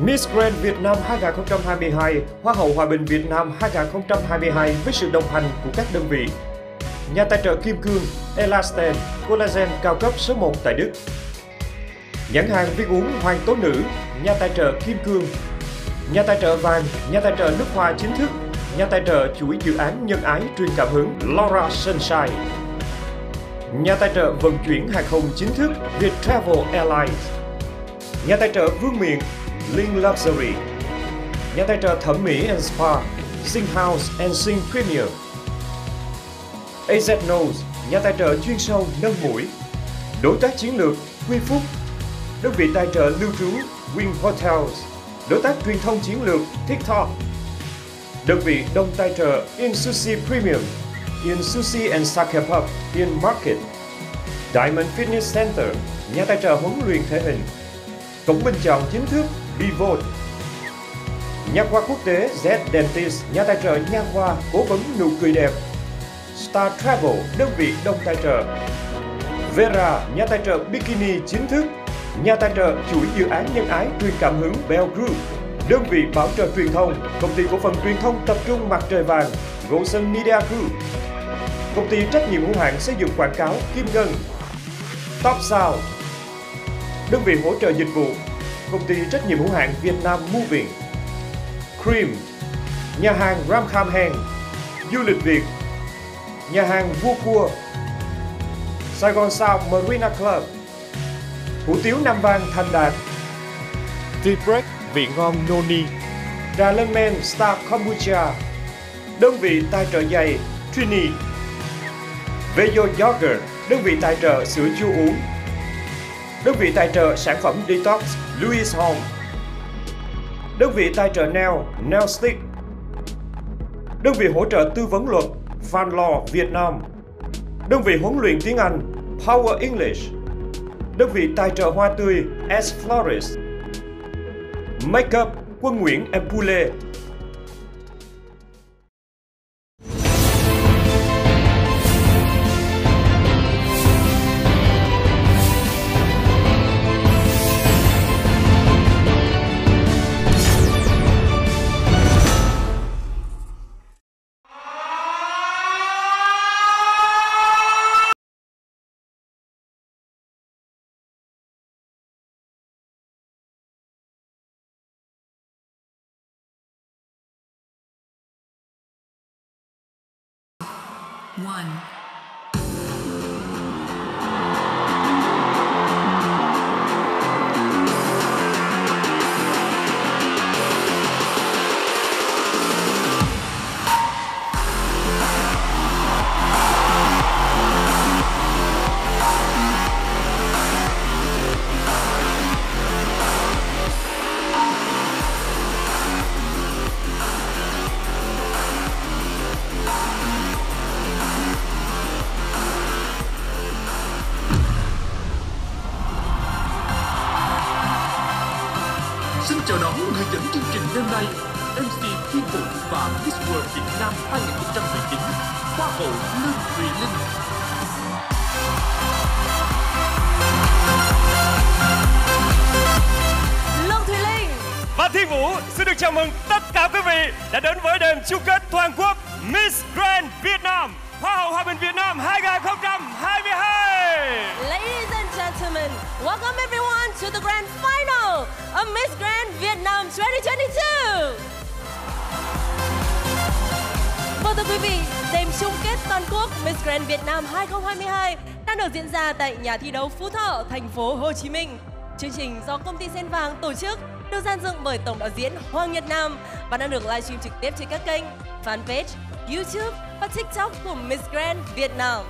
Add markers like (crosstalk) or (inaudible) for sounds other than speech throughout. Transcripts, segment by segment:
Miss Grand Việt Nam 2022, Hoa hậu Hòa bình Việt Nam 2022 với sự đồng hành của các đơn vị. Nhà tài trợ Kim Cương, Elasten, Collagen cao cấp số 1 tại Đức. Nhãn hàng viên uống Hoàng Tố Nữ, nhà tài trợ Kim Cương. Nhà tài trợ vàng, nhà tài trợ nước hoa chính thức, nhà tài trợ chuỗi dự án nhân ái truyền cảm hứng Laura Sunshine. Nhà tài trợ vận chuyển hàng không chính thức Viettravel Airlines. Nhà tài trợ Vương Miện Linh Luxury. Nhà tài trợ thẩm mỹ and spa, Sing House and Sing Premier AZ Nose Nhà tài trợ chuyên sâu nâng mũi. Đối tác chiến lược, Quy Phúc. Đơn vị tài trợ lưu trú, Wing Hotels. Đối tác truyền thông chiến lược, TikTok. Đơn vị đồng tài trợ, In Sushi Premium, In Sushi and Sake Pub, In Market. Diamond Fitness Center, Nhà tài trợ huấn luyện thể hình. Cổng bình chọn chính thức. Bivolt Nha khoa quốc tế Z Dentist, nhà tài trợ nha khoa, cố vấn nụ cười đẹp. Star Travel, đơn vị đồng tài trợ. Vera, nhà tài trợ bikini chính thức. Nhà tài trợ chuỗi dự án nhân ái truyền cảm hứng Bell Group. Đơn vị bảo trợ truyền thông, công ty cổ phần truyền thông tập trung mặt trời vàng, Golden Media Group. Công ty trách nhiệm hữu hạn xây dựng quảng cáo Kim Ngân. Top Sound, đơn vị hỗ trợ dịch vụ công ty trách nhiệm hữu hạn Việt Nam Moving, Cream, nhà hàng ram kham Heng, du lịch Việt, nhà hàng Vua Cua, Sài Gòn Sao Marina Club, hủ tiếu Nam Vang Thành Đạt, Tea Break vị ngon Noni, Đà Lân men Star Kombucha, đơn vị tài trợ giày Trini, Vejo Yogurt, đơn vị tài trợ sữa chua uống, đơn vị tài trợ sản phẩm Detox. Louis Home Đơn vị tài trợ Neo, Nail Stick Đơn vị hỗ trợ tư vấn luật Van Law Việt Nam. Đơn vị huấn luyện tiếng Anh Power English. Đơn vị tài trợ hoa tươi S Florist. Makeup Quân Nguyễn Empule one. Thành phố Hồ Chí Minh. Chương trình do công ty Sen Vàng tổ chức được gian dựng bởi tổng đạo diễn Hoàng Nhật Nam và đang được livestream trực tiếp trên các kênh fanpage, YouTube và TikTok của Miss Grand Việt Nam.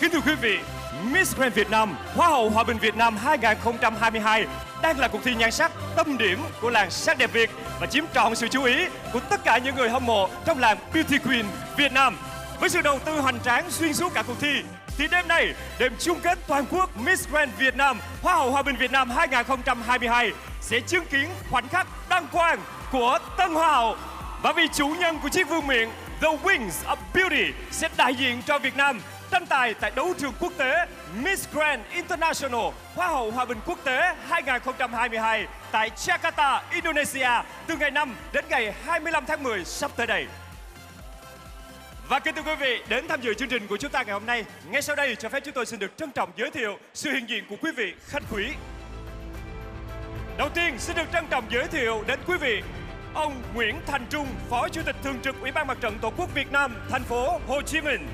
Kính thưa quý vị, Miss Grand Việt Nam, Hoa hậu Hòa bình Việt Nam 2022 đang là cuộc thi nhan sắc tâm điểm của làng sắc đẹp Việt và chiếm trọn sự chú ý của tất cả những người hâm mộ trong làng Beauty Queen Việt Nam. Với sự đầu tư hoành tráng xuyên suốt cả cuộc thi, thì đêm nay, đêm chung kết toàn quốc Miss Grand Việt Nam, Hoa hậu Hòa bình Việt Nam 2022 sẽ chứng kiến khoảnh khắc đăng quang của Tân Hoa hậu. Và vì chủ nhân của chiếc vương miện The Wings of Beauty sẽ đại diện cho Việt Nam tranh tài tại đấu trường quốc tế Miss Grand International Hoa hậu Hòa bình quốc tế 2022 tại Jakarta, Indonesia từ ngày 5 đến ngày 25 tháng 10 sắp tới đây. Và kính thưa quý vị, đến tham dự chương trình của chúng ta ngày hôm nay, ngay sau đây cho phép chúng tôi xin được trân trọng giới thiệu sự hiện diện của quý vị khách quý. Đầu tiên xin được trân trọng giới thiệu đến quý vị ông Nguyễn Thành Trung, Phó Chủ tịch Thường trực Ủy ban Mặt trận Tổ quốc Việt Nam, thành phố Hồ Chí Minh.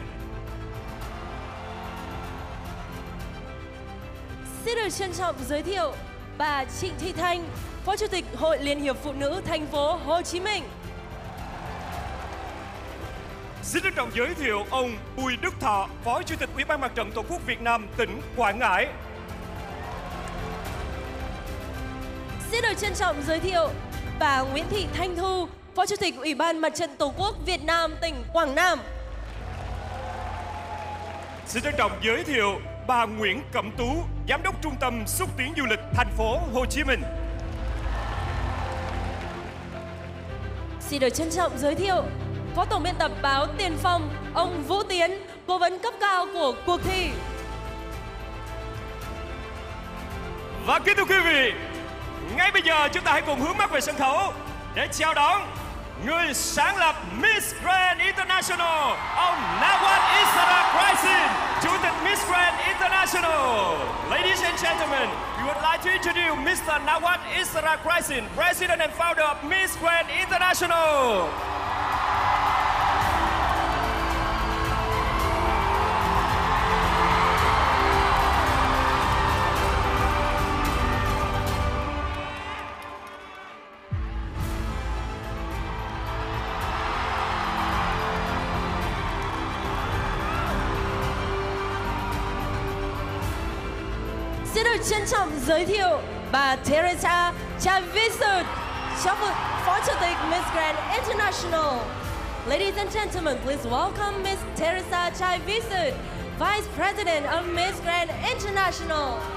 Xin được trân trọng giới thiệu bà Trịnh Thị Thanh, Phó Chủ tịch Hội Liên hiệp Phụ nữ thành phố Hồ Chí Minh. Xin trân trọng giới thiệu ông Bùi Đức Thọ, Phó Chủ tịch Ủy ban Mặt trận Tổ quốc Việt Nam tỉnh Quảng Ngãi. Xin được trân trọng giới thiệu bà Nguyễn Thị Thanh Thu, Phó Chủ tịch Ủy ban Mặt trận Tổ quốc Việt Nam tỉnh Quảng Nam. Xin trân trọng giới thiệu bà Nguyễn Cẩm Tú, Giám đốc Trung tâm Xúc tiến Du lịch thành phố Hồ Chí Minh. Xin được trân trọng giới thiệu Phó Tổng biên tập báo Tiền Phong, ông Vũ Tiến, cố vấn cấp cao của cuộc thi. Và kính thưa quý vị, ngay bây giờ chúng ta hãy cùng hướng mắt về sân khấu để chào đón người sáng lập Miss Grand International, ông Nawat Isara Kraisin, Chủ tịch Miss Grand International. Ladies and gentlemen, we would like to introduce Mr. Nawat Isara Kraisin, President and founder of Miss Grand International. Trân trọng giới thiệu bà Teresa Chavizut, Phó Chủ tịch Miss Grand International. Ladies and gentlemen, please welcome Miss Teresa Chavizut, Vice President of Miss Grand International.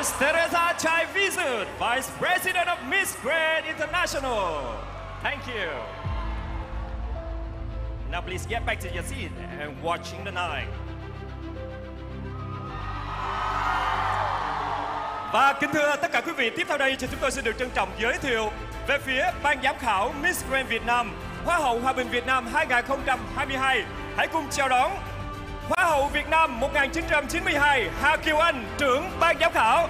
Miss Teresa Chai Vizut, Vice President of Miss Grand International. Thank you. Now please get back to your seat and watching the night. Và kính thưa tất cả quý vị, tiếp theo đây thì chúng tôi xin được trân trọng giới thiệu về phía ban giám khảo Miss Grand Việt Nam, Hoa hậu Hòa bình Việt Nam 2022. Hãy cùng chào đón Hoa hậu Việt Nam 1992 Hà Kiều Anh, trưởng ban giám khảo.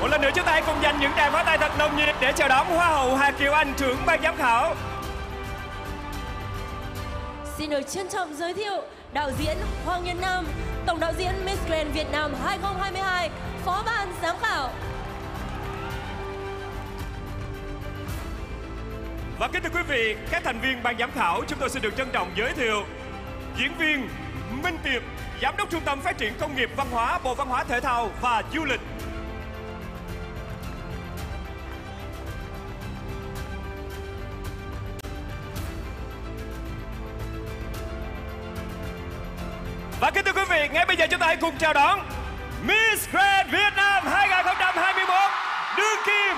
Một lần nữa chúng ta hãy cùng dành những tràng pháo tay thật nồng nhiệt để chào đón Hoa hậu Hà Kiều Anh, trưởng ban giám khảo. Xin được trân trọng giới thiệu đạo diễn Hoàng Nhân Nam, tổng đạo diễn Miss Grand Việt Nam 2022, phó ban giám khảo. Và kính thưa quý vị, các thành viên ban giám khảo chúng tôi xin được trân trọng giới thiệu diễn viên Minh Tiệp, Giám đốc Trung tâm Phát triển Công nghiệp Văn hóa Bộ Văn hóa Thể thao và Du lịch. Và kính thưa quý vị, ngay bây giờ chúng ta hãy cùng chào đón Miss Grand Việt Nam 2021 đương kim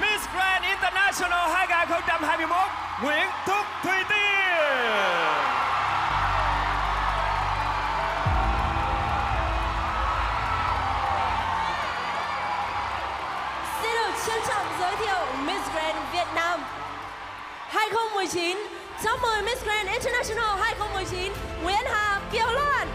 Miss Grand International 2021 Nguyễn Thúc Thùy Tiên. Xin được trân trọng giới thiệu Miss Grand Việt Nam 2019 Top 10 Miss Grand International 2019 Nguyễn Hà Kiều Loan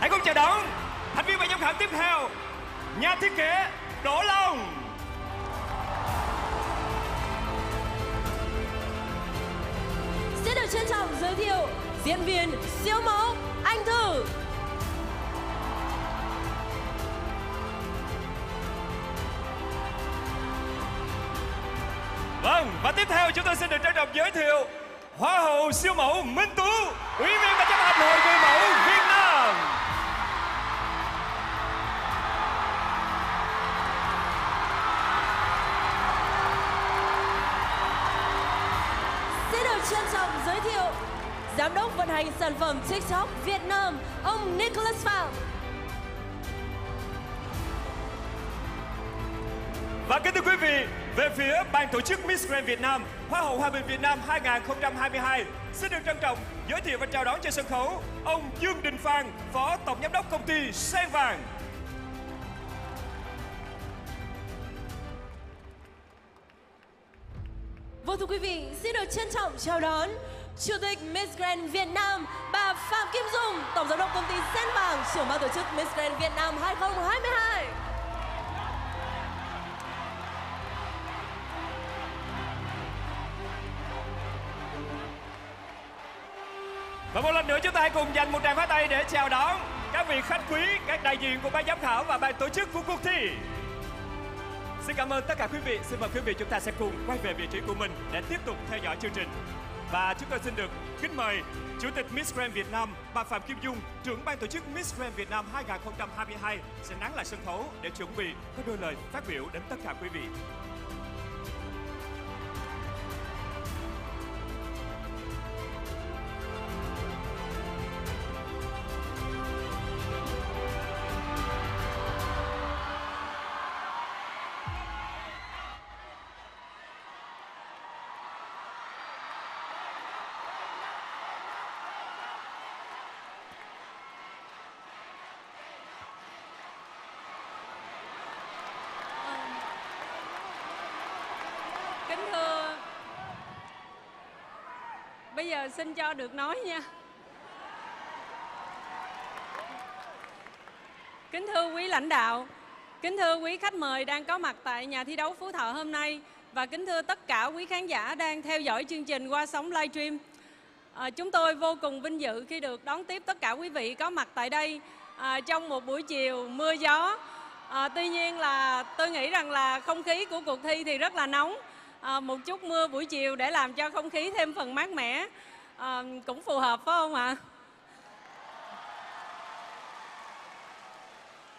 Hãy cùng chào đón thành viên ban giám khảo tiếp theo, nhà thiết kế Đỗ Long. Xin được trân trọng giới thiệu diễn viên siêu mẫu Anh Thư Vâng, Và tiếp theo chúng tôi xin được trân trọng giới thiệu Hoa hậu siêu mẫu Minh Tú, ủy viên ban chấp hành hội người mẫu Việt Nam. Xin được trân trọng giới thiệu Giám đốc vận hành sản phẩm TikTok Việt Nam, ông Nicholas Phạm. Và kính thưa quý vị, về phía ban tổ chức Miss Grand Việt Nam, Hoa hậu Hòa bình Việt Nam 2022, xin được trân trọng giới thiệu và chào đón trên sân khấu ông Dương Đình Phan, Phó Tổng Giám đốc công ty Sen Vàng. Vâng thưa quý vị, xin được trân trọng chào đón Chủ tịch Miss Grand Việt Nam, bà Phạm Kim Dung, Tổng Giám đốc công ty Sen Vàng, trưởng ban tổ chức Miss Grand Việt Nam 2022. Và một lần nữa chúng ta hãy cùng dành một tràng pháo tay để chào đón các vị khách quý, các đại diện của ban giám khảo và ban tổ chức của cuộc thi. Xin cảm ơn tất cả quý vị. Xin mời quý vị chúng ta sẽ cùng quay về vị trí của mình để tiếp tục theo dõi chương trình. Và chúng tôi xin được kính mời Chủ tịch Miss Grand Việt Nam, bà Phạm Kim Dung, trưởng ban tổ chức Miss Grand Việt Nam 2022 sẽ nắng lại sân khấu để chuẩn bị có đôi lời phát biểu đến tất cả quý vị. Bây giờ xin cho được nói nha. Kính thưa quý lãnh đạo Kính thưa quý khách mời đang có mặt tại nhà thi đấu Phú Thọ hôm nay Và kính thưa tất cả quý khán giả đang theo dõi chương trình qua sóng livestream. À, Chúng tôi vô cùng vinh dự khi được đón tiếp tất cả quý vị có mặt tại đây à, Trong một buổi chiều mưa gió. À, Tuy nhiên là tôi nghĩ rằng là không khí của cuộc thi thì rất là nóng à, một chút mưa buổi chiều để làm cho không khí thêm phần mát mẻ à, cũng phù hợp phải không ạ?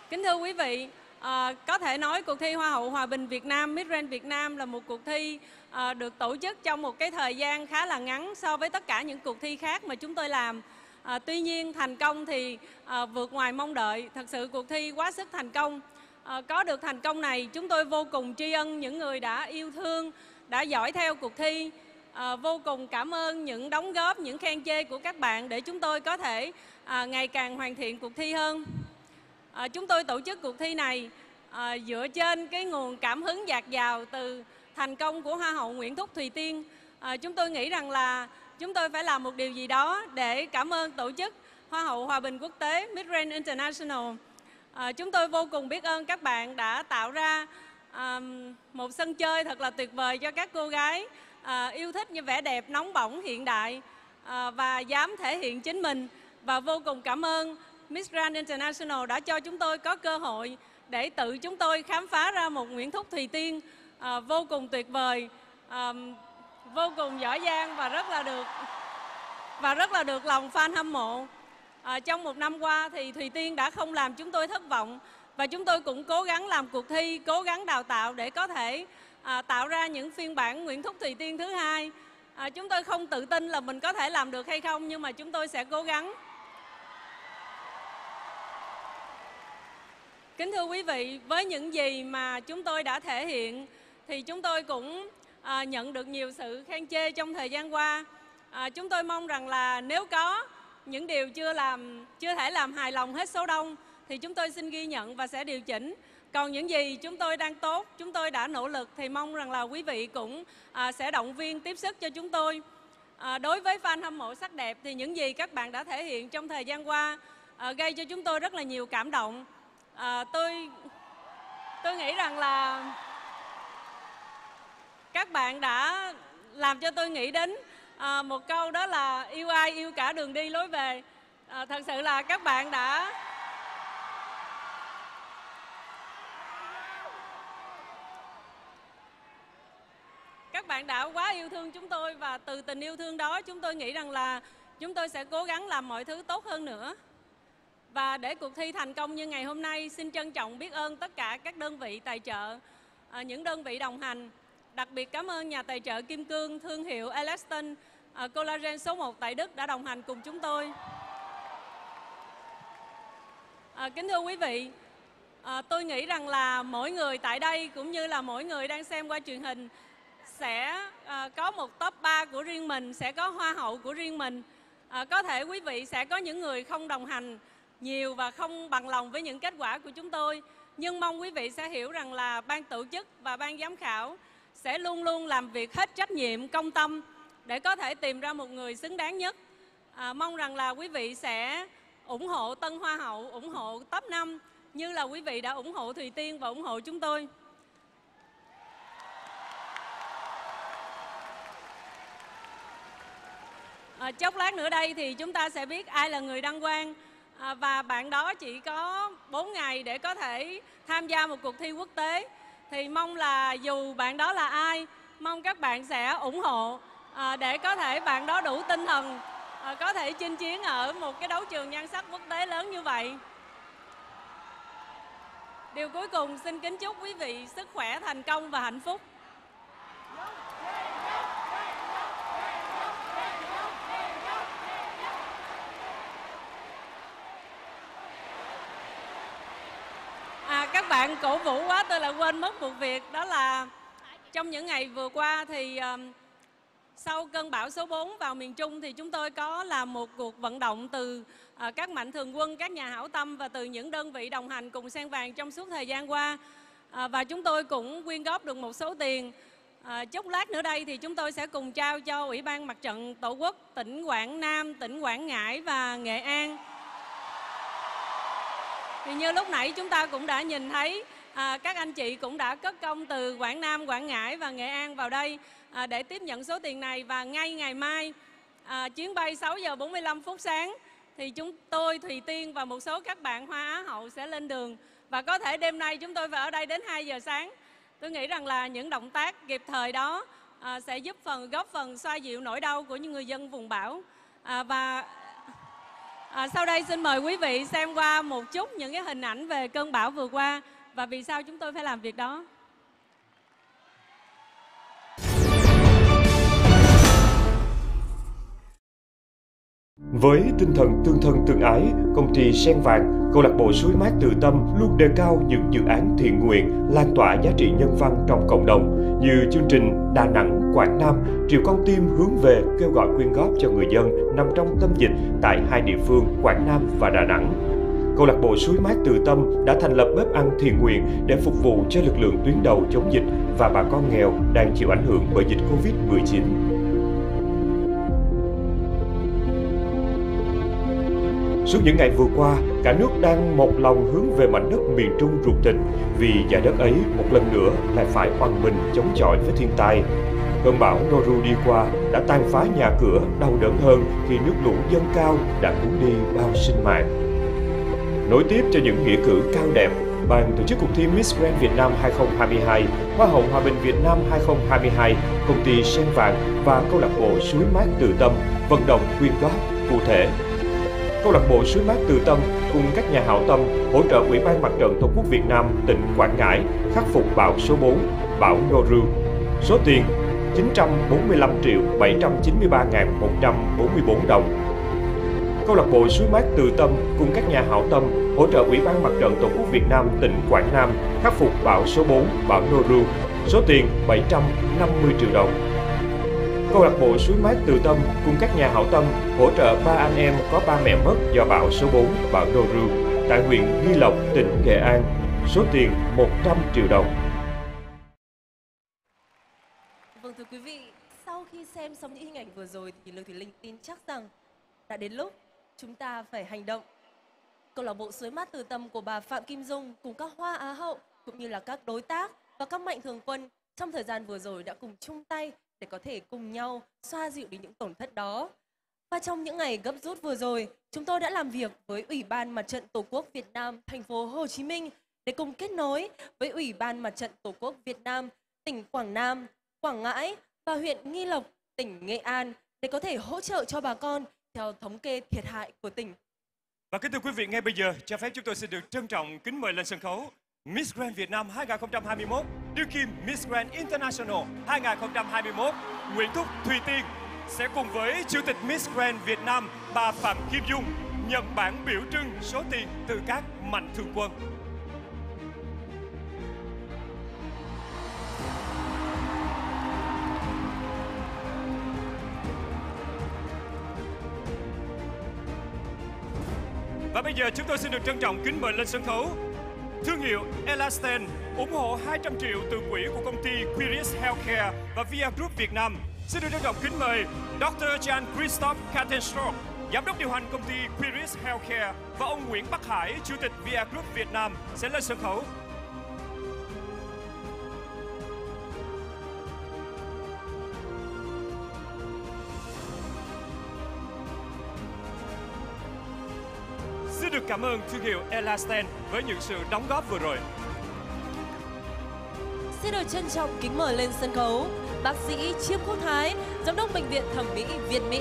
Kính thưa quý vị, à, có thể nói cuộc thi Hoa hậu Hòa bình Việt Nam Miss Grand Việt Nam là một cuộc thi à, được tổ chức trong một cái thời gian khá là ngắn so với tất cả những cuộc thi khác mà chúng tôi làm. À, tuy nhiên thành công thì à, vượt ngoài mong đợi, thật sự cuộc thi quá sức thành công. À, có được thành công này chúng tôi vô cùng tri ân những người đã yêu thương đã dõi theo cuộc thi. À, vô cùng cảm ơn những đóng góp những khen chê của các bạn để chúng tôi có thể à, ngày càng hoàn thiện cuộc thi hơn. À, chúng tôi tổ chức cuộc thi này à, dựa trên cái nguồn cảm hứng dạt dào từ thành công của hoa hậu Nguyễn Thúc Thùy Tiên. À, chúng tôi nghĩ rằng là chúng tôi phải làm một điều gì đó để cảm ơn tổ chức Hoa hậu Hòa bình quốc tế Miss Grand International. À, chúng tôi vô cùng biết ơn các bạn đã tạo ra à, một sân chơi thật là tuyệt vời cho các cô gái à, yêu thích như vẻ đẹp nóng bỏng hiện đại à, và dám thể hiện chính mình. Và vô cùng cảm ơn Miss Grand International đã cho chúng tôi có cơ hội để tự chúng tôi khám phá ra một Nguyễn Thúc Thùy Tiên à, vô cùng tuyệt vời à, vô cùng giỏi giang và rất là được và rất là được lòng fan hâm mộ. À, trong một năm qua thì Thùy Tiên đã không làm chúng tôi thất vọng và chúng tôi cũng cố gắng làm cuộc thi, cố gắng đào tạo để có thể à, tạo ra những phiên bản Nguyễn Thúc Thùy Tiên thứ hai. À, chúng tôi không tự tin là mình có thể làm được hay không nhưng mà chúng tôi sẽ cố gắng. Kính thưa quý vị, với những gì mà chúng tôi đã thể hiện thì chúng tôi cũng à, nhận được nhiều sự khen chê trong thời gian qua. À, chúng tôi mong rằng là nếu có những điều chưa làm chưa thể làm hài lòng hết số đông thì chúng tôi xin ghi nhận và sẽ điều chỉnh. Còn những gì chúng tôi đang tốt, chúng tôi đã nỗ lực thì mong rằng là quý vị cũng à, sẽ động viên tiếp sức cho chúng tôi. À, đối với fan hâm mộ sắc đẹp thì những gì các bạn đã thể hiện trong thời gian qua à, gây cho chúng tôi rất là nhiều cảm động. À, tôi tôi nghĩ rằng là các bạn đã làm cho tôi nghĩ đến à, một câu đó là yêu ai yêu cả đường đi lối về. À, thật sự là các bạn đã các bạn đã quá yêu thương chúng tôi và từ tình yêu thương đó chúng tôi nghĩ rằng là chúng tôi sẽ cố gắng làm mọi thứ tốt hơn nữa. Và để cuộc thi thành công như ngày hôm nay, xin trân trọng biết ơn tất cả các đơn vị tài trợ, à, những đơn vị đồng hành. Đặc biệt cảm ơn nhà tài trợ Kim Cương, thương hiệu elastin à, collagen số 1 tại Đức đã đồng hành cùng chúng tôi. À, kính thưa quý vị, à, tôi nghĩ rằng là mỗi người tại đây cũng như là mỗi người đang xem qua truyền hình sẽ uh, có một top 3 của riêng mình, sẽ có hoa hậu của riêng mình. Uh, có thể quý vị sẽ có những người không đồng hành nhiều và không bằng lòng với những kết quả của chúng tôi. Nhưng mong quý vị sẽ hiểu rằng là ban tổ chức và ban giám khảo sẽ luôn luôn làm việc hết trách nhiệm, công tâm để có thể tìm ra một người xứng đáng nhất. À, mong rằng là quý vị sẽ ủng hộ Tân Hoa hậu, ủng hộ top 5 như là quý vị đã ủng hộ Thùy Tiên và ủng hộ chúng tôi. À, chốc lát nữa đây thì chúng ta sẽ biết ai là người đăng quang. À, và bạn đó chỉ có 4 ngày để có thể tham gia một cuộc thi quốc tế. Thì mong là dù bạn đó là ai mong các bạn sẽ ủng hộ à, để có thể bạn đó đủ tinh thần à, có thể chinh chiến ở một cái đấu trường nhan sắc quốc tế lớn như vậy. Điều cuối cùng xin kính chúc quý vị sức khỏe thành công và hạnh phúc À, các bạn cổ vũ quá tôi lại quên mất một việc đó là trong những ngày vừa qua thì sau cơn bão số 4 vào miền Trung thì chúng tôi có làm một cuộc vận động từ uh, các mạnh thường quân, các nhà hảo tâm và từ những đơn vị đồng hành cùng sen vàng trong suốt thời gian qua. Uh, và chúng tôi cũng quyên góp được một số tiền. À, chốc lát nữa đây thì chúng tôi sẽ cùng trao cho Ủy ban Mặt trận Tổ quốc tỉnh Quảng Nam, tỉnh Quảng Ngãi và Nghệ An thì như lúc nãy chúng ta cũng đã nhìn thấy à, các anh chị cũng đã cất công từ Quảng Nam, Quảng Ngãi và Nghệ An vào đây à, để tiếp nhận số tiền này. Và ngay ngày mai à, chuyến bay 6 giờ 45 phút sáng thì chúng tôi Thùy Tiên và một số các bạn Hoa Á hậu sẽ lên đường. Và có thể đêm nay chúng tôi phải ở đây đến 2 giờ sáng. Tôi nghĩ rằng là những động tác kịp thời đó à, sẽ giúp phần góp phần xoa dịu nỗi đau của những người dân vùng bão. À, và À, sau đây xin mời quý vị xem qua một chút những cái hình ảnh về cơn bão vừa qua và vì sao chúng tôi phải làm việc đó. Với tinh thần tương thân tương ái, công ty Sen Vàng, câu lạc bộ suối mát từ tâm luôn đề cao những dự án thiện nguyện, lan tỏa giá trị nhân văn trong cộng đồng như chương trình Đà Nẵng, Quảng Nam, Triệu Con Tim hướng về kêu gọi quyên góp cho người dân nằm trong tâm dịch tại hai địa phương Quảng Nam và Đà Nẵng. Câu lạc bộ suối mát từ tâm đã thành lập bếp ăn thiện nguyện để phục vụ cho lực lượng tuyến đầu chống dịch và bà con nghèo đang chịu ảnh hưởng bởi dịch Covid-19. Suốt những ngày vừa qua, cả nước đang một lòng hướng về mảnh đất miền Trung ruột thịt vì giải đất ấy một lần nữa lại phải oằn mình chống chọi với thiên tai. Cơn bão Noru đi qua đã tan phá nhà cửa đau đớn hơn khi nước lũ dâng cao đã cuốn đi bao sinh mạng. Nối tiếp cho những nghĩa cử cao đẹp, Ban tổ chức cuộc thi Miss Grand Việt Nam 2022, Hoa hậu Hòa bình Việt Nam 2022, công ty Sen Vàng và câu lạc bộ Suối Mát Từ Tâm vận động quyên góp cụ thể câu lạc bộ Sứ mát từ tâm cùng các nhà hảo tâm hỗ trợ Ủy ban Mặt trận Tổ quốc Việt Nam tỉnh Quảng Ngãi khắc phục bão số 4, bão Noru. Số tiền 945 triệu 793 ngàn 144 đồng. Câu lạc bộ suối mát từ tâm cùng các nhà hảo tâm hỗ trợ Ủy ban Mặt trận Tổ quốc Việt Nam tỉnh Quảng Nam khắc phục bão số 4, bão Noru. Số tiền 750 triệu đồng câu lạc bộ suối mát từ tâm cùng các nhà hảo tâm hỗ trợ ba anh em có ba mẹ mất do bão số 4 bão Noru tại huyện Nghi Lộc, tỉnh Nghệ An, số tiền 100 triệu đồng. Vâng thưa quý vị, sau khi xem xong những hình ảnh vừa rồi thì Lương Thủy Linh tin chắc rằng đã đến lúc chúng ta phải hành động. Câu lạc bộ suối mát từ tâm của bà Phạm Kim Dung cùng các hoa á hậu cũng như là các đối tác và các mạnh thường quân trong thời gian vừa rồi đã cùng chung tay để có thể cùng nhau xoa dịu đi những tổn thất đó. Và trong những ngày gấp rút vừa rồi, chúng tôi đã làm việc với Ủy ban Mặt trận Tổ quốc Việt Nam thành phố Hồ Chí Minh để cùng kết nối với Ủy ban Mặt trận Tổ quốc Việt Nam tỉnh Quảng Nam, Quảng Ngãi và huyện Nghi Lộc, tỉnh Nghệ An để có thể hỗ trợ cho bà con theo thống kê thiệt hại của tỉnh. Và kính thưa quý vị, ngay bây giờ cho phép chúng tôi xin được trân trọng kính mời lên sân khấu Miss Grand Việt Nam 2021, đương kim Miss Grand International 2021, Nguyễn Thúc Thùy Tiên sẽ cùng với Chủ tịch Miss Grand Việt Nam bà Phạm Kim Dung nhận bản biểu trưng số tiền từ các mạnh thường quân. Và bây giờ chúng tôi xin được trân trọng kính mời lên sân khấu Thương hiệu Elasten ủng hộ 200 triệu từ quỹ của công ty Quiris Healthcare và Via Group Việt Nam. Xin được trân trọng kính mời Dr. Jan Christoph Katenstrop, Giám đốc điều hành công ty Quiris Healthcare và ông Nguyễn Bắc Hải, Chủ tịch Via Group Việt Nam sẽ lên sân khấu. Xin được cảm ơn thương hiệu Elasten với những sự đóng góp vừa rồi. Xin được trân trọng kính mời lên sân khấu bác sĩ Chiêm Quốc Thái, giám đốc bệnh viện thẩm mỹ Việt Mỹ.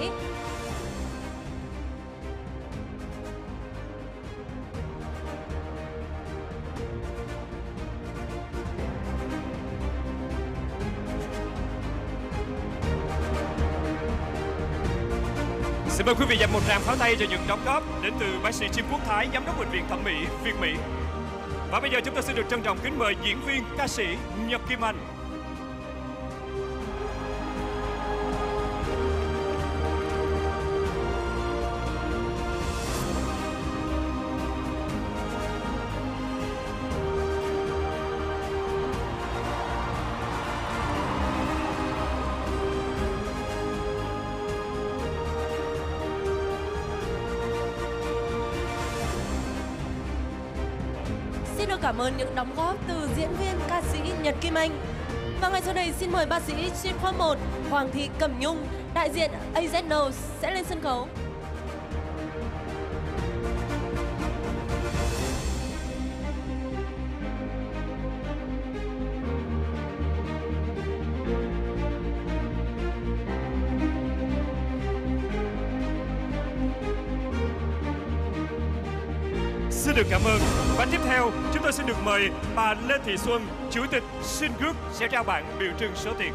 Xin mời quý vị dành một tràng pháo tay cho những đóng góp đến từ bác sĩ Chim Quốc Thái, giám đốc bệnh viện thẩm mỹ Việt Mỹ. Và bây giờ chúng ta xin được trân trọng kính mời diễn viên ca sĩ Nhật Kim Anh. Ơn những đóng góp từ diễn viên ca sĩ Nhật Kim Anh. Và ngay sau đây xin mời bác sĩ chuyên khoa 1 Hoàng Thị Cẩm Nhung, đại diện AZN sẽ lên sân khấu. Xin được cảm ơn. Và tiếp theo, chúng tôi xin được mời bà Lê Thị Xuân, Chủ tịch Sin Group sẽ trao bảng biểu trưng số tiền.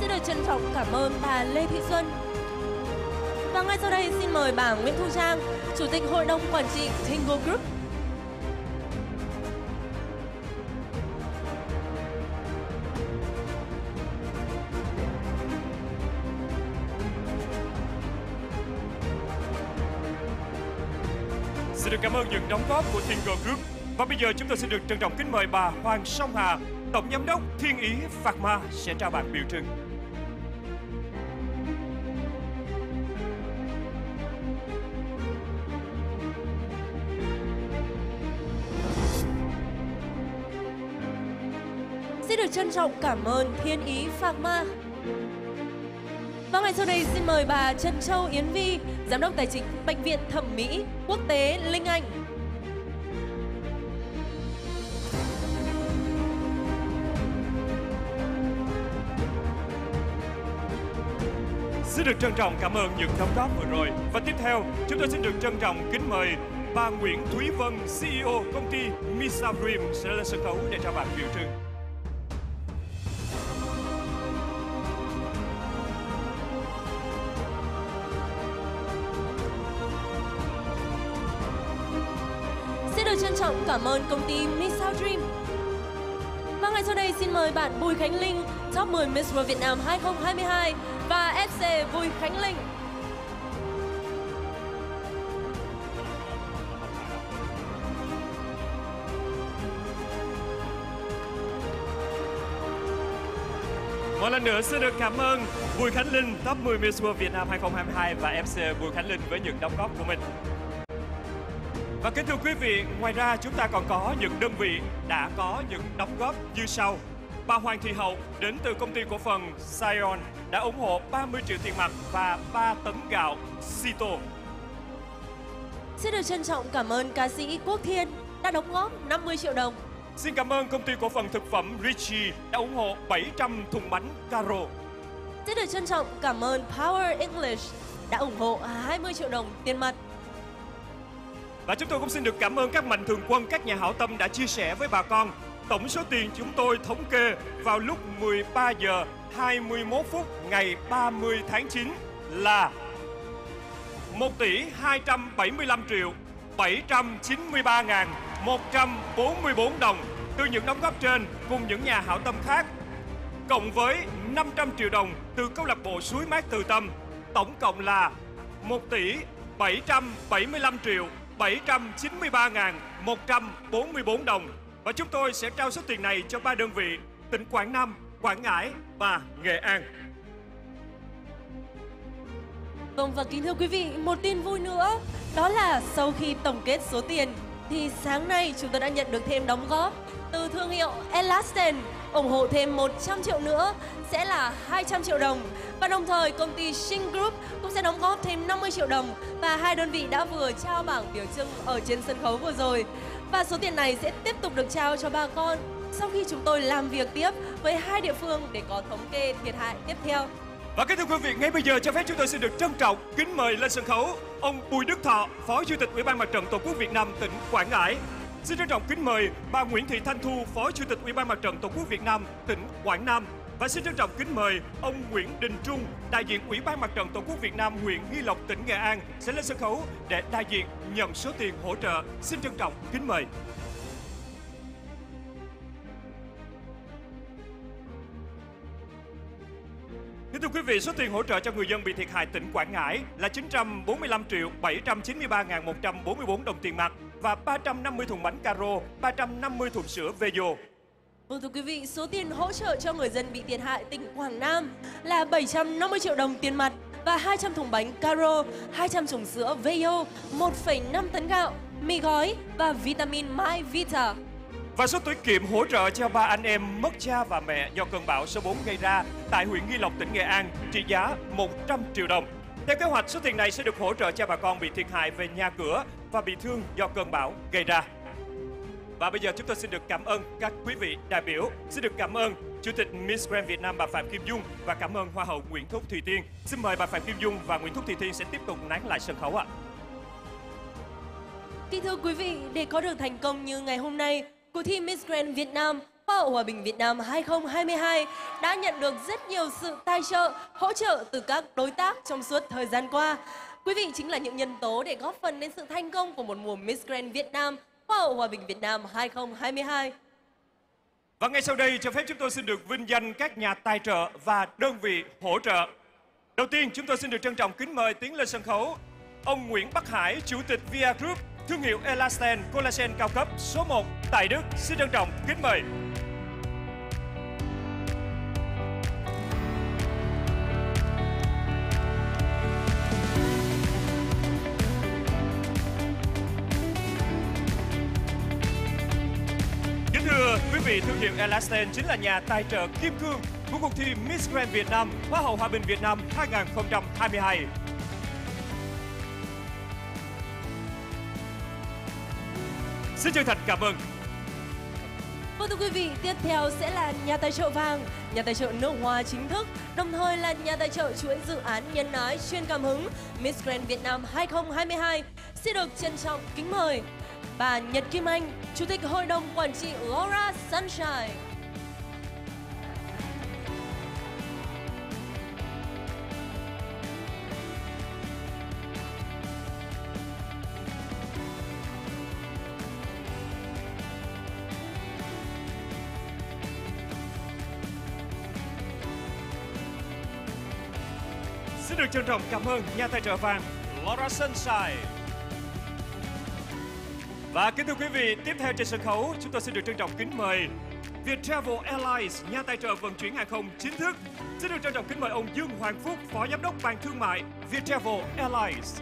Xin được trân trọng cảm ơn bà Lê Thị Xuân xin mời bà Nguyễn Thu Trang, Chủ tịch Hội đồng Quản trị Tingo Group. Xin được cảm ơn những đóng góp của Tingo Group. Và bây giờ chúng tôi xin được trân trọng kính mời bà Hoàng Song Hà, Tổng Giám đốc Thiên Ý Pharma sẽ trao bản biểu trưng. Trân trọng cảm ơn Thiên Ý Pharma. Và vâng, ngay sau đây xin mời bà Trân Châu Yến Vi, Giám đốc Tài chính Bệnh viện Thẩm mỹ Quốc tế Linh Anh. Xin được trân trọng cảm ơn những đóng góp vừa rồi. Và tiếp theo, chúng tôi xin được trân trọng kính mời bà Nguyễn Thúy Vân, CEO công ty Misa Dream sẽ lên sân khấu để trao bạn biểu trưng. Cảm ơn công ty Miss South Dream. Và ngay sau đây xin mời bạn Bùi Khánh Linh, top 10 Miss World Việt Nam 2022 và FC Bùi Khánh Linh. Một lần nữa xin được cảm ơn Bùi Khánh Linh, top 10 Miss World Việt Nam 2022 và FC Bùi Khánh Linh với những đóng góp của mình. Và kính thưa quý vị, ngoài ra chúng ta còn có những đơn vị đã có những đóng góp như sau. Bà Hoàng Thị Hậu đến từ công ty cổ phần Sion đã ủng hộ 30 triệu tiền mặt và 3 tấn gạo Sito. Xin được trân trọng cảm ơn ca sĩ Quốc Thiên đã đóng góp 50 triệu đồng. Xin cảm ơn công ty cổ phần thực phẩm Richie đã ủng hộ 700 thùng bánh Caro. Xin được trân trọng cảm ơn Power English đã ủng hộ 20 triệu đồng tiền mặt. Và chúng tôi cũng xin được cảm ơn các mạnh thường quân, các nhà hảo tâm đã chia sẻ với bà con. Tổng số tiền chúng tôi thống kê vào lúc 13 giờ 21 phút ngày 30 tháng 9 là 1 tỷ 275 triệu 793 ngàn 144 đồng từ những đóng góp trên cùng những nhà hảo tâm khác cộng với 500 triệu đồng từ câu lạc bộ Suối Mát Từ Tâm tổng cộng là 1 tỷ 775 triệu 793 ngàn 144 đồng và chúng tôi sẽ trao số tiền này cho ba đơn vị tỉnh Quảng Nam, Quảng Ngãi và Nghệ An. Vâng và kính thưa quý vị, một tin vui nữa đó là sau khi tổng kết số tiền thì sáng nay chúng tôi đã nhận được thêm đóng góp từ thương hiệu Elasten ủng hộ thêm 100 triệu nữa sẽ là 200 triệu đồng và đồng thời công ty Shin Group cũng sẽ đóng góp thêm 50 triệu đồng và hai đơn vị đã vừa trao bảng biểu trưng ở trên sân khấu vừa rồi và số tiền này sẽ tiếp tục được trao cho bà con sau khi chúng tôi làm việc tiếp với hai địa phương để có thống kê thiệt hại tiếp theo. Và kính thưa quý vị, ngay bây giờ cho phép chúng tôi xin được trân trọng kính mời lên sân khấu ông Bùi Đức Thọ, Phó Chủ tịch Ủy ban Mặt trận Tổ quốc Việt Nam tỉnh Quảng Ngãi. Xin trân trọng kính mời bà Nguyễn Thị Thanh Thu, Phó Chủ tịch Ủy ban Mặt trận Tổ quốc Việt Nam tỉnh Quảng Nam. Và xin trân trọng kính mời ông Nguyễn Đình Trung, đại diện Ủy ban Mặt trận Tổ quốc Việt Nam huyện Nghi Lộc, tỉnh Nghệ An sẽ lên sân khấu để đại diện nhận số tiền hỗ trợ. Xin trân trọng kính mời. Kính thưa quý vị, số tiền hỗ trợ cho người dân bị thiệt hại tỉnh Quảng Ngãi là 945 triệu 793 ngàn 144 đồng tiền mặt và 350 thùng bánh caro, 350 thùng sữa Vejo. Vâng thưa quý vị, số tiền hỗ trợ cho người dân bị thiệt hại tỉnh Quảng Nam là 750 triệu đồng tiền mặt và 200 thùng bánh caro, 200 thùng sữa Veyo, 1,5 tấn gạo, mì gói và vitamin My Vita. Và số tiết kiệm hỗ trợ cho ba anh em mất cha và mẹ do cơn bão số 4 gây ra tại huyện Nghi Lộc, tỉnh Nghệ An trị giá 100 triệu đồng. Theo kế hoạch, số tiền này sẽ được hỗ trợ cho bà con bị thiệt hại về nhà cửa và bị thương do cơn bão gây ra. Và bây giờ chúng tôi xin được cảm ơn các quý vị đại biểu. Xin được cảm ơn Chủ tịch Miss Grand Việt Nam bà Phạm Kim Dung và cảm ơn Hoa hậu Nguyễn Thúc Thùy Tiên. Xin mời bà Phạm Kim Dung và Nguyễn Thúc Thùy Tiên sẽ tiếp tục nán lại sân khấu ạ. Kính thưa quý vị, để có được thành công như ngày hôm nay, cuộc thi Miss Grand Việt Nam Hoa hậu Hòa bình Việt Nam 2022 đã nhận được rất nhiều sự tài trợ, hỗ trợ từ các đối tác trong suốt thời gian qua. Quý vị chính là những nhân tố để góp phần đến sự thành công của một mùa Miss Grand Việt Nam Hoa hậu Hòa bình Việt Nam 2022. Và ngay sau đây cho phép chúng tôi xin được vinh danh các nhà tài trợ và đơn vị hỗ trợ. Đầu tiên chúng tôi xin được trân trọng kính mời tiến lên sân khấu ông Nguyễn Bắc Hải, Chủ tịch Via Group, thương hiệu Elasten Collagen cao cấp số 1 tại Đức. Xin trân trọng kính mời. Vị, thương hiệu Elasten chính là nhà tài trợ kim cương của cuộc thi Miss Grand Việt Nam Hoa hậu Hòa bình Việt Nam 2022. Xin chân thành cảm ơn. Vâng thưa quý vị, tiếp theo sẽ là nhà tài trợ vàng, nhà tài trợ nước hoa chính thức, đồng thời là nhà tài trợ chuỗi dự án nhân ái chuyên cảm hứng Miss Grand Việt Nam 2022. Xin được trân trọng kính mời bà Nhật Kim Anh, Chủ tịch Hội đồng Quản trị Laura Sunshine. Xin được trân trọng cảm ơn nhà tài trợ vàng Laura Sunshine. Và kính thưa quý vị, tiếp theo trên sân khấu, chúng tôi xin được trân trọng kính mời Viettravel Airlines, nhà tài trợ vận chuyển hàng không chính thức. Xin được trân trọng kính mời ông Dương Hoàng Phúc, Phó Giám đốc Ban Thương mại Viettravel Airlines.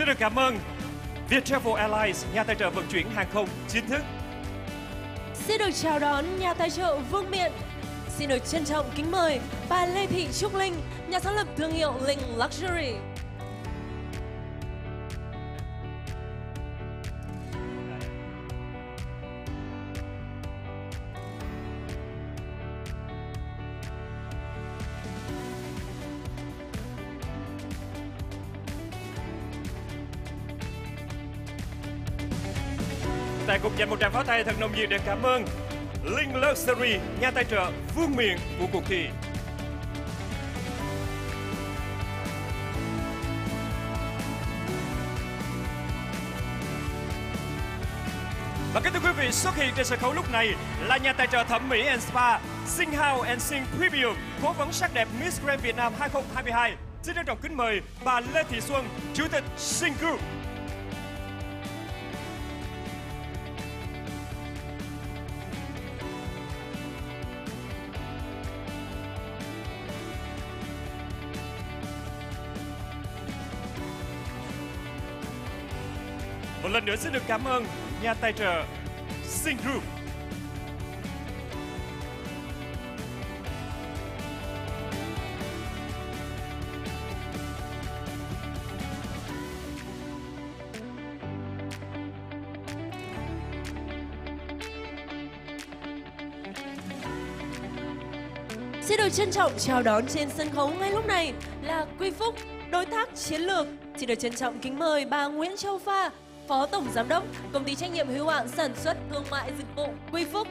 Xin được cảm ơn Viettravel Airlines, nhà tài trợ vận chuyển hàng không chính thức. Xin được chào đón nhà tài trợ Vương Miện. Xin được trân trọng kính mời bà Lê Thị Trúc Linh, nhà sáng lập thương hiệu Linh Luxury. Một tràng pháo tay thật nồng nhiệt để cảm ơn Linh Luxury, nhà tài trợ vương miện của cuộc thi. Và kính thưa quý vị, xuất hiện trên sân khấu lúc này là nhà tài trợ thẩm mỹ and spa Sing House and Sing Preview, cố vấn sắc đẹp Miss Grand Việt Nam 2022. Xin trân trọng kính mời bà Lê Thị Xuân, Chủ tịch Sing Group. Một lần nữa xin được cảm ơn nhà tài trợ Sing Group. Xin được trân trọng chào đón trên sân khấu ngay lúc này là Quy Phúc, đối tác chiến lược. Xin được trân trọng kính mời bà Nguyễn Châu Pha, Phó Tổng Giám đốc, Công ty trách nhiệm hữu hạn sản xuất thương mại dịch vụ Quy Phúc.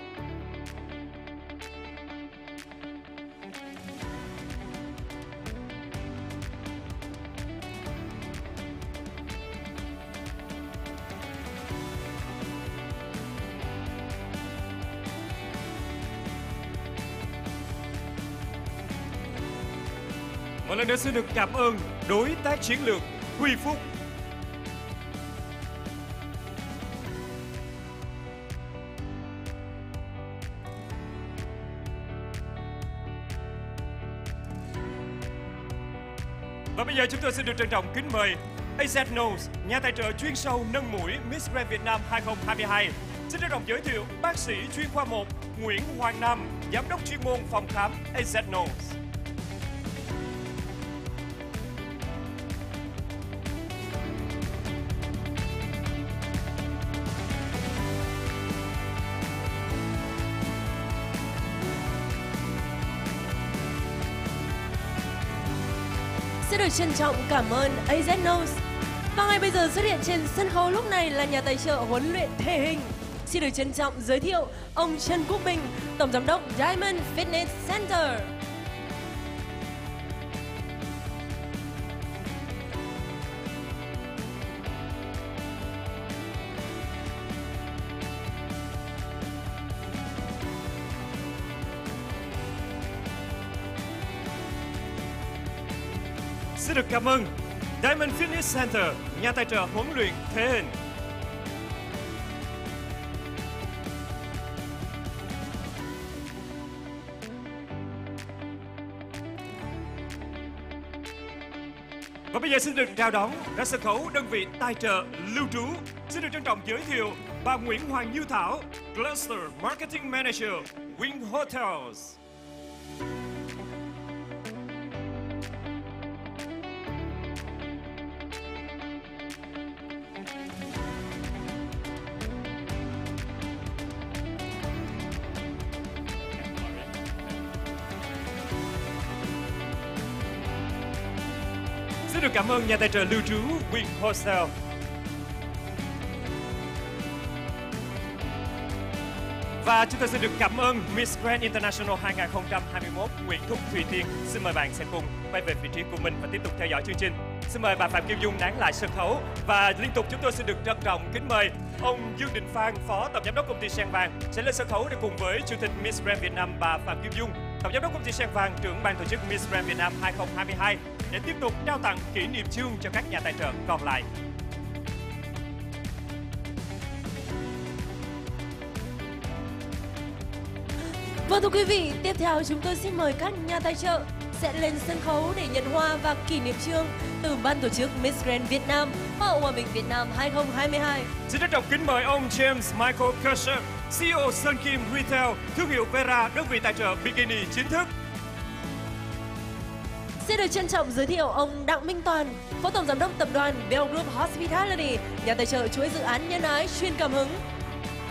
Một lần nữa xin được cảm ơn đối tác chiến lược Quy Phúc. Và bây giờ chúng tôi xin được trân trọng kính mời AZ Nose, nhà tài trợ chuyên sâu nâng mũi Miss Grand Việt Nam 2022. Xin trân trọng giới thiệu bác sĩ chuyên khoa 1 Nguyễn Hoàng Nam, giám đốc chuyên môn phòng khám AZ Nose. Được trân trọng cảm ơn AZ Nose. Và ngay bây giờ xuất hiện trên sân khấu lúc này là nhà tài trợ huấn luyện thể hình. Xin được trân trọng giới thiệu ông Trần Quốc Bình, Tổng Giám đốc Diamond Fitness Center. Xin được cảm ơn Diamond Fitness Center, nhà tài trợ huấn luyện thể hình. Và bây giờ xin được chào đón ra sân khấu đơn vị tài trợ lưu trú. Xin được trân trọng giới thiệu bà Nguyễn Hoàng Như Thảo, Cluster Marketing Manager, Wing Hotels. Ơn nhà tài trợ lưu trú Wing Hostel. Và chúng tôi xin được cảm ơn Miss Grand International 2021 Nguyễn Thúc Thùy Tiên. Xin mời bạn sẽ cùng quay về vị trí của mình và tiếp tục theo dõi chương trình. Xin mời bà Phạm Kim Dung nán lại sân khấu và liên tục chúng tôi xin được trân trọng kính mời ông Dương Đình Phan, Phó Tổng Giám đốc Công ty Sen Vàng sẽ lên sân khấu để cùng với Chủ tịch Miss Grand Việt Nam bà Phạm Kim Dung, Tổng Giám đốc Công ty Sen Vàng, trưởng ban tổ chức Miss Grand Việt Nam 2022 để tiếp tục trao tặng kỷ niệm chương cho các nhà tài trợ còn lại. Vâng thưa quý vị, tiếp theo chúng tôi xin mời các nhà tài trợ sẽ lên sân khấu để nhận hoa và kỷ niệm trương từ ban tổ chức Miss Grand Việt Nam Hoa hậu Hòa bình Việt Nam 2022. Xin trân trọng kính mời ông James Michael Kershaw, CEO Sun Kim Retail, thương hiệu Vera, đơn vị tài trợ bikini chính thức. Xin được trân trọng giới thiệu ông Đặng Minh Toàn, Phó Tổng Giám đốc Tập đoàn Bell Group Hospitality, nhà tài trợ chuỗi dự án nhân ái chuyên cảm hứng.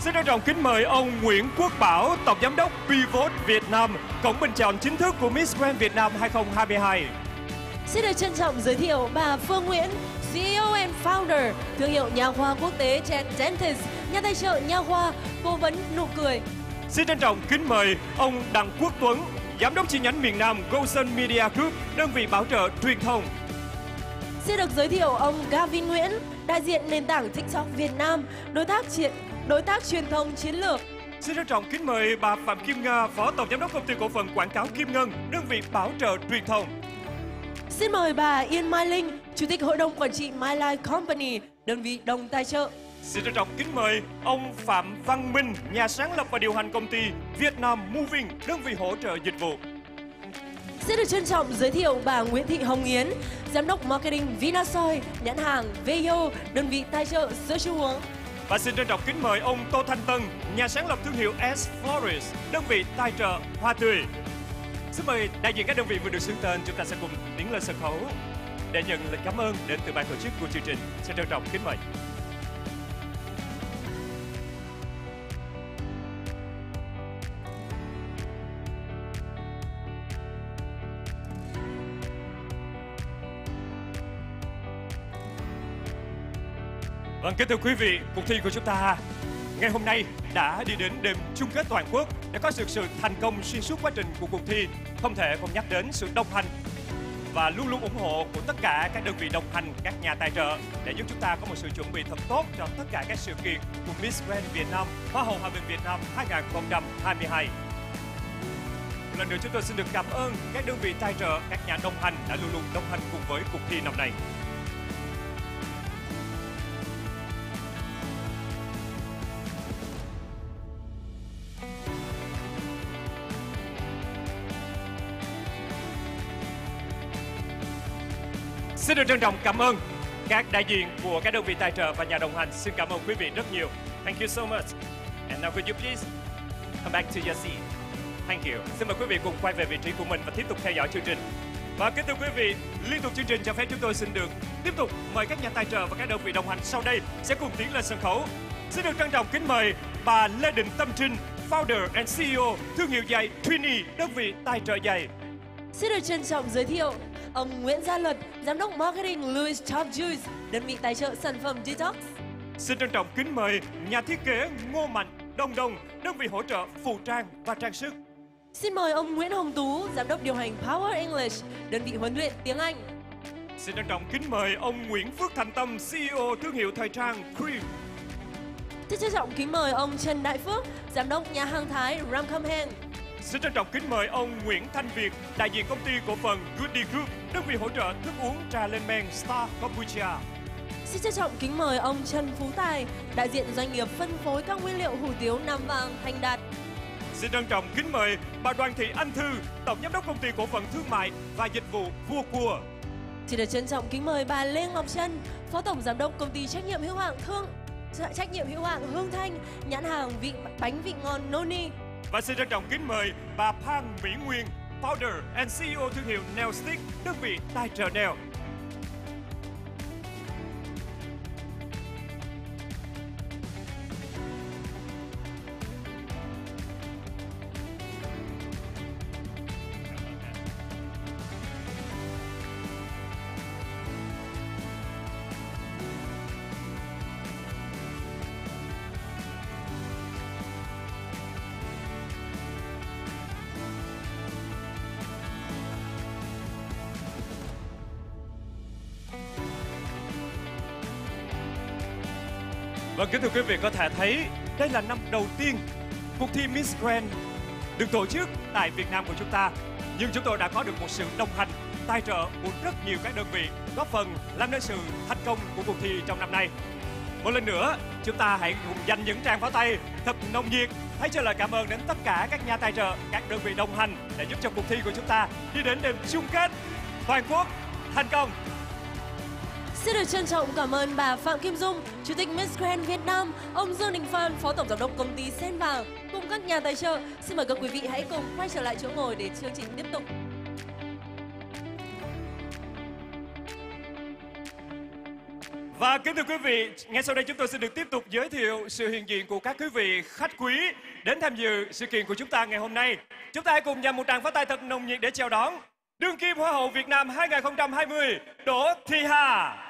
Xin trân trọng kính mời ông Nguyễn Quốc Bảo, Tổng Giám đốc Pivot Việt Nam, cổng bình chọn chính thức của Miss Grand Việt Nam 2022. Xin được trân trọng giới thiệu bà Phương Nguyễn, CEO and Founder, thương hiệu nha khoa quốc tế Jet Dentist, nhà tài trợ nha khoa, cố vấn nụ cười. Xin trân trọng kính mời ông Đặng Quốc Tuấn, Giám đốc chi nhánh miền Nam Golden Media Group, đơn vị bảo trợ truyền thông. Xin được giới thiệu ông Gavin Nguyễn, đại diện nền tảng TikTok Việt Nam, đối tác triển đối tác truyền thông chiến lược. Xin trân trọng kính mời bà Phạm Kim Nga, Phó Tổng Giám đốc Công ty Cổ phần Quảng cáo Kim Ngân, đơn vị bảo trợ truyền thông. Xin mời bà Yên Mai Linh, Chủ tịch Hội đồng Quản trị My Life Company, đơn vị đồng tài trợ. Xin trân trọng kính mời ông Phạm Văn Minh, nhà sáng lập và điều hành công ty Việt Nam Moving, đơn vị hỗ trợ dịch vụ. Xin được trân trọng giới thiệu bà Nguyễn Thị Hồng Yến, Giám đốc Marketing Vinasoy, nhãn hàng Veyo, đơn vị tài trợ sữa chua uống. Và xin trân trọng kính mời ông Tô Thanh Tân, nhà sáng lập thương hiệu S Florist, đơn vị tài trợ hoa tươi. Xin mời đại diện các đơn vị vừa được xưng tên, chúng ta sẽ cùng tiến lên sân khấu để nhận lời cảm ơn đến từ ban tổ chức của chương trình. Xin trân trọng kính mời. Vâng, kính thưa quý vị, cuộc thi của chúng ta ngày hôm nay đã đi đến đêm chung kết toàn quốc đã có được sự thành công xuyên suốt quá trình của cuộc thi. Không thể không nhắc đến sự đồng hành và luôn luôn ủng hộ của tất cả các đơn vị đồng hành, các nhà tài trợ để giúp chúng ta có một sự chuẩn bị thật tốt cho tất cả các sự kiện của Miss Grand Việt Nam, Hoa hậu Hòa bình Việt Nam 2022. Một lần nữa chúng tôi xin được cảm ơn các đơn vị tài trợ, các nhà đồng hành đã luôn luôn đồng hành cùng với cuộc thi năm nay. Xin được trân trọng cảm ơn các đại diện của các đơn vị tài trợ và nhà đồng hành. Xin cảm ơn quý vị rất nhiều. Thank you so much. And now could you please come back to your seat. Thank you. Xin mời quý vị cùng quay về vị trí của mình và tiếp tục theo dõi chương trình. Và kính thưa quý vị, liên tục chương trình cho phép chúng tôi xin được tiếp tục mời các nhà tài trợ và các đơn vị đồng hành sau đây sẽ cùng tiến lên sân khấu. Xin được trân trọng kính mời bà Lê Đình Tâm Trinh, Founder and CEO thương hiệu giày Trini, đơn vị tài trợ giày. Xin được trân trọng giới thiệu ông Nguyễn Gia Luật, Giám đốc Marketing Louis Top Juice, đơn vị tài trợ sản phẩm Detox. Xin trân trọng kính mời nhà thiết kế Ngô Mạnh, Đông Đông, đơn vị hỗ trợ phụ trang và trang sức. Xin mời ông Nguyễn Hồng Tú, Giám đốc điều hành Power English, đơn vị huấn luyện tiếng Anh. Xin trân trọng kính mời ông Nguyễn Phước Thành Tâm, CEO thương hiệu thời trang Cream. Xin trân trọng kính mời ông Trần Đại Phước, Giám đốc nhà hàng Thái Ramkhamhaeng. Xin trân trọng kính mời ông Nguyễn Thanh Việt, đại diện công ty cổ phần Goody Group, đơn vị hỗ trợ thức uống trà lên men Star Kombucha. Xin trân trọng kính mời ông Trần Phú Tài, đại diện doanh nghiệp phân phối các nguyên liệu hủ tiếu Nam Vàng Thành Đạt. Xin trân trọng kính mời bà Đoàn Thị Anh Thư, tổng giám đốc công ty cổ phần thương mại và dịch vụ Vua Cua. Xin được trân trọng kính mời bà Lê Ngọc Trân, phó tổng giám đốc công ty trách nhiệm hữu hạn Thương trách nhiệm hữu hạn Hương Thanh, nhãn hàng vị bánh vị ngon Noni. Và xin trân trọng kính mời bà Phan Mỹ Nguyên, founder and CEO thương hiệu Nail Stick, đơn vị tài trợ nail. Vâng, kính thưa quý vị có thể thấy đây là năm đầu tiên cuộc thi Miss Grand được tổ chức tại Việt Nam của chúng ta. Nhưng chúng tôi đã có được một sự đồng hành, tài trợ của rất nhiều các đơn vị góp phần làm nên sự thành công của cuộc thi trong năm nay. Một lần nữa, chúng ta hãy cùng dành những tràng pháo tay thật nồng nhiệt. Hãy trả lời cảm ơn đến tất cả các nhà tài trợ, các đơn vị đồng hành để giúp cho cuộc thi của chúng ta đi đến đêm chung kết toàn quốc thành công. Xin được trân trọng cảm ơn bà Phạm Kim Dung, Chủ tịch Miss Grand Việt Nam, ông Dương Đình Phan, Phó Tổng Giám đốc Công ty Sen Vàng, cùng các nhà tài trợ. Xin mời các quý vị hãy cùng quay trở lại chỗ ngồi để chương trình tiếp tục. Và kính thưa quý vị, ngay sau đây chúng tôi xin được tiếp tục giới thiệu sự hiện diện của các quý vị khách quý đến tham dự sự kiện của chúng ta ngày hôm nay. Chúng ta hãy cùng dành một tràng pháo tay thật nồng nhiệt để chào đón đương kim Hoa hậu Việt Nam 2020 Đỗ Thị Hà.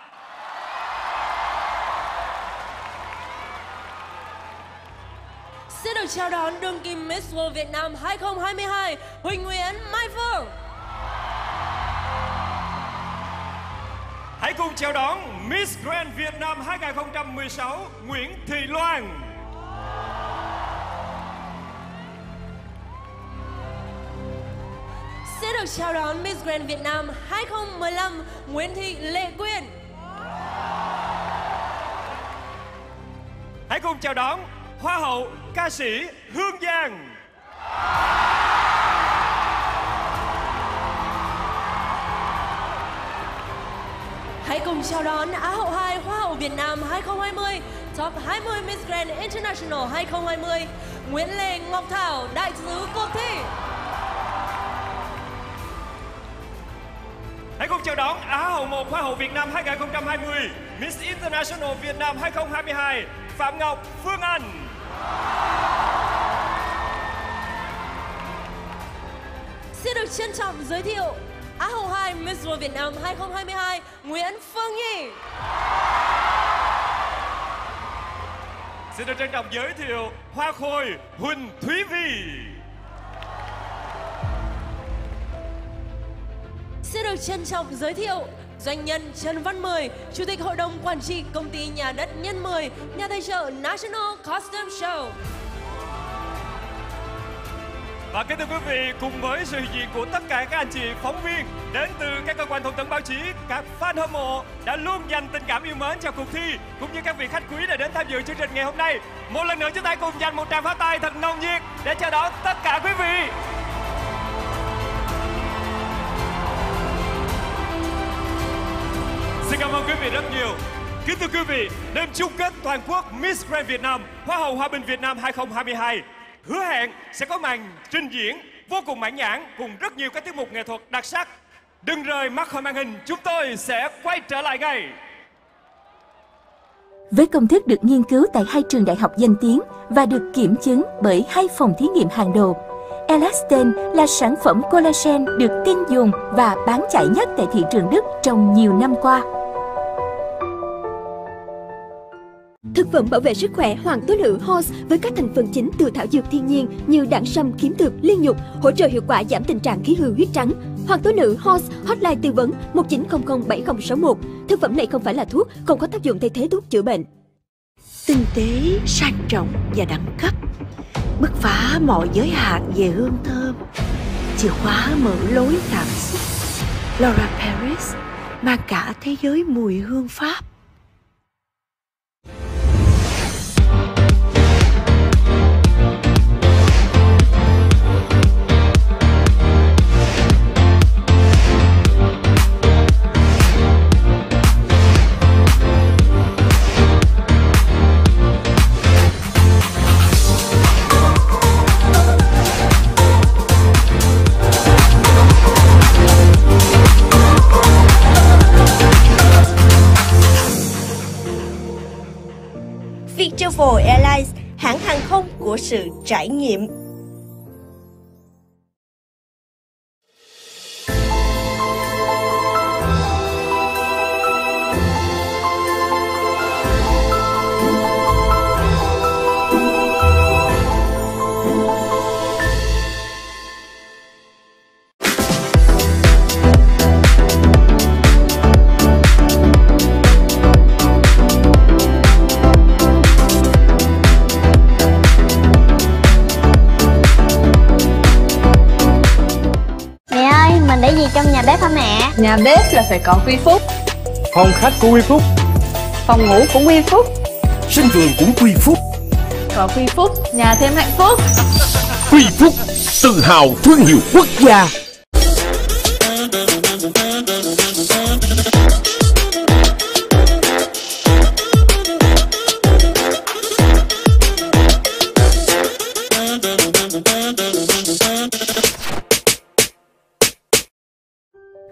Xin được chào đón đương kim Miss World Việt Nam 2022 Huỳnh Nguyễn Mai Phương. Hãy cùng chào đón Miss Grand Việt Nam 2016 Nguyễn Thị Loan. Xin được chào đón Miss Grand Việt Nam 2015 Nguyễn Thị Lệ Quyên. Hãy cùng chào đón Hoa hậu ca sĩ Hương Giang. Hãy cùng chào đón Á hậu 2 Hoa hậu Việt Nam 2020 Top 20 Miss Grand International 2020 Nguyễn Lê Ngọc Thảo đại sứ cuộc thi. Hãy cùng chào đón Á hậu 1 Hoa hậu Việt Nam 2020 Miss International Việt Nam 2022 Phạm Ngọc Phương Anh. Xin được trân trọng giới thiệu Á hậu 2 Miss World Việt Nam 2022 Nguyễn Phương Nhi. Xin được trân trọng giới thiệu Hoa khôi Huỳnh Thúy Vi. Xin được trân trọng giới thiệu Doanh nhân Trần Văn Mười, Chủ tịch Hội đồng Quản trị Công ty Nhà đất Nhân 10, nhà tài trợ National Costume Show. Và kính thưa quý vị, cùng với sự hiện diện của tất cả các anh chị phóng viên đến từ các cơ quan thông tấn báo chí, các fan hâm mộ đã luôn dành tình cảm yêu mến cho cuộc thi, cũng như các vị khách quý đã đến tham dự chương trình ngày hôm nay. Một lần nữa chúng ta cùng dành một tràng pháo tay thật nồng nhiệt để chào đón tất cả quý vị. Xin cảm ơn quý vị rất nhiều. Kính thưa quý vị, đêm chung kết toàn quốc Miss Grand Việt Nam, Hoa hậu Hòa bình Việt Nam 2022 hứa hẹn sẽ có màn trình diễn vô cùng mãn nhãn cùng rất nhiều các tiết mục nghệ thuật đặc sắc. Đừng rời mắt khỏi màn hình, chúng tôi sẽ quay trở lại ngay. Với công thức được nghiên cứu tại hai trường đại học danh tiếng và được kiểm chứng bởi hai phòng thí nghiệm hàng đầu, Elasten là sản phẩm collagen được tin dùng và bán chạy nhất tại thị trường Đức trong nhiều năm qua. Thực phẩm bảo vệ sức khỏe hoàng tố nữ horse với các thành phần chính từ thảo dược thiên nhiên như đảng sâm, kiếm thực, liên nhục hỗ trợ hiệu quả giảm tình trạng khí hư huyết trắng. Hoàng tố nữ horse hotline tư vấn 1900 7061. Thực phẩm này không phải là thuốc, không có tác dụng thay thế thuốc chữa bệnh. Tinh tế, sang trọng và đẳng cấp Bứt phá mọi giới hạn về hương thơm Chìa khóa mở lối cảm xúc Laura Paris mang cả thế giới mùi hương Pháp Travel Airlines, hãng hàng không của sự trải nghiệm. Bếp hả mẹ? Nhà bếp là phải có Quy Phúc. Phòng khách của Quy Phúc. Phòng ngủ của Quy Phúc. Sân vườn cũng Quy Phúc. Có Quy Phúc, nhà thêm hạnh phúc. Quy Phúc, tự hào thương hiệu quốc gia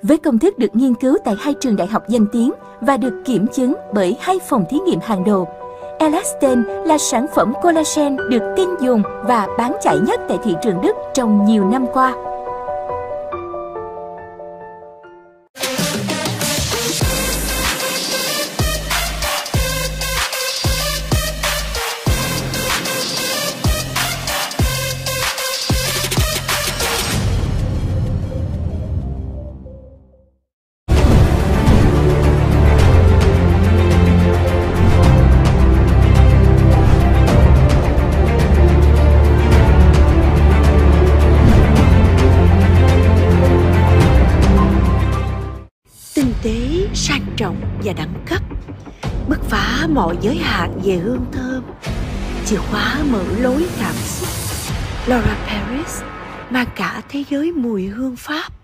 Với công thức được nghiên cứu tại hai trường đại học danh tiếng và được kiểm chứng bởi hai phòng thí nghiệm hàng đầu, Elasten là sản phẩm collagen được tin dùng và bán chạy nhất tại thị trường Đức trong nhiều năm qua. Mọi giới hạn về hương thơm. Chìa khóa mở lối cảm xúc. Laura Paris mang cả thế giới mùi hương Pháp.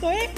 Thị Hồng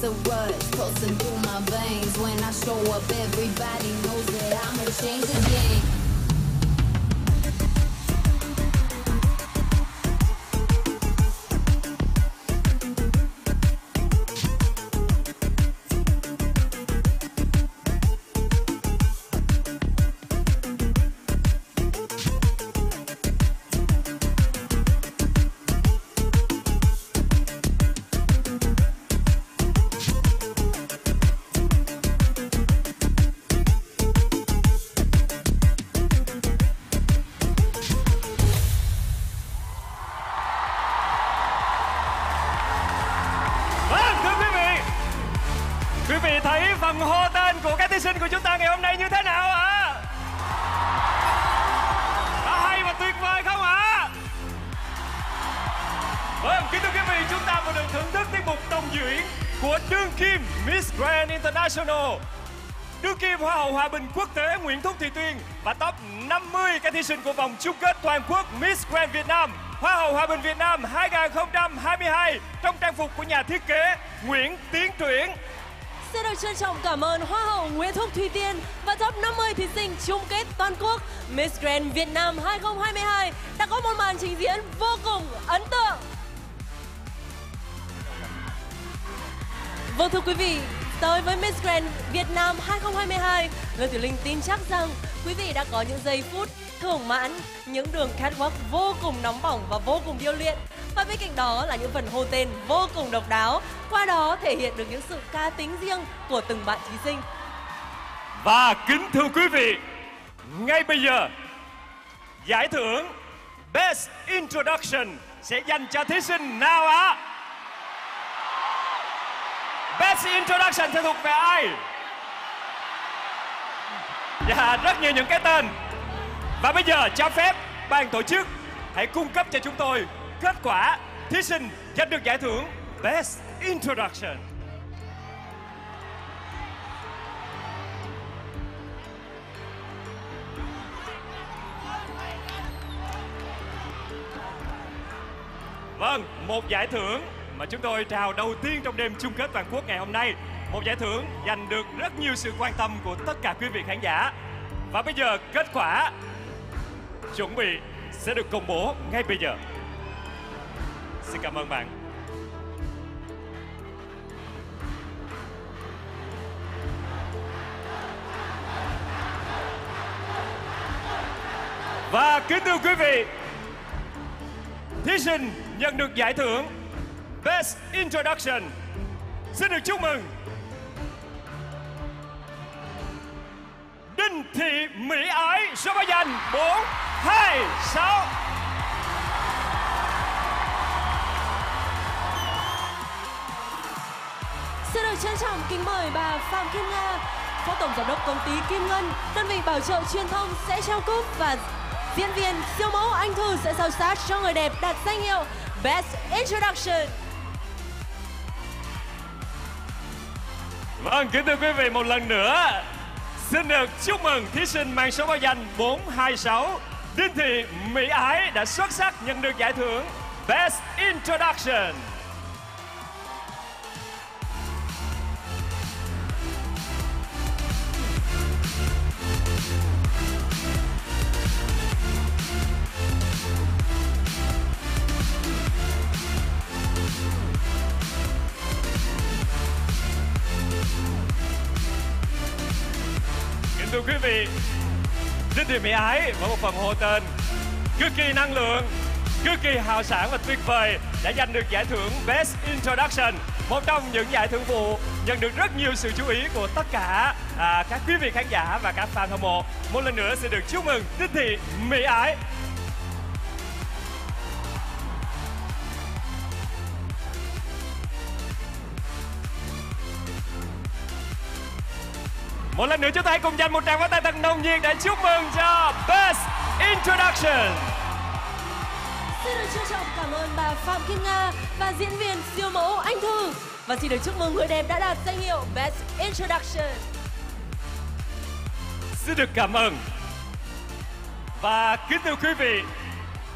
So thí sinh của vòng chung kết toàn quốc Miss Grand Việt Nam Hoa hậu Hòa bình Việt Nam 2022 trong trang phục của nhà thiết kế Nguyễn Tiến Tuyển Xin được trân trọng cảm ơn Hoa hậu Nguyễn Thúc Thùy Tiên và top 50 thí sinh chung kết toàn quốc Miss Grand Việt Nam 2022 đã có một màn trình diễn vô cùng ấn tượng. Vâng thưa quý vị, tới với Miss Grand Việt Nam 2022, Lê Thủy Linh tin chắc rằng quý vị đã có những giây phút thưởng mãn những đường catwalk vô cùng nóng bỏng và vô cùng điêu luyện. Và bên cạnh đó là những phần hô tên vô cùng độc đáo, qua đó thể hiện được những sự cá tính riêng của từng bạn thí sinh. Và kính thưa quý vị, ngay bây giờ giải thưởng Best Introduction sẽ dành cho thí sinh nào ạ? Best Introduction sẽ thuộc về ai? Dạ, rất nhiều những cái tên. Và bây giờ cho phép ban tổ chức hãy cung cấp cho chúng tôi kết quả thí sinh giành được giải thưởng Best Introduction. Vâng, một giải thưởng mà chúng tôi trao đầu tiên trong đêm chung kết toàn quốc ngày hôm nay. Một giải thưởng giành được rất nhiều sự quan tâm của tất cả quý vị khán giả. Và bây giờ kết quả chuẩn bị sẽ được công bố ngay bây giờ. Xin cảm ơn bạn. Và kính thưa quý vị, thí sinh nhận được giải thưởng Best Introduction. Xin được chúc mừng Đinh Thị Mỹ Ái số báo danh 426. Xin được trân trọng kính mời bà Phạm Kim Nga, Phó Tổng Giám đốc Công ty Kim Ngân, đơn vị bảo trợ truyền thông sẽ trao cúp và diễn viên siêu mẫu Anh Thư sẽ sao sát cho người đẹp đạt danh hiệu Best Introduction. Vâng, kính thưa quý vị một lần nữa Xin được chúc mừng thí sinh mang số báo danh 426 Đinh Thị Mỹ Ái đã xuất sắc nhận được giải thưởng Best Introduction. Điểm Mỹ Ái với một phần hô tên cực kỳ năng lượng, cực kỳ hào sảng và tuyệt vời đã giành được giải thưởng Best Introduction, một trong những giải thưởng phụ nhận được rất nhiều sự chú ý của tất cả à, các quý vị khán giả và các fan hâm mộ. Một lần nữa xin được chúc mừng Đinh Thị Mỹ Ái. Một lần nữa chúng ta hãy cùng dành một tràng pháo tay thật nồng nhiệt để chúc mừng cho Best Introduction. Xin được trân trọng cảm ơn bà Phạm Kim Nga và diễn viên siêu mẫu Anh Thư. Và xin được chúc mừng người đẹp đã đạt danh hiệu Best Introduction. Xin được cảm ơn. Và kính thưa quý vị,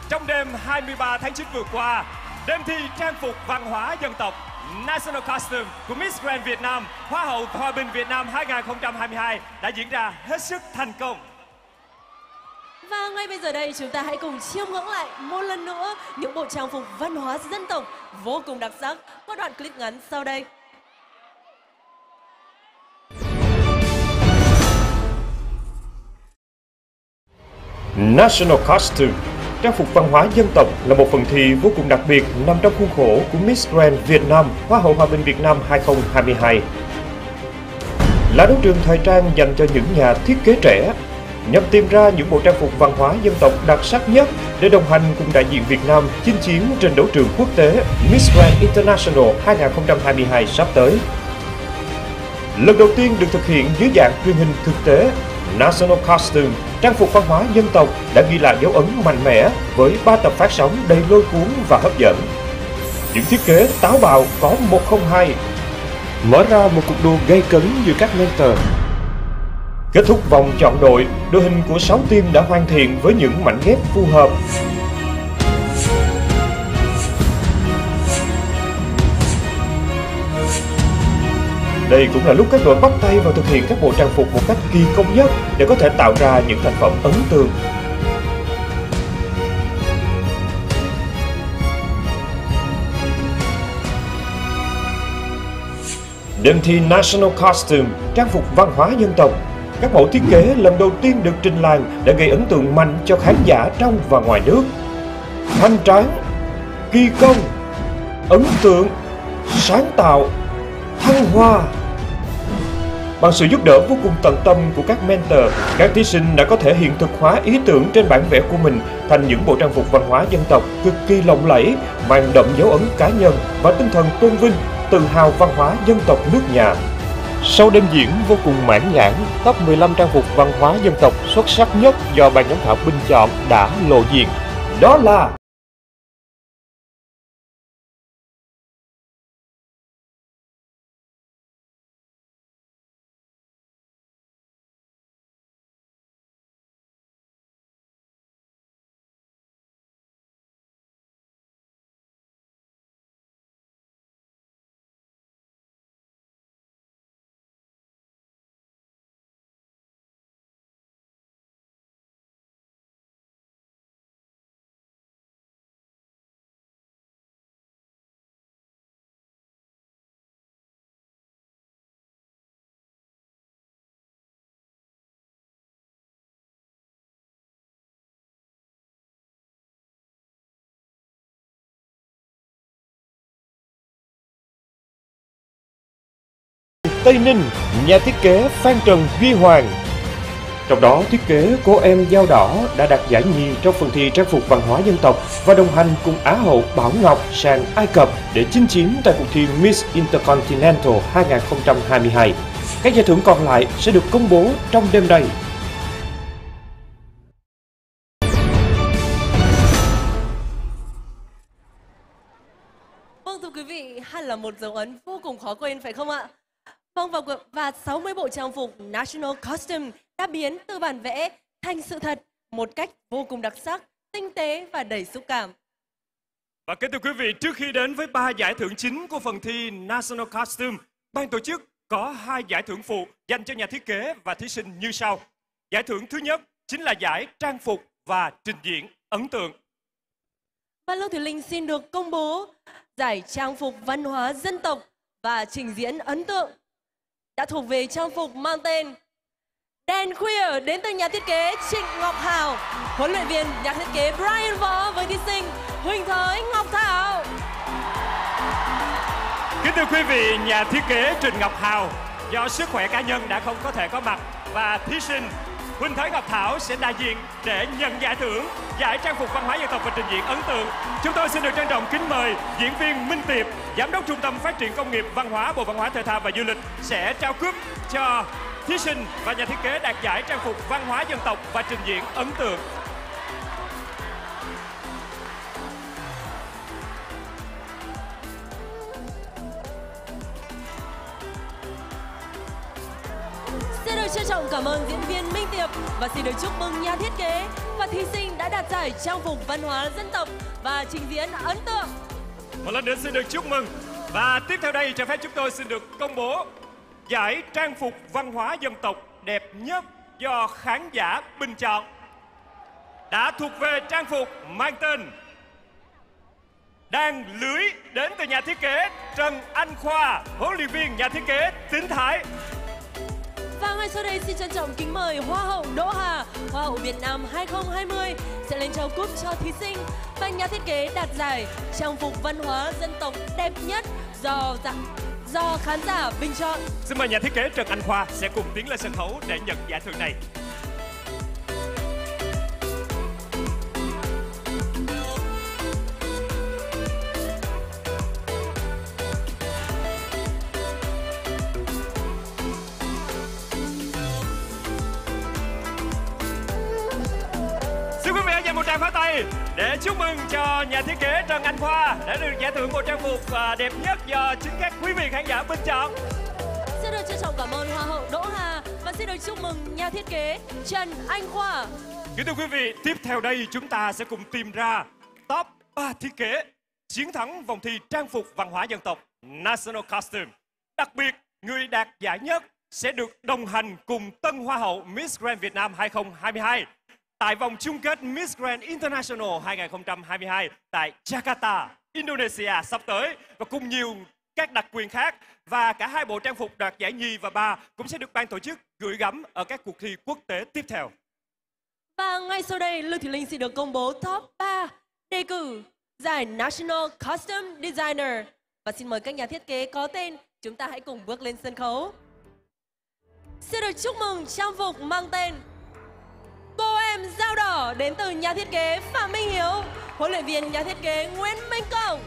trong đêm 23 tháng 9 vừa qua, đêm thi trang phục văn hóa dân tộc National Costume của Miss Grand Việt Nam, Hoa hậu Hòa bình Việt Nam 2022 đã diễn ra hết sức thành công. Và ngay bây giờ đây chúng ta hãy cùng chiêm ngưỡng lại một lần nữa những bộ trang phục văn hóa dân tộc vô cùng đặc sắc qua đoạn clip ngắn sau đây. National Costume Trang phục văn hóa dân tộc là một phần thi vô cùng đặc biệt nằm trong khuôn khổ của Miss Grand Việt Nam Hoa hậu Hòa bình Việt Nam 2022. Là đấu trường thời trang dành cho những nhà thiết kế trẻ, nhằm tìm ra những bộ trang phục văn hóa dân tộc đặc sắc nhất để đồng hành cùng đại diện Việt Nam chinh chiến trên đấu trường quốc tế Miss Grand International 2022 sắp tới. Lần đầu tiên được thực hiện dưới dạng truyền hình thực tế, National Costume, trang phục văn hóa dân tộc đã ghi lại dấu ấn mạnh mẽ với ba tập phát sóng đầy lôi cuốn và hấp dẫn. Những thiết kế táo bạo có 102 mở ra một cuộc đua gây cấn giữa các mentor. Kết thúc vòng chọn đội, đội hình của 6 team đã hoàn thiện với những mảnh ghép phù hợp. Đây cũng là lúc các đội bắt tay vào thực hiện các bộ trang phục một cách kỳ công nhất để có thể tạo ra những thành phẩm ấn tượng. Đêm thi National Costume, trang phục văn hóa dân tộc. Các mẫu thiết kế lần đầu tiên được trình làng đã gây ấn tượng mạnh cho khán giả trong và ngoài nước. thanh tráng, kỳ công, ấn tượng, sáng tạo, thăng hoa. Bằng sự giúp đỡ vô cùng tận tâm của các mentor, các thí sinh đã có thể hiện thực hóa ý tưởng trên bản vẽ của mình thành những bộ trang phục văn hóa dân tộc cực kỳ lộng lẫy, mang đậm dấu ấn cá nhân và tinh thần tôn vinh, tự hào văn hóa dân tộc nước nhà. Sau đêm diễn vô cùng mãn nhãn, top 15 trang phục văn hóa dân tộc xuất sắc nhất do ban giám khảo bình chọn đã lộ diện. Đó là Tây Ninh, nhà thiết kế Phan Trần Duy Hoàng. Trong đó, thiết kế cô em dao đỏ đã đạt giải nhì trong phần thi trang phục văn hóa dân tộc và đồng hành cùng Á hậu Bảo Ngọc sang Ai Cập để chinh chiến tại cuộc thi Miss Intercontinental 2022. Các giải thưởng còn lại sẽ được công bố trong đêm nay. Vâng thưa quý vị, hẳn là một dấu ấn vô cùng khó quên phải không ạ? Vâng và, và 60 bộ trang phục National Costume đã biến từ bản vẽ thành sự thật một cách vô cùng đặc sắc, tinh tế và đầy xúc cảm. Và kính thưa quý vị, trước khi đến với ba giải thưởng chính của phần thi National Costume, ban tổ chức có hai giải thưởng phụ dành cho nhà thiết kế và thí sinh như sau. Giải thưởng thứ nhất chính là giải trang phục và trình diễn ấn tượng. Và Lưu Thủy Linh xin được công bố giải trang phục văn hóa dân tộc và trình diễn ấn tượng đã thuộc về trang phục mang tên Đèn khuya đến từ nhà thiết kế Trịnh Ngọc Hào, huấn luyện viên nhà thiết kế Brian Võ với thí sinh Huỳnh Thới Ngọc Thảo. Kính thưa quý vị, nhà thiết kế Trịnh Ngọc Hào do sức khỏe cá nhân đã không có thể có mặt và thí sinh Huỳnh Thới Ngọc Thảo sẽ đại diện để nhận giải thưởng giải trang phục văn hóa dân tộc và trình diễn ấn tượng. Chúng tôi xin được trân trọng kính mời diễn viên Minh Tiệp, giám đốc trung tâm phát triển công nghiệp, văn hóa, Bộ Văn hóa, Thể thao và Du lịch sẽ trao cúp cho thí sinh và nhà thiết kế đạt giải trang phục văn hóa dân tộc và trình diễn ấn tượng. Xin được trân trọng cảm ơn diễn viên Minh Tiệp và xin được chúc mừng nhà thiết kế và thí sinh đã đạt giải trang phục văn hóa dân tộc và trình diễn ấn tượng. Một lần nữa xin được chúc mừng. Và tiếp theo đây cho phép chúng tôi xin được công bố giải trang phục văn hóa dân tộc đẹp nhất do khán giả bình chọn đã thuộc về trang phục mang tên đang lưới đến từ nhà thiết kế Trần Anh Khoa, huấn luyện viên nhà thiết kế Tín Thái. Và ngay sau đây xin trân trọng kính mời Hoa hậu Đỗ Hà, Hoa hậu Việt Nam 2020 sẽ lên trao cúp cho thí sinh và nhà thiết kế đạt giải trang phục văn hóa dân tộc đẹp nhất do do khán giả bình chọn. Xin mời nhà thiết kế Trần Anh Khoa sẽ cùng tiến lên sân khấu để nhận giải thưởng này. Tràng pháo tay để chúc mừng cho nhà thiết kế Trần Anh Khoa đã được giải thưởng bộ trang phục à, đẹp nhất do chính các quý vị khán giả bình chọn. Xin được trân trọng cảm ơn Hoa hậu Đỗ Hà và xin được chúc mừng nhà thiết kế Trần Anh Khoa. Kính thưa quý vị, tiếp theo đây chúng ta sẽ cùng tìm ra top 3 thiết kế chiến thắng vòng thi trang phục văn hóa dân tộc National Costume. Đặc biệt, người đạt giải nhất sẽ được đồng hành cùng tân Hoa hậu Miss Grand Việt Nam 2022 tại vòng chung kết Miss Grand International 2022 tại Jakarta, Indonesia sắp tới và cùng nhiều các đặc quyền khác và cả hai bộ trang phục đoạt giải nhì và ba cũng sẽ được ban tổ chức gửi gắm ở các cuộc thi quốc tế tiếp theo. Và ngay sau đây, Lưu Thị Linh sẽ được công bố top 3 đề cử giải National Costume Designer. Và xin mời các nhà thiết kế có tên, chúng ta hãy cùng bước lên sân khấu. Xin được chúc mừng trang phục mang tên Cô em dao đỏ đến từ nhà thiết kế Phạm Minh Hiếu, huấn luyện viên nhà thiết kế Nguyễn Minh Công.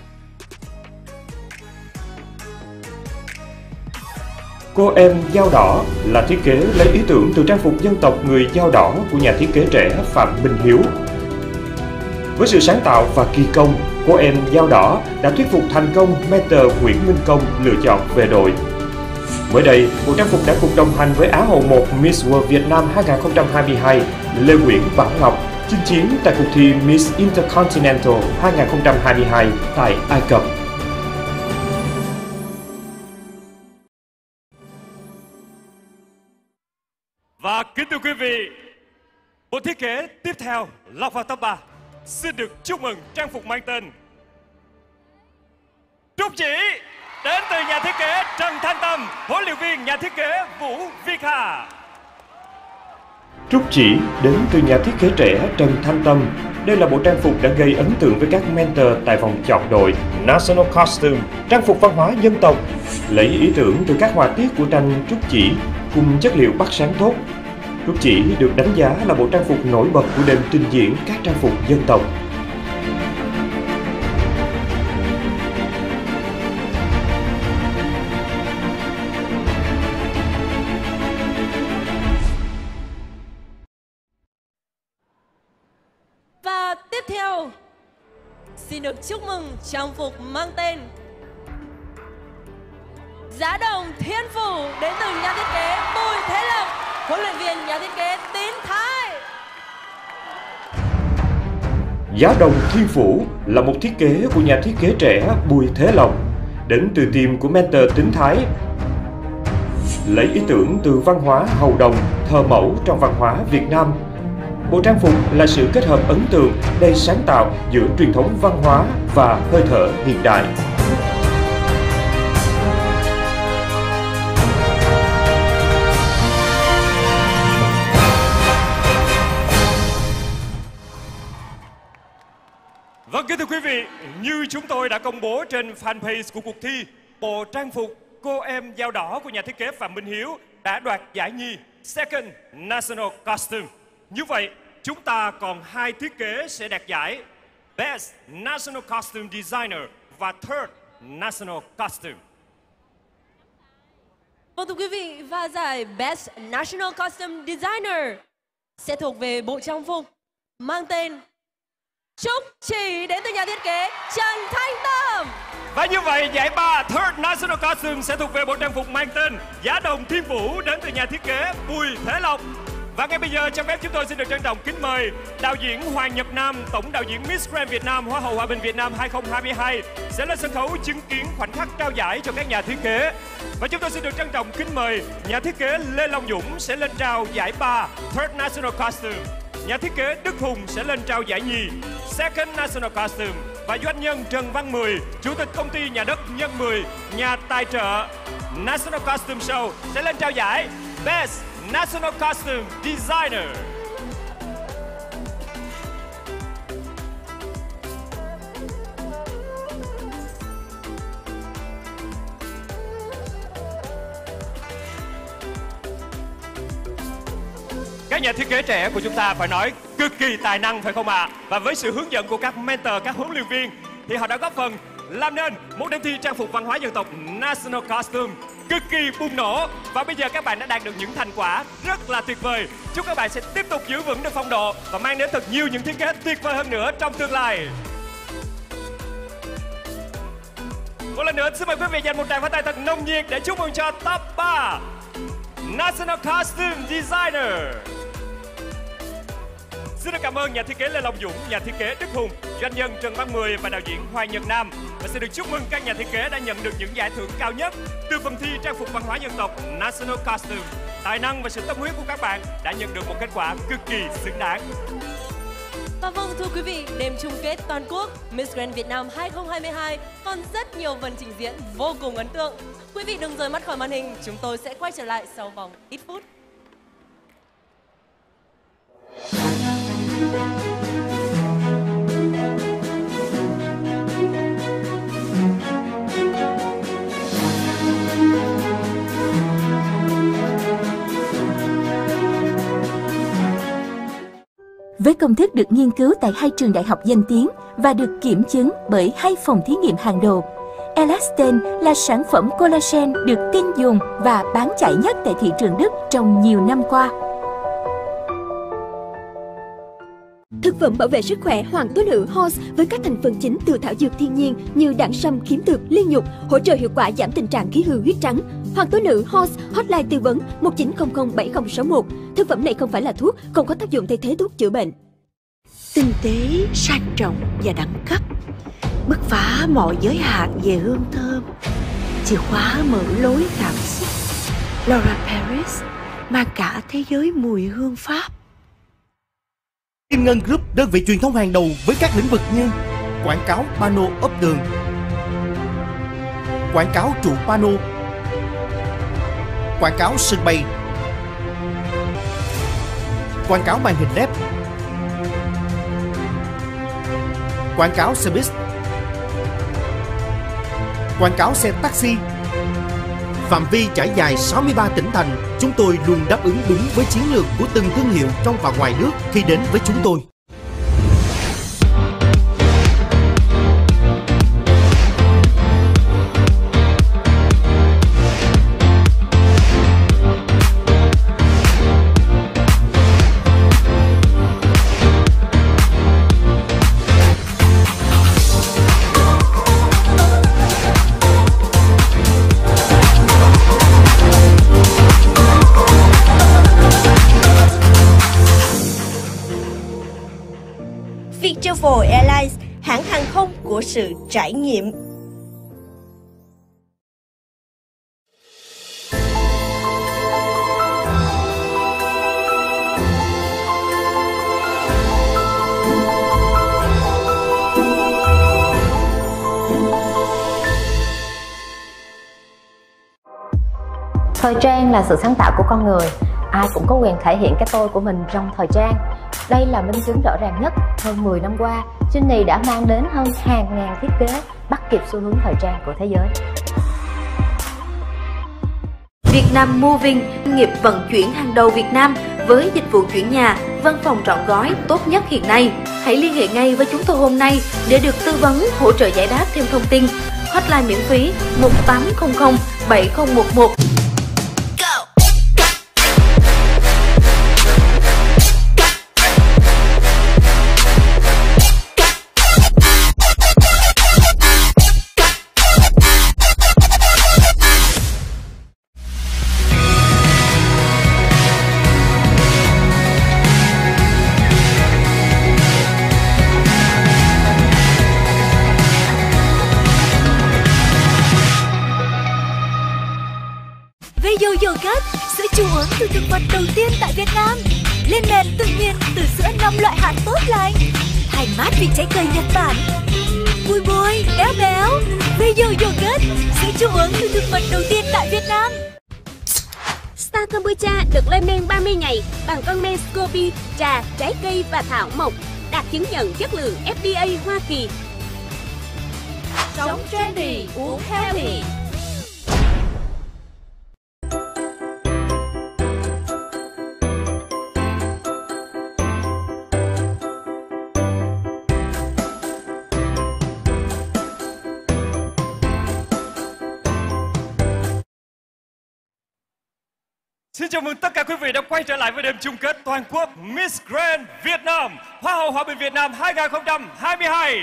Cô em dao đỏ là thiết kế lấy ý tưởng từ trang phục dân tộc người dao đỏ của nhà thiết kế trẻ Phạm Minh Hiếu. Với sự sáng tạo và kỳ công, cô em dao đỏ đã thuyết phục thành công mentor Nguyễn Minh Công lựa chọn về đội. Mới đây, bộ trang phục đã cùng đồng hành với Á hậu 1 Miss World Việt Nam 2022 Lê Nguyễn Bảo Ngọc chinh chiến tại cuộc thi Miss Intercontinental 2022 tại Ai Cập. Và kính thưa quý vị, bộ thiết kế tiếp theo lọc vào top 3. Xin được chúc mừng trang phục mang tên Trúc Chỉ đến từ nhà thiết kế Trần Thanh Tâm, huấn luyện viên nhà thiết kế Vũ Việt Hà. Trúc chỉ đến từ nhà thiết kế trẻ Trần Thanh Tâm. Đây là bộ trang phục đã gây ấn tượng với các mentor tại vòng chọn đội National Costume, trang phục văn hóa dân tộc, lấy ý tưởng từ các họa tiết của tranh Trúc chỉ cùng chất liệu bắt sáng tốt. Trúc chỉ được đánh giá là bộ trang phục nổi bật của đêm trình diễn các trang phục dân tộc. Được chúc mừng trang phục mang tên Giá đồng Thiên Phủ đến từ nhà thiết kế Bùi Thế Lập, huấn luyện viên nhà thiết kế Tín Thái. Giá đồng Thiên Phủ là một thiết kế của nhà thiết kế trẻ Bùi Thế Lộc, đến từ team của mentor Tín Thái. Lấy ý tưởng từ văn hóa hầu đồng, thờ mẫu trong văn hóa Việt Nam. Bộ trang phục là sự kết hợp ấn tượng, đầy sáng tạo giữa truyền thống văn hóa và hơi thở hiện đại. Vâng, kính thưa quý vị, như chúng tôi đã công bố trên fanpage của cuộc thi, bộ trang phục cô em dao đỏ của nhà thiết kế Phạm Minh Hiếu đã đoạt giải nhì Second National Costume. Như vậy, chúng ta còn hai thiết kế sẽ đạt giải Best National Costume Designer và Third National Costume. Vâng thưa quý vị, và giải Best National Costume Designer sẽ thuộc về bộ trang phục mang tên Trúc Chỉ đến từ nhà thiết kế Trần Thanh Tâm. Và như vậy, giải ba Third National Costume sẽ thuộc về bộ trang phục mang tên Giá đồng Thiên Vũ đến từ nhà thiết kế Bùi Thế Lộc. Và ngay bây giờ, cho phép chúng tôi xin được trân trọng kính mời đạo diễn Hoàng Nhật Nam, tổng đạo diễn Miss Grand Việt Nam, Hoa hậu Hòa bình Việt Nam 2022 sẽ lên sân khấu chứng kiến khoảnh khắc trao giải cho các nhà thiết kế. Và chúng tôi xin được trân trọng kính mời nhà thiết kế Lê Long Dũng sẽ lên trao giải ba Third National Costume. Nhà thiết kế Đức Hùng sẽ lên trao giải nhì Second National Costume và doanh nhân Trần Văn Mười, chủ tịch công ty nhà đất Nhân 10, nhà tài trợ National Costume Show sẽ lên trao giải Best National Costume Designer. Các nhà thiết kế trẻ của chúng ta phải nói cực kỳ tài năng phải không ạ? À? Và với sự hướng dẫn của các mentor, các huấn luyện viên thì họ đã góp phần làm nên một đêm thi trang phục văn hóa dân tộc National Costume cực kỳ bùng nổ và bây giờ các bạn đã đạt được những thành quả rất là tuyệt vời. Chúc các bạn sẽ tiếp tục giữ vững được phong độ và mang đến thật nhiều những thiết kế tuyệt vời hơn nữa trong tương lai. Một lần nữa, xin mời quý vị dành một tràng pháo tay thật nồng nhiệt để chúc mừng cho top 3 National Costume Designer. Xin được cảm ơn nhà thiết kế Lê Long Dũng, nhà thiết kế Đức Hùng, doanh nhân Trần Văn Mười và đạo diễn Hoàng Nhật Nam. Và xin được chúc mừng các nhà thiết kế đã nhận được những giải thưởng cao nhất từ phần thi trang phục văn hóa dân tộc National Costume. Tài năng và sự tâm huyết của các bạn đã nhận được một kết quả cực kỳ xứng đáng. Và vâng thưa quý vị, đêm chung kết toàn quốc Miss Grand Việt Nam 2022 còn rất nhiều phần trình diễn vô cùng ấn tượng. Quý vị đừng rời mắt khỏi màn hình, chúng tôi sẽ quay trở lại sau vòng ít phút. Với công thức được nghiên cứu tại hai trường đại học danh tiếng và được kiểm chứng bởi hai phòng thí nghiệm hàng đầu, Elasten là sản phẩm collagen được tin dùng và bán chạy nhất tại thị trường Đức trong nhiều năm qua. Thực phẩm bảo vệ sức khỏe hoàng tố nữ Horse với các thành phần chính từ thảo dược thiên nhiên như đảng sâm, kiếm thực, liên nhục, hỗ trợ hiệu quả giảm tình trạng khí hư huyết trắng. Hoàng tố nữ Horse hotline tư vấn 1900 7061. Thực phẩm này không phải là thuốc, không có tác dụng thay thế thuốc chữa bệnh. Tinh tế, sang trọng và đẳng cấp bứt phá mọi giới hạn về hương thơm chìa khóa mở lối cảm xúc Laura Paris mang cả thế giới mùi hương Pháp Kim Ngân Group đơn vị truyền thông hàng đầu với các lĩnh vực như quảng cáo pano ốp tường, quảng cáo trụ pano, quảng cáo sân bay, quảng cáo màn hình LED, quảng cáo xe buýt, quảng cáo xe taxi. Phạm vi trải dài 63 tỉnh thành, chúng tôi luôn đáp ứng đúng với chiến lược của từng thương hiệu trong và ngoài nước khi đến với chúng tôi. Viettravel Airlines, hãng hàng không của sự trải nghiệm. Thời trang là sự sáng tạo của con người Ai cũng có quyền thể hiện cái tôi của mình trong thời trang đây là minh chứng rõ ràng nhất Hơn 10 năm qua, Ginny đã mang đến hơn hàng ngàn thiết kế bắt kịp xu hướng thời trang của thế giới Việt Nam Moving, doanh nghiệp vận chuyển hàng đầu Việt Nam với dịch vụ chuyển nhà, văn phòng trọn gói tốt nhất hiện nay. Hãy liên hệ ngay với chúng tôi hôm nay để được tư vấn, hỗ trợ giải đáp thêm thông tin. Hotline miễn phí 1800 7011 năm loại hạt tốt lành. Thành mát vị trái cây Nhật Bản. Bùi bùi, béo béo, Veyo yogurt, sữa chua uống từ thực vật đầu tiên tại Việt Nam. Star Kombucha được lên men 30 ngày bằng con men Scoby, trà, trái cây và thảo mộc, đạt chứng nhận chất lượng FDA Hoa Kỳ. Sống trendy, uống healthy. Xin chào mừng tất cả quý vị đã quay trở lại với đêm chung kết toàn quốc Miss Grand Việt Nam Hoa hậu Hòa bình Việt Nam 2022.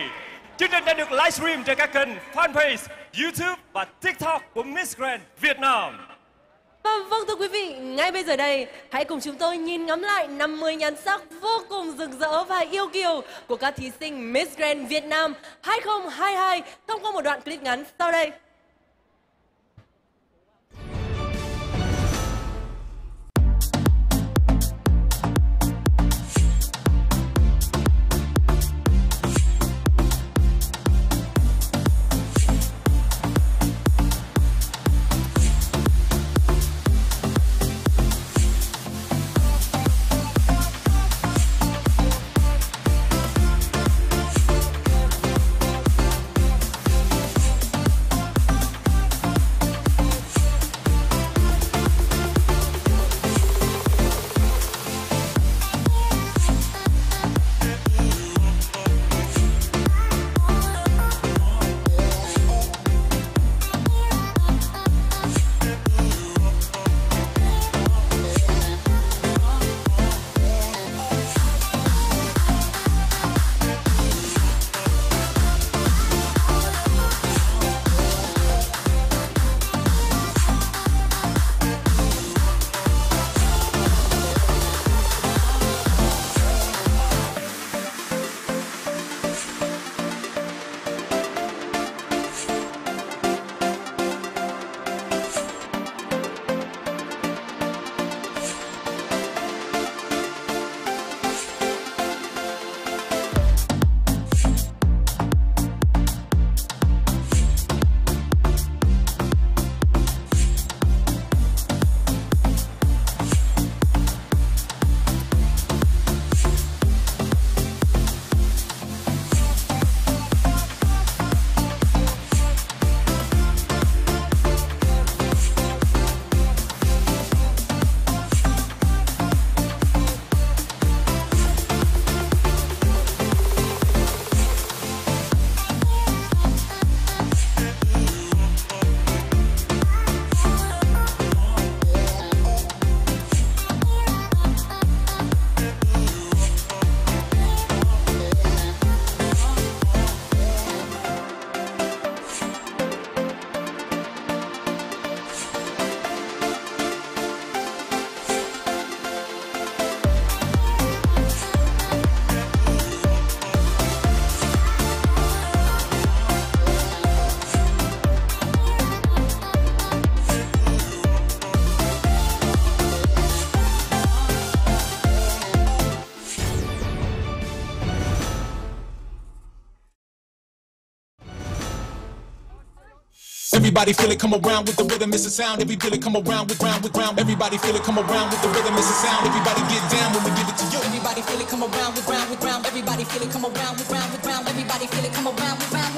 Chương trình đã được livestream trên các kênh fanpage, YouTube và TikTok của Miss Grand Việt Nam. Và vâng thưa quý vị, ngay bây giờ đây, hãy cùng chúng tôi nhìn ngắm lại 50 nhan sắc vô cùng rực rỡ và yêu kiều của các thí sinh Miss Grand Việt Nam 2022 thông qua một đoạn clip ngắn sau đây. Everybody feel it, come around with the rhythm, it's a sound. Everybody come around with round with round. Everybody feel it, come around with the rhythm, it's a sound. Everybody get down when we give it to you. Everybody feel it, come around with round with round. Everybody feel it, come around with round with round. Everybody feel it, come around with round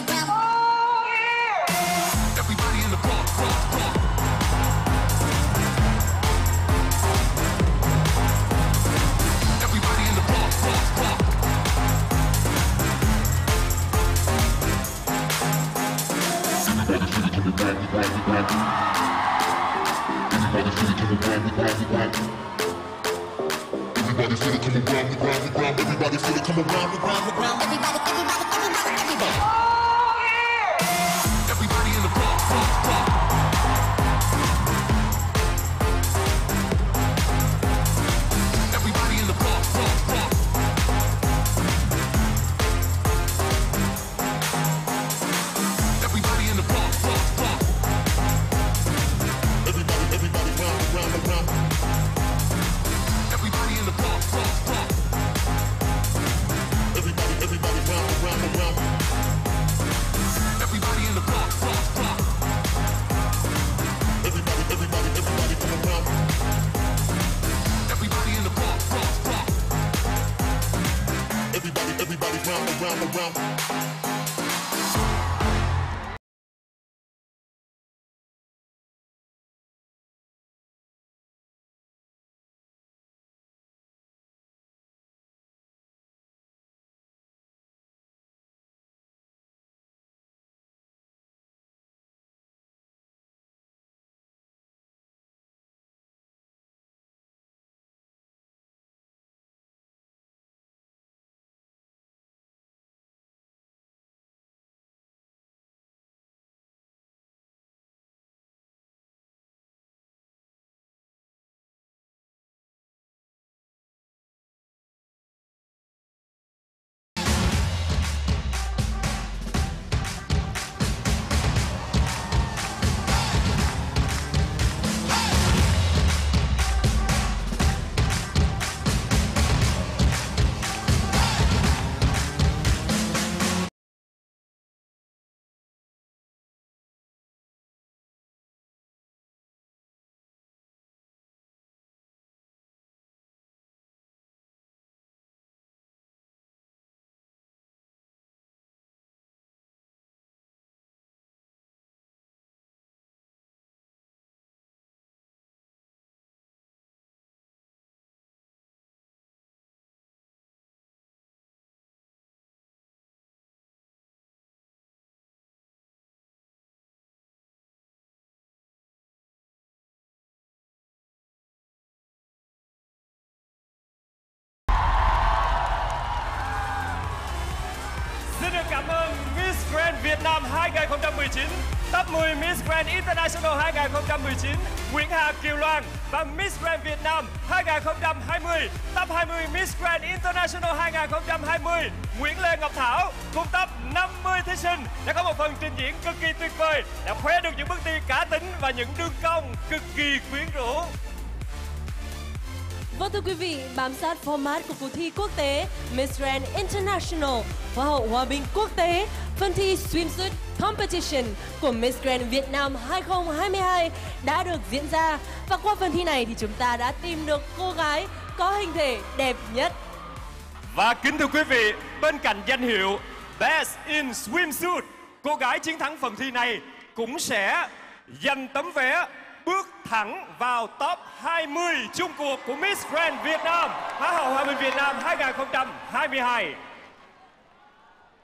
2019, top 10 Miss Grand International 2019 Nguyễn Hà Kiều Loan và Miss Grand Việt Nam 2020, top 20 Miss Grand International 2020 Nguyễn Lê Ngọc Thảo cùng top 50 thí sinh đã có một phần trình diễn cực kỳ tuyệt vời, đã khoe được những bước đi cá tính và những đường cong cực kỳ quyến rũ. Vâng thưa quý vị, bám sát format của cuộc thi quốc tế Miss Grand International, Hoa hậu Hòa bình quốc tế, phần thi Swimsuit Competition của Miss Grand Việt Nam 2022 đã được diễn ra. Và qua phần thi này thì chúng ta đã tìm được cô gái có hình thể đẹp nhất. Và kính thưa quý vị, bên cạnh danh hiệu Best in Swimsuit, cô gái chiến thắng phần thi này cũng sẽ giành tấm vé bước thẳng vào top 20 chung cuộc của Miss Grand Việt Nam, Hoa hậu Hòa bình Việt Nam 2022.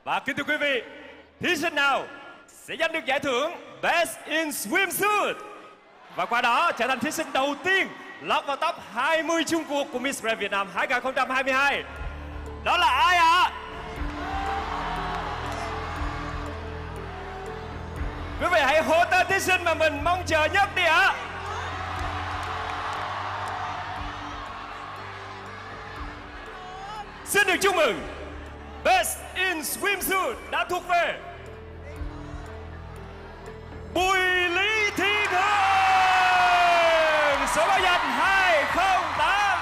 Và kính thưa quý vị, thí sinh nào sẽ giành được giải thưởng Best in Swimsuit và qua đó trở thành thí sinh đầu tiên lọt vào top 20 chung cuộc của Miss Grand Việt Nam 2022. Đó là ai ạ? Quý vị hãy hô tên thí sinh mà mình mong chờ nhất đi ạ. Xin được chúc mừng Best in Swimsuit đã thuộc về Bùi Lý Thiên Hương Số báo danh 208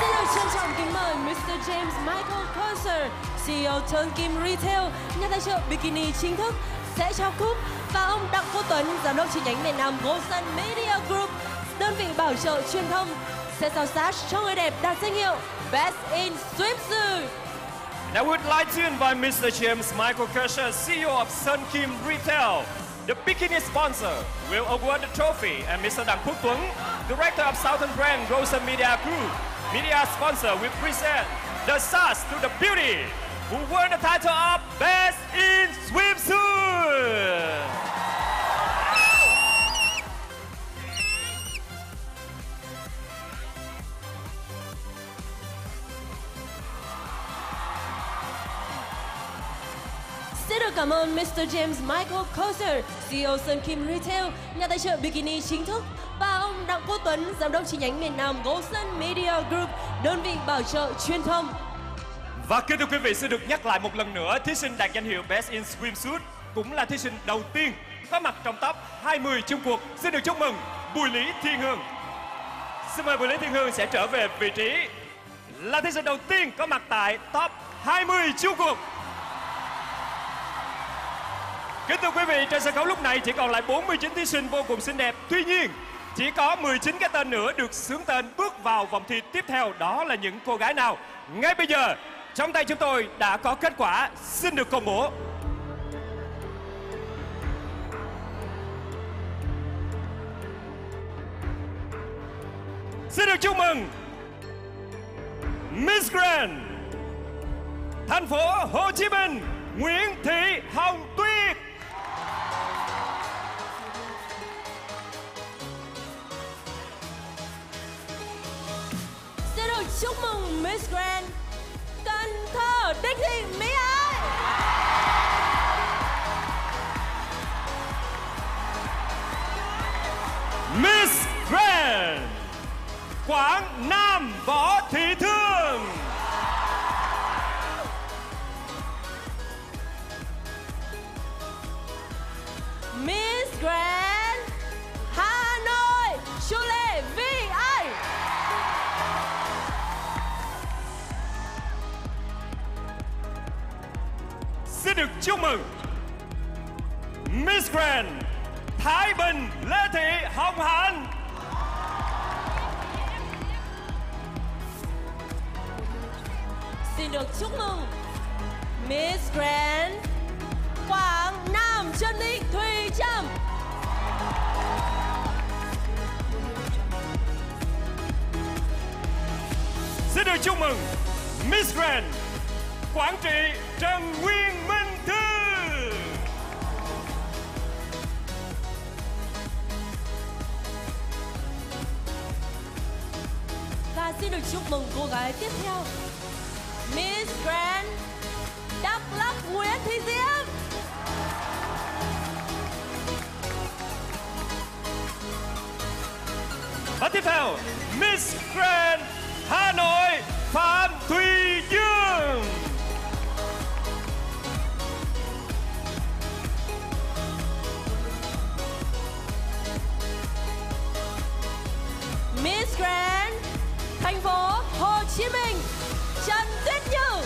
Xin được trân trọng kính mời Mr. James Michael Coser, CEO Turn Kim Retail, nhà tài trợ bikini chính thức sẽ trao cúp và ông Đặng Quốc Tuấn, giám đốc chi nhánh miền Nam Golden Media Group, đơn vị bảo trợ truyền thông sẽ sao sát cho người đẹp đạt danh hiệu Best in Swimsuit. And I would like to invite Mr. James Michael Kersher, CEO of Sun Kim Retail. The bikini sponsor will award the trophy and Mr. Đặng Quốc Tuấn, Director of Southern Brand Golden Media Group. Media sponsor will present the stars to the beauty who won the title of Best in Swimsuit. Xin được cảm ơn Mr. James Michael Koser, CEO Sun Kim Retail, nhà tài trợ bikini chính thức và ông Đặng Quốc Tuấn, giám đốc chi nhánh miền Nam Golden Media Group, đơn vị bảo trợ truyền thông. Và kính thưa quý vị, sẽ được nhắc lại một lần nữa, thí sinh đạt danh hiệu Best in Swimsuit cũng là thí sinh đầu tiên có mặt trong top 20 chung cuộc. Xin được chúc mừng Bùi Lý Thiên Hương. Xin mời Bùi Lý Thiên Hương sẽ trở về vị trí là thí sinh đầu tiên có mặt tại top 20 chung cuộc. Kính thưa quý vị, trên sân khấu lúc này chỉ còn lại 49 thí sinh vô cùng xinh đẹp. Tuy nhiên, chỉ có 19 cái tên nữa được xướng tên bước vào vòng thi tiếp theo. Đó là những cô gái nào? Ngay bây giờ, trong tay chúng tôi đã có kết quả. Xin được công bố. Xin được chúc mừng Miss Grand, Thành phố Hồ Chí Minh, Nguyễn Thị Hồng Tuyết. Xin được chúc mừng Miss Grand. Đinh Thị Mỹ Ái Miss Grand Quảng Nam Võ Thị Thương. Miss Grand được chúc mừng. Miss Grand Thái Bình Lê Thị Hồng Hạnh. Xin được chúc mừng Miss Grand Quảng Nam Trân Thị Thùy Trâm. Xin được chúc mừng Miss Grand Quảng Trị Trần Nguyên Minh Xin được chúc mừng cô gái tiếp theo. Miss Grand Đắk Lắk Nguyễn Thị Diễm. Và tiếp theo Miss Grand Hà Nội Phạm Thùy Dương. Miss Grand Thành phố Hồ Chí Minh, Trần Tuyết Như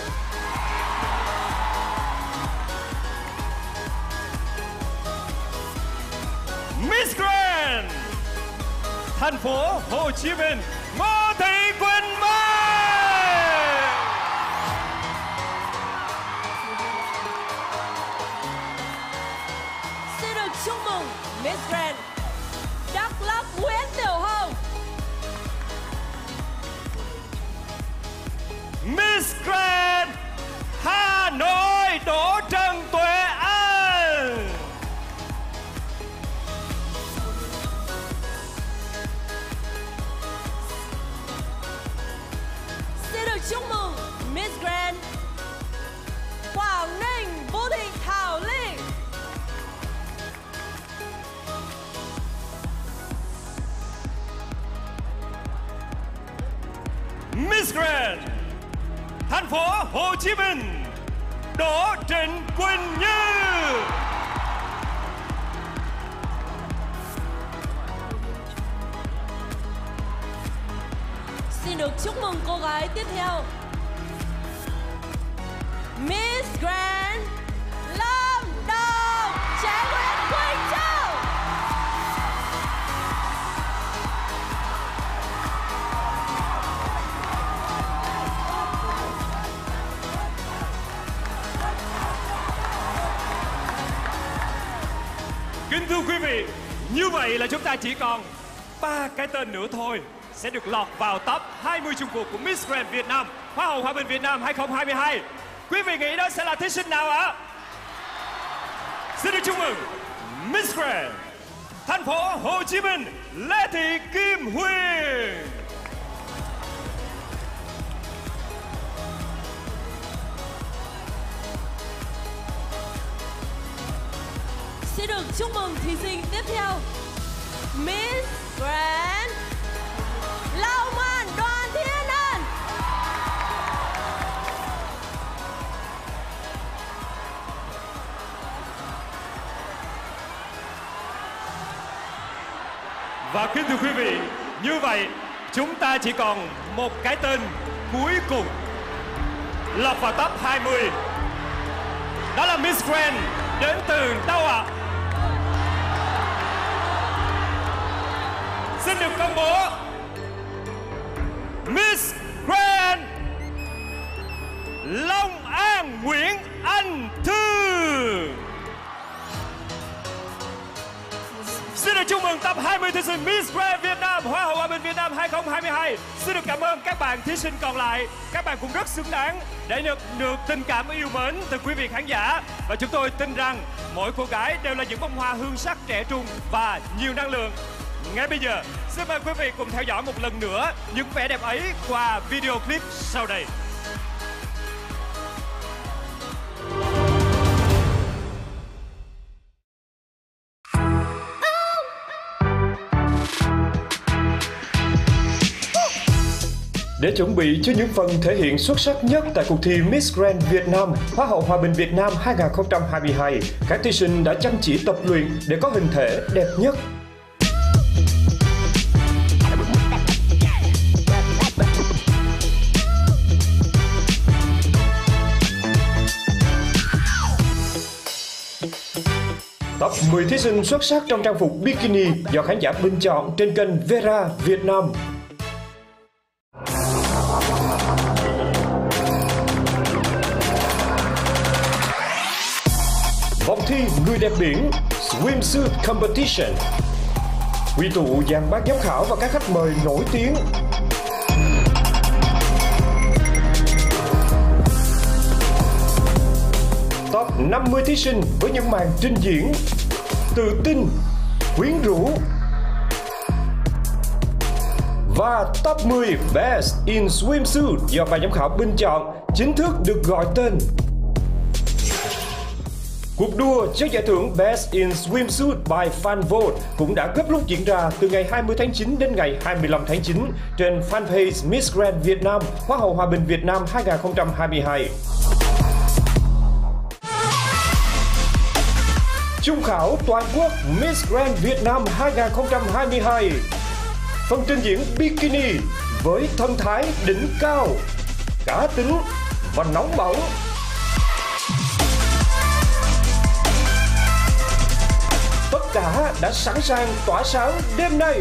Miss Grand, Thành phố Hồ Chí Minh, Ngô Thị Quỳnh Mai. Nội Đỗ Trần Tuệ An. Xin được chúc mừng Miss Grand Quảng Ninh Vũ Thị Thảo Ly Miss Grand Thành phố Hồ Chí Minh Đỗ Trịnh Quỳnh Như. Xin được chúc mừng cô gái tiếp theo. Miss Grand Lâm Đồng Trẻ Kính thưa quý vị, Như vậy là chúng ta chỉ còn ba cái tên nữa thôi, Sẽ được lọt vào top 20 chung cuộc của Miss Grand Việt Nam, Hoa hậu Hòa bình Việt Nam 2022 Quý vị nghĩ đó sẽ là thí sinh nào ạ? Xin được chúc mừng Miss Grand, Thành phố Hồ Chí Minh, Lê Thị Kim Huyền Xin được chúc mừng thí sinh tiếp theo. Miss Grand Lao Man Đoàn Thiên Ân. Và kính thưa quý vị, Như vậy chúng ta chỉ còn một cái tên cuối cùng Lọt vào top 20 Đó là Miss Grand Đến từ đâu ạ? Xin được công bố. Miss Grand Long An Nguyễn Anh Thư Xin được chúc mừng tập 20 thí sinh Miss Grand Việt Nam Hoa hậu Hòa bình Việt Nam 2022 Xin được cảm ơn các bạn thí sinh còn lại. Các bạn cũng rất xứng đáng để nhận được tình cảm yêu mến từ quý vị khán giả. Và chúng tôi tin rằng mỗi cô gái đều là những bông hoa hương sắc trẻ trung và nhiều năng lượng ngay bây giờ, xin mời quý vị cùng theo dõi một lần nữa những vẻ đẹp ấy qua video clip sau đây. Để chuẩn bị cho những phần thể hiện xuất sắc nhất tại cuộc thi Miss Grand Việt Nam, Hoa hậu Hòa bình Việt Nam 2022, các thí sinh đã chăm chỉ tập luyện để có hình thể đẹp nhất. Top 10 thí sinh xuất sắc trong trang phục bikini do khán giả bình chọn trên kênh Vera Việt Nam. Vòng thi Người đẹp biển, Swimsuit Competition Quy tụ dàn bác giám khảo và các khách mời nổi tiếng 50 thí sinh với những màn trình diễn Tự tin, quyến rũ và top 10 Best in Swimsuit do ban giám khảo bình chọn chính thức được gọi tên Cuộc đua cho giải thưởng Best in Swimsuit by Fan Vote cũng đã gấp rút diễn ra từ ngày 20 tháng 9 đến ngày 25 tháng 9 trên fanpage Miss Grand Việt Nam Hoa hậu Hòa bình Việt Nam 2022. Trung khảo toàn quốc Miss Grand Việt Nam 2022 Phần trình diễn bikini với thân thái đỉnh cao, cá tính và nóng bỏng. Tất cả đã sẵn sàng tỏa sáng đêm nay.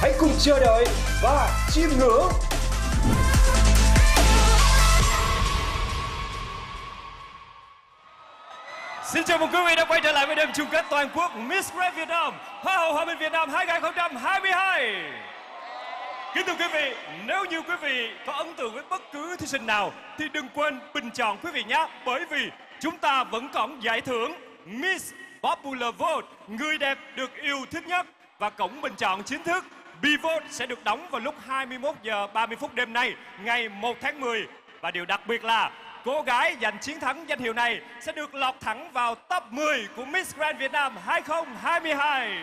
Hãy cùng chờ đợi và chiêm ngưỡng. Xin chào mừng quý vị đã quay trở lại với đêm chung kết toàn quốc Miss Grand Việt Nam Hoa hậu Hòa bình Việt Nam 2022 Kính thưa quý vị, nếu như quý vị có ấn tượng với bất cứ thí sinh nào thì đừng quên bình chọn quý vị nhé bởi vì chúng ta vẫn còn giải thưởng Miss Popular Vote người đẹp được yêu thích nhất. Và cổng bình chọn chính thức Bivote sẽ được đóng vào lúc 21 giờ 30 phút đêm nay ngày 1 tháng 10 và điều đặc biệt là cô gái giành chiến thắng danh hiệu này sẽ được lọt thẳng vào top 10 của Miss Grand Việt Nam 2022.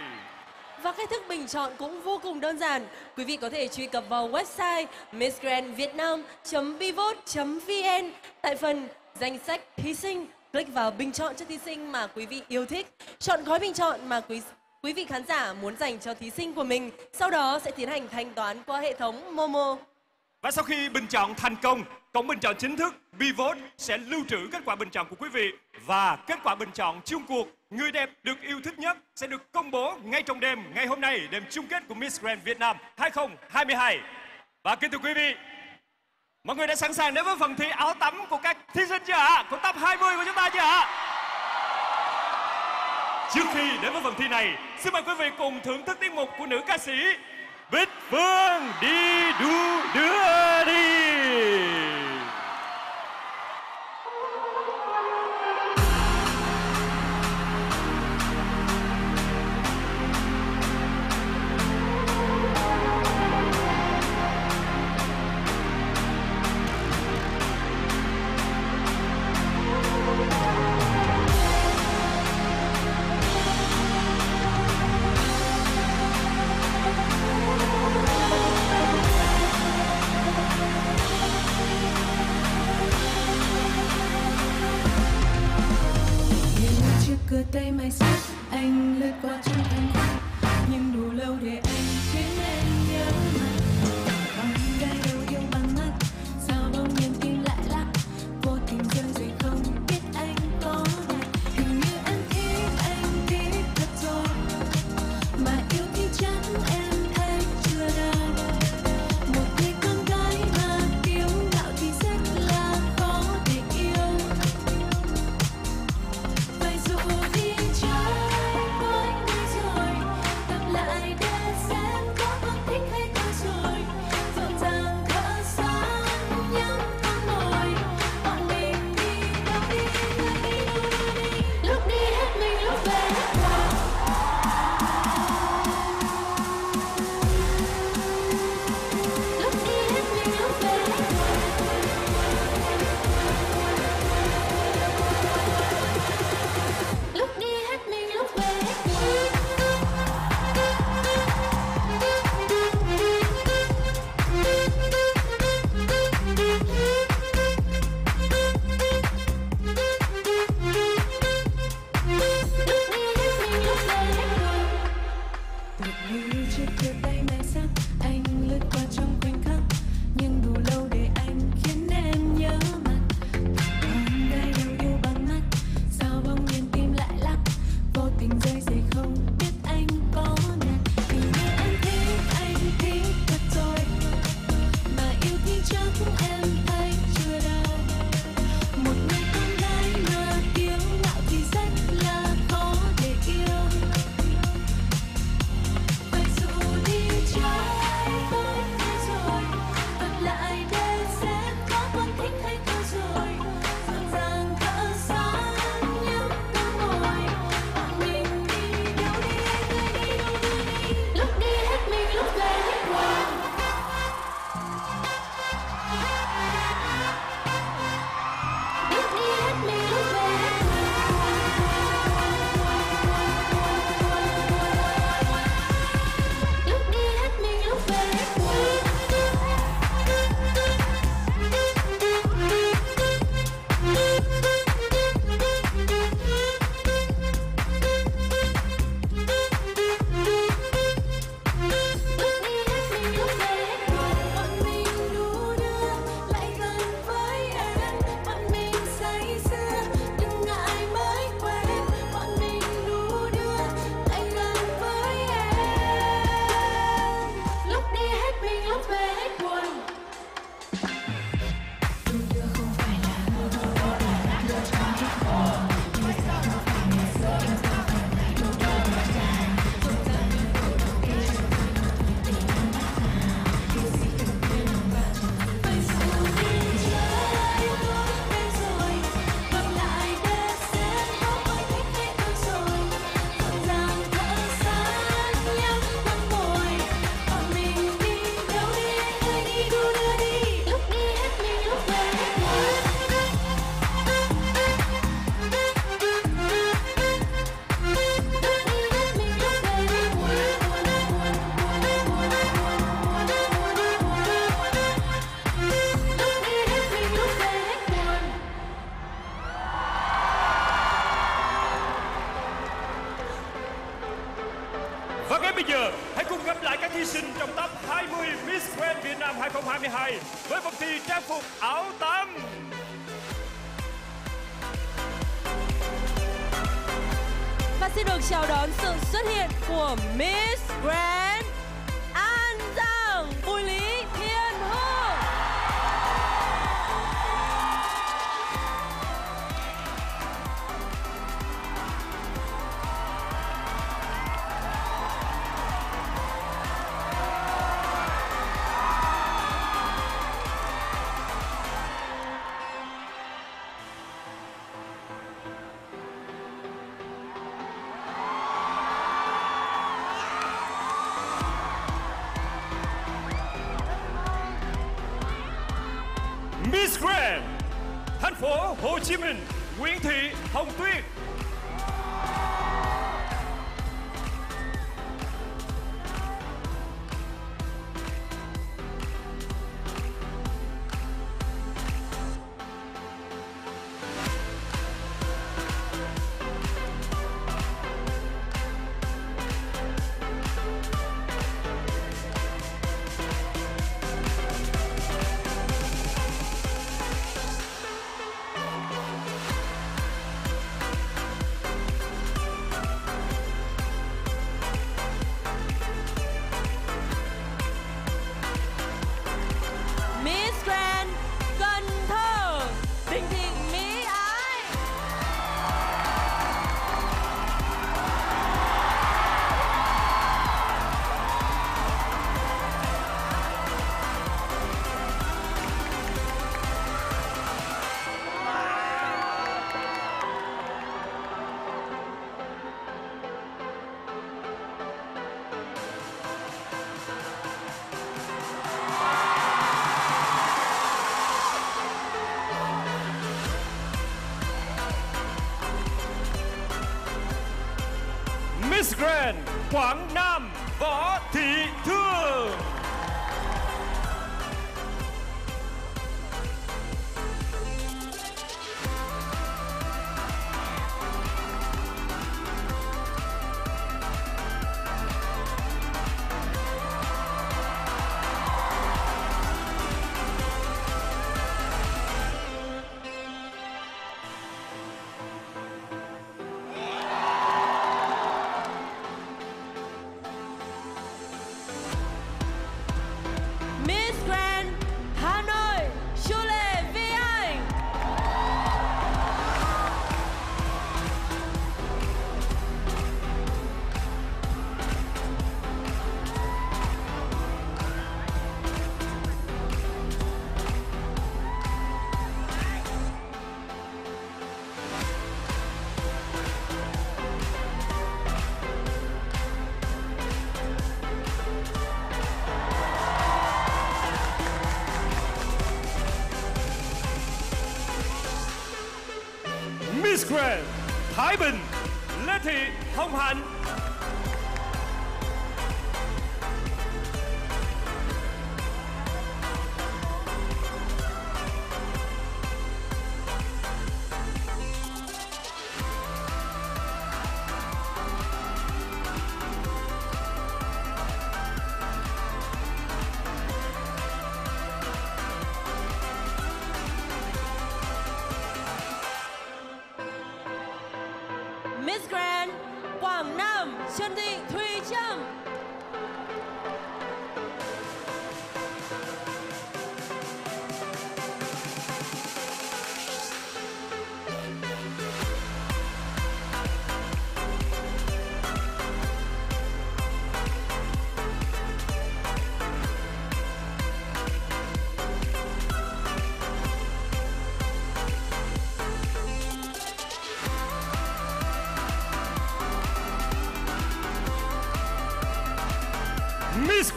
Và cách thức bình chọn cũng vô cùng đơn giản. Quý vị có thể truy cập vào website missgrandvietnam.bivote.vn tại phần danh sách thí sinh click vào bình chọn cho thí sinh mà quý vị yêu thích, chọn gói bình chọn mà quý quý vị khán giả muốn dành cho thí sinh của mình. Sau đó sẽ tiến hành thanh toán qua hệ thống Momo. Và sau khi bình chọn thành công, cổng bình chọn chính thức Bivote sẽ lưu trữ kết quả bình chọn của quý vị và kết quả bình chọn chung cuộc người đẹp được yêu thích nhất sẽ được công bố ngay trong đêm ngày hôm nay, đêm chung kết của Miss Grand Việt Nam 2022. Và kính thưa quý vị, mọi người đã sẵn sàng đến với phần thi áo tắm của các thí sinh chưa ạ? Của top 20 của chúng ta chưa ạ? Trước khi đến với phần thi này, xin mời quý vị cùng thưởng thức tiết mục của nữ ca sĩ Bích Phương đi đu đưa trước tay mày sắc anh lướt qua trong thành nhưng đủ lâu để anh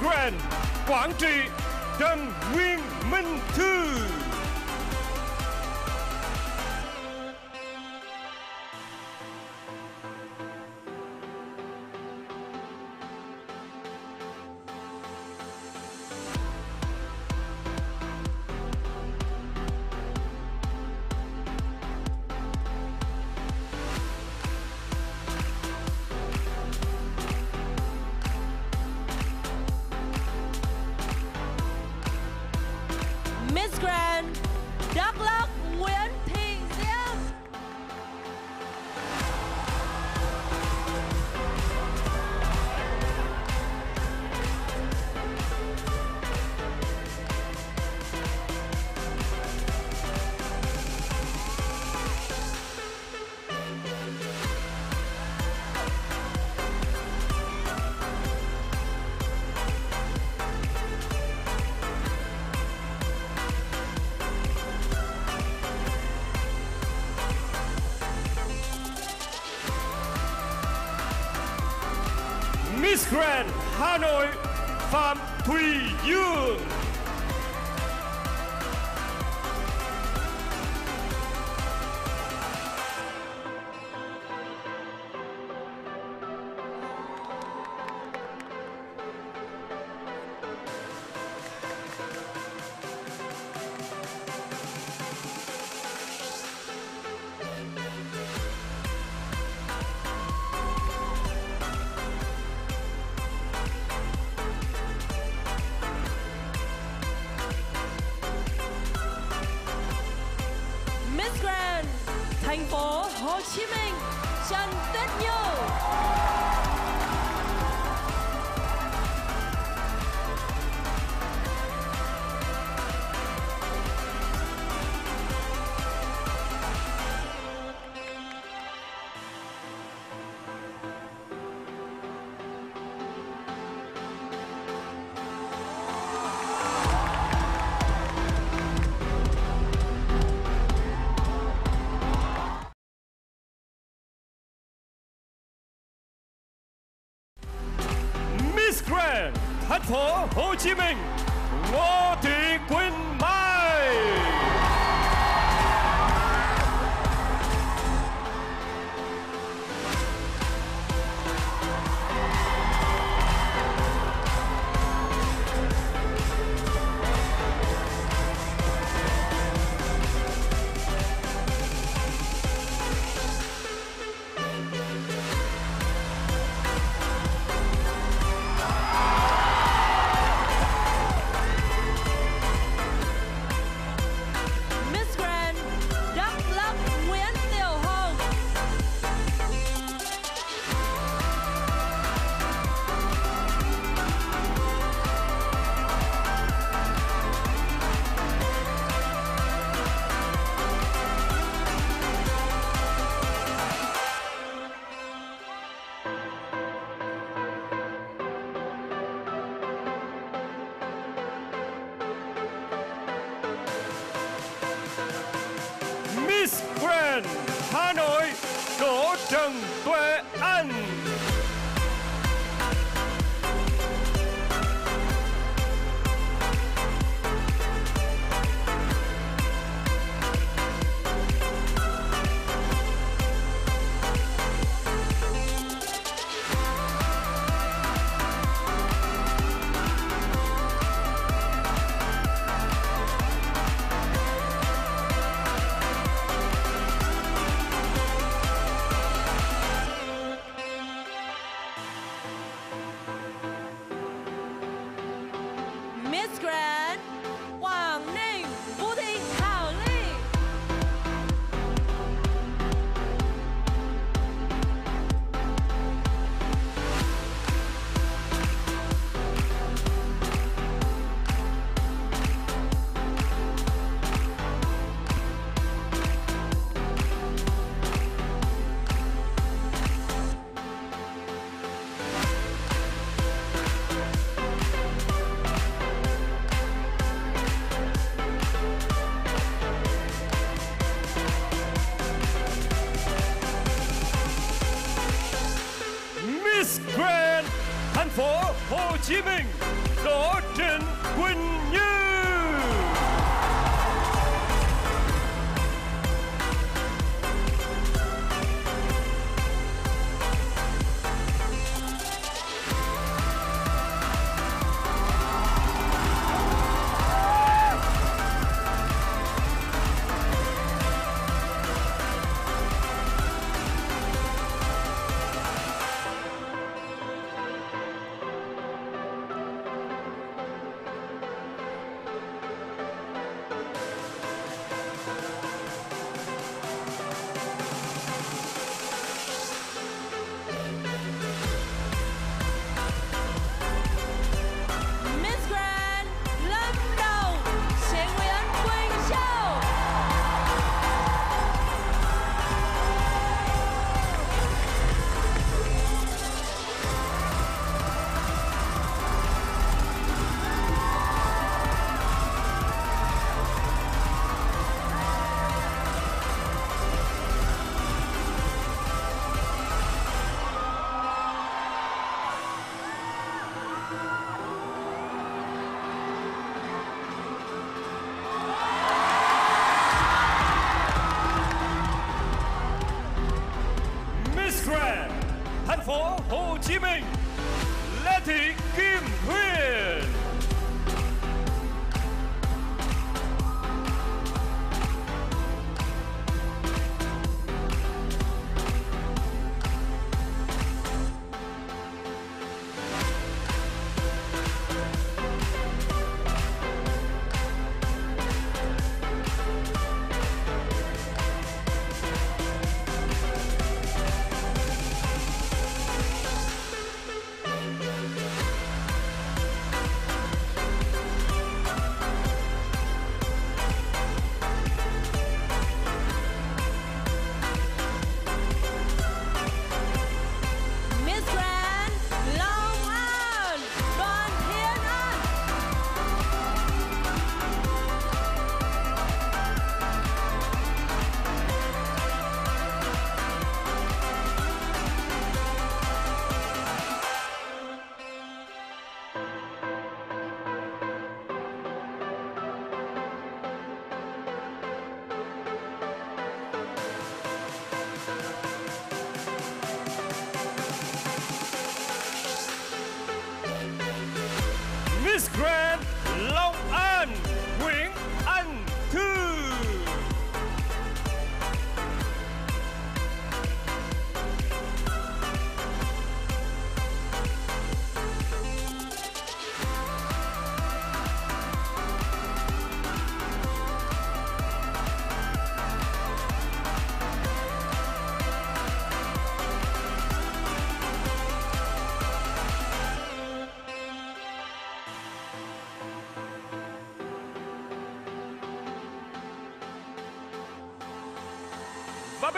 Grand, Quảng Trị, Trần Nguyên Minh Thư. Phố Hồ Chí Minh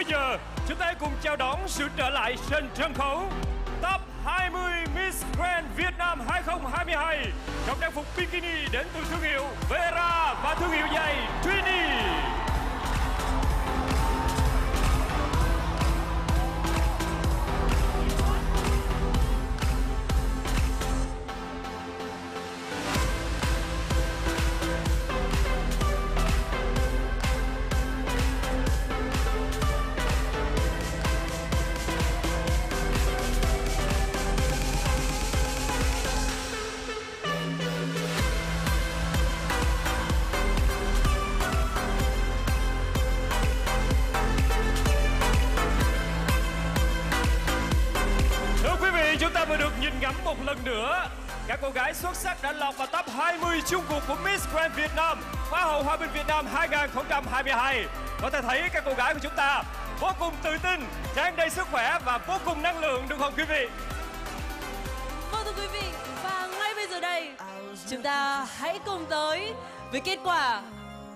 bây giờ, chúng ta hãy cùng chào đón sự trở lại trên sân khấu. Top 20 Miss Grand Việt Nam 2022 trong trang phục bikini đến từ thương hiệu Vera và thương hiệu giày. Cô gái xuất sắc đã lọt vào top 20 chung cuộc của Miss Grand Việt Nam Hoa hậu Hòa bình Việt Nam 2022 Có thể thấy các cô gái của chúng ta vô cùng tự tin, tràn đầy sức khỏe và vô cùng năng lượng đúng không quý vị? Vâng thưa quý vị Và ngay bây giờ đây Chúng ta hãy cùng tới với kết quả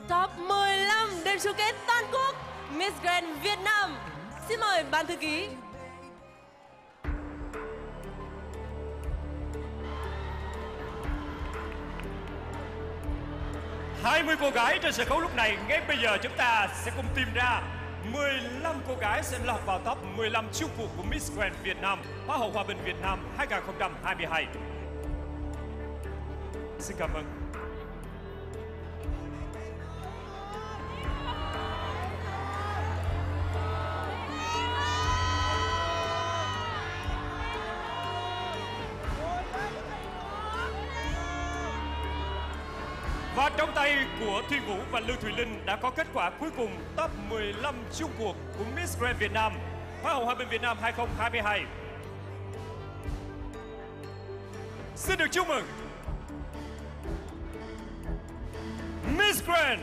Top 15 đêm chung kết toàn quốc Miss Grand Việt Nam Xin mời ban thư ký. 20 cô gái trên sân khấu lúc này, ngay bây giờ chúng ta sẽ cùng tìm ra 15 cô gái sẽ lọt vào top 15 siêu cuộc của Miss Grand Việt Nam, Hoa hậu Hòa bình Việt Nam 2022 Xin cảm ơn. Và trong tay của Thiên Vũ và Lưu Thùy Linh đã có kết quả cuối cùng top 15 chung cuộc của Miss Grand Việt Nam, Hoa hậu Hòa bình Việt Nam 2022 Xin được chúc mừng Miss Grand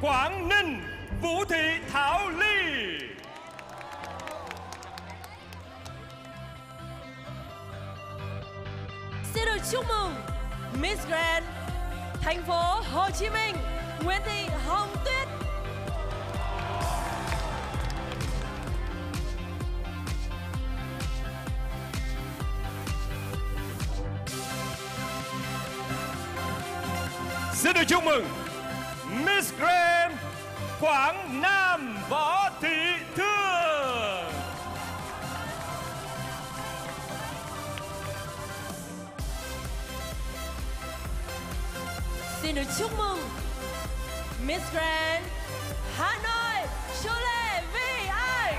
Quảng Ninh Vũ Thị Thảo Ly. Xin được chúc mừng Miss Grand Thành phố Hồ Chí Minh, Nguyễn Thị Hồng Tuyết. Xin được chúc mừng Miss Grand Quảng Nam Võ Thị Thương. Xin được chúc mừng Miss Grand Hà Nội Chule Vi Ai.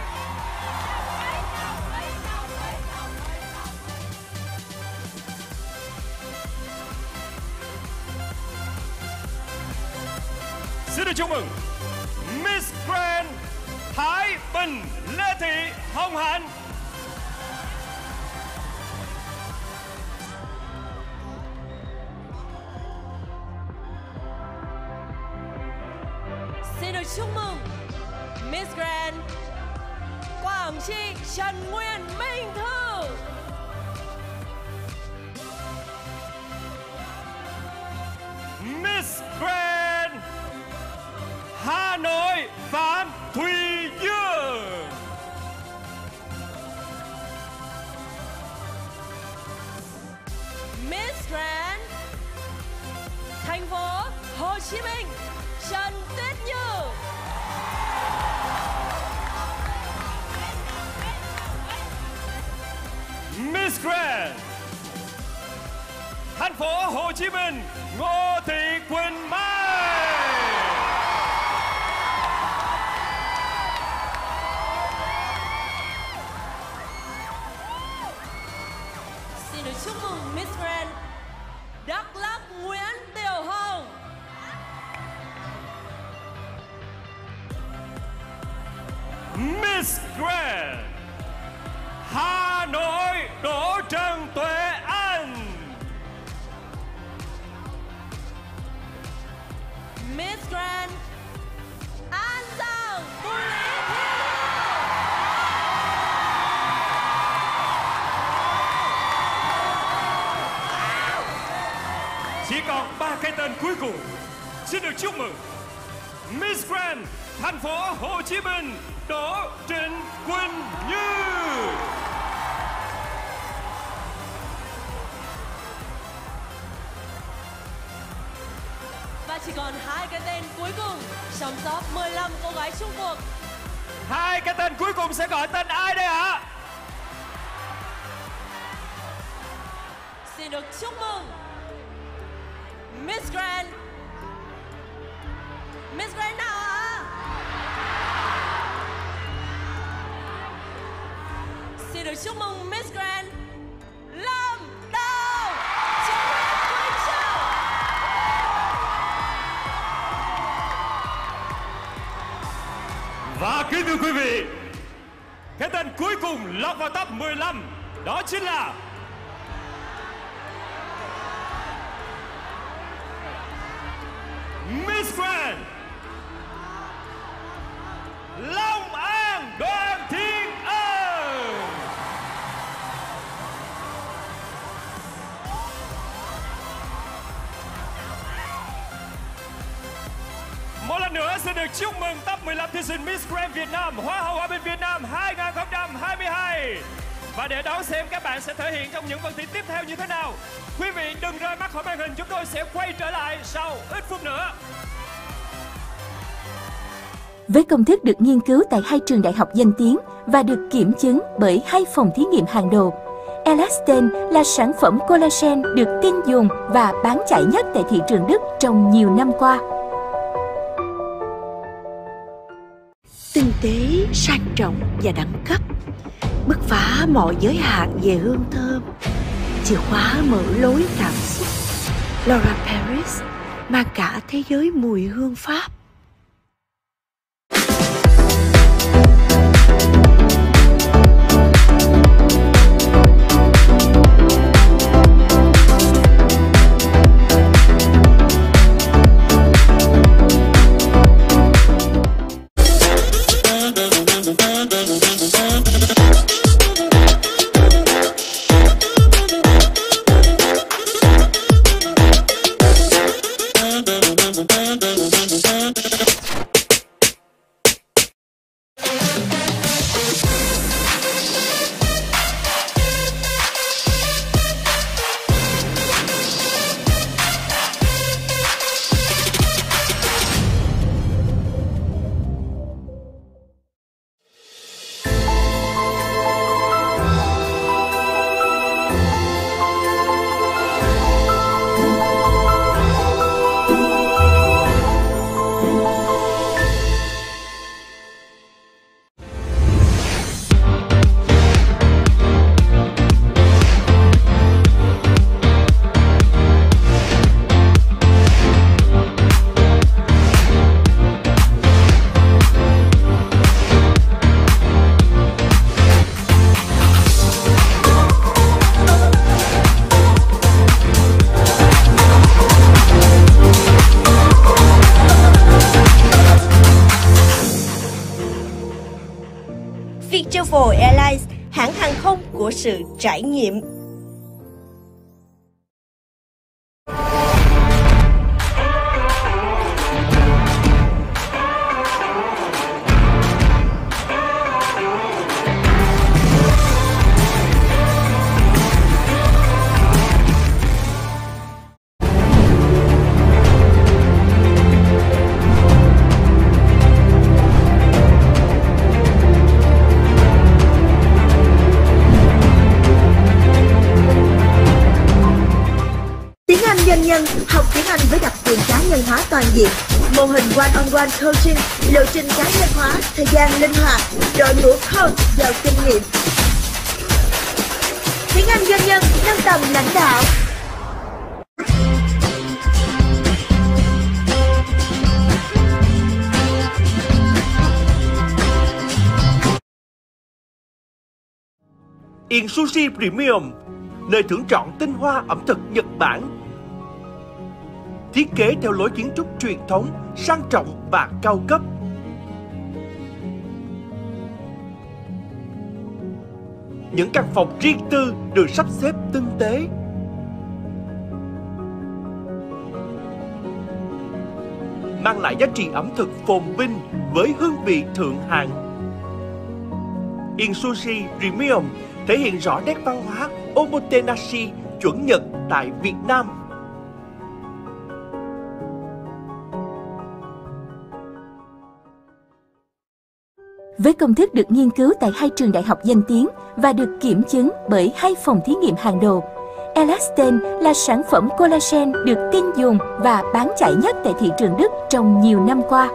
Xin được chúc mừng Miss Grand Thái Bình, Lê Thị Hồng Hạnh Xin được chúc mừng Miss Grand Quảng Trị Trần Nguyên Minh Thư. Miss Grand Hà Nội Phạm Thùy Dương Miss Grand Thành phố Hồ Chí Minh Trần Tuyết Như. Miss Grand. Thành phố Hồ Chí Minh Ngô Thị Quỳnh Mai. Xin được chúc mừng Miss Grand Đắk Lắk Nguyễn Miss Grand. Hà Nội Đỗ Trần Tuệ Anh. Miss Grand. An Giang. Bùi Lý Chỉ còn ba cái tên cuối cùng. Xin được chúc mừng Miss Grand Thành phố Hồ Chí Minh Đỗ Trịnh Quỳnh Như Và chỉ còn hai cái tên cuối cùng trong top 15 cô gái chung cuộc Hai cái tên cuối cùng sẽ gọi tên ai đây ạ? Xin được chúc mừng Miss Grand Miss Grand nào ạ? Xin được chúc mừng Miss Grand Lâm Đào Và kính thưa quý vị, Cái tên cuối cùng lọt vào top 15 Đó chính là Miss Grand Long An Đoàn Thiên An. Một lần nữa xin được chúc mừng top 15 thí sinh Miss Grand Việt Nam Hoa hậu Hòa bình Việt Nam 2022 Và để đón xem các bạn sẽ thể hiện trong những phần thi tiếp theo như thế nào Quý vị đừng rời mắt khỏi màn hình chúng tôi sẽ quay trở lại sau ít phút nữa Với công thức được nghiên cứu tại hai trường đại học danh tiếng và được kiểm chứng bởi hai phòng thí nghiệm hàng đầu, Elasten là sản phẩm collagen được tin dùng và bán chạy nhất tại thị trường Đức trong nhiều năm qua. Tinh tế, sang trọng và đẳng cấp. Bứt phá mọi giới hạn về hương thơm. Chìa khóa mở lối cảm xúc. Laura Paris mang cả thế giới mùi hương Pháp. Trải nghiệm. Yên Sushi Premium, nơi thưởng chọn tinh hoa ẩm thực Nhật Bản. Thiết kế theo lối kiến trúc truyền thống, sang trọng và cao cấp. Những căn phòng riêng tư được sắp xếp tinh tế. Mang lại giá trị ẩm thực phồn vinh với hương vị thượng hạng. In Sushi Premium thể hiện rõ nét văn hóa Omotenashi chuẩn Nhật tại Việt Nam. Với công thức được nghiên cứu tại hai trường đại học danh tiếng và được kiểm chứng bởi hai phòng thí nghiệm hàng đầu, Elasten là sản phẩm collagen được tin dùng và bán chạy nhất tại thị trường Đức trong nhiều năm qua.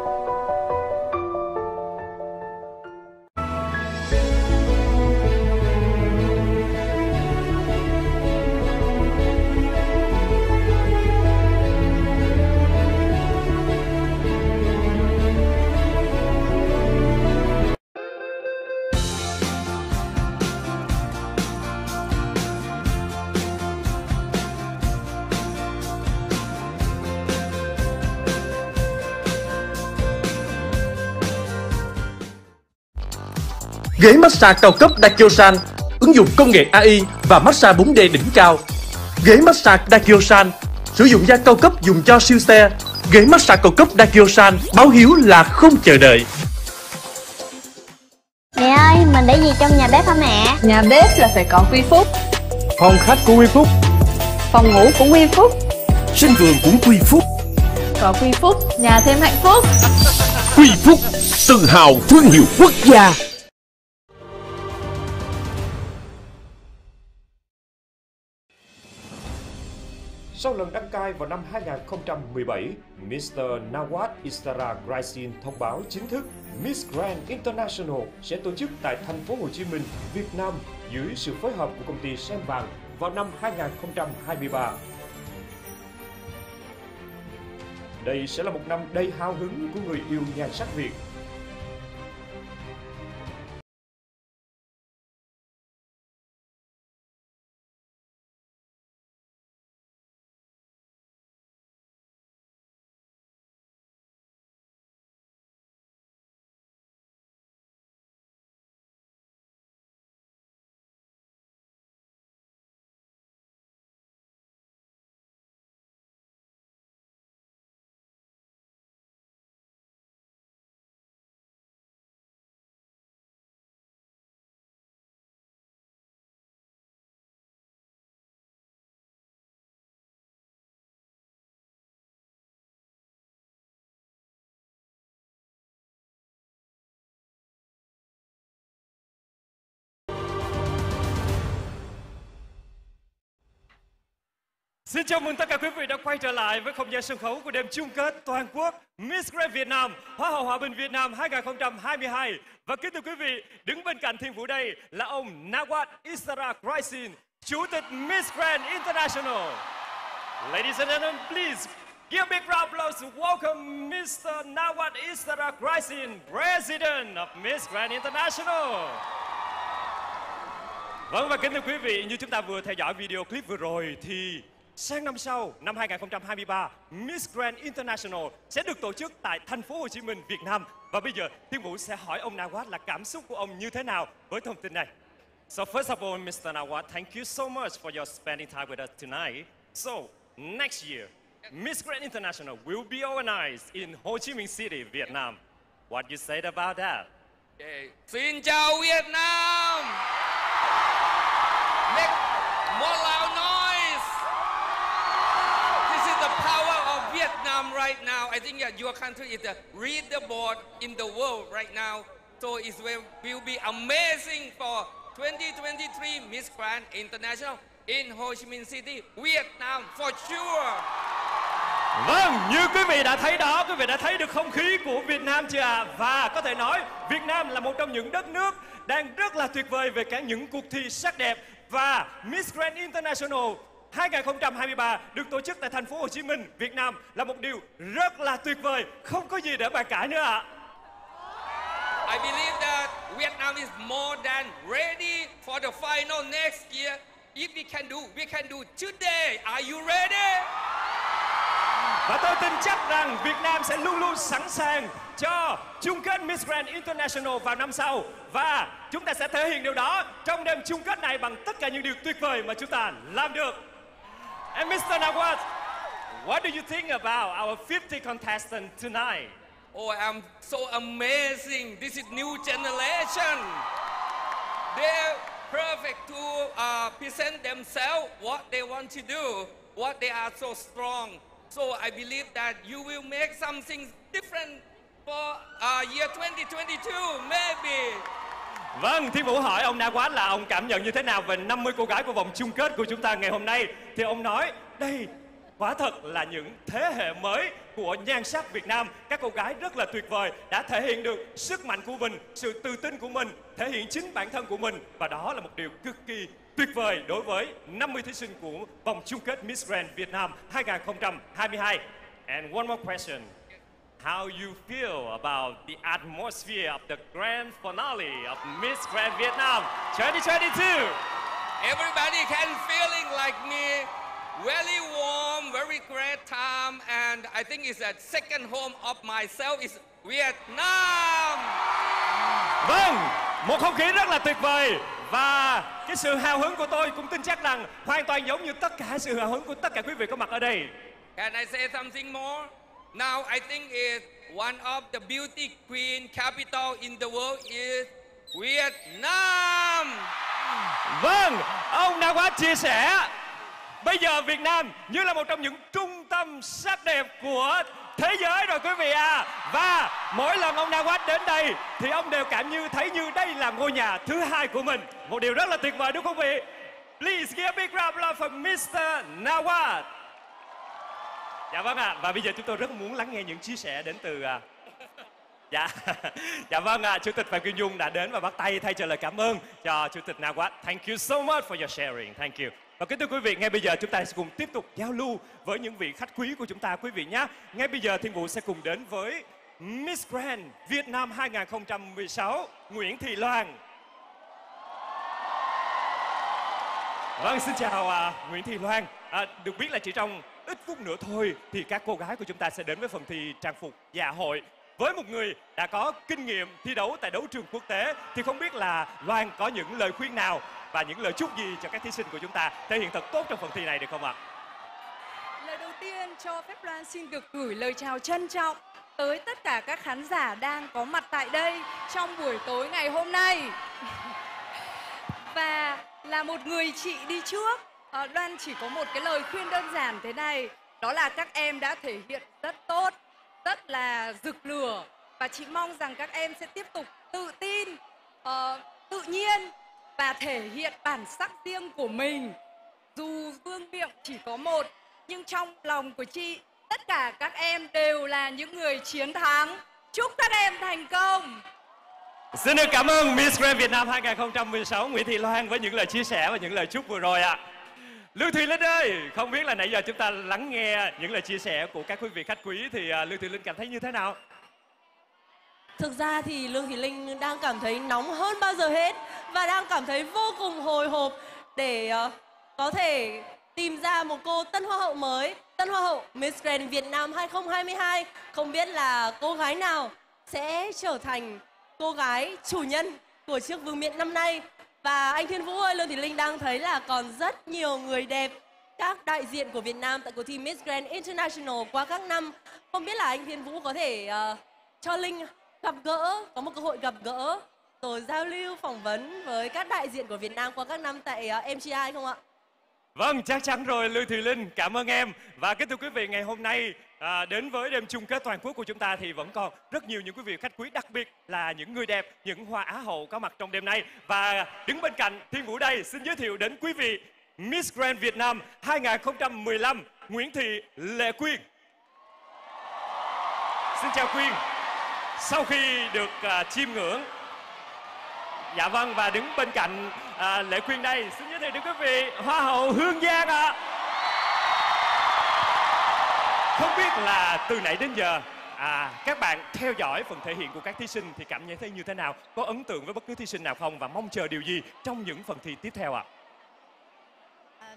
Ghế massage cao cấp Dakyosan ứng dụng công nghệ AI và massage 4D đỉnh cao. Ghế massage Dakyosan sử dụng da cao cấp dùng cho siêu xe. Ghế massage cao cấp Dakyosan báo hiếu là không chờ đợi. Mẹ ơi, mình để gì trong nhà bếp hả mẹ? Nhà bếp là phải có Quy Phúc Phòng khách của Quy Phúc Phòng ngủ của Quy Phúc Sân vườn cũng Quy Phúc. Có Quy Phúc, nhà thêm hạnh phúc Quy Phúc, tự hào thương hiệu quốc gia. Sau lần đăng cai vào năm 2017, Mr. Nawat Istara Graysin thông báo chính thức Miss Grand International sẽ tổ chức tại thành phố Hồ Chí Minh, Việt Nam dưới sự phối hợp của công ty Sen Vàng vào năm 2023. Đây sẽ là một năm đầy hào hứng của người yêu nhan sắc Việt. Xin chào mừng tất cả quý vị đã quay trở lại với không gian sân khấu của đêm chung kết toàn quốc Miss Grand Việt Nam Hoa hậu Hòa bình Việt Nam 2022 và kính thưa quý vị đứng bên cạnh thiên vũ đây là ông Nawat Isara Graisin Chủ tịch Miss Grand International. Ladies and gentlemen please give a big round of applause. To welcome Mr. Nawat Isara Graisin President of Miss Grand International. Vâng và kính thưa quý vị, như chúng ta vừa theo dõi video clip vừa rồi thì sang năm sau, năm 2023, Miss Grand International sẽ được tổ chức tại thành phố Hồ Chí Minh, Việt Nam. Và bây giờ, Thiên Vũ sẽ hỏi ông Nawat là cảm xúc của ông như thế nào với thông tin này. So first of all, Mr. Nawat, thank you so much for your spending time with us tonight. So, next year, Miss Grand International will be organized in Ho Chi Minh City, Vietnam. What you said about that? Okay. Xin chào Việt Nam. Am right now. I think that your country is the read the board in the world right now. So it will, will be amazing for 2023 Miss Grand International in Ho Chi Minh City, Vietnam for sure. Vâng, như quý vị đã thấy đó, quý vị đã thấy được không khí của Việt Nam chưa ạ? Và có thể nói Việt Nam là một trong những đất nước đang rất là tuyệt vời về cả những cuộc thi sắc đẹp và Miss Grand International 2023 được tổ chức tại thành phố Hồ Chí Minh, Việt Nam là một điều rất là tuyệt vời, không có gì để bàn cãi nữa ạ. I believe that Vietnam is more than ready for the final next year. If we can do, we can do today. Are you ready? Và tôi tin chắc rằng Việt Nam sẽ luôn luôn sẵn sàng cho chung kết Miss Grand International vào năm sau và chúng ta sẽ thể hiện điều đó trong đêm chung kết này bằng tất cả những điều tuyệt vời mà chúng ta làm được. And Mr. Nawaz, what do you think about our 50 contestants tonight? Oh, I'm so amazing. This is new generation. They're perfect to uh, present themselves, what they want to do, what they are so strong. So I believe that you will make something different for uh, year 2022, maybe. Vâng, Thiên Vũ hỏi ông Na Quán là ông cảm nhận như thế nào về 50 cô gái của vòng chung kết của chúng ta ngày hôm nay. Thì ông nói, đây quả thật là những thế hệ mới của nhan sắc Việt Nam. Các cô gái rất là tuyệt vời, đã thể hiện được sức mạnh của mình, sự tự tin của mình, thể hiện chính bản thân của mình. Và đó là một điều cực kỳ tuyệt vời đối với 50 thí sinh của vòng chung kết Miss Grand Việt Nam 2022. And one more question. How you feel about the atmosphere of the grand finale of Miss Grand Vietnam 2022? Everybody can feeling like me. Very warm, very great time, and I think it's a second home of myself is Vietnam. Vâng, một không khí rất là tuyệt vời và cái sự hào hứng của tôi cũng tin chắc rằng hoàn toàn giống như tất cả sự hào hứng của tất cả quý vị có mặt ở đây. Can I say something more? Now I think is one of the beauty queen capital in the world is Vietnam. Vâng, ông đã quá chia sẻ. Bây giờ Việt Nam như là một trong những trung tâm sắc đẹp của thế giới rồi quý vị à. Và mỗi lần ông Nawat đến đây thì ông đều cảm như thấy như đây là ngôi nhà thứ hai của mình. Một điều rất là tuyệt vời đúng không quý vị? Please give a big round of applause for Mr. Nawat. Dạ vâng ạ, và bây giờ chúng tôi rất muốn lắng nghe những chia sẻ đến từ à, (laughs) Dạ, (laughs) dạ vâng ạ, Chủ tịch Phạm Kim Dung đã đến và bắt tay thay cho lời cảm ơn cho Chủ tịch Nawat. Thank you so much for your sharing. Thank you. Và kính thưa quý vị, ngay bây giờ chúng ta sẽ cùng tiếp tục giao lưu với những vị khách quý của chúng ta quý vị nhé. Ngay bây giờ Thiên Vũ sẽ cùng đến với Miss Grand Việt Nam 2016 Nguyễn Thị Loan. Vâng, xin chào à, Nguyễn Thị Loan. À, được biết là chỉ trong ít phút nữa thôi thì các cô gái của chúng ta sẽ đến với phần thi trang phục dạ hội. Với một người đã có kinh nghiệm thi đấu tại đấu trường quốc tế thì không biết là Loan có những lời khuyên nào và những lời chúc gì cho các thí sinh của chúng ta thể hiện thật tốt trong phần thi này được không ạ? Lời đầu tiên cho phép Loan xin được gửi lời chào trân trọng tới tất cả các khán giả đang có mặt tại đây trong buổi tối ngày hôm nay. (laughs) Và là một người chị đi trước, à, Loan chỉ có một cái lời khuyên đơn giản thế này, đó là các em đã thể hiện rất tốt, rất là rực lửa và chị mong rằng các em sẽ tiếp tục tự tin, uh, tự nhiên và thể hiện bản sắc riêng của mình. Dù vương miệng chỉ có một, nhưng trong lòng của chị, tất cả các em đều là những người chiến thắng. Chúc các em thành công! Xin được cảm ơn Miss Grand Việt Nam 2016 Nguyễn Thị Loan với những lời chia sẻ và những lời chúc vừa rồi ạ. Lương Thùy Linh ơi, không biết là nãy giờ chúng ta lắng nghe những lời chia sẻ của các quý vị khách quý thì à, Lương Thùy Linh cảm thấy như thế nào? Thực ra thì Lương Thị Linh đang cảm thấy nóng hơn bao giờ hết và đang cảm thấy vô cùng hồi hộp để uh, có thể tìm ra một cô tân hoa hậu mới, tân hoa hậu Miss Grand Việt Nam 2022. Không biết là cô gái nào sẽ trở thành cô gái chủ nhân của chiếc vương miện năm nay. Và anh Thiên Vũ ơi, Lương Thị Linh đang thấy là còn rất nhiều người đẹp các đại diện của Việt Nam tại cuộc thi Miss Grand International qua các năm. Không biết là anh Thiên Vũ có thể uh, cho Linh gặp gỡ, có một cơ hội gặp gỡ rồi giao lưu phỏng vấn với các đại diện của Việt Nam qua các năm tại ờ, uh, MGI không ạ? Vâng, chắc chắn rồi Lưu Thùy Linh, cảm ơn em. Và kính thưa quý vị, ngày hôm nay à, đến với đêm chung kết toàn quốc của chúng ta thì vẫn còn rất nhiều những quý vị khách quý, đặc biệt là những người đẹp, những hoa á hậu có mặt trong đêm nay. Và đứng bên cạnh Thiên Vũ đây, xin giới thiệu đến quý vị Miss Grand Việt Nam 2015 Nguyễn Thị Lệ Quyên. Xin chào Quyên. Sau khi được à, chiêm ngưỡng Dạ vâng và đứng bên cạnh à, Lệ Quyên đây Xin giới thiệu đến quý vị Hoa hậu Hương Giang ạ à. Không biết là từ nãy đến giờ à, các bạn theo dõi phần thể hiện của các thí sinh thì cảm nhận thấy như thế nào? Có ấn tượng với bất cứ thí sinh nào không và mong chờ điều gì trong những phần thi tiếp theo ạ? À?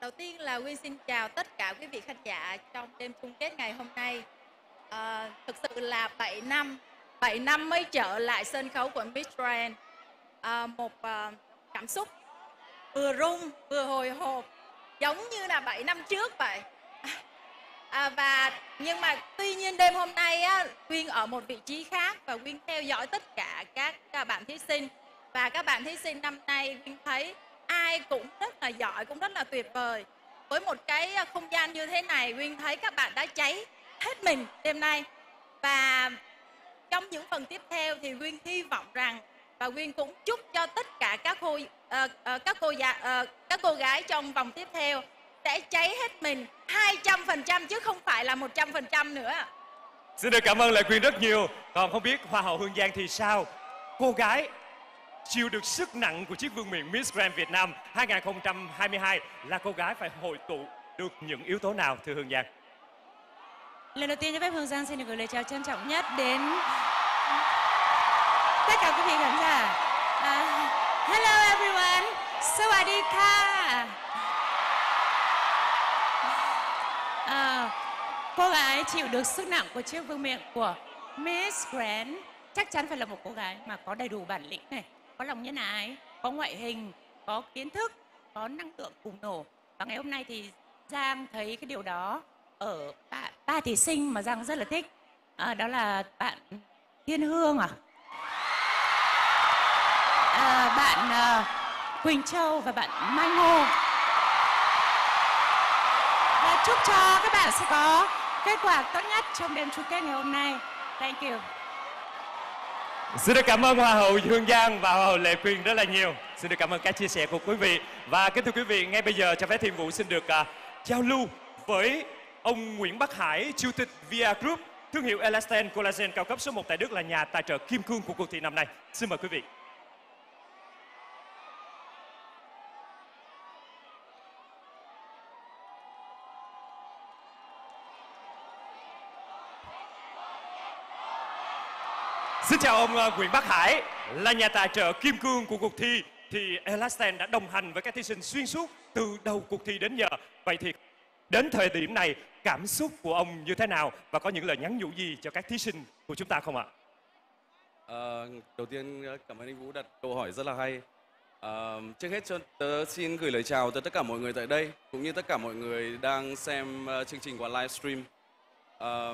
đầu tiên là Quyên xin chào tất cả quý vị khán giả trong đêm chung kết ngày hôm nay. À, thực sự là 7 năm, 7 năm mới trở lại sân khấu của Miss Grand à, một à, cảm xúc vừa rung vừa hồi hộp giống như là 7 năm trước vậy à, và nhưng mà tuy nhiên đêm hôm nay á Quyên ở một vị trí khác và Quyên theo dõi tất cả các, các bạn thí sinh. Và các bạn thí sinh năm nay Quyên thấy ai cũng rất là giỏi cũng rất là tuyệt vời. Với một cái à, không gian như thế này Quyên thấy các bạn đã cháy hết mình đêm nay. Và trong những phần tiếp theo thì Quyên hy vọng rằng và Quyên cũng chúc cho tất cả các cô uh, uh, các cô già uh, các cô gái trong vòng tiếp theo sẽ cháy hết mình 200% chứ không phải là 100% nữa. Xin được cảm ơn Lệ Quyên rất nhiều. Còn không biết Hoa hậu Hương Giang thì sao? Cô gái chịu được sức nặng của chiếc vương miện Miss Grand Việt Nam 2022 là cô gái phải hội tụ được những yếu tố nào thưa Hương Giang? Lần đầu tiên cho phép Hương Giang xin được gửi lời chào trân trọng nhất đến tất cả quý vị khán giả. Uh, hello everyone. Sawadika. À, cô gái chịu được sức nặng của chiếc vương miện của Miss Grand chắc chắn phải là một cô gái mà có đầy đủ bản lĩnh này, có lòng nhân ái, có ngoại hình, có kiến thức, có năng lượng bùng nổ. Và ngày hôm nay thì Giang thấy cái điều đó ở ba, ba thí sinh mà Giang rất là thích. À, đó là bạn Thiên Hương à, à bạn à, Quỳnh Châu và bạn Mai Ngô. Chúc cho các bạn sẽ có kết quả tốt nhất trong đêm chung kết ngày hôm nay. Thank you. Xin được cảm ơn Hoa hậu Dương Giang và Hoa hậu Lệ Quyên rất là nhiều. Xin được cảm ơn các chia sẻ của quý vị. Và kính thưa quý vị, ngay bây giờ cho phép Thiên Vũ xin được uh, giao lưu với ông Nguyễn Bắc Hải, Chủ tịch Via Group, thương hiệu Elasten Collagen cao cấp số 1 tại Đức là nhà tài trợ kim cương của cuộc thi năm nay. Xin mời quý vị. Xin chào ông ờ, Nguyễn Bắc Hải là nhà tài trợ kim cương của cuộc thi thì Elasten đã đồng hành với các thí sinh xuyên suốt từ đầu cuộc thi đến giờ. Vậy thì đến thời điểm này cảm xúc của ông như thế nào và có những lời nhắn nhủ gì cho các thí sinh của chúng ta không ạ? À, đầu tiên ờ, cảm ơn anh Vũ đặt câu hỏi rất là hay. À, trước hết cho tớ xin gửi lời chào tới tất cả mọi người tại đây cũng như tất cả mọi người đang xem chương trình qua livestream. À,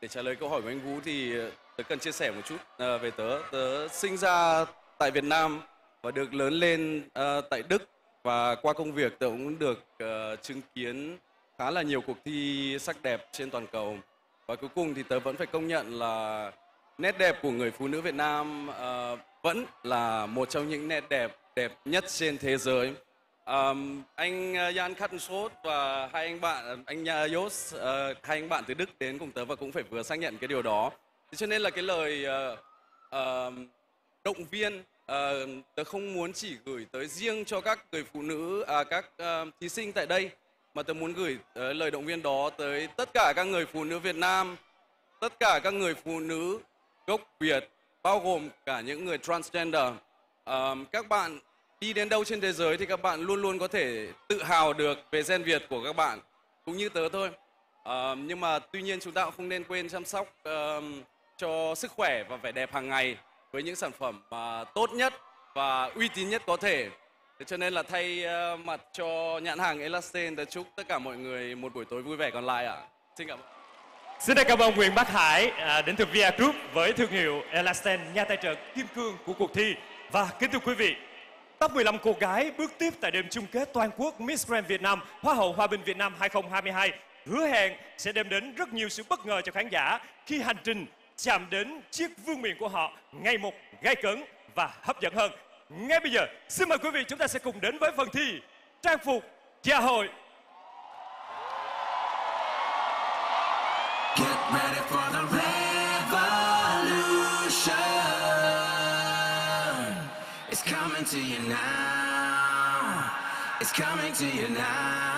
để trả lời câu hỏi của anh Vũ thì tớ cần chia sẻ một chút à, về tớ. Tớ sinh ra tại Việt Nam và được lớn lên uh, tại Đức và qua công việc tớ cũng được uh, chứng kiến khá là nhiều cuộc thi sắc đẹp trên toàn cầu và cuối cùng thì tớ vẫn phải công nhận là nét đẹp của người phụ nữ Việt Nam uh, vẫn là một trong những nét đẹp đẹp nhất trên thế giới. Um, anh Jan Kattensot và hai anh bạn anh Jos uh, hai anh bạn từ Đức đến cùng tớ và cũng phải vừa xác nhận cái điều đó. Cho nên là cái lời uh, uh, động viên uh, tớ không muốn chỉ gửi tới riêng cho các người phụ nữ à, các uh, thí sinh tại đây mà tớ muốn gửi uh, lời động viên đó tới tất cả các người phụ nữ Việt Nam, tất cả các người phụ nữ gốc Việt, bao gồm cả những người transgender. Uh, các bạn đi đến đâu trên thế giới thì các bạn luôn luôn có thể tự hào được về gen Việt của các bạn cũng như tớ thôi. Uh, nhưng mà tuy nhiên chúng ta cũng không nên quên chăm sóc uh, cho sức khỏe và vẻ đẹp hàng ngày với những sản phẩm mà tốt nhất và uy tín nhất có thể. Thế cho nên là thay ờ, mặt cho nhãn hàng Elastin tôi chúc tất cả mọi người một buổi tối vui vẻ còn lại ạ. Xin cảm ơn. Xin được cảm ơn Nguyễn Bắc Hải à, đến từ Via Group với thương hiệu Elastin, nhà tài trợ kim cương của cuộc thi. Và kính thưa quý vị, top 15 cô gái bước tiếp tại đêm chung kết toàn quốc Miss Grand Việt Nam, Hoa hậu Hòa bình Việt Nam 2022 hứa hẹn sẽ đem đến rất nhiều sự bất ngờ cho khán giả khi hành trình chạm đến chiếc vương miện của họ ngày một gay cấn và hấp dẫn hơn. Ngay bây giờ, xin mời quý vị chúng ta sẽ cùng đến với phần thi trang phục gia hội. Get ready for the revolution. It's coming to you now. It's coming to you now.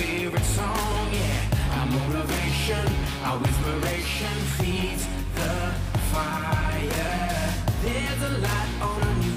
Favorite song, yeah. Our motivation, our inspiration feeds the fire. There's a light on a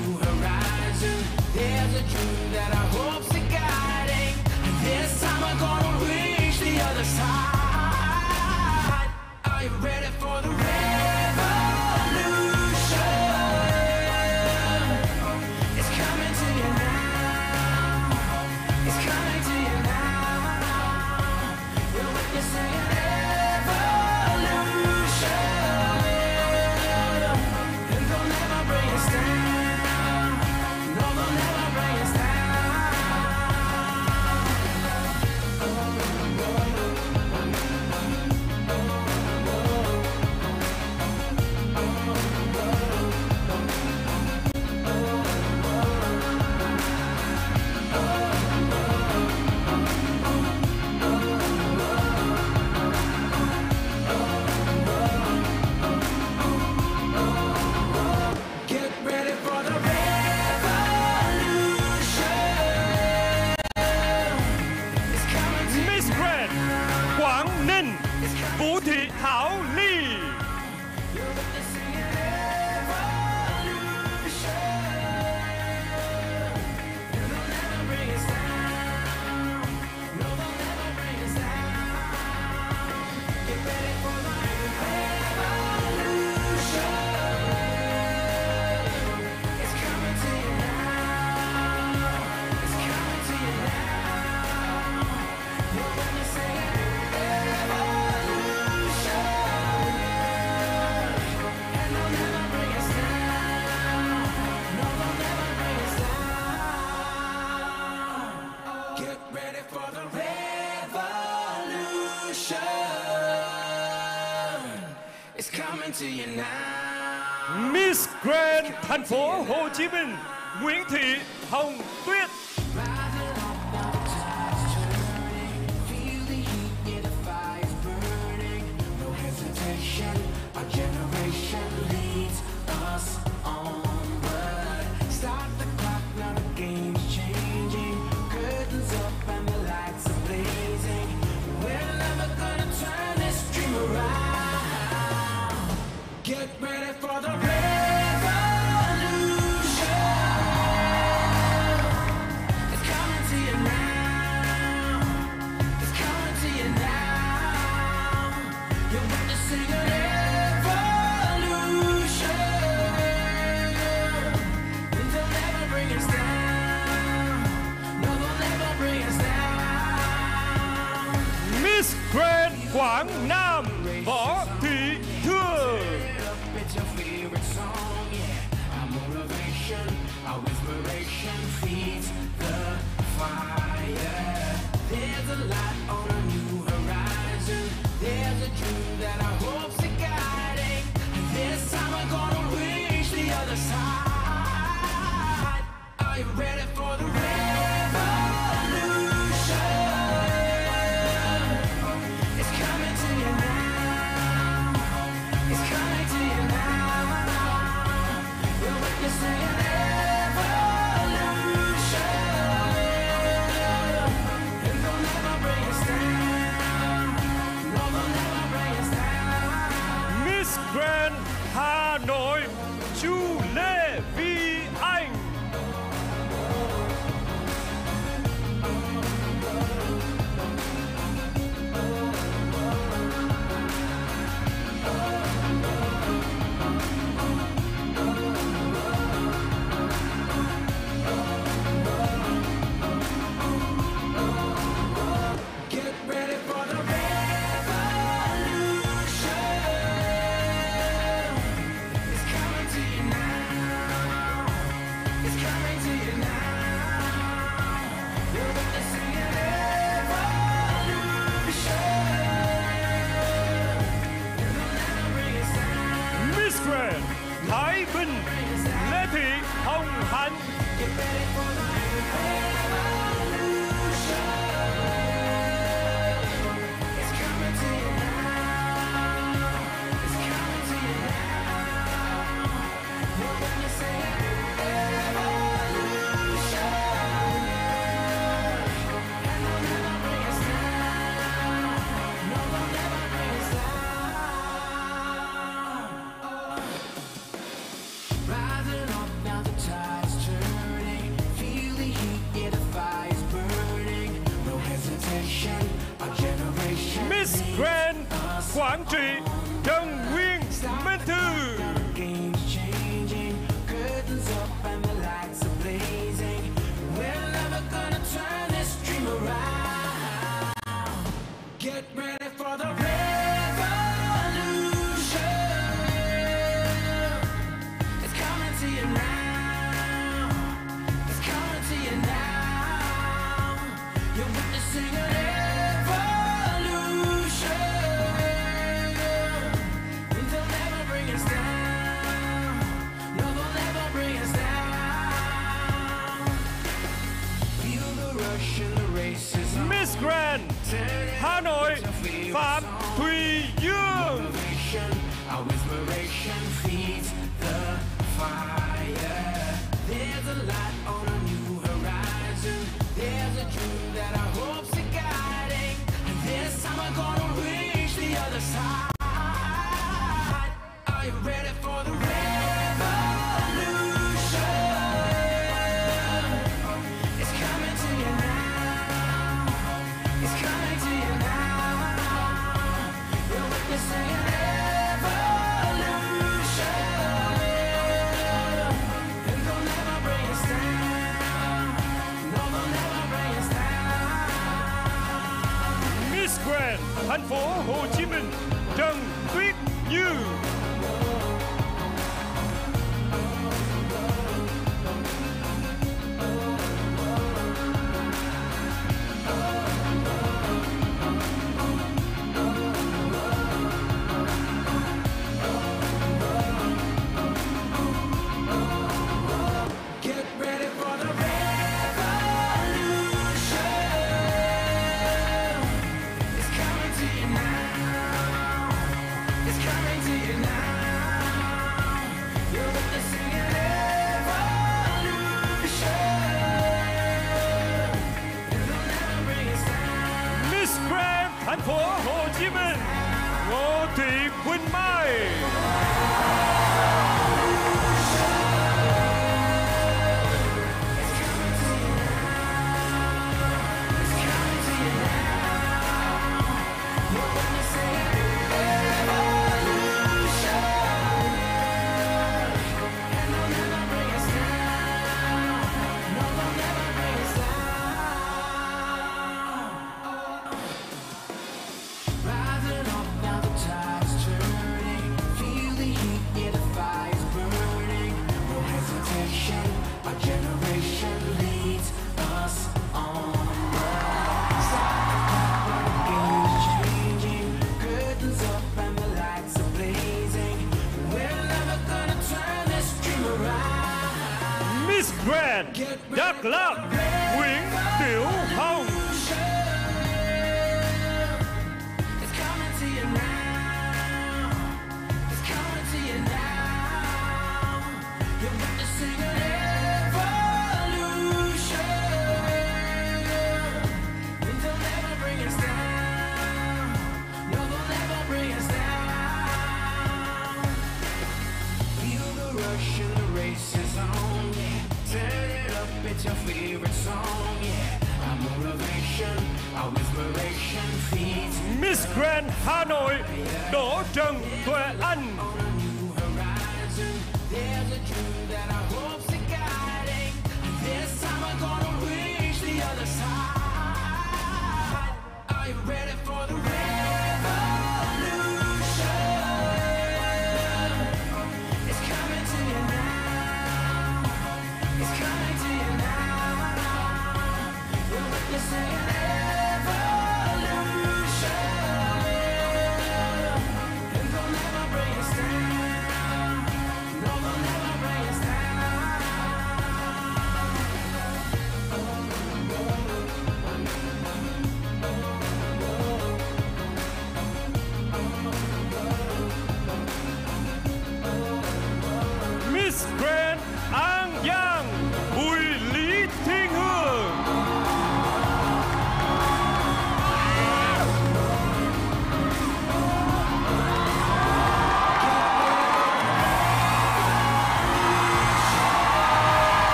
Miss Grand thành phố Hồ Chí Minh Nguyễn Thị Hồng Tuyết.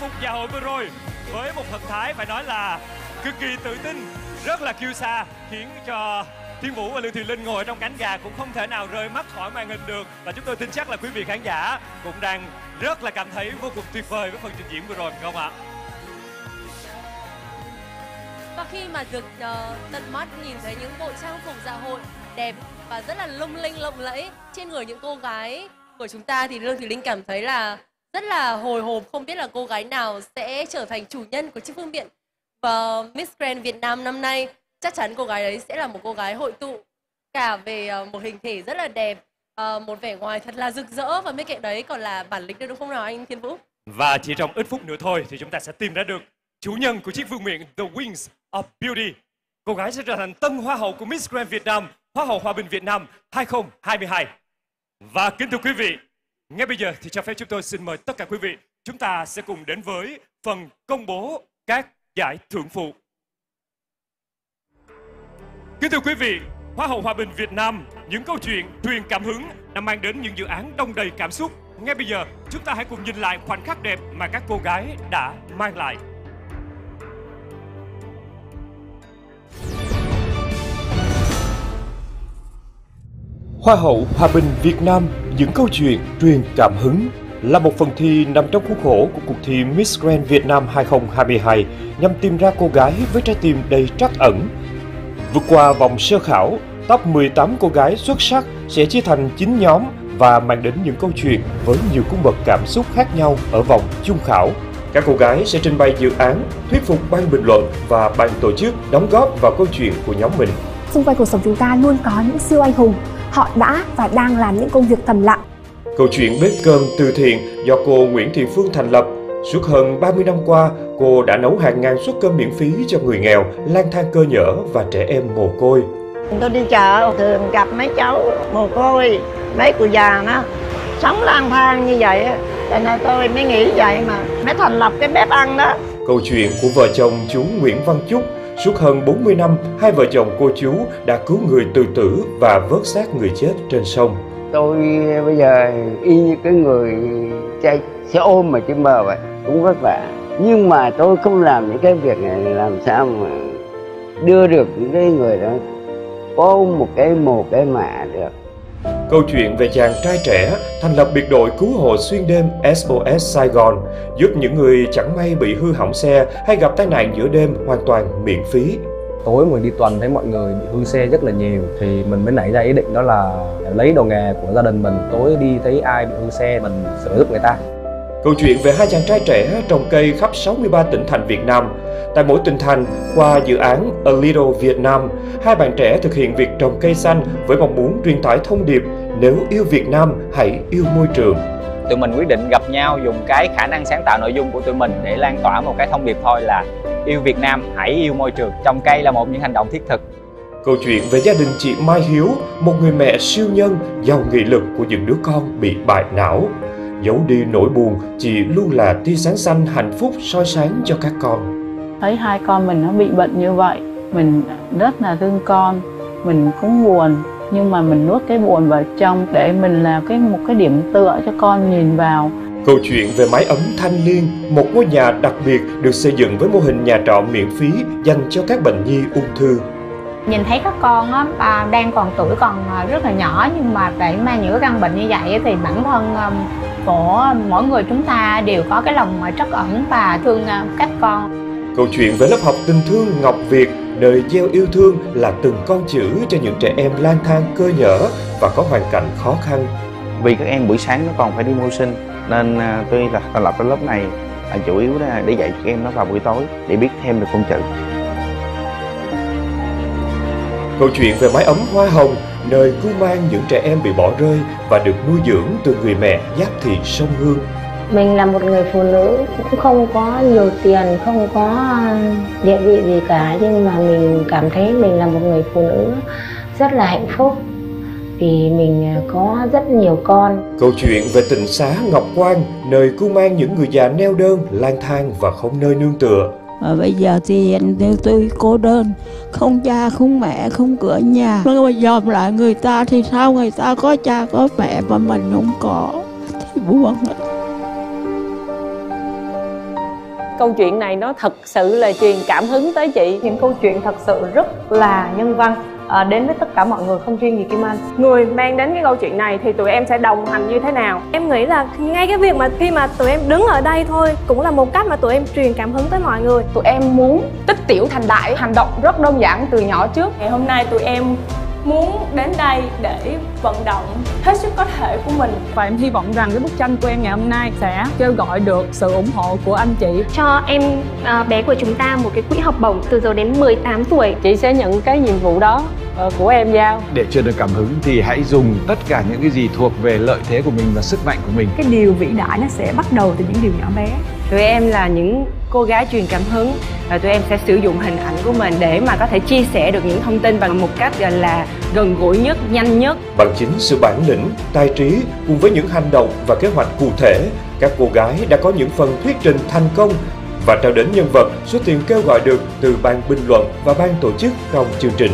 Phút gia phục dạ hội vừa rồi với một thần thái phải nói là cực kỳ tự tin, rất là kiêu sa khiến cho Thiên Vũ và Lương Thùy Linh ngồi ở trong cánh gà cũng không thể nào rời mắt khỏi màn hình được và chúng tôi tin chắc là quý vị khán giả cũng đang rất là cảm thấy vô cùng tuyệt vời với phần trình diễn vừa rồi phải không ạ? Và khi mà được uh, tận mắt nhìn thấy những bộ trang phục dạ hội đẹp và rất là lung linh lộng lẫy trên người những cô gái của chúng ta thì Lương Thùy Linh cảm thấy là rất là hồi hộp không biết là cô gái nào sẽ trở thành chủ nhân của chiếc phương tiện và Miss Grand Việt Nam năm nay chắc chắn cô gái đấy sẽ là một cô gái hội tụ cả về ờ, một hình thể rất là đẹp ờ, một vẻ ngoài thật là rực rỡ và bên cạnh đấy còn là bản lĩnh nữa đúng không nào anh Thiên Vũ? Và chỉ trong ít phút nữa thôi thì chúng ta sẽ tìm ra được chủ nhân của chiếc vương miện The Wings of Beauty. Cô gái sẽ trở thành tân hoa hậu của Miss Grand Việt Nam, Hoa hậu Hòa bình Việt Nam 2022. Và kính thưa quý vị, ngay bây giờ thì cho phép chúng tôi xin mời tất cả quý vị, chúng ta sẽ cùng đến với phần công bố các giải thưởng phụ. Kính thưa quý vị, Hoa hậu Hòa bình Việt Nam, những câu chuyện truyền cảm hứng đã mang đến những dự án đông đầy cảm xúc. Ngay bây giờ, chúng ta hãy cùng nhìn lại khoảnh khắc đẹp mà các cô gái đã mang lại. Hoa hậu Hòa bình Việt Nam, những câu chuyện truyền cảm hứng là một phần thi nằm trong khuôn khổ của cuộc thi Miss Grand Việt Nam 2022 nhằm tìm ra cô gái với trái tim đầy trắc ẩn. Vượt qua vòng sơ khảo, top 18 cô gái xuất sắc sẽ chia thành 9 nhóm và mang đến những câu chuyện với nhiều cung bậc cảm xúc khác nhau ở vòng chung khảo. Các cô gái sẽ trình bày dự án, thuyết phục ban bình luận và ban tổ chức đóng góp vào câu chuyện của nhóm mình. Xung quanh cuộc sống chúng ta luôn có những siêu anh hùng. Họ đã và đang làm những công việc thầm lặng. Câu chuyện bếp cơm từ thiện do cô Nguyễn Thị Phương thành lập. Suốt hơn 30 năm qua, cô đã nấu hàng ngàn suất cơm miễn phí cho người nghèo, lang thang cơ nhở và trẻ em mồ côi. Tôi đi chợ thường gặp mấy cháu mồ côi, mấy cụ già nó sống lang thang như vậy á. Cho nên tôi mới nghĩ vậy mà mới thành lập cái bếp ăn đó. Câu chuyện của vợ chồng chú Nguyễn Văn Chúc Suốt hơn 40 năm, hai vợ chồng cô chú đã cứu người tự tử và vớt xác người chết trên sông. tôi eh, bây giờ y như cái người chạy xe ôm mà trên bờ vậy cũng vất vả nhưng mà tôi không làm những cái việc này làm sao mà đưa được những cái người đó có một cái mồ cái mạ được Câu chuyện về chàng trai trẻ thành lập biệt đội cứu hộ xuyên đêm SOS Sài Gòn, giúp những người chẳng may bị hư hỏng xe hay gặp tai nạn giữa đêm hoàn toàn miễn phí. tối mình đi tuần thấy mọi người bị hư xe rất là nhiều thì mình mới nảy ra ý định đó là lấy đồ nghề của gia đình mình tối đi thấy ai bị hư xe mình sửa giúp người ta Câu chuyện về hai chàng trai trẻ trồng cây khắp 63 tỉnh thành Việt Nam. Tại mỗi tỉnh thành, qua dự án A Little Vietnam, hai bạn trẻ thực hiện việc trồng cây xanh với mong muốn truyền tải thông điệp nếu yêu Việt Nam, hãy yêu môi trường. tụi mình quyết định gặp nhau dùng cái khả năng sáng tạo nội dung của tụi mình để lan tỏa một cái thông điệp thôi là yêu Việt Nam hãy yêu môi trường trồng cây là một những hành động thiết thực Câu chuyện về gia đình chị Mai Hiếu, một người mẹ siêu nhân, giàu nghị lực của những đứa con bị bại não. Giấu đi nỗi buồn, chị luôn là tia sáng xanh hạnh phúc soi sáng cho các con. thấy hai con mình nó bị bệnh như vậy mình rất là thương con mình cũng buồn nhưng mà mình nuốt cái buồn vào trong để mình là cái một cái điểm tựa cho con nhìn vào Câu chuyện về mái ấm thanh niên, một ngôi nhà đặc biệt được xây dựng với mô hình nhà trọ miễn phí dành cho các bệnh nhi ung thư. nhìn thấy các con á, à, đang còn tuổi còn à, rất là nhỏ nhưng mà để mang những cái căn bệnh như vậy á, thì bản thân um, của mỗi người chúng ta đều có cái lòng à, trắc ẩn và thương à, các con Câu chuyện về lớp học tình thương Ngọc Việt, nơi gieo yêu thương là từng con chữ cho những trẻ em lang thang cơ nhở và có hoàn cảnh khó khăn. vì các em buổi sáng nó còn phải đi mưu sinh nên à, tôi là thành lập cái lớp này là chủ yếu là để dạy các em nó vào buổi tối để biết thêm được con chữ Câu chuyện về mái ấm hoa hồng, nơi cứu mang những trẻ em bị bỏ rơi và được nuôi dưỡng từ người mẹ giáp thị sông Hương. Mình là một người phụ nữ cũng không có nhiều tiền, không có địa vị gì cả nhưng mà mình cảm thấy mình là một người phụ nữ rất là hạnh phúc. Vì mình có rất nhiều con. Câu chuyện về tỉnh xá Ngọc Quang, nơi cứu mang những người già neo đơn, lang thang và không nơi nương tựa. Và bây giờ thì anh theo tôi cô đơn Không cha, không mẹ, không cửa nhà. Nhưng mà dòm lại người ta thì sao? Người ta có cha, có mẹ mà mình không có. Thì buồn lắm câu chuyện này nó thật sự là truyền cảm hứng tới chị. Những câu chuyện thật sự rất là nhân văn à, đến với tất cả mọi người không riêng gì Kim Anh. Người mang đến cái câu chuyện này thì tụi em sẽ đồng hành như thế nào? Em nghĩ là ngay cái việc mà khi mà tụi em đứng ở đây thôi cũng là một cách mà tụi em truyền cảm hứng tới mọi người. tụi em muốn tích tiểu thành đại hành động rất đơn giản từ nhỏ trước. Ngày hôm nay tụi em muốn đến đây để vận động hết sức có thể của mình. Và em hy vọng rằng cái bức tranh của em ngày hôm nay sẽ kêu gọi được sự ủng hộ của anh chị. Cho em à, bé của chúng ta một cái quỹ học bổng từ giờ đến 18 tuổi. chị sẽ nhận cái nhiệm vụ đó ờ, của em giao. Để truyền được cảm hứng thì hãy dùng tất cả những cái gì thuộc về lợi thế của mình và sức mạnh của mình. Cái điều vĩ đại nó sẽ bắt đầu từ những điều nhỏ bé. Tụi em là những cô gái truyền cảm hứng và tụi em sẽ sử dụng hình ảnh của mình để mà có thể chia sẻ được những thông tin bằng một cách gọi là gần gũi nhất nhanh nhất Bằng chính sự bản lĩnh, tài trí cùng với những hành động và kế hoạch cụ thể, các cô gái đã có những phần thuyết trình thành công và trao đến nhân vật số tiền kêu gọi được từ ban bình luận và ban tổ chức trong chương trình.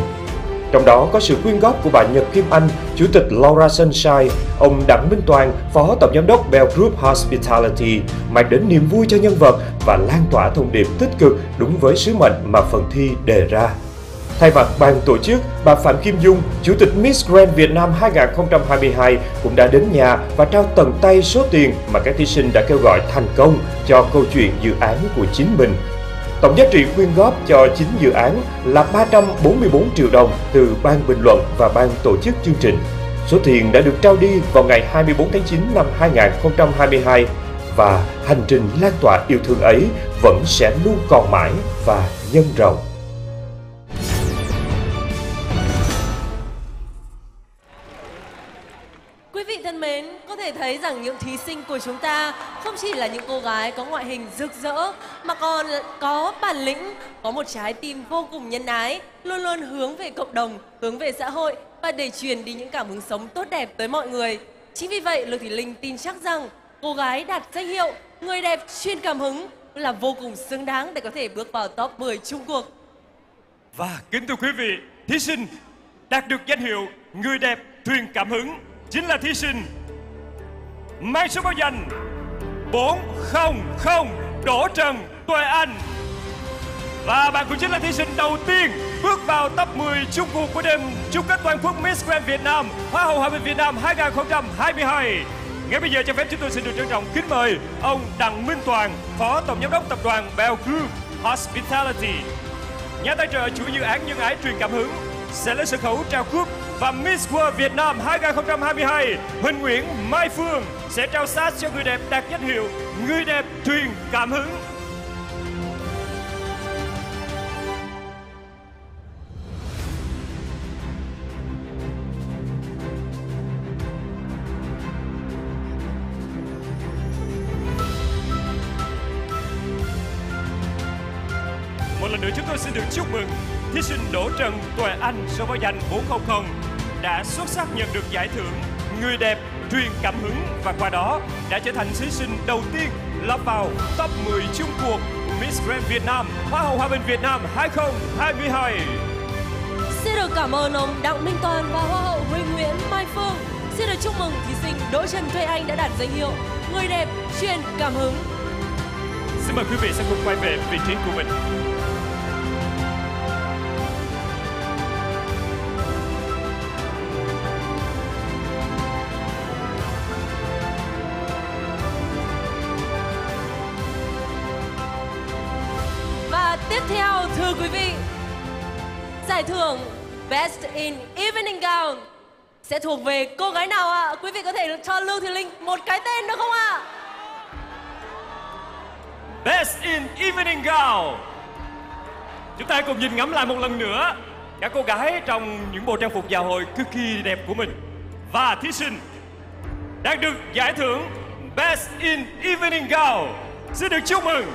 Trong đó có sự quyên góp của bà Nhật Kim Anh, Chủ tịch Laura Sunshine, ông Đặng Minh Toàn, Phó Tổng Giám đốc Bell Group Hospitality, mang đến niềm vui cho nhân vật và lan tỏa thông điệp tích cực đúng với sứ mệnh mà phần thi đề ra. Thay mặt ban tổ chức, bà Phạm Kim Dung, Chủ tịch Miss Grand Việt Nam 2022 cũng đã đến nhà và trao tận tay số tiền mà các thí sinh đã kêu gọi thành công cho câu chuyện dự án của chính mình. Tổng giá trị quyên góp cho chính dự án là 344 triệu đồng từ ban bình luận và ban tổ chức chương trình. Số tiền đã được trao đi vào ngày 24 tháng 9 năm 2022 và hành trình lan tỏa yêu thương ấy vẫn sẽ luôn còn mãi và nhân rộng. Những thí sinh của chúng ta không chỉ là những cô gái có ngoại hình rực rỡ mà còn có bản lĩnh, có một trái tim vô cùng nhân ái, luôn luôn hướng về cộng đồng, hướng về xã hội và để truyền đi những cảm hứng sống tốt đẹp tới mọi người. Chính vì vậy, Lục Thủy Linh tin chắc rằng cô gái đạt danh hiệu người đẹp truyền cảm hứng là vô cùng xứng đáng để có thể bước vào top 10 chung cuộc. Và kính thưa quý vị, thí sinh đạt được danh hiệu người đẹp truyền cảm hứng chính là thí sinh mang số báo danh 400 Đỗ Trần Tuệ Anh. Và bạn cũng chính là thí sinh đầu tiên bước vào top 10 chung cuộc của đêm chung kết toàn quốc Miss Grand Việt Nam Hoa hậu Hòa bình Việt Nam 2022. Ngay bây giờ cho phép chúng tôi xin được trân trọng kính mời ông Đặng Minh Toàn, Phó Tổng Giám đốc Tập đoàn Bell Group Hospitality, nhà tài trợ chủ dự án nhân ái truyền cảm hứng, sẽ lên sân khấu trao cúp và Miss World Việt Nam 2022 Huỳnh Nguyễn, Mai Phương sẽ trao sát cho người đẹp đạt danh hiệu Người đẹp truyền cảm hứng. Trần Tuệ Anh số báo danh 400 đã xuất sắc nhận được giải thưởng Người đẹp truyền cảm hứng và qua đó đã trở thành thí sinh đầu tiên lọt vào top 10 chung cuộc Miss Grand Việt Nam Hoa hậu Hòa bình Việt Nam 2022. Xin được cảm ơn ông Đặng Minh Toàn và Hoa hậu Huỳnh Nguyễn Mai Phương. Xin được chúc mừng thí sinh Đỗ Trần Thuê Anh đã đạt danh hiệu Người đẹp truyền cảm hứng. Xin mời quý vị sẽ cùng quay về vị trí của mình. Quý vị, giải thưởng Best in Evening Gown sẽ thuộc về cô gái nào ạ? Quý vị có thể cho Lưu Thị Linh một cái tên được không ạ? Best in Evening Gown. Chúng ta hãy cùng nhìn ngắm lại một lần nữa các cô gái trong những bộ trang phục dạ hội cực kỳ đẹp của mình và thí sinh đang được giải thưởng Best in Evening Gown. Xin được chúc mừng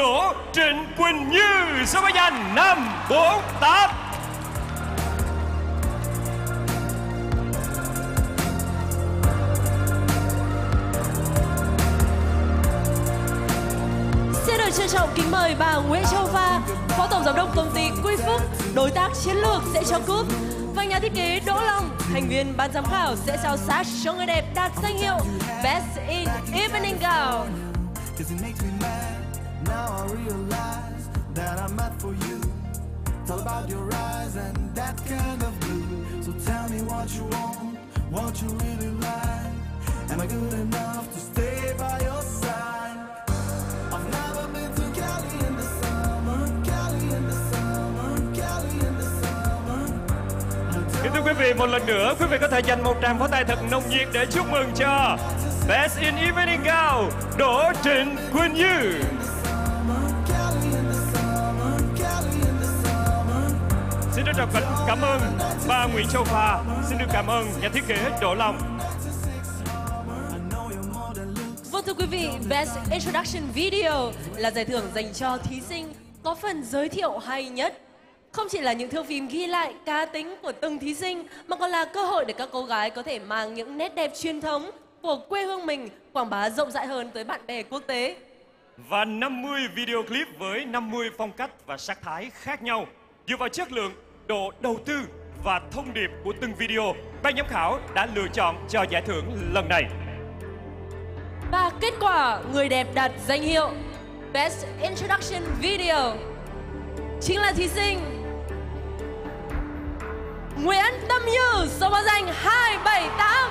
Đỗ Trịnh Quỳnh Như số báo danh 548 Xin được trân trọng kính mời bà Nguyễn Châu Pha, Phó Tổng Giám đốc Công ty Quy Phúc, đối tác chiến lược sẽ cho cúp. Và nhà thiết kế Đỗ Long, thành viên ban giám khảo sẽ trao sát cho người đẹp đạt danh hiệu Best in Evening Gown. I realize that I'm mad for you. Tell about your eyes and that kind of blue. So tell me what you want, what you really like. Am I good enough to stay by your side? I've never been to Cali in the summer, Cali in the summer, Cali in the summer. Kính thưa quý vị, một lần nữa quý vị có thể dành một tràng pháo tay thật nồng nhiệt để chúc mừng cho Best in Evening Gown Đỗ Trịnh Quỳnh Như. Xin được cảm, cảm ơn bà Nguyễn Châu Pha. Xin được cảm ơn nhà thiết kế Đỗ Long. Vâng thưa quý vị, Best Introduction Video là giải thưởng dành cho thí sinh có phần giới thiệu hay nhất. Không chỉ là những thước phim ghi lại cá tính của từng thí sinh mà còn là cơ hội để các cô gái có thể mang những nét đẹp truyền thống của quê hương mình quảng bá rộng rãi hơn tới bạn bè quốc tế. Và 50 video clip với 50 phong cách và sắc thái khác nhau. Dựa vào chất lượng, độ đầu tư và thông điệp của từng video, ban giám khảo đã lựa chọn cho giải thưởng lần này. Và kết quả người đẹp đạt danh hiệu Best Introduction Video chính là thí sinh Nguyễn Tâm Như số báo danh 278.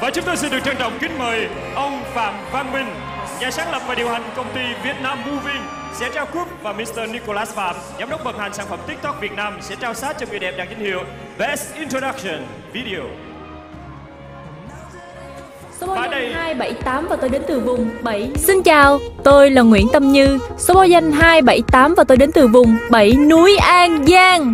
Và chúng tôi xin được trân trọng kính mời ông Phạm Văn Minh, nhà sáng lập và điều hành công ty Việt Nam Moving sẽ trao cúp và Mr. Nicholas Phạm, giám đốc vận hành sản phẩm TikTok Việt Nam sẽ trao sát cho người đẹp đạt danh hiệu Best Introduction Video. Số báo Và danh đây- 278 và tôi đến từ vùng 7. Xin chào, tôi là Nguyễn Tâm Như. Số báo danh 278 và tôi đến từ vùng 7 núi An Giang.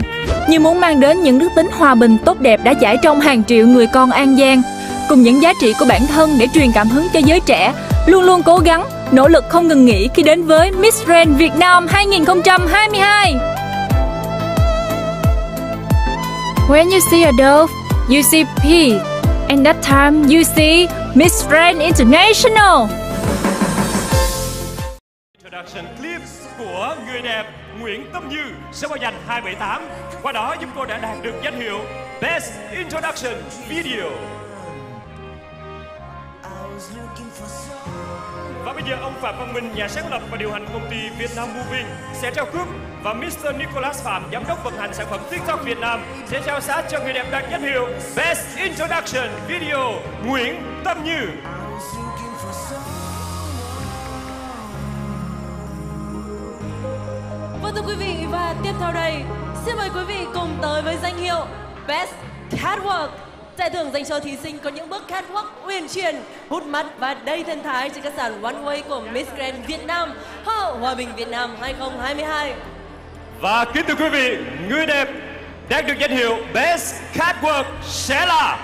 Như muốn mang đến những đức tính hòa bình tốt đẹp đã trải trong hàng triệu người con An Giang. Cùng những giá trị của bản thân để truyền cảm hứng cho giới trẻ, luôn luôn cố gắng, nỗ lực không ngừng nghỉ khi đến với Miss Grand Việt Nam 2022. When you see a dove, you see peace. And that time you see Miss Grand International. Introduction clip của người đẹp Nguyễn Tâm Như số báo danh 278. Qua đó chúng cô đã đạt được danh hiệu Best Introduction Video. Và bây giờ ông Phạm Văn Minh, nhà sáng lập và điều hành công ty Vietnam Moving sẽ trao cúp và Mr. Nicholas Phạm, giám đốc vận hành sản phẩm TikTok Việt Nam sẽ trao sát cho người đẹp đạt danh hiệu Best Introduction Video Nguyễn Tâm Như. Vâng thưa quý vị và tiếp theo đây xin mời quý vị cùng tới với danh hiệu Best Catwalk. Giải thưởng dành cho thí sinh có những bước catwalk uyển chuyển, hút mắt và đầy thần thái trên các sàn One Way của Miss Grand Việt Nam, Hoa hậu Hòa bình Việt Nam 2022. Và kính thưa quý vị, người đẹp đang được danh hiệu Best Catwalk sẽ là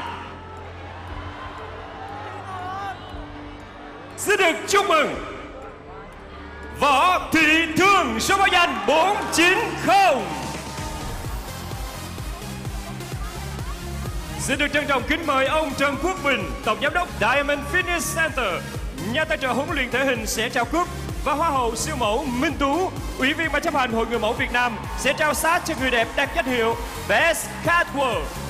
Xin được chúc mừng Võ Thị Thương số báo danh 490 Xin được trân trọng kính mời ông Trần Quốc Bình, Tổng Giám đốc Diamond Fitness Center, nhà tài trợ huấn luyện thể hình sẽ trao cúp và Hoa hậu siêu mẫu Minh Tú, Ủy viên ban chấp hành Hội người mẫu Việt Nam sẽ trao sát cho người đẹp đạt danh hiệu Best Catwalk.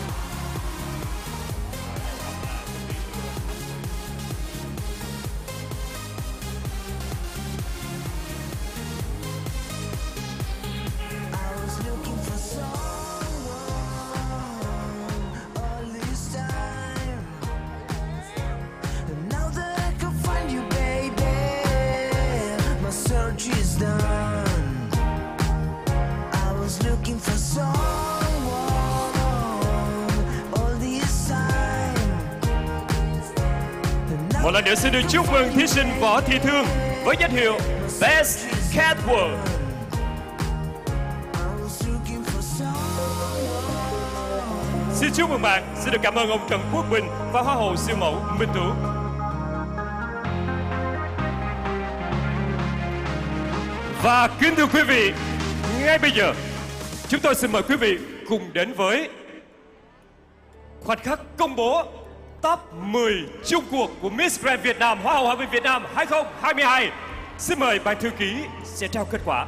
Một lần nữa xin được chúc mừng thí sinh Võ Thị Thương với danh hiệu Best Catwalk. Xin chúc mừng bạn, xin được cảm ơn ông Trần Quốc Bình và Hoa hậu siêu mẫu Minh Tú. Và kính thưa quý vị, ngay bây giờ chúng tôi xin mời quý vị cùng đến với khoảnh khắc công bố top 10 chung cuộc của Miss Grand Việt Nam Hoa hậu Hòa bình Việt Nam 2022. Xin mời ban thư ký sẽ trao kết quả.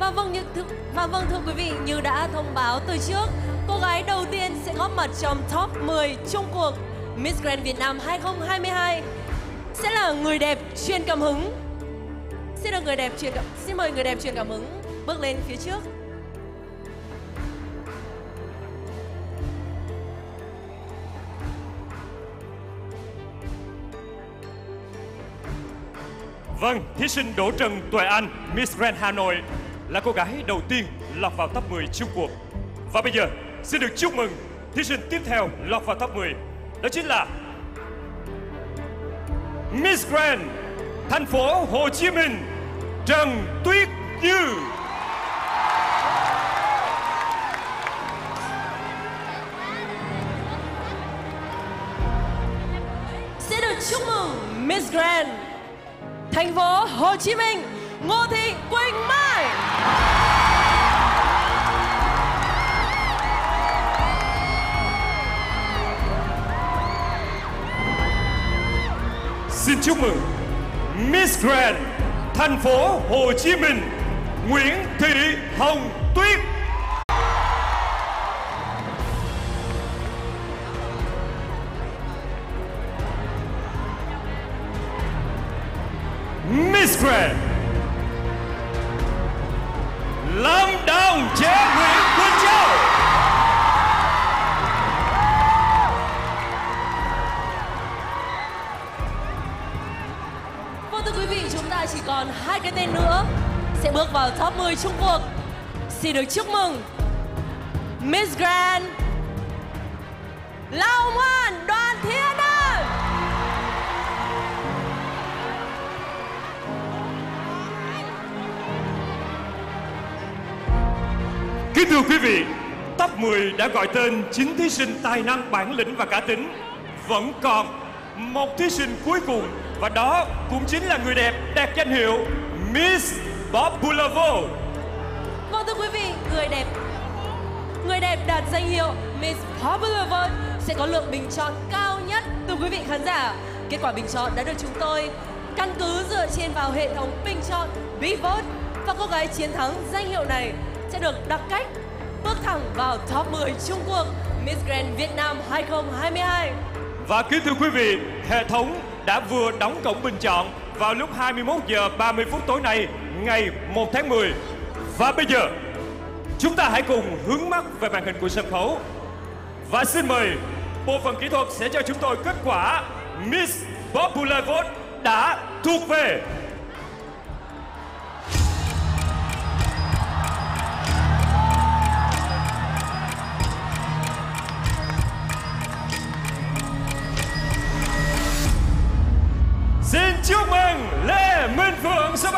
Và vâng như th và vâng thưa quý vị như đã thông báo từ trước, cô gái đầu tiên sẽ góp mặt trong top 10 chung cuộc Miss Grand Việt Nam 2022 sẽ là người đẹp truyền cảm hứng. sẽ được người đẹp truyền cảm xin mời người đẹp truyền cảm hứng bước lên phía trước. Vâng, thí sinh Đỗ Trần Tuệ Anh, Miss Grand Hà Nội là cô gái đầu tiên lọt vào top 10 chung cuộc. Và bây giờ, xin được chúc mừng thí sinh tiếp theo lọt vào top 10. Đó chính là Miss Grand thành phố Hồ Chí Minh, Trần Tuyết Như. Sẽ được chúc mừng Miss Grand thành phố Hồ Chí Minh Ngô Thị Quỳnh Mai. Xin chúc mừng Miss Grand thành phố Hồ Chí Minh Nguyễn Thị Hồng Tuyết. Trung Quốc Xin được chúc mừng Miss Grand Lao Ngoan Đoàn Thiên Ân. Kính thưa quý vị, top 10 đã gọi tên 9 thí sinh tài năng, bản lĩnh và cá tính. Vẫn còn một thí sinh cuối cùng và đó cũng chính là người đẹp đạt danh hiệu Miss Bob Boulevard Quý vị, người đẹp Người đẹp đạt danh hiệu Miss Popular Vote sẽ có lượng bình chọn cao nhất từ quý vị khán giả. Kết quả bình chọn đã được chúng tôi Căn cứ dựa trên vào hệ thống bình chọn Bevote và cô gái chiến thắng danh hiệu này sẽ được đặc cách bước thẳng vào top 10 Trung cuộc Miss Grand Việt Nam 2022. Và kính thưa quý vị, hệ thống đã vừa đóng cổng bình chọn vào lúc 21 giờ 30 phút tối nay, ngày 1 tháng 10. Và bây giờ, chúng ta hãy cùng hướng mắt về màn hình của sân khấu. Và xin mời bộ phận kỹ thuật sẽ cho chúng tôi kết quả Miss Popular Vote đã thuộc về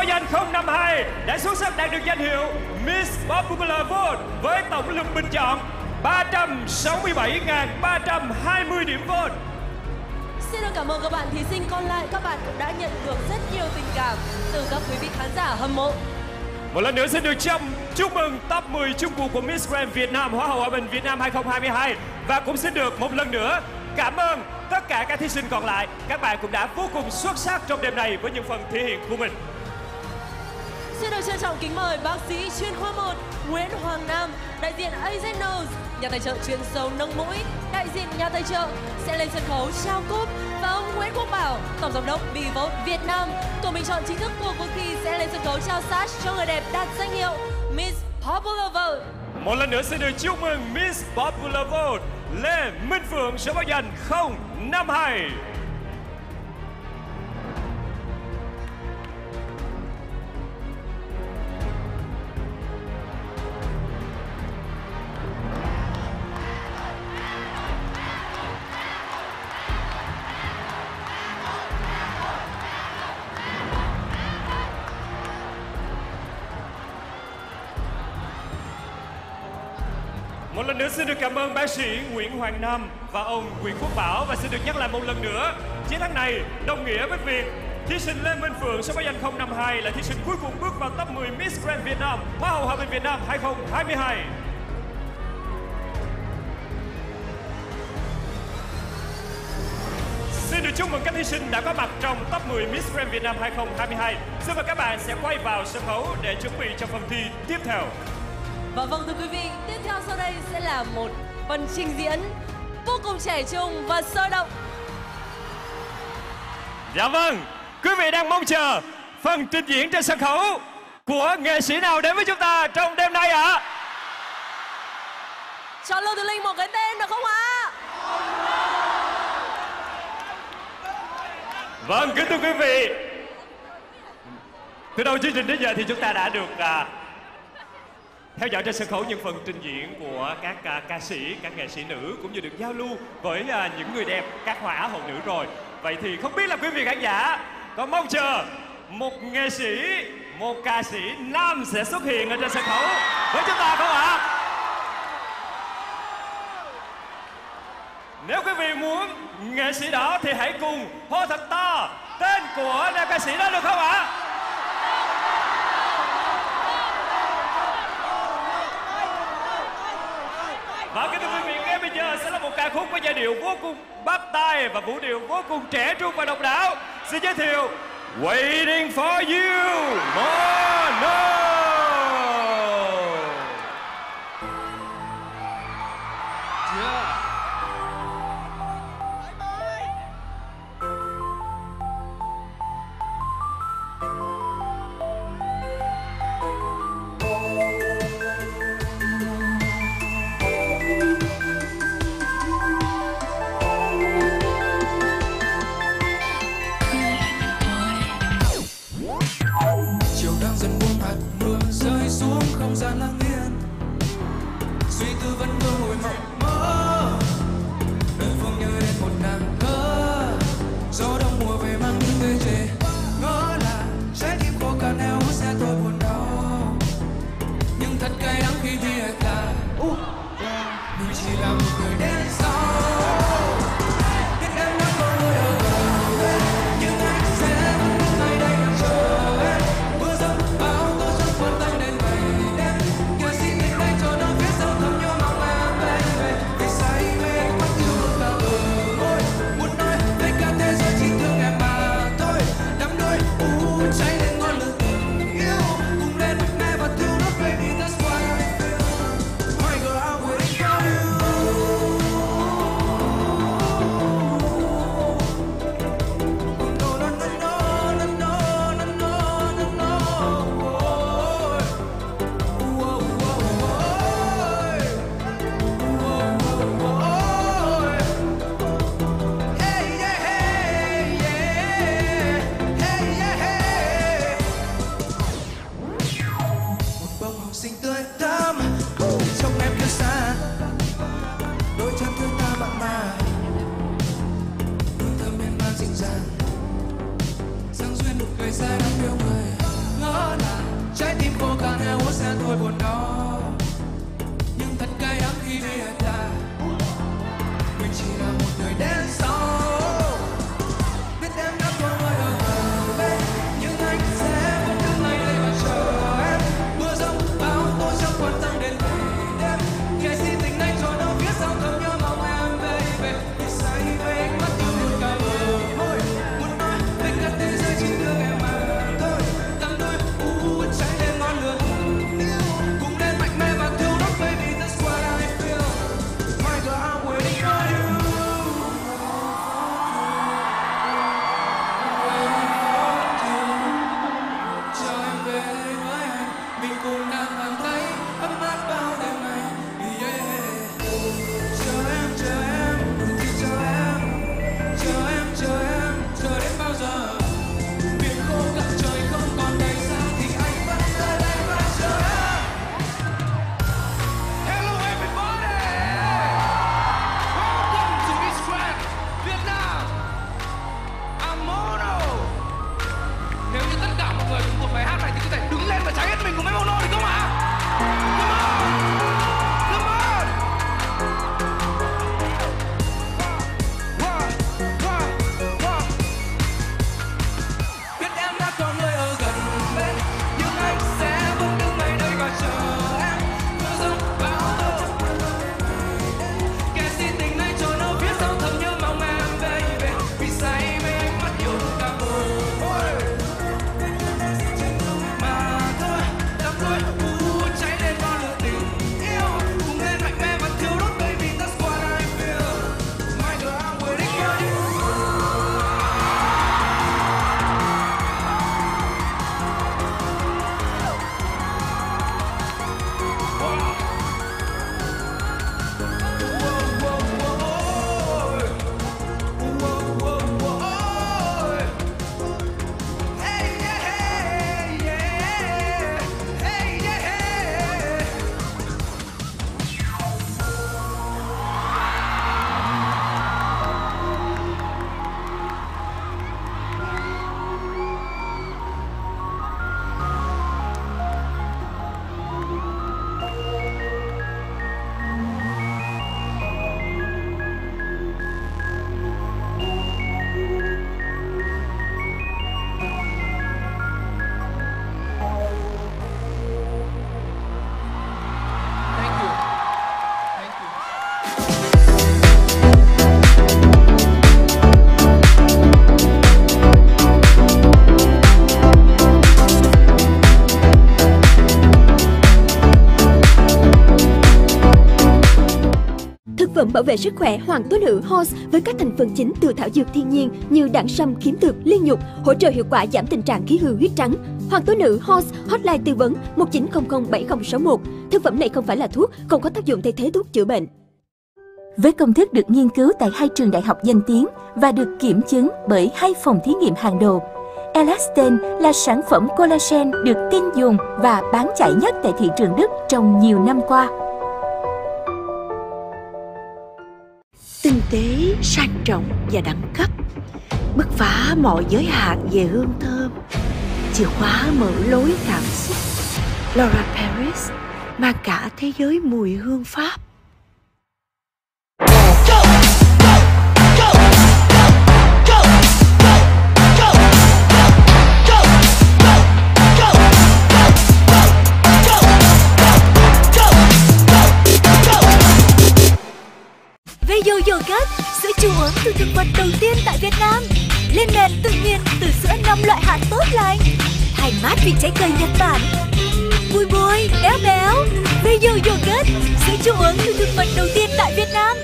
số danh 052 đã xuất sắc đạt được danh hiệu Miss Popular Vote với tổng lực bình chọn 367.320 điểm vote. Xin được cảm ơn các bạn thí sinh còn lại. Các bạn cũng đã nhận được rất nhiều tình cảm từ các quý vị khán giả hâm mộ. Một lần nữa xin được chăm chúc mừng top 10 chung cuộc của Miss Grand Việt Nam Hoa hậu Hòa bình Việt Nam 2022 và cũng xin được một lần nữa cảm ơn tất cả các thí sinh còn lại. Các bạn cũng đã vô cùng xuất sắc trong đêm này với những phần thể hiện của mình. Xin được trân trọng kính mời bác sĩ chuyên khoa 1 Nguyễn Hoàng Nam, đại diện AZ Nose, nhà tài trợ chuyên sâu nâng mũi, đại diện nhà tài trợ sẽ lên sân khấu trao cúp và ông Nguyễn Quốc Bảo, tổng giám đốc Bivot Việt Nam, tổ bình chọn chính thức của cuộc thi sẽ lên sân khấu trao sash cho người đẹp đạt danh hiệu Miss Popular Vote. Một lần nữa xin được chúc mừng Miss Popular Vote Lê Minh Phượng số báo danh 052. Cảm ơn bác sĩ Nguyễn Hoàng Nam và ông Nguyễn Quốc Bảo và xin được nhắc lại một lần nữa, chiến thắng này đồng nghĩa với việc thí sinh Lê Minh Phượng số báo danh 052 là thí sinh cuối cùng bước vào top 10 Miss Grand Việt Nam Hoa hậu Hòa bình Việt Nam 2022. Xin được chúc mừng các thí sinh đã có mặt trong top 10 Miss Grand Việt Nam 2022. Xin mời các bạn sẽ quay vào sân khấu để chuẩn bị cho phần thi tiếp theo. Và vâng thưa quý vị, tiếp theo sau đây sẽ là một phần trình diễn vô cùng trẻ trung và sôi động. Dạ vâng, quý vị đang mong chờ phần trình diễn trên sân khấu của nghệ sĩ nào đến với chúng ta trong đêm nay ạ? Chọn Lương Tử Linh một cái tên được không ạ? Vâng, kính thưa quý vị Từ đầu chương trình đến giờ thì chúng ta đã được à, theo dõi trên sân khấu những phần trình diễn của các à, ca sĩ, các nghệ sĩ nữ cũng như được giao lưu với à, những người đẹp, các hoa á hậu nữ rồi. Vậy thì không biết là quý vị khán giả có mong chờ một nghệ sĩ, một ca sĩ nam sẽ xuất hiện ở trên sân khấu với chúng ta không ạ? Nếu quý vị muốn nghệ sĩ đó thì hãy cùng hô thật to tên của nam ca sĩ đó được không ạ? Và kính thưa quý vị, ngay bây giờ sẽ là một ca khúc có giai điệu vô cùng bắt tai và vũ điệu vô cùng trẻ trung và độc đáo. Xin giới thiệu Waiting for you, Mono. Yeah. Vẫn mơ hồi mộng mơ. Đơn phương như đêm một nàng thơ, gió đông mùa phẩm bảo vệ sức khỏe Hoàng tối Nữ Horse với các thành phần chính từ thảo dược thiên nhiên như đảng sâm, kiếm thực, liên nhục, hỗ trợ hiệu quả giảm tình trạng khí hư huyết trắng. Hoàng tối Nữ Horse hotline tư vấn 1900 7061. Thực phẩm này không phải là thuốc, không có tác dụng thay thế thuốc chữa bệnh. Với công thức được nghiên cứu tại hai trường đại học danh tiếng và được kiểm chứng bởi hai phòng thí nghiệm hàng đầu, elastin là sản phẩm collagen được tin dùng và bán chạy nhất tại thị trường Đức trong nhiều năm qua. Tinh tế, sang trọng và đẳng cấp. Bứt phá mọi giới hạn về hương thơm chìa khóa mở lối cảm xúc. Laura Paris mang cả thế giới mùi hương Pháp. Yogurt, sữa chua uống từ thực vật đầu tiên tại Việt Nam. Lên nền tự nhiên từ sữa năm loại hạt tốt lành. Thành mát vị trái cây Nhật Bản. Bùi bùi, béo béo. Veyo Yogurt, sữa chua uống từ thực vật đầu tiên tại Việt Nam.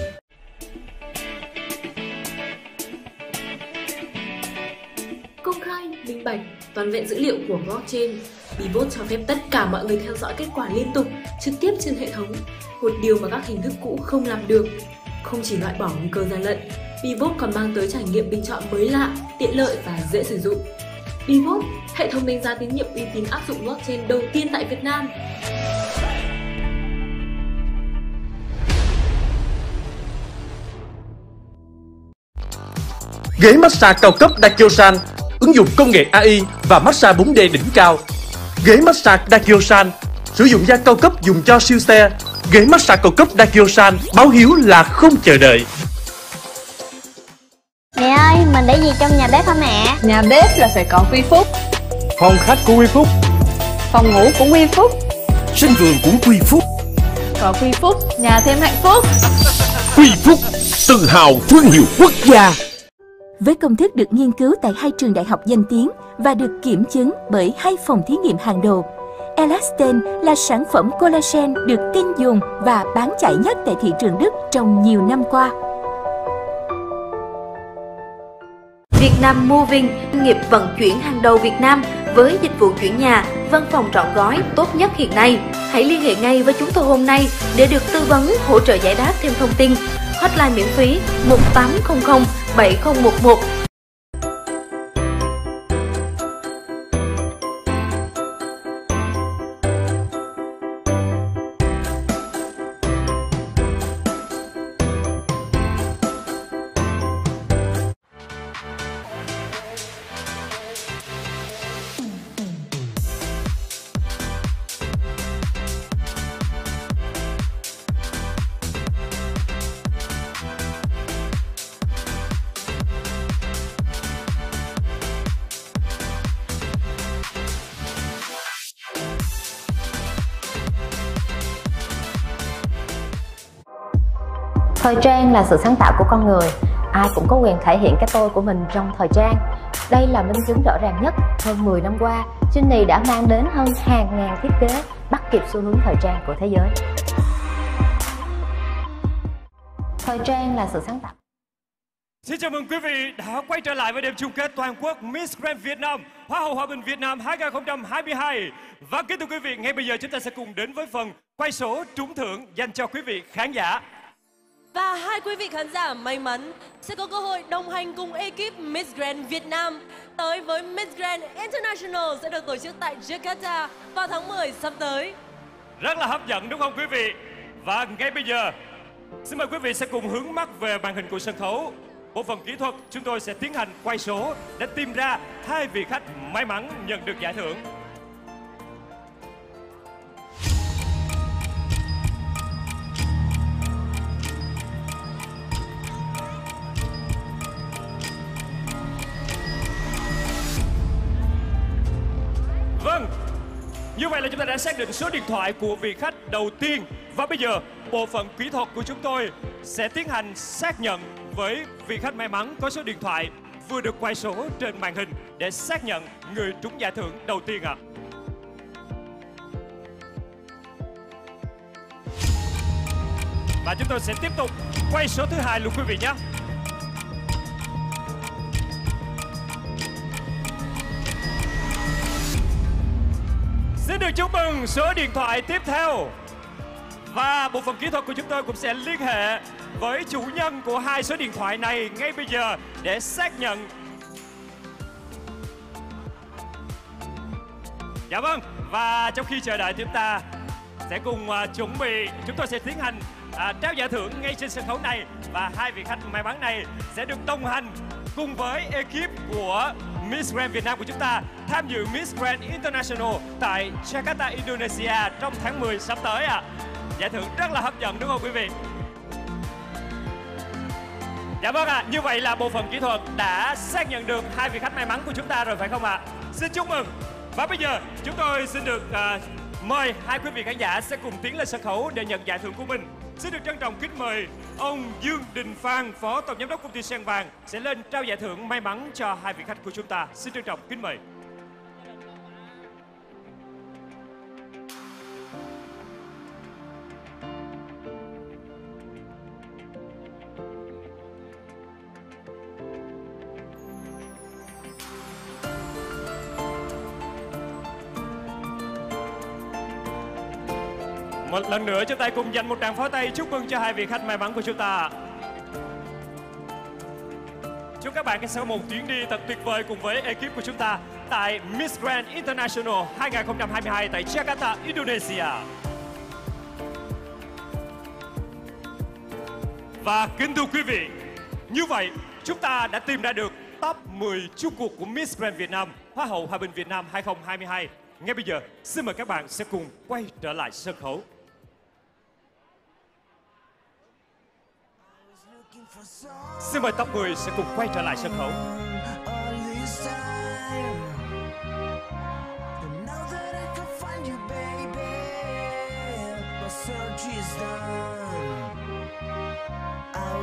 công khai, minh bạch, toàn vẹn dữ liệu của blockchain. Bivot cho phép tất cả mọi người theo dõi kết quả liên tục, trực tiếp trên hệ thống, một điều mà các hình thức cũ không làm được. Không chỉ loại bỏ nguy cơ gian lận, Bivot còn mang tới trải nghiệm bình chọn mới lạ, tiện lợi và dễ sử dụng. Bivot, hệ thống đánh giá tín nhiệm uy tín áp dụng blockchain đầu tiên tại Việt Nam. Ghế massage cao cấp Dakyosan ứng dụng công nghệ AI và massage 4D đỉnh cao. Ghế massage Dakyosan sử dụng da cao cấp dùng cho siêu xe. Ghế massage cao cấp Dakyosan báo hiếu là không chờ đợi. Mẹ ơi, mình để gì trong nhà bếp hả mẹ? Nhà bếp là phải có Quy Phúc. Phòng khách của Quy Phúc. Phòng ngủ của Quy Phúc. Sân vườn của Quy Phúc. Có Quy Phúc, nhà thêm hạnh phúc. Quy Phúc tự hào thương hiệu quốc gia. Với công thức được nghiên cứu tại hai trường đại học danh tiếng và được kiểm chứng bởi hai phòng thí nghiệm hàng đầu, Elasten là sản phẩm collagen được tin dùng và bán chạy nhất tại thị trường Đức trong nhiều năm qua. Việt Nam Moving, doanh nghiệp vận chuyển hàng đầu Việt Nam với dịch vụ chuyển nhà, văn phòng trọn gói tốt nhất hiện nay. Hãy liên hệ ngay với chúng tôi hôm nay để được tư vấn, hỗ trợ giải đáp thêm thông tin. Hotline miễn phí 1800 7011 Thời trang là sự sáng tạo của con người. Ai cũng có quyền thể hiện cái tôi của mình trong thời trang. Đây là minh chứng rõ ràng nhất. Hơn 10 năm qua, Ginny đã mang đến hơn hàng ngàn thiết kế bắt kịp xu hướng thời trang của thế giới. Thời trang là sự sáng tạo. Xin chào mừng quý vị đã quay trở lại với đêm chung kết toàn quốc Miss Grand Việt Nam Hoa hậu Hòa bình Việt Nam 2022 Và kính thưa quý vị, ngay bây giờ chúng ta sẽ cùng đến với phần quay số trúng thưởng dành cho quý vị khán giả và hai quý vị khán giả may mắn sẽ có cơ hội đồng hành cùng ekip Miss Grand Việt Nam tới với Miss Grand International sẽ được tổ chức tại Jakarta vào tháng 10 sắp tới. Rất là hấp dẫn đúng không quý vị? Và ngay bây giờ, xin mời quý vị sẽ cùng hướng mắt về màn hình của sân khấu. Bộ phận kỹ thuật chúng tôi sẽ tiến hành quay số để tìm ra hai vị khách may mắn nhận được giải thưởng. Vâng, như vậy là chúng ta đã xác định số điện thoại của vị khách đầu tiên Và bây giờ bộ phận kỹ thuật của chúng tôi sẽ tiến hành xác nhận với vị khách may mắn có số điện thoại vừa được quay số trên màn hình để xác nhận người trúng giải thưởng đầu tiên ạ. Và chúng tôi sẽ tiếp tục quay số thứ hai luôn quý vị nhé. Xin được chúc mừng số điện thoại tiếp theo. Và bộ phận kỹ thuật của chúng tôi cũng sẽ liên hệ với chủ nhân của hai số điện thoại này ngay bây giờ để xác nhận. Dạ vâng, và trong khi chờ đợi chúng ta sẽ cùng uh, chuẩn bị, chúng tôi sẽ tiến hành uh, trao giải thưởng ngay trên sân khấu này và hai vị khách may mắn này sẽ được đồng hành cùng với ekip của Miss Grand Việt Nam của chúng ta tham dự Miss Grand International tại Jakarta, Indonesia trong tháng 10 sắp tới ạ. À. Giải thưởng rất là hấp dẫn đúng không quý vị? Dạ vâng ạ, à, như vậy là bộ phận kỹ thuật đã xác nhận được hai vị khách may mắn của chúng ta rồi phải không ạ? À? Xin chúc mừng. Và bây giờ chúng tôi xin được uh, mời hai quý vị khán giả sẽ cùng tiến lên sân khấu để nhận giải thưởng của mình. Xin được trân trọng kính mời ông Dương Đình Phan, Phó Tổng Giám đốc Công ty Sen Vàng sẽ lên trao giải thưởng may mắn cho hai vị khách của chúng ta. Xin trân trọng kính mời. Một lần nữa chúng ta cùng dành một tràng pháo tay chúc mừng cho hai vị khách may mắn của chúng ta. Chúc các bạn sẽ có một chuyến đi thật tuyệt vời cùng với ekip của chúng ta tại Miss Grand International 2022 tại Jakarta, Indonesia. Và kính thưa quý vị, như vậy chúng ta đã tìm ra được top 10 chung cuộc của Miss Grand Việt Nam Hoa hậu Hòa bình Việt Nam 2022. Ngay bây giờ, xin mời các bạn sẽ cùng quay trở lại sân khấu. Xin mời top 10 sẽ cùng quay trở lại sân khấu.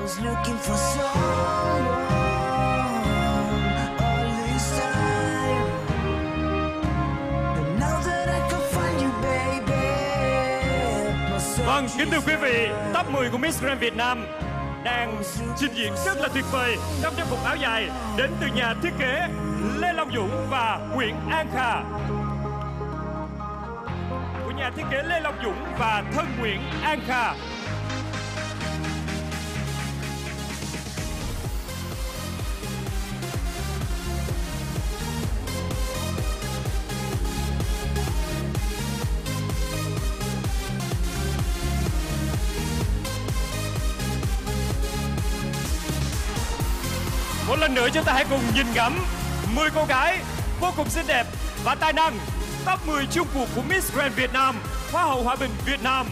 was looking for someone Vâng, kính thưa quý vị, top 10 của Miss Grand Việt Nam đang trình diễn rất là tuyệt vời trong trang phục áo dài, đến từ nhà thiết kế Lê Long Dũng và Nguyễn An Kha. Của nhà thiết kế Lê Long Dũng và thân Nguyễn An Kha. Lần nữa chúng ta hãy cùng nhìn ngắm. 10 cô gái vô cùng xinh đẹp và tài năng, top 10 chung cuộc của Miss Grand Việt Nam, Hoa hậu Hòa bình Việt Nam.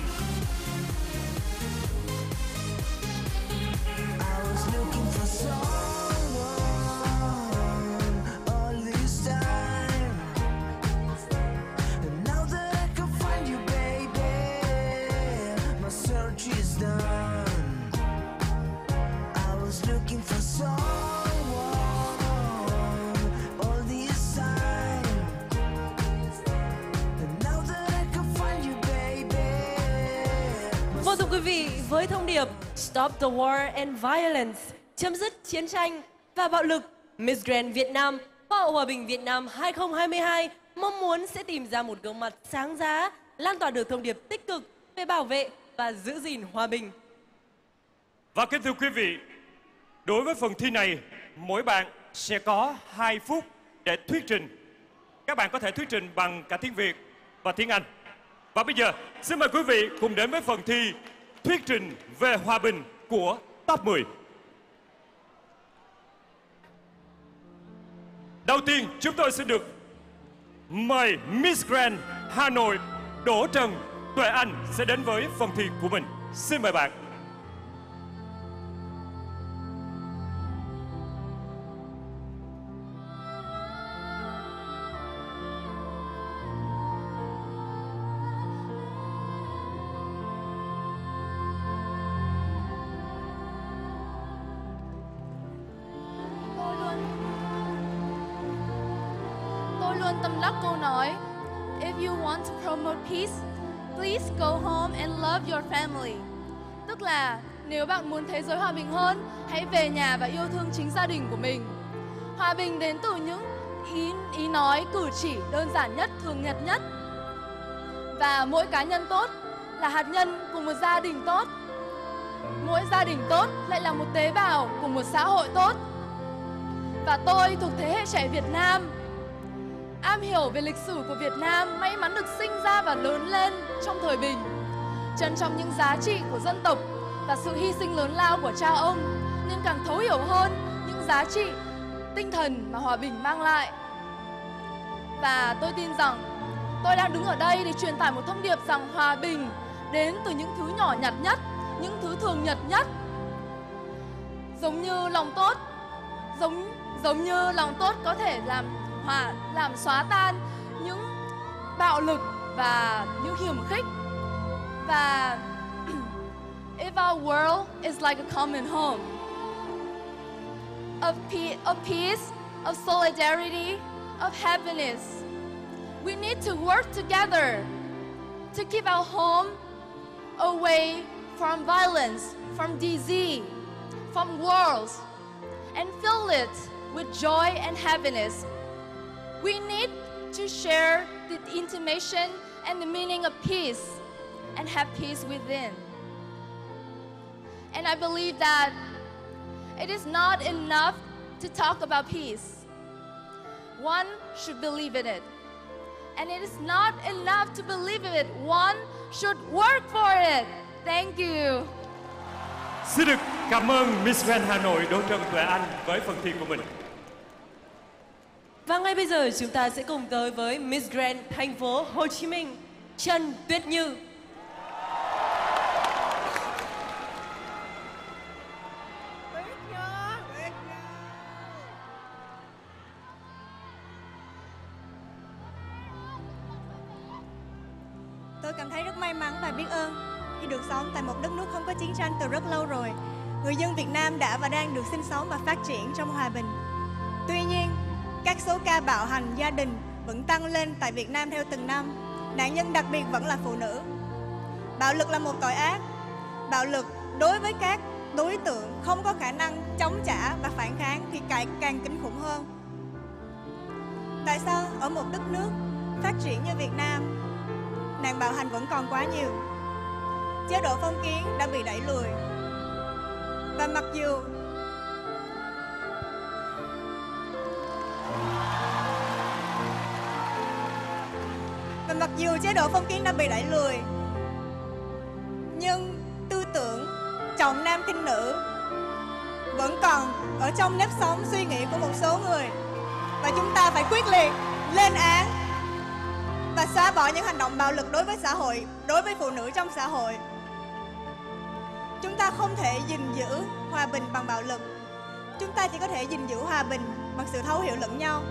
Stop the War and Violence, chấm dứt chiến tranh và bạo lực, Miss Grand Việt Nam, Hoa hậu Hòa bình Việt Nam 2022 mong muốn sẽ tìm ra một gương mặt sáng giá, lan tỏa được thông điệp tích cực về bảo vệ và giữ gìn hòa bình. Và kính thưa quý vị, đối với phần thi này, mỗi bạn sẽ có 2 phút để thuyết trình. Các bạn có thể thuyết trình bằng cả tiếng Việt và tiếng Anh. Và bây giờ, xin mời quý vị cùng đến với phần thi thuyết trình về hòa bình của top 10. Đầu tiên, chúng tôi xin được mời Miss Grand Hà Nội Đỗ Trần Tuệ Anh sẽ đến với phần thi của mình. Xin mời bạn. Love your family. Tức là nếu bạn muốn thế giới hòa bình hơn, hãy về nhà và yêu thương chính gia đình của mình. Hòa bình đến từ những ý ý nói cử chỉ đơn giản nhất, thường nhật nhất. Và mỗi cá nhân tốt là hạt nhân của một gia đình tốt. Mỗi gia đình tốt lại là một tế bào của một xã hội tốt. Và tôi thuộc thế hệ trẻ Việt Nam am hiểu về lịch sử của Việt Nam, may mắn được sinh ra và lớn lên trong thời bình. Trân trọng những giá trị của dân tộc và sự hy sinh lớn lao của cha ông nên càng thấu hiểu hơn những giá trị tinh thần mà hòa bình mang lại. Và tôi tin rằng tôi đang đứng ở đây để truyền tải một thông điệp rằng hòa bình đến từ những thứ nhỏ nhặt nhất, những thứ thường nhật nhất. Giống như lòng tốt, giống giống như lòng tốt có thể làm hòa làm xóa tan những bạo lực và những hiểm khích và uh, (clears throat) if our world is like a common home of, pe- of peace, of solidarity, of happiness, we need to work together to keep our home away from violence, from disease, from wars, and fill it with joy and happiness. We need to share the intimation and the meaning of peace and have peace within. And I believe that it is not enough to talk about peace. One should believe in it. And it is not enough to believe in it. One should work for it. Thank you. Xin được cảm ơn Miss Grand Hà Nội Đỗ Trần Tuệ Anh với phần thi của mình. Và ngay bây giờ chúng ta sẽ cùng tới với Miss Grand thành phố Hồ Chí Minh, Trần Tuyết Như. Biết ơn khi được sống tại một đất nước không có chiến tranh từ rất lâu rồi. Người dân Việt Nam đã và đang được sinh sống và phát triển trong hòa bình. Tuy nhiên, các số ca bạo hành gia đình vẫn tăng lên tại Việt Nam theo từng năm. Nạn nhân đặc biệt vẫn là phụ nữ. Bạo lực là một tội ác. Bạo lực đối với các đối tượng không có khả năng chống trả và phản kháng thì càng, càng kinh khủng hơn. Tại sao ở một đất nước phát triển như Việt Nam nạn bạo hành vẫn còn quá nhiều. Chế độ phong kiến đã bị đẩy lùi. Và mặc dù Và mặc dù chế độ phong kiến đã bị đẩy lùi, Nhưng tư tưởng, trọng nam khinh nữ Vẫn còn ở trong nếp sống suy nghĩ của một số người Và chúng ta phải quyết liệt lên án và xóa bỏ những hành động bạo lực đối với xã hội, đối với phụ nữ trong xã hội. Chúng ta không thể gìn giữ hòa bình bằng bạo lực. Chúng ta chỉ có thể gìn giữ hòa bình bằng sự thấu hiểu lẫn nhau.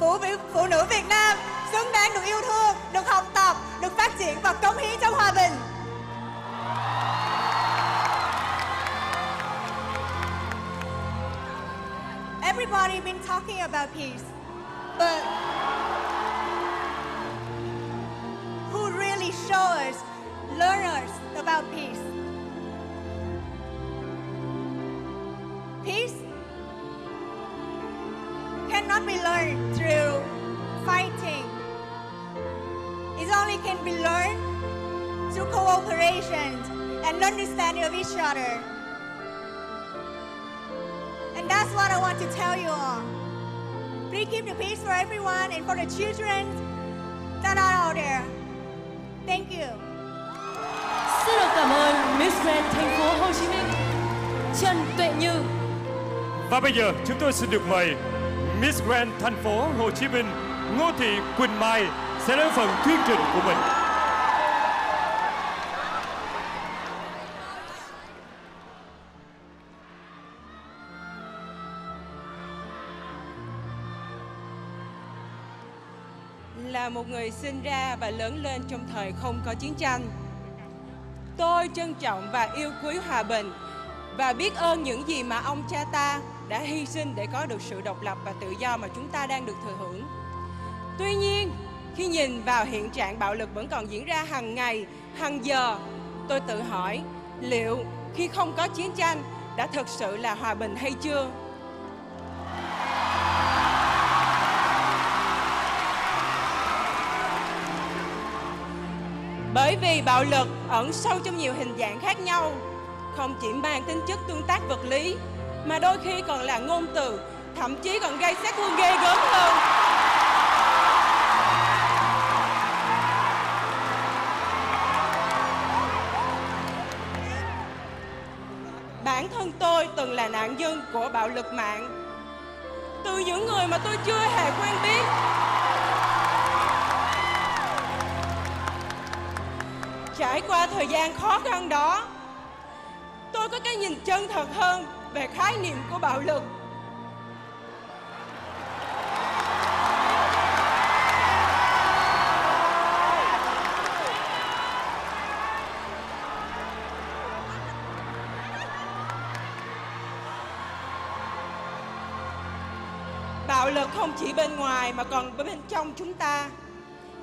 Phụ, phụ nữ Việt Nam xứng đáng được yêu thương, được học tập, được phát triển và cống hiến trong hòa bình. Everybody been talking about peace, but really show us, learn us about peace. Peace cannot be learned through fighting. It only can be learned through cooperation and understanding of each other. And that's what I want to tell you all. Please keep the peace for everyone and for the children that are out there. Thank you. Xin được cảm ơn Miss Grand thành phố Hồ Chí Minh, Trần Tuệ Như. Và bây giờ chúng tôi xin được mời Miss Grand thành phố Hồ Chí Minh Ngô Thị Quỳnh Mai sẽ nói phần thuyết trình của mình. Là một người sinh ra và lớn lên trong thời không có chiến tranh. Tôi trân trọng và yêu quý hòa bình và biết ơn những gì mà ông cha ta đã hy sinh để có được sự độc lập và tự do mà chúng ta đang được thừa hưởng. Tuy nhiên, khi nhìn vào hiện trạng bạo lực vẫn còn diễn ra hàng ngày, hàng giờ, tôi tự hỏi liệu khi không có chiến tranh đã thực sự là hòa bình hay chưa? Bởi vì bạo lực ẩn sâu trong nhiều hình dạng khác nhau, không chỉ mang tính chất tương tác vật lý, mà đôi khi còn là ngôn từ, thậm chí còn gây sát thương ghê gớm hơn. Bản thân tôi từng là nạn nhân của bạo lực mạng. Từ những người mà tôi chưa hề quen biết Trải qua thời gian khó khăn đó, tôi có cái nhìn chân thật hơn về khái niệm của bạo lực. Bạo lực không chỉ bên ngoài mà còn bên trong chúng ta.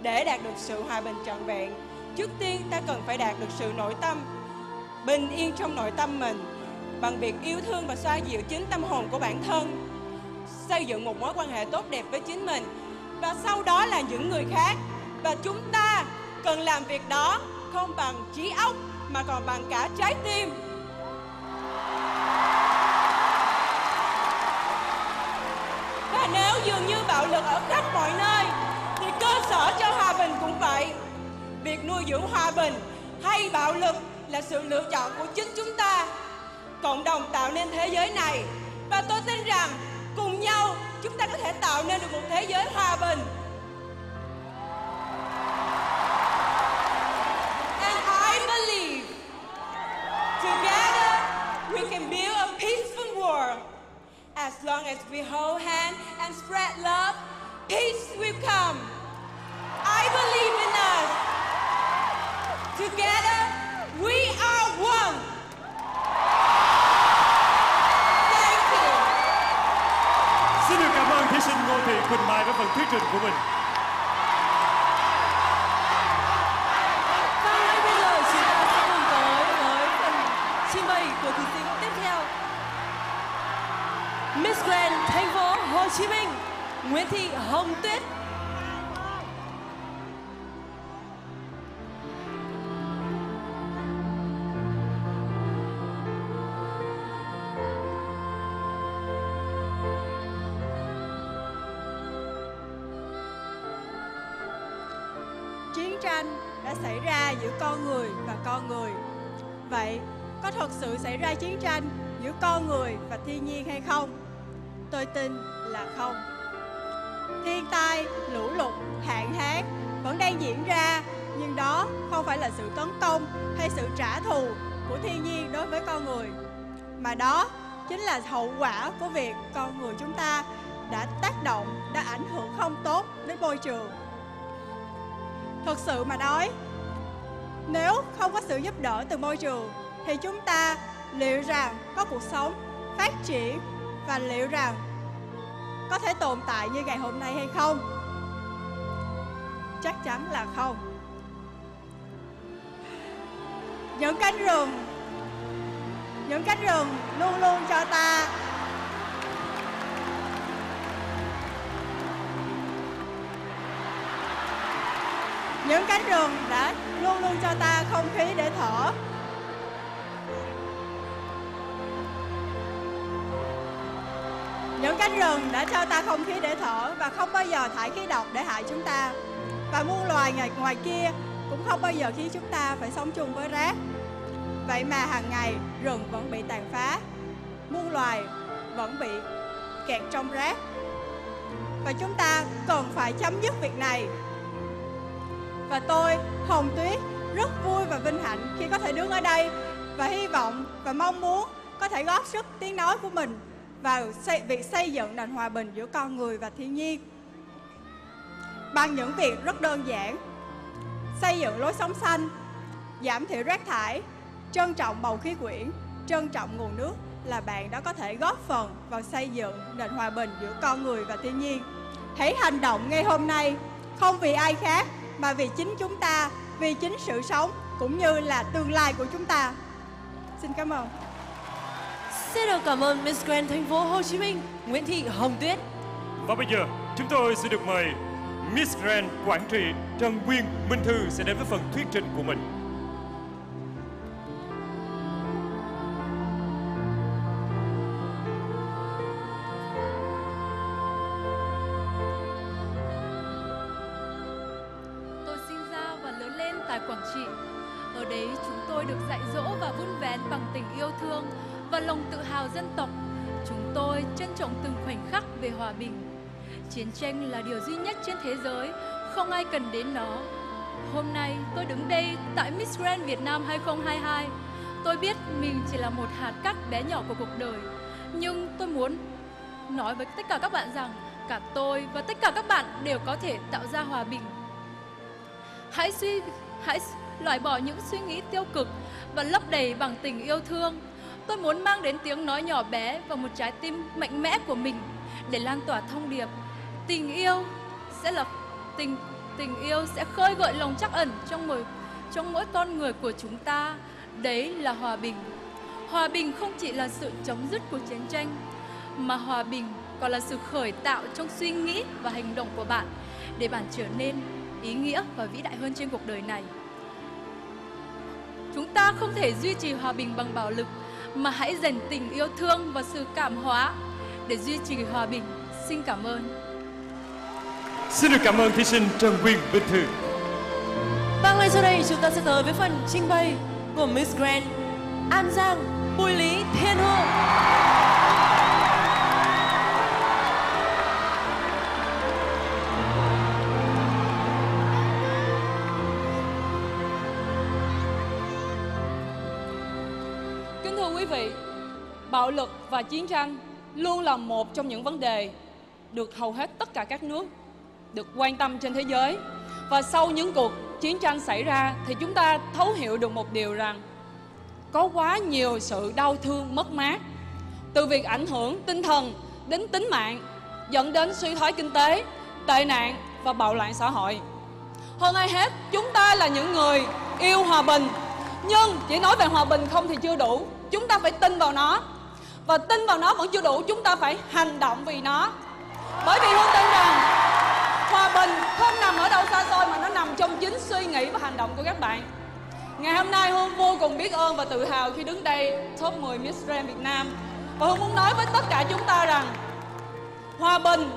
Để đạt được sự hòa bình trọn vẹn, trước tiên, ta cần phải đạt được sự nội tâm, bình yên trong nội tâm mình, bằng việc yêu thương và xoa dịu chính tâm hồn của bản thân, xây dựng một mối quan hệ tốt đẹp với chính mình. Và sau đó là những người khác. Và chúng ta cần làm việc đó không bằng trí óc, mà còn bằng cả trái tim. Và nếu dường như bạo lực ở khắp mọi nơi, thì cơ sở cho hòa bình cũng vậy việc nuôi dưỡng hòa bình hay bạo lực là sự lựa chọn của chính chúng ta. Cộng đồng tạo nên thế giới này và tôi tin rằng cùng nhau chúng ta có thể tạo nên được một thế giới hòa bình. And I believe together we can build a peaceful world. As long as we hold hands and spread love, peace will come. I believe in us. Together, we are one. Thank you. Xin được cảm ơn thí sinh Ngô Thị Quỳnh Mai với phần thuyết trình của mình. Và ngay bây giờ chúng ta sẽ cùng tới với phần trình bày của thí sinh tiếp theo. Miss Grand Thành phố Hồ Chí Minh, Nguyễn Thị Hồng Tuyết. Con người và con người. Vậy, có thật sự xảy ra chiến tranh giữa con người và thiên nhiên hay không? Tôi tin là không. Thiên tai, lũ lụt, hạn hán vẫn đang diễn ra, nhưng đó không phải là sự tấn công hay sự trả thù của thiên nhiên đối với con người, mà đó chính là hậu quả của việc con người chúng ta đã tác động, đã ảnh hưởng không tốt đến môi trường. Thật sự mà nói, nếu không có sự giúp đỡ từ môi trường, thì chúng ta liệu rằng có cuộc sống phát triển và liệu rằng có thể tồn tại như ngày hôm nay hay không? Chắc chắn là không. Những cánh rừng, những cánh rừng luôn luôn cho ta những cánh rừng đã luôn luôn cho ta không khí để thở. Những cánh rừng đã cho ta không khí để thở và không bao giờ thải khí độc để hại chúng ta. Và muôn loài ngày, ngoài kia cũng không bao giờ khiến chúng ta phải sống chung với rác. Vậy mà hàng ngày, rừng vẫn bị tàn phá, muôn loài vẫn bị kẹt trong rác. Và chúng ta cần phải chấm dứt việc này và tôi hồng tuyết rất vui và vinh hạnh khi có thể đứng ở đây và hy vọng và mong muốn có thể góp sức tiếng nói của mình vào xây, việc xây dựng nền hòa bình giữa con người và thiên nhiên. Bằng những việc rất đơn giản xây dựng lối sống xanh giảm thiểu rác thải trân trọng bầu khí quyển trân trọng nguồn nước là bạn đã có thể góp phần vào xây dựng nền hòa bình giữa con người và thiên nhiên. Hãy hành động ngay hôm nay không vì ai khác mà vì chính chúng ta vì chính sự sống cũng như là tương lai của chúng ta Xin cảm ơn. Xin được cảm ơn Miss Grand thành phố Hồ Chí Minh Nguyễn Thị Hồng Tuyết. Và bây giờ chúng tôi sẽ được mời Miss Grand Quảng Trị Trần Nguyên Minh Thư sẽ đến với phần thuyết trình của mình. Chiến tranh là điều duy nhất trên thế giới, không ai cần đến nó. Hôm nay tôi đứng đây tại Miss Grand Việt Nam 2022. Tôi biết mình chỉ là một hạt cát bé nhỏ của cuộc đời, nhưng tôi muốn nói với tất cả các bạn rằng cả tôi và tất cả các bạn đều có thể tạo ra hòa bình hãy suy hãy loại bỏ những suy nghĩ tiêu cực và lấp đầy bằng tình yêu thương tôi muốn mang đến tiếng nói nhỏ bé và một trái tim mạnh mẽ của mình để lan tỏa thông điệp tình yêu sẽ là tình tình yêu sẽ khơi gợi lòng trắc ẩn trong mỗi trong mỗi con người của chúng ta đấy là hòa bình hòa bình không chỉ là sự chấm dứt của chiến tranh, mà hòa bình còn là sự khởi tạo trong suy nghĩ và hành động của bạn để bạn trở nên ý nghĩa và vĩ đại hơn trên cuộc đời này. Chúng ta không thể duy trì hòa bình bằng bạo lực, mà hãy dành tình yêu thương và sự cảm hóa để duy trì hòa bình. Xin cảm ơn. Xin được cảm ơn thí sinh Trần Nguyên Minh Thư. Và ngay sau đây chúng ta sẽ tới với phần trình bày của Miss Grand An Giang Bùi Lý Thiên Hương. Kính thưa quý vị, bạo lực và chiến tranh luôn là một trong những vấn đề được hầu hết tất cả các nước được quan tâm trên thế giới. Và sau những cuộc chiến tranh xảy ra thì chúng ta thấu hiểu được một điều rằng có quá nhiều sự đau thương mất mát. Từ việc ảnh hưởng tinh thần đến tính mạng dẫn đến suy thoái kinh tế, tệ nạn và bạo loạn xã hội. Hơn ai hết, chúng ta là những người yêu hòa bình. Nhưng chỉ nói về hòa bình không thì chưa đủ. Chúng ta phải tin vào nó. Và tin vào nó vẫn chưa đủ Chúng ta phải hành động vì nó. Bởi vì Hương tin rằng Hòa bình không nằm ở đâu xa xôi Mà nó nằm trong chính suy nghĩ và hành động của các bạn. Ngày hôm nay Hương vô cùng biết ơn và tự hào khi đứng đây, top 10 Miss Grand Việt Nam. Và Hương muốn nói với tất cả chúng ta rằng, Hòa bình,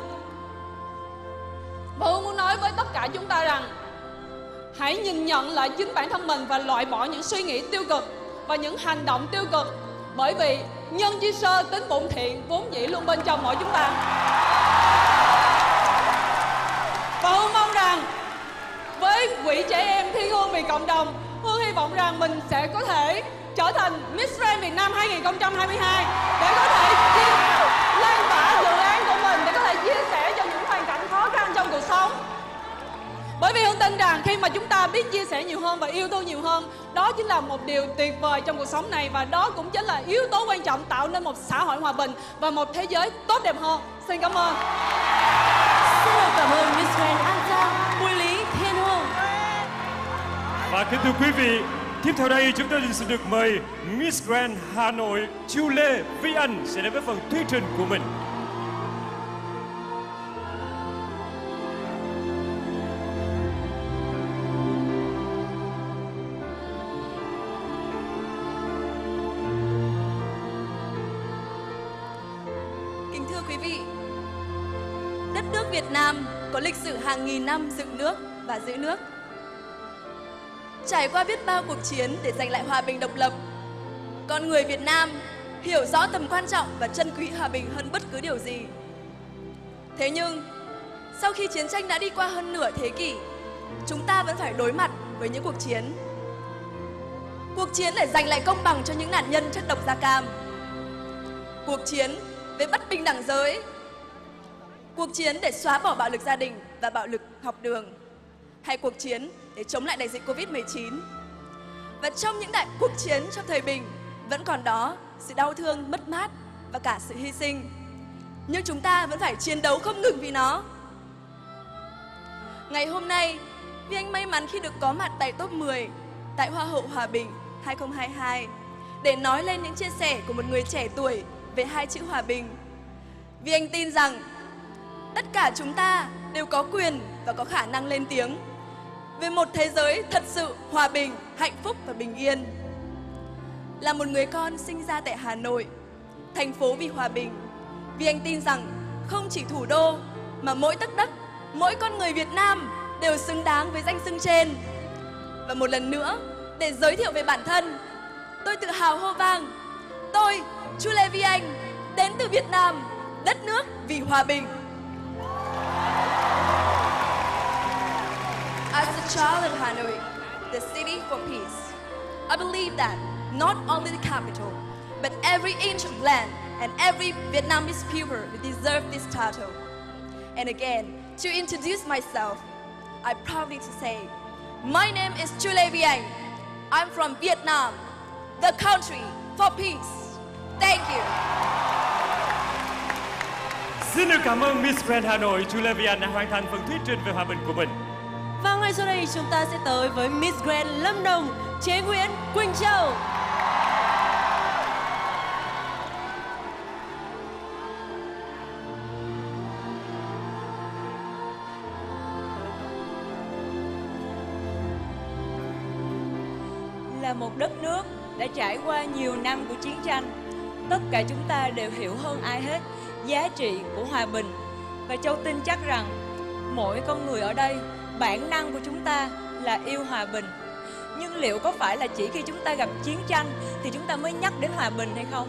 Và Hương muốn nói với tất cả chúng ta rằng, Hãy nhìn nhận lại chính bản thân mình và loại bỏ những suy nghĩ tiêu cực và những hành động tiêu cực. Bởi vì nhân chi sơ tính bụng thiện vốn dĩ luôn bên trong mỗi chúng ta và Hương mong rằng với quỹ trẻ em Thiên Hương vì cộng đồng, Hương hy vọng rằng mình sẽ có thể trở thành Miss Grand Việt Nam 2022 để có thể chia lan tỏa dự án của mình để có thể chia sẻ cho những hoàn cảnh khó khăn trong cuộc sống bởi vì Hương tin rằng khi mà chúng ta biết chia sẻ nhiều hơn và yêu thương nhiều hơn Đó chính là một điều tuyệt vời trong cuộc sống này Và đó cũng chính là yếu tố quan trọng tạo nên một xã hội hòa bình Và một thế giới tốt đẹp hơn Xin cảm ơn Xin được cảm ơn Miss Grand An Giang Bùi Lý Thiên Hương. Và kính thưa quý vị, tiếp theo đây chúng tôi xin được mời Miss Grand Hà Nội Chu Lê Vi Anh sẽ đến với phần thuyết trình của mình. Nam có lịch sử hàng nghìn năm dựng nước và giữ nước. Trải qua biết bao cuộc chiến để giành lại hòa bình độc lập, con người Việt Nam hiểu rõ tầm quan trọng và trân quý hòa bình hơn bất cứ điều gì. Thế nhưng, sau khi chiến tranh đã đi qua hơn nửa thế kỷ, chúng ta vẫn phải đối mặt với những cuộc chiến. Cuộc chiến để giành lại công bằng cho những nạn nhân chất độc da cam. Cuộc chiến về bất bình đẳng giới. Cuộc chiến để xóa bỏ bạo lực gia đình và bạo lực học đường. Hay cuộc chiến để chống lại đại dịch Covid-19. Và trong những đại cuộc chiến trong thời bình vẫn còn đó sự đau thương, mất mát và cả sự hy sinh. Nhưng chúng ta vẫn phải chiến đấu không ngừng vì nó. Ngày hôm nay, vì Anh may mắn khi được có mặt tại top 10 tại Hoa hậu Hòa bình 2022 để nói lên những chia sẻ của một người trẻ tuổi về hai chữ hòa bình. Vì anh tin rằng tất cả chúng ta đều có quyền và có khả năng lên tiếng về một thế giới thật sự hòa bình, hạnh phúc và bình yên. Là một người con sinh ra tại Hà Nội, thành phố vì hòa bình, vì anh tin rằng không chỉ thủ đô mà mỗi tất đất, mỗi con người Việt Nam đều xứng đáng với danh xưng trên. Và một lần nữa, để giới thiệu về bản thân, tôi tự hào hô vang. Tôi, Chu Lê Vi Anh, đến từ Việt Nam, đất nước vì hòa bình. Child of Hanoi, the city for peace, I believe that not only the capital, but every inch of land and every Vietnamese people deserve this title. And again, to introduce myself, I proudly to say, my name is Chu Lê Vi Anh. I'm from Vietnam, the country for peace. Thank you. Xin được cảm ơn Miss Grand Hà Nội Chu Lê Vi Anh đã hoàn thành phần thuyết trình về hòa bình của mình. Và ngay sau đây chúng ta sẽ tới với Miss Grand Lâm Đồng, Chế Nguyễn Quỳnh Châu. là một đất nước đã trải qua nhiều năm của chiến tranh tất cả chúng ta đều hiểu hơn ai hết giá trị của hòa bình và châu tin chắc rằng mỗi con người ở đây bản năng của chúng ta là yêu hòa bình. Nhưng liệu có phải là chỉ khi chúng ta gặp chiến tranh thì chúng ta mới nhắc đến hòa bình hay không?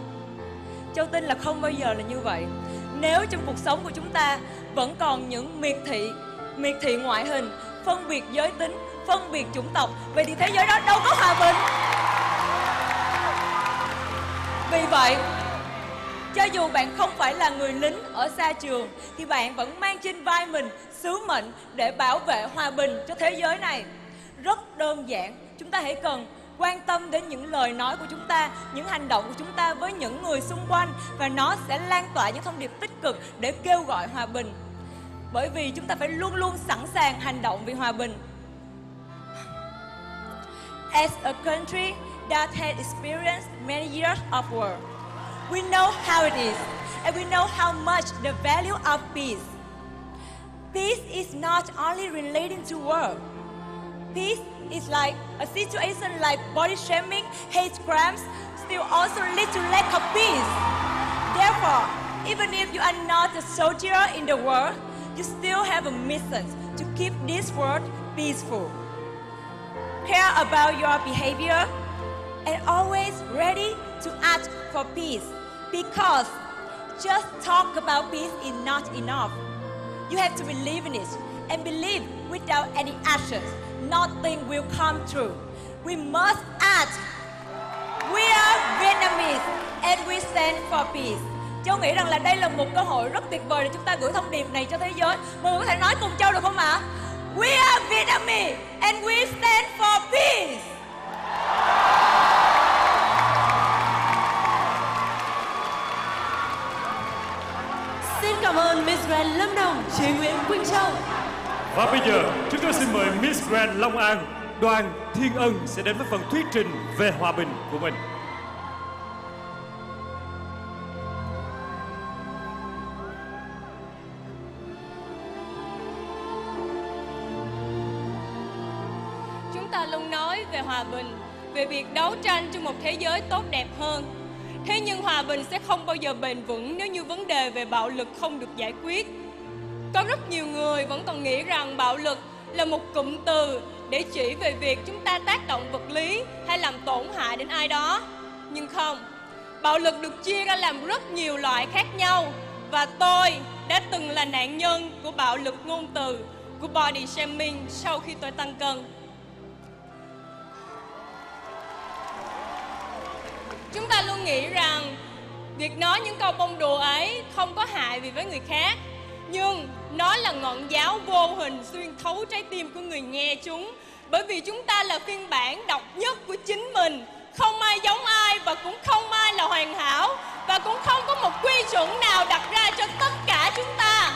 Châu tin là không bao giờ là như vậy. Nếu trong cuộc sống của chúng ta vẫn còn những miệt thị miệt thị ngoại hình, phân biệt giới tính, phân biệt chủng tộc, vậy thì thế giới đó đâu có hòa bình. Vì vậy, cho dù bạn không phải là người lính ở xa trường, thì bạn vẫn mang trên vai mình sứ mệnh để bảo vệ hòa bình cho thế giới này rất đơn giản chúng ta hãy cần quan tâm đến những lời nói của chúng ta những hành động của chúng ta với những người xung quanh và nó sẽ lan tỏa những thông điệp tích cực để kêu gọi hòa bình bởi vì chúng ta phải luôn luôn sẵn sàng hành động vì hòa bình As a country that has experienced many years of war, we know how it is, and we know how much the value of peace. Peace is not only relating to war. Peace is like a situation like body shaming, hate crimes, still also lead to lack of peace. Therefore, even if you are not a soldier in the world, you still have a mission to keep this world peaceful care about your behavior, and always ready to act for peace. Because just talk about peace is not enough. You have to believe in it and believe without any actions, nothing will come true. We must act. We are Vietnamese and we stand for peace. Châu nghĩ rằng là đây là một cơ hội rất tuyệt vời để chúng ta gửi thông điệp này cho thế giới. Mọi người có thể nói cùng Châu được không ạ? We are Vietnamese and we stand for peace. Cảm ơn Miss Grand Lâm Đồng, Chế Nguyễn Quỳnh Châu. Và bây giờ, chúng tôi xin mời Miss Grand Long An, đoàn Thiên Ân sẽ đến với phần thuyết trình về hòa bình của mình. Chúng ta luôn nói về hòa bình, về việc đấu tranh cho một thế giới tốt đẹp hơn. Thế nhưng hòa bình sẽ không bao giờ bền vững nếu như vấn đề về bạo lực không được giải quyết. Có rất nhiều người vẫn còn nghĩ rằng bạo lực là một cụm từ để chỉ về việc chúng ta tác động vật lý hay làm tổn hại đến ai đó. Nhưng không, bạo lực được chia ra làm rất nhiều loại khác nhau và tôi đã từng là nạn nhân của bạo lực ngôn từ, của body shaming sau khi tôi tăng cân. Chúng ta luôn nghĩ rằng việc nói những câu bông đùa ấy không có hại gì với người khác. Nhưng nó là ngọn giáo vô hình xuyên thấu trái tim của người nghe chúng. Bởi vì chúng ta là phiên bản độc nhất của chính mình. Không ai giống ai và cũng không ai là hoàn hảo. Và cũng không có một quy chuẩn nào đặt ra cho tất cả chúng ta.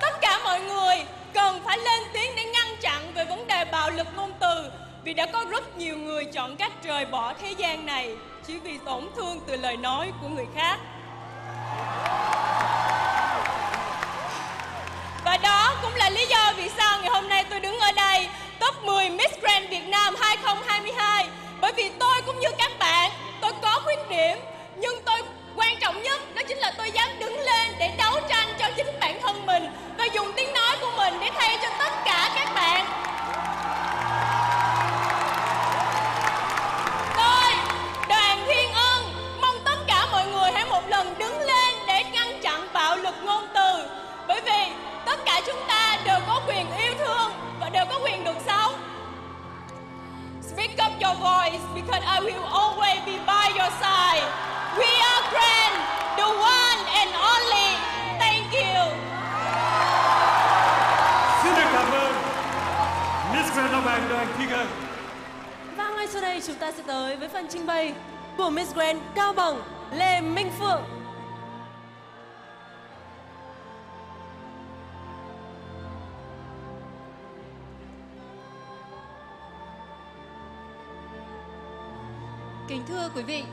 Tất cả mọi người cần phải lên tiếng để ngăn chặn về vấn đề bạo lực ngôn từ. Vì đã có rất nhiều người chọn cách rời bỏ thế gian này chỉ vì tổn thương từ lời nói của người khác. Và đó cũng là lý do vì sao ngày hôm nay tôi đứng ở đây, top 10 Miss Grand Việt Nam 2022 bởi vì tôi cũng như các bạn, tôi có khuyết điểm, nhưng tôi quan trọng nhất đó chính là tôi dám đứng lên để đấu tranh cho chính bản thân mình và dùng tiếng nói của mình để thay cho tất cả các bạn một lần đứng lên để ngăn chặn bạo lực ngôn từ bởi vì tất cả chúng ta đều có quyền yêu thương và đều có quyền được sống Speak up your voice because I will always be by your side. We are grand, the one and only. Thank you. Xin được cảm ơn Miss Grand An Đoàn Thiên Ân. Và ngay sau đây chúng ta sẽ tới với phần trình bày của Miss Grand Cao Bằng Lê Minh Phượng. Kính thưa quý vị,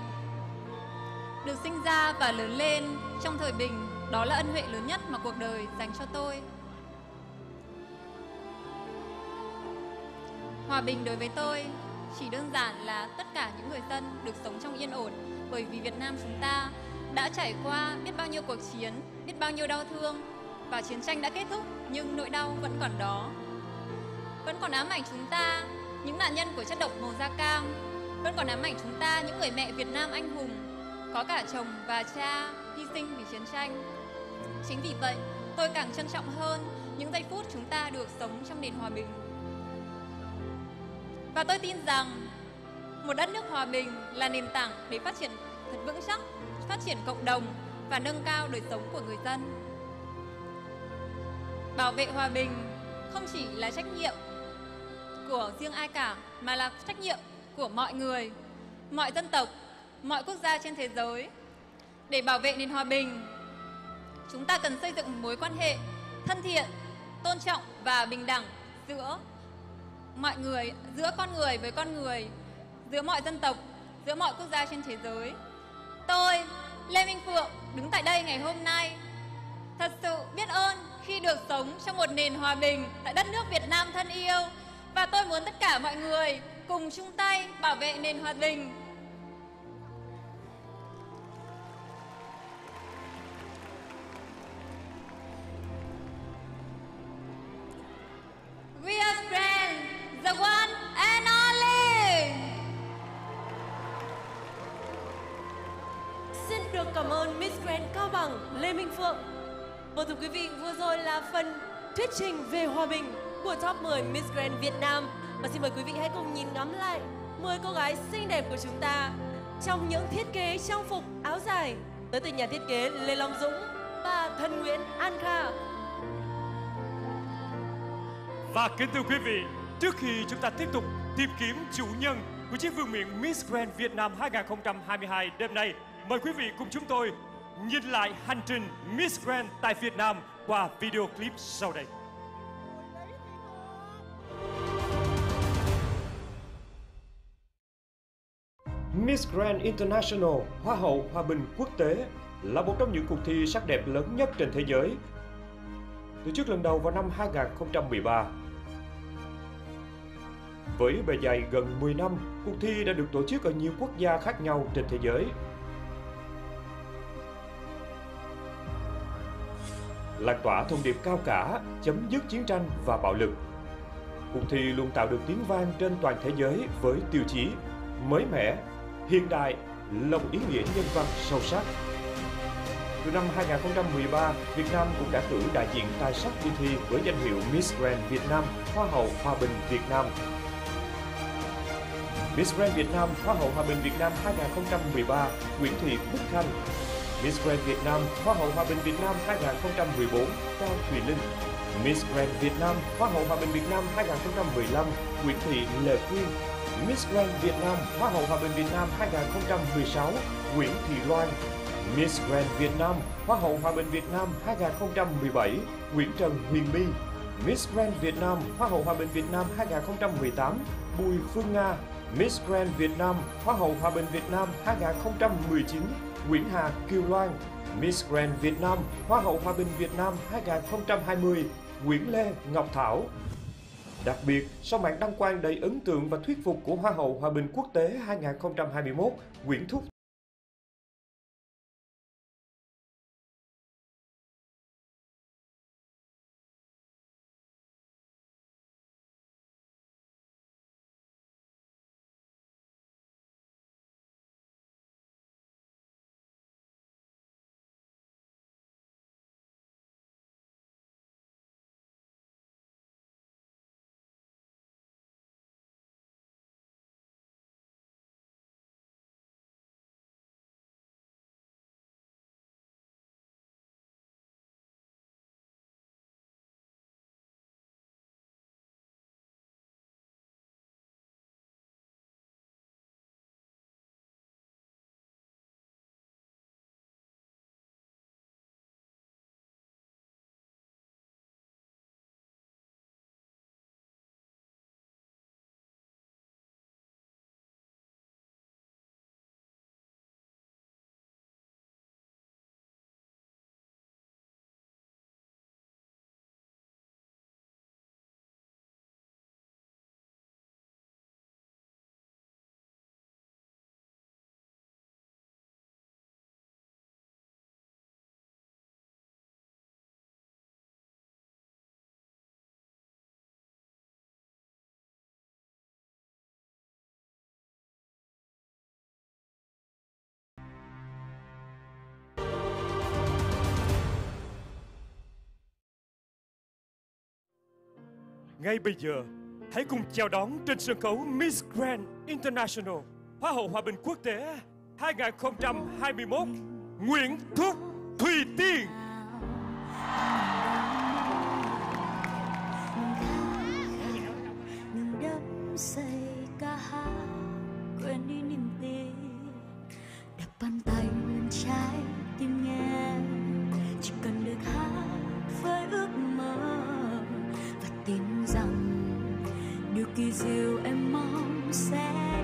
được sinh ra và lớn lên trong thời bình, đó là ân huệ lớn nhất mà cuộc đời dành cho tôi. Hòa bình đối với tôi chỉ đơn giản là tất cả những người dân được sống trong yên ổn bởi vì Việt Nam chúng ta đã trải qua biết bao nhiêu cuộc chiến, biết bao nhiêu đau thương và chiến tranh đã kết thúc nhưng nỗi đau vẫn còn đó. Vẫn còn ám ảnh chúng ta, những nạn nhân của chất độc màu da cam vẫn còn ám ảnh chúng ta những người mẹ Việt Nam anh hùng có cả chồng và cha hy sinh vì chiến tranh. Chính vì vậy, tôi càng trân trọng hơn những giây phút chúng ta được sống trong nền hòa bình. Và tôi tin rằng một đất nước hòa bình là nền tảng để phát triển thật vững chắc, phát triển cộng đồng và nâng cao đời sống của người dân. Bảo vệ hòa bình không chỉ là trách nhiệm của riêng ai cả mà là trách nhiệm của mọi người, mọi dân tộc, mọi quốc gia trên thế giới. Để bảo vệ nền hòa bình, chúng ta cần xây dựng mối quan hệ thân thiện, tôn trọng và bình đẳng giữa mọi người, giữa con người với con người, giữa mọi dân tộc, giữa mọi quốc gia trên thế giới. Tôi, Lê Minh Phượng, đứng tại đây ngày hôm nay, thật sự biết ơn khi được sống trong một nền hòa bình tại đất nước Việt Nam thân yêu và tôi muốn tất cả mọi người cùng chung tay bảo vệ nền hòa bình. We are Hoàng, Lê Minh Phượng. Vâng thưa quý vị, vừa rồi là phần thuyết trình về hòa bình của top 10 Miss Grand Việt Nam. Và xin mời quý vị hãy cùng nhìn ngắm lại 10 cô gái xinh đẹp của chúng ta trong những thiết kế trang phục áo dài tới từ nhà thiết kế Lê Long Dũng và thân Nguyễn An Kha. Và kính thưa quý vị, trước khi chúng ta tiếp tục tìm kiếm chủ nhân của chiếc vương miện Miss Grand Việt Nam 2022 đêm nay, mời quý vị cùng chúng tôi nhìn lại hành trình Miss Grand tại Việt Nam qua video clip sau đây. Miss Grand International, Hoa hậu Hòa bình quốc tế là một trong những cuộc thi sắc đẹp lớn nhất trên thế giới. Tổ chức lần đầu vào năm 2013. Với bề dày gần 10 năm, cuộc thi đã được tổ chức ở nhiều quốc gia khác nhau trên thế giới. Lan tỏa thông điệp cao cả, chấm dứt chiến tranh và bạo lực. Cuộc thi luôn tạo được tiếng vang trên toàn thế giới với tiêu chí mới mẻ, hiện đại, lòng ý nghĩa nhân văn sâu sắc. Từ năm 2013, Việt Nam cũng đã cử đại diện tài sắc cuộc thi với danh hiệu Miss Grand Việt Nam, Hoa hậu Hòa bình Việt Nam. Miss Grand Việt Nam, Hoa hậu Hòa bình Việt Nam 2013, Nguyễn Thị Bích Khanh. Miss Grand Việt Nam, Hoa hậu Hòa bình Việt Nam 2014, Cao Thùy Linh. Miss Grand Việt Nam, Hoa hậu Hòa bình Việt Nam 2015, Nguyễn Thị Lê Quyên. Miss Grand Việt Nam, Hoa hậu Hòa bình Việt Nam 2016, Nguyễn Thị Loan. Miss Grand Việt Nam, Hoa hậu Hòa bình Việt Nam 2017, Nguyễn Trần Huyền My. Miss Grand Việt Nam Hoa hậu Hòa bình Việt Nam 2018 Bùi Phương Nga Miss Grand Việt Nam Hoa hậu Hòa bình Việt Nam 2019 Nguyễn Hà Kiều Loan Miss Grand Việt Nam Hoa hậu Hòa bình Việt Nam 2020 Nguyễn Lê Ngọc Thảo. Đặc biệt, sau màn đăng quang đầy ấn tượng và thuyết phục của Hoa hậu Hòa bình Quốc tế 2021, Nguyễn Thúc Ngay bây giờ, hãy cùng chào đón trên sân khấu Miss Grand International Hoa hậu Hòa bình Quốc tế 2021 Nguyễn Thúc Thùy Tiên. Kỳ diệu em mong sẽ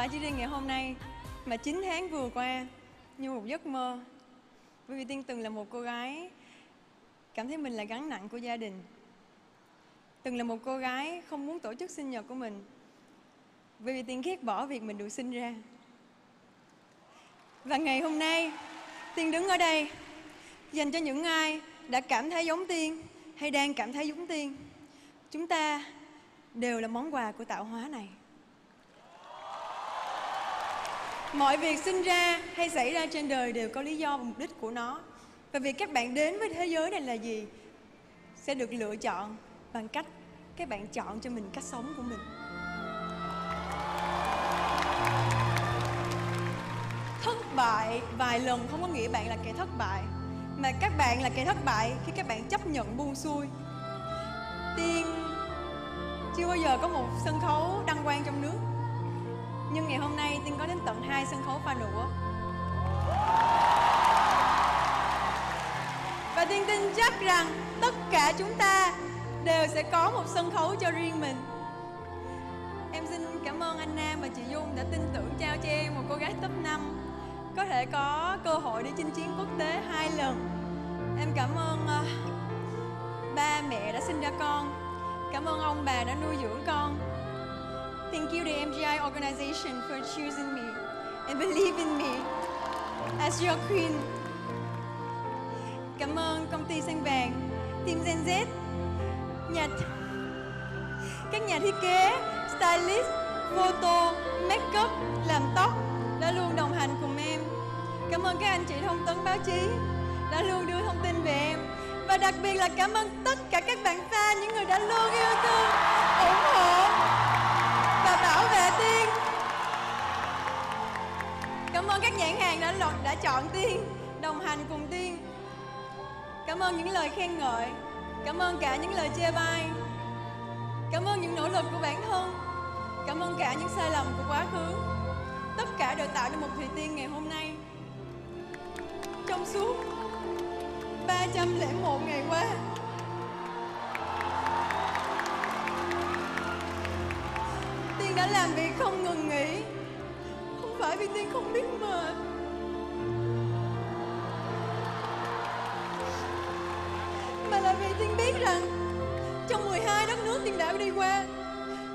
phải chỉ riêng ngày hôm nay Mà 9 tháng vừa qua Như một giấc mơ. Bởi vì Tiên từng là một cô gái Cảm thấy mình là gánh nặng của gia đình. Từng là một cô gái không muốn tổ chức sinh nhật của mình. Bởi vì Tiên ghét bỏ việc mình được sinh ra. Và ngày hôm nay, Tiên đứng ở đây, Dành cho những ai đã cảm thấy giống Tiên Hay đang cảm thấy giống Tiên. Chúng ta đều là món quà của tạo hóa này. Mọi việc sinh ra hay xảy ra trên đời đều có lý do và mục đích của nó. Và việc các bạn đến với thế giới này là gì Sẽ được lựa chọn bằng cách các bạn chọn cho mình cách sống của mình. Thất bại vài lần không có nghĩa bạn là kẻ thất bại, mà các bạn là kẻ thất bại khi các bạn chấp nhận buông xuôi. Tiên, chưa bao giờ có một sân khấu đăng quang trong nước nhưng ngày hôm nay tiên có đến tận hai sân khấu pha nửa. Và tiên tin chắc rằng tất cả chúng ta đều sẽ có một sân khấu cho riêng mình. Em xin cảm ơn anh Nam và chị Dung đã tin tưởng trao cho em một cô gái top 5 có thể có cơ hội đi chinh chiến quốc tế hai lần. Em cảm ơn uh, ba mẹ đã sinh ra con. Cảm ơn ông bà đã nuôi dưỡng con thank you to MGI organization, for choosing me and believe in me as your queen. Cảm ơn công ty sen vàng, team Gen Z, nhà các nhà thiết kế, stylist, photo, makeup, làm tóc đã luôn đồng hành cùng em. Cảm ơn các anh chị thông tấn báo chí đã luôn đưa thông tin về em. Và đặc biệt là cảm ơn tất cả các bạn fan, những người đã luôn yêu thương, ủng hộ vệ tiên. Cảm ơn các nhãn hàng đã lọt đã chọn tiên, đồng hành cùng tiên. Cảm ơn những lời khen ngợi. Cảm ơn cả những lời chê bai. Cảm ơn những nỗ lực của bản thân. Cảm ơn cả những sai lầm của quá khứ. Tất cả đều tạo nên một thủy tiên ngày hôm nay. Trong suốt 301 ngày qua Tiên đã làm việc không ngừng nghỉ. Không phải vì Tiên không biết mệt. Mà là vì Tiên biết rằng Trong 12 đất nước Tiên đã đi qua,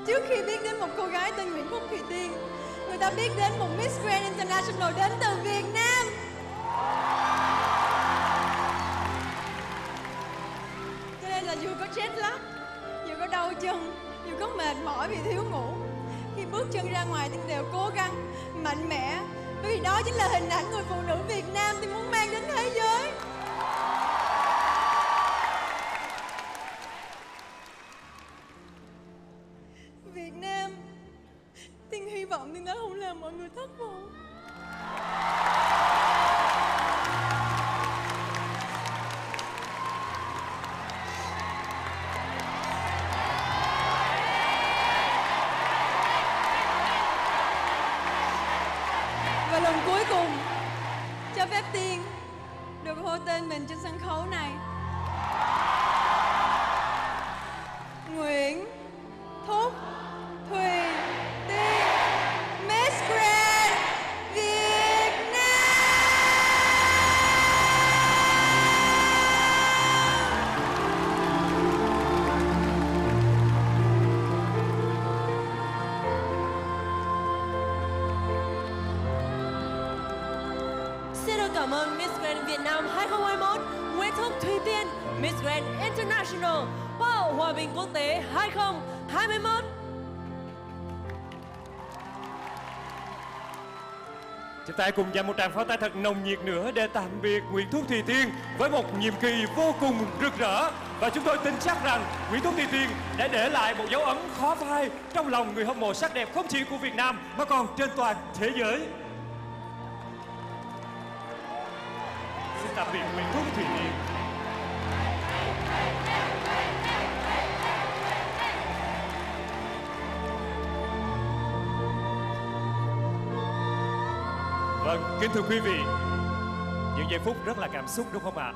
Trước khi biết đến một cô gái tên Nguyễn Phúc Thùy Tiên, Người ta biết đến một Miss Grand International đến từ Việt Nam. Cho nên là dù có chết lắm Dù có đau chân Dù có mệt mỏi vì thiếu ngủ. Khi bước chân ra ngoài Tiên đều cố gắng, Mạnh mẽ. Bởi vì đó chính là hình ảnh người phụ nữ Việt Nam tôi muốn mang đến thế giới. Việt Nam Tiên hy vọng Tiên đã không làm mọi người thất vọng. Tên mình trên sân khấu này. Chúng ta cùng dành một tràng pháo tay thật nồng nhiệt nữa để tạm biệt Nguyễn Thúc Thùy Tiên với một nhiệm kỳ vô cùng rực rỡ. Và chúng tôi tin chắc rằng Nguyễn Thúc Thùy Tiên đã để lại một dấu ấn khó phai trong lòng người hâm mộ sắc đẹp không chỉ của Việt Nam mà còn trên toàn thế giới. Xin tạm biệt Nguyễn Thúc Thùy Tiên. Vâng, kính thưa quý vị, những giây phút rất là cảm xúc đúng không ạ?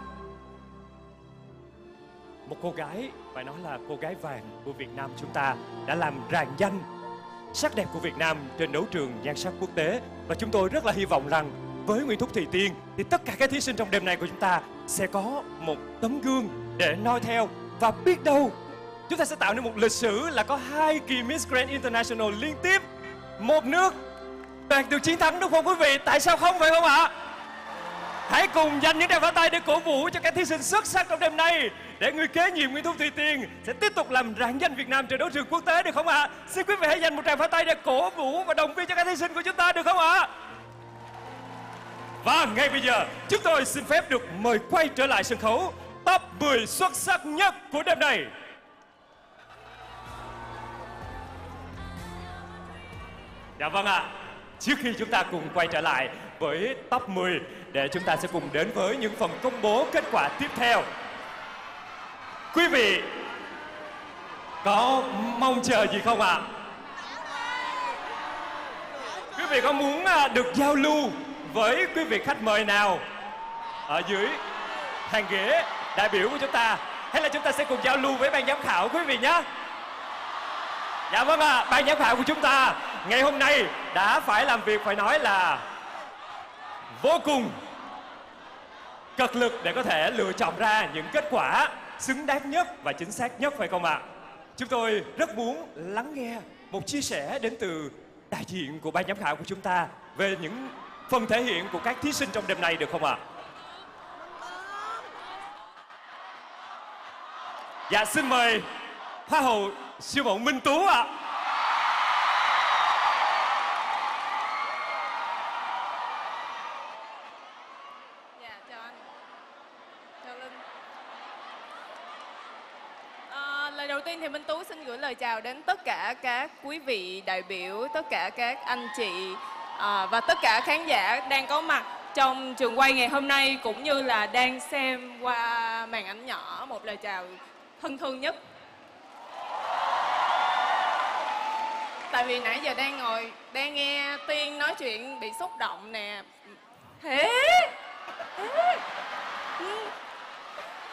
Một cô gái, phải nói là cô gái vàng của Việt Nam chúng ta đã làm rạng danh sắc đẹp của Việt Nam trên đấu trường nhan sắc quốc tế. Và chúng tôi rất là hy vọng rằng với Nguyễn Thúc thị Tiên thì tất cả các thí sinh trong đêm nay của chúng ta sẽ có một tấm gương để noi theo. Và biết đâu chúng ta sẽ tạo nên một lịch sử là có hai kỳ Miss Grand International liên tiếp. Một nước đạt được chiến thắng đúng không quý vị? Tại sao không phải không ạ? Hãy cùng dành những tràng pháo tay để cổ vũ cho các thí sinh xuất sắc trong đêm nay để người kế nhiệm Nguyễn Thúc Thùy Tiên sẽ tiếp tục làm rạng danh Việt Nam trên đấu trường quốc tế được không ạ? Xin quý vị hãy dành một tràng pháo tay để cổ vũ và động viên cho các thí sinh của chúng ta được không ạ? Và ngay bây giờ, chúng tôi xin phép được mời quay trở lại sân khấu top 10 xuất sắc nhất của đêm nay. Dạ vâng ạ. Trước khi chúng ta cùng quay trở lại với top 10 để chúng ta sẽ cùng đến với những phần công bố kết quả tiếp theo. Quý vị, có mong chờ gì không ạ? Quý vị có muốn à, được giao lưu với quý vị khách mời nào ở dưới hàng ghế đại biểu của chúng ta hay là chúng ta sẽ cùng giao lưu với ban giám khảo quý vị nhé dạ vâng ạ, ban giám khảo của chúng ta ngày hôm nay đã phải làm việc phải nói là vô cùng cật lực để có thể lựa chọn ra những kết quả xứng đáng nhất và chính xác nhất, phải không ạ? Chúng tôi rất muốn lắng nghe một chia sẻ đến từ đại diện của ban giám khảo của chúng ta về những phần thể hiện của các thí sinh trong đêm nay được không ạ? Dạ xin mời Hoa hậu siêu mẫu Minh Tú ạ. Dạ chào anh. Chào Linh. À, lời đầu tiên thì Minh Tú xin gửi lời chào đến tất cả các quý vị đại biểu, tất cả các anh chị à, và tất cả khán giả đang có mặt trong trường quay ngày hôm nay cũng như là đang xem qua màn ảnh nhỏ một lời chào thân thương nhất tại vì nãy giờ đang ngồi đang nghe tiên nói chuyện bị xúc động nè. Thế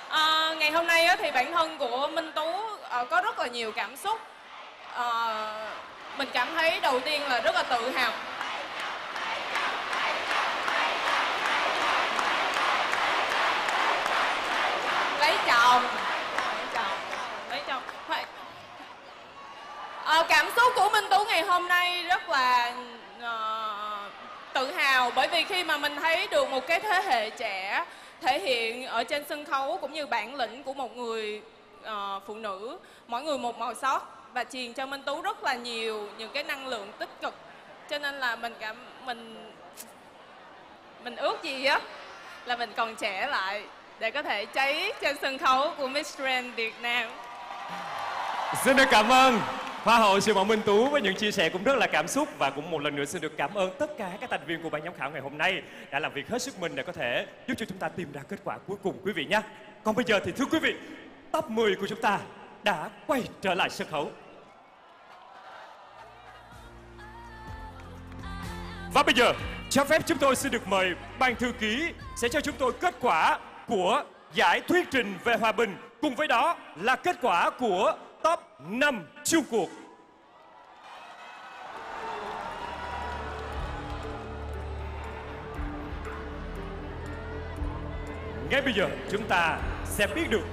à, ngày hôm nay thì bản thân của minh tú ờ, có rất là nhiều cảm xúc. Ờ, mình cảm thấy đầu tiên là rất là tự hào. Lấy chồng lấy chồng lấy chồng phải à, cảm xúc của Minh Tú ngày hôm nay rất là uh, tự hào. Bởi vì khi mà mình thấy được một cái thế hệ trẻ thể hiện ở trên sân khấu cũng như bản lĩnh của một người uh, phụ nữ mỗi người một màu sắc và truyền cho Minh Tú rất là nhiều những cái năng lượng tích cực. Cho nên là mình cảm mình mình ước gì á là mình còn trẻ lại để có thể cháy trên sân khấu của Miss Grand Việt Nam. Xin được cảm ơn. Hoa hậu siêu Mộng Minh Tú với những chia sẻ cũng rất là cảm xúc và cũng một lần nữa xin được cảm ơn tất cả các thành viên của ban giám khảo ngày hôm nay đã làm việc hết sức mình để có thể giúp cho chúng ta tìm ra kết quả cuối cùng quý vị nhé. Còn bây giờ thì thưa quý vị, top 10 của chúng ta đã quay trở lại sân khấu. Và bây giờ, cho phép chúng tôi xin được mời ban thư ký sẽ cho chúng tôi kết quả của giải thuyết trình về hòa bình. Cùng với đó là kết quả của top 5 chung cuộc. Ngay bây giờ, chúng ta sẽ biết được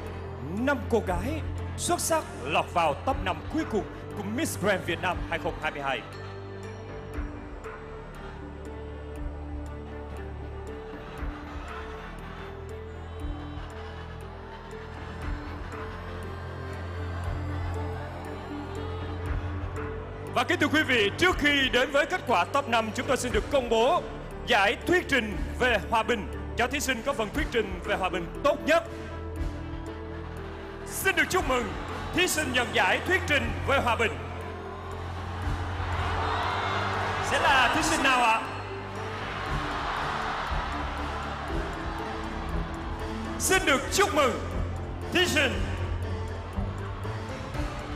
năm cô gái xuất sắc lọt vào top 5 cuối cùng của Miss Grand Việt Nam 2022. Và kính thưa quý vị, trước khi đến với kết quả top 5, chúng tôi xin được công bố giải thuyết trình về hòa bình cho thí sinh có phần thuyết trình về hòa bình tốt nhất. Xin được chúc mừng thí sinh nhận giải thuyết trình về hòa bình. Sẽ là thí sinh nào ạ? Xin được chúc mừng thí sinh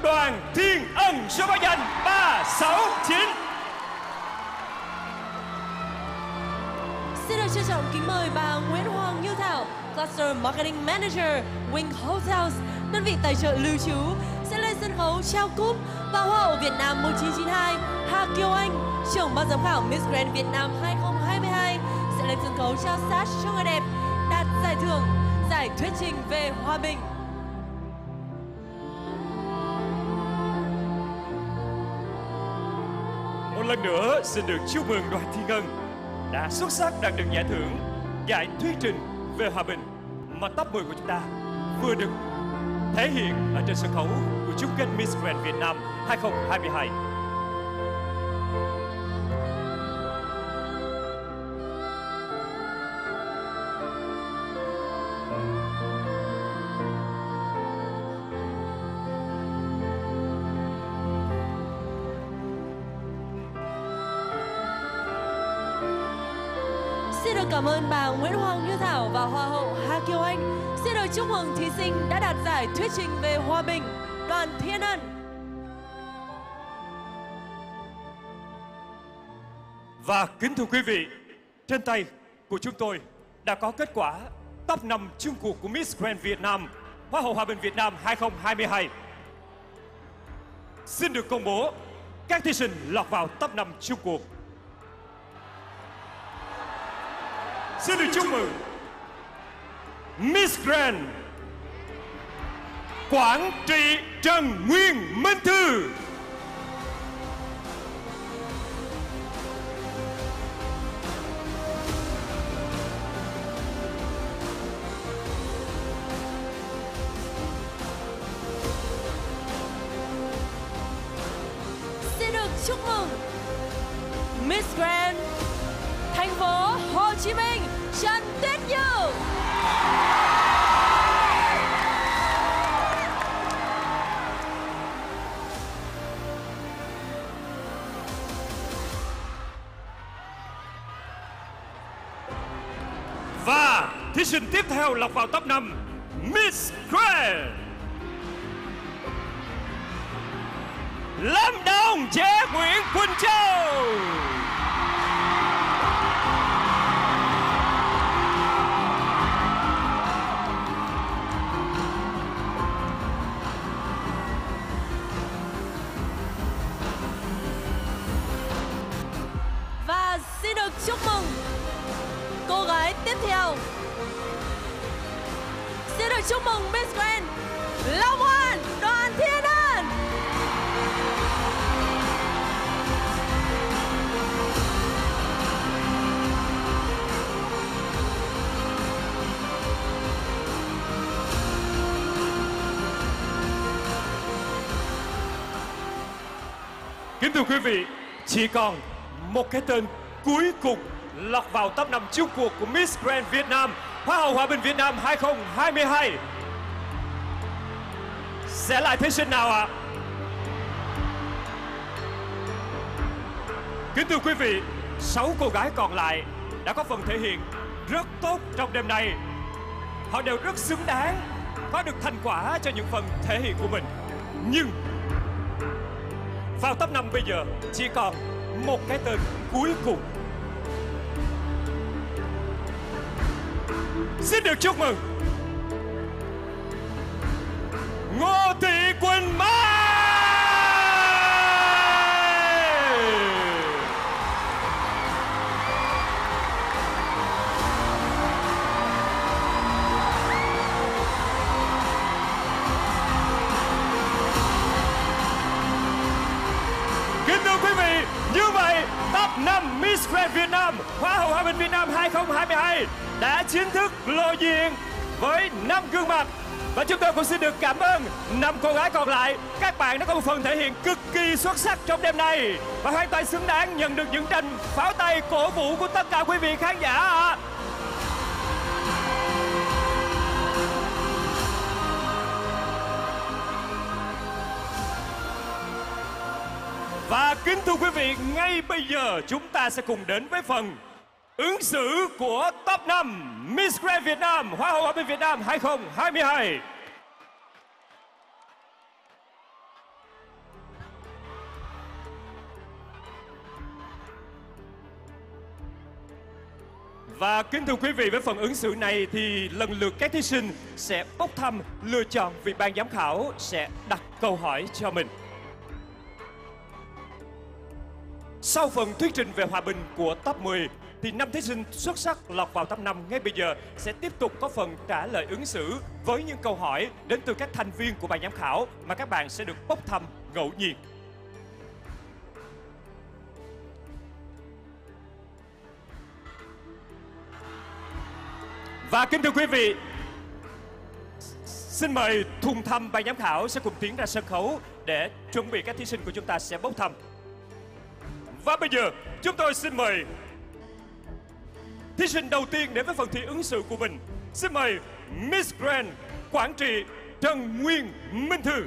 Đoàn Thiên Ân số báo danh 369 Xin được trân trọng kính mời bà Nguyễn Hoàng Như Thảo, Cluster Marketing Manager, Wing Hotels, đơn vị tài trợ lưu trú, sẽ lên sân khấu trao cúp và Hoa hậu Việt Nam 1992 Hà Kiều Anh, trưởng ban giám khảo Miss Grand Việt Nam 2022 sẽ lên sân khấu trao sash cho người đẹp đạt giải thưởng giải thuyết trình về hòa bình. Lần nữa xin được chúc mừng đoàn thi Ngân đã xuất sắc đạt được giải thưởng giải thuyết trình về hòa bình mà top 10 của chúng ta vừa được thể hiện ở trên sân khấu của chung kết Miss Grand Việt Nam 2022. Cảm ơn bà Nguyễn Hoàng Như Thảo và Hoa hậu Hà Kiều Anh. Xin được chúc mừng thí sinh đã đạt giải thuyết trình về hòa bình, đoàn Thiên Ân. Và kính thưa quý vị, trên tay của chúng tôi đã có kết quả top 5 chung cuộc của Miss Grand việt nam Hoa hậu Hòa bình Việt Nam 2022. Xin được công bố các thí sinh lọt vào top 5 chung cuộc. Xin được chúc mừng Miss Grand Quảng Trị Trần Nguyên Minh Thư. Theo lọc vào top 5 Miss Grand Lâm Đồng Chế Nguyễn Quỳnh Châu. Thưa quý vị, chỉ còn một cái tên cuối cùng lọt vào top 5 chung cuộc của Miss Grand Việt Nam Hoa hậu Hòa bình Việt Nam 2022 Sẽ là thí sinh nào ạ? Kính thưa quý vị, 6 cô gái còn lại đã có phần thể hiện rất tốt trong đêm nay. Họ đều rất xứng đáng có được thành quả cho những phần thể hiện của mình. Nhưng vào top 5 bây giờ, chỉ còn một cái tên cuối cùng. Xin được chúc mừng Ngô Thị Quỳnh Mai Miss Grand Việt Nam Hoa hậu Hòa bình Việt Nam 2022 đã chính thức lộ diện với 5 gương mặt và chúng tôi cũng xin được cảm ơn năm cô gái còn lại. Các bạn đã có một phần thể hiện cực kỳ xuất sắc trong đêm nay và hoàn toàn xứng đáng nhận được những tranh pháo tay cổ vũ của tất cả quý vị khán giả Và kính thưa quý vị, ngay bây giờ chúng ta sẽ cùng đến với phần ứng xử của top 5 Miss Grand Việt Nam Hoa hậu Hòa bình Việt Nam 2022. Và kính thưa quý vị, với phần ứng xử này thì lần lượt các thí sinh sẽ bốc thăm lựa chọn vị ban giám khảo sẽ đặt câu hỏi cho mình. Sau phần thuyết trình về hòa bình của top 10 thì năm thí sinh xuất sắc lọt vào top 5 ngay bây giờ sẽ tiếp tục có phần trả lời ứng xử với những câu hỏi đến từ các thành viên của ban giám khảo mà các bạn sẽ được bốc thăm ngẫu nhiên. Và kính thưa quý vị, xin mời thùng thăm ban giám khảo sẽ cùng tiến ra sân khấu để chuẩn bị các thí sinh của chúng ta sẽ bốc thăm. Và bây giờ, chúng tôi xin mời thí sinh đầu tiên đến với phần thi ứng xử của mình. Xin mời Miss Grand Quảng Trị Trần Nguyên Minh Thư.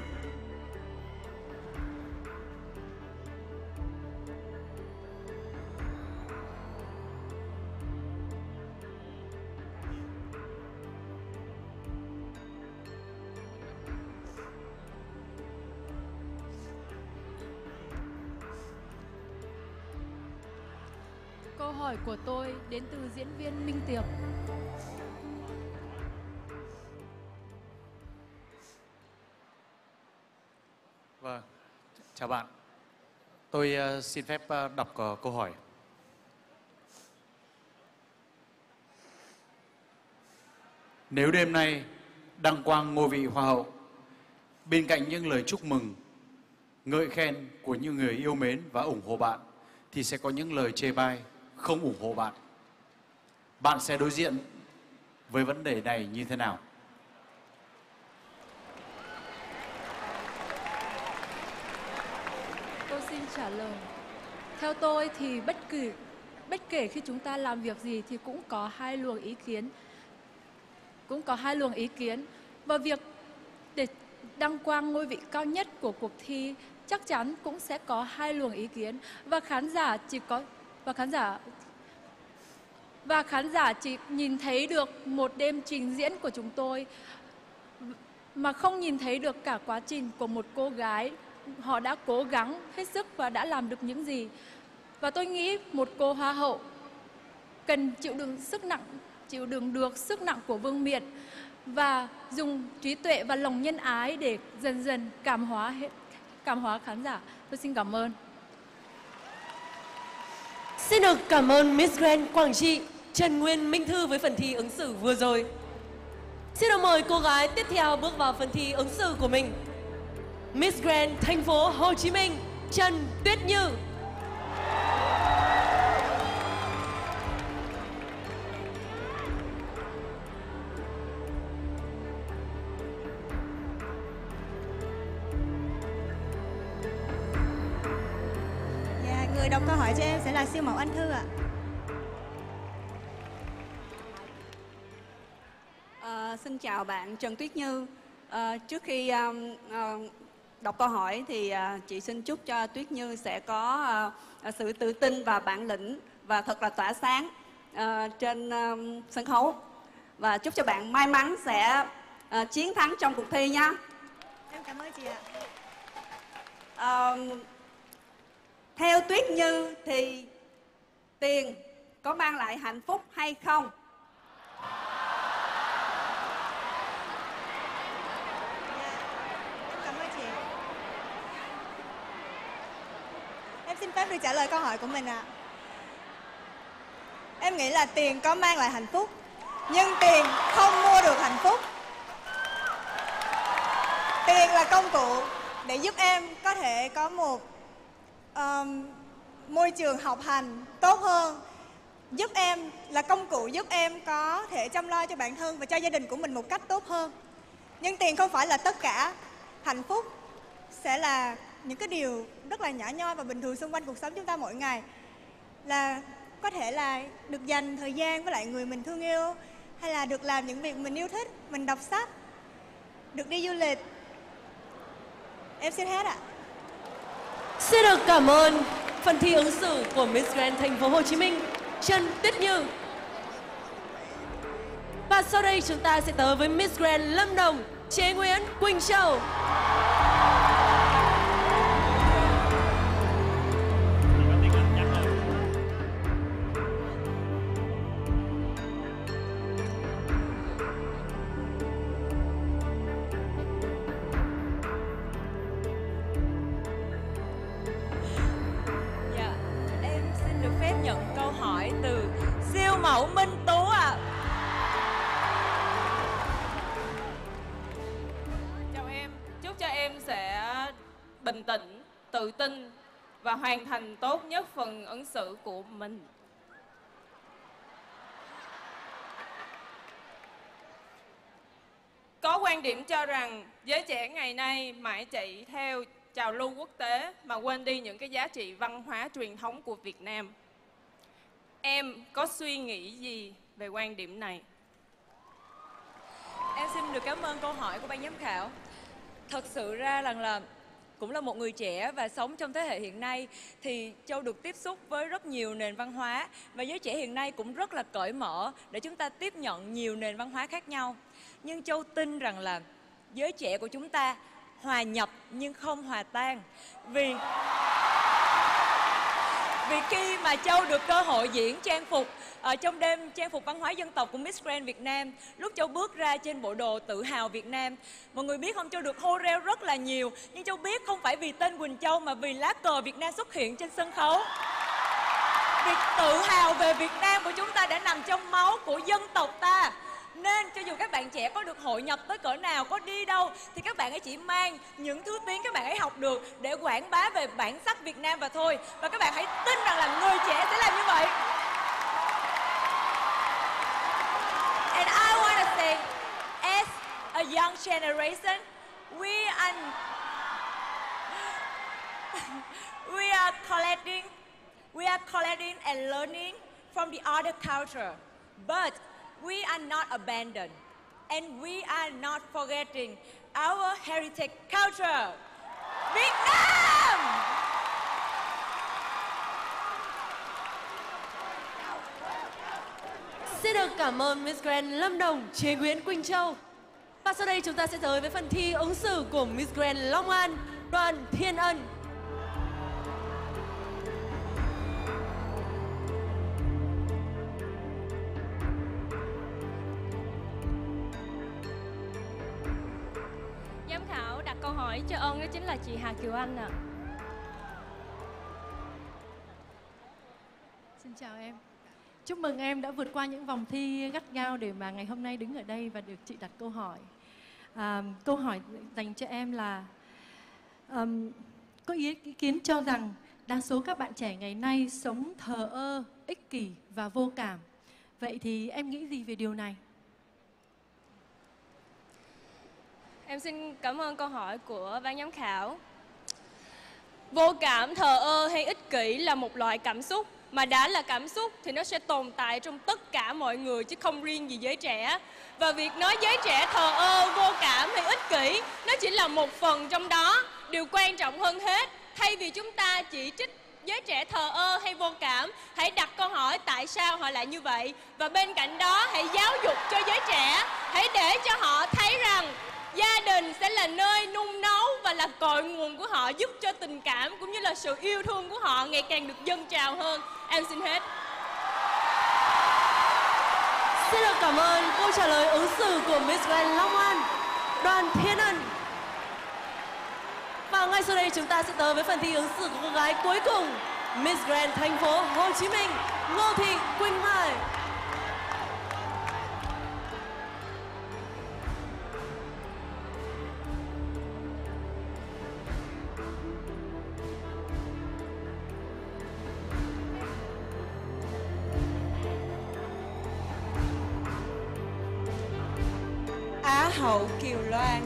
Câu hỏi của tôi đến từ diễn viên Minh Tiệp. Vâng, chào bạn. Tôi ờ, xin phép ờ, đọc ờ, câu hỏi. Nếu đêm nay đăng quang ngôi vị hoa hậu, bên cạnh những lời chúc mừng, ngợi khen của những người yêu mến và ủng hộ bạn, thì sẽ có những lời chê bai không ủng hộ bạn. Bạn sẽ đối diện với vấn đề này như thế nào? Tôi xin trả lời. Theo tôi thì bất kỳ bất kể khi chúng ta làm việc gì thì cũng có hai luồng ý kiến. Cũng có hai luồng ý kiến và việc để đăng quang ngôi vị cao nhất của cuộc thi chắc chắn cũng sẽ có hai luồng ý kiến và khán giả chỉ có và khán giả, và khán giả chỉ nhìn thấy được một đêm trình diễn của chúng tôi, mà không nhìn thấy được cả quá trình của một cô gái. Họ đã cố gắng hết sức và đã làm được những gì. Và tôi nghĩ một cô hoa hậu cần chịu đựng sức nặng, chịu đựng được sức nặng của vương miện và dùng trí tuệ và lòng nhân ái để dần dần cảm hóa hết, cảm hóa khán giả. Tôi xin cảm ơn. Xin được cảm ơn Miss Grand Quảng Trị Trần Nguyên Minh Thư với phần thi ứng xử vừa rồi. Xin được mời cô gái tiếp theo bước vào phần thi ứng xử của mình. Miss Grand thành phố Hồ Chí Minh, Trần Tuyết Như. Là siêu mẫu Anh Thư ạ. Ờ, xin chào bạn Trần Tuyết Như. Ờ, trước khi um, ờ, đọc câu hỏi thì ờ, chị xin chúc cho Tuyết Như sẽ có ờ, sự tự tin và bản lĩnh và thật là tỏa sáng ờ, trên um, sân khấu. Và chúc cho bạn may mắn sẽ ờ, chiến thắng trong cuộc thi nha. Em cảm ơn chị ạ. Ờ, theo Tuyết Như thì tiền có mang lại hạnh phúc hay không? Em cảm ơn chị. Em xin phép được trả lời câu hỏi của mình ạ. Em nghĩ là tiền có mang lại hạnh phúc, nhưng tiền không mua được hạnh phúc. Tiền là công cụ để giúp em có thể có một um, môi trường học hành tốt hơn. Giúp em là công cụ giúp em có thể chăm lo cho bản thân và cho gia đình của mình một cách tốt hơn. Nhưng tiền không phải là tất cả. Hạnh phúc sẽ là những cái điều rất là nhỏ nhoi và bình thường xung quanh cuộc sống chúng ta mỗi ngày. Là có thể là được dành thời gian với lại người mình thương yêu hay là được làm những việc mình yêu thích mình đọc sách được đi du lịch. Em xin hết ạ. Xin được cảm ơn phần thi ứng xử của Miss Grand thành phố Hồ Chí Minh, Trần Tuyết Như. Và sau đây chúng ta sẽ tới với Miss Grand Lâm Đồng, Chế Nguyễn Quỳnh Châu. Hoàn thành tốt nhất phần ứng xử của mình. Có quan điểm cho rằng giới trẻ ngày nay mãi chạy theo trào lưu quốc tế mà quên đi những cái giá trị văn hóa truyền thống của Việt Nam. Em có suy nghĩ gì về quan điểm này? Em xin được cảm ơn câu hỏi của ban giám khảo. Thật sự ra rằng là cũng là một người trẻ và sống trong thế hệ hiện nay thì Châu được tiếp xúc với rất nhiều nền văn hóa và giới trẻ hiện nay cũng rất là cởi mở để chúng ta tiếp nhận nhiều nền văn hóa khác nhau. Nhưng Châu tin rằng là giới trẻ của chúng ta hòa nhập nhưng không hòa tan vì vì khi mà Châu được cơ hội diễn trang phục ở trong đêm, trang phục văn hóa dân tộc của Miss Grand Việt Nam lúc Châu bước ra trên bộ đồ tự hào Việt Nam. Mọi người biết không Châu được hô reo rất là nhiều, nhưng Châu biết không phải vì tên Quỳnh Châu mà vì lá cờ Việt Nam xuất hiện trên sân khấu. Việc tự hào về Việt Nam của chúng ta đã nằm trong máu của dân tộc ta. Nên cho dù các bạn trẻ có được hội nhập tới cỡ nào, có đi đâu, thì các bạn ấy chỉ mang những thứ tiếng các bạn ấy học được để quảng bá về bản sắc Việt Nam và thôi. Và các bạn hãy tin rằng là người trẻ sẽ làm như vậy. Say as a young generation we are (laughs) we are collecting we are collecting and learning from the other culture. But we are not abandoned and we are not forgetting our heritage culture. Việt Xin được cảm ơn Miss Grand Lâm Đồng, Chế Nguyễn Quỳnh Châu. Và sau đây chúng ta sẽ tới với phần thi ứng xử của Miss Grand Long An, Đoàn Thiên Ân. Giám khảo đặt câu hỏi cho ơn đó chính là chị Hà Kiều Anh ạ. À. Chúc mừng em đã vượt qua những vòng thi gắt gao để mà ngày hôm nay đứng ở đây và được chị đặt câu hỏi. À, câu hỏi dành cho em là um, có ý, ý kiến cho rằng đa số các bạn trẻ ngày nay sống thờ ơ, ích kỷ và vô cảm. Vậy thì em nghĩ gì về điều này? Em xin cảm ơn câu hỏi của ban giám khảo. Vô cảm, thờ ơ hay ích kỷ là một loại cảm xúc mà đã là cảm xúc thì nó sẽ tồn tại trong tất cả mọi người chứ không riêng gì giới trẻ. Và việc nói giới trẻ thờ ơ, vô cảm hay ích kỷ nó chỉ là một phần trong đó. Điều quan trọng hơn hết, thay vì chúng ta chỉ trích giới trẻ thờ ơ hay vô cảm, hãy đặt câu hỏi tại sao họ lại như vậy và bên cạnh đó hãy giáo dục cho giới trẻ, hãy để cho họ thấy rằng gia đình sẽ là nơi nung nấu và là cội nguồn của họ giúp cho tình cảm cũng như là sự yêu thương của họ ngày càng được dâng trào hơn em xin hết Xin được cảm ơn câu trả lời ứng xử của Miss Grand Long An, Đoàn Thiên Ân. Và ngay sau đây chúng ta sẽ tới với phần thi ứng xử của cô gái cuối cùng, Miss Grand thành phố Hồ Chí Minh, Ngô Thị Quỳnh Mai. Hậu Kiều Loan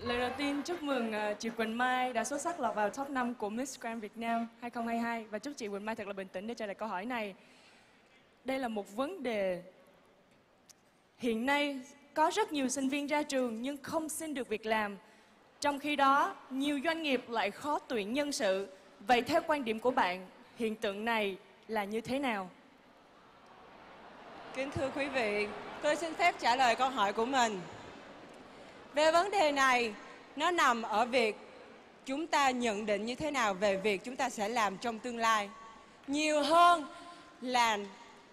Lời đầu tiên chúc mừng ờ, chị Quỳnh Mai đã xuất sắc lọt vào top 5 của Miss Grand Việt Nam 2022 và chúc chị Quỳnh Mai thật là bình tĩnh để trả lời câu hỏi này. Đây là một vấn đề hiện nay có rất nhiều sinh viên ra trường nhưng không xin được việc làm. Trong khi đó, nhiều doanh nghiệp lại khó tuyển nhân sự. Vậy theo quan điểm của bạn, hiện tượng này là như thế nào? Kính thưa quý vị, tôi xin phép trả lời câu hỏi của mình. Về vấn đề này, nó nằm ở việc chúng ta nhận định như thế nào về việc chúng ta sẽ làm trong tương lai. Nhiều hơn là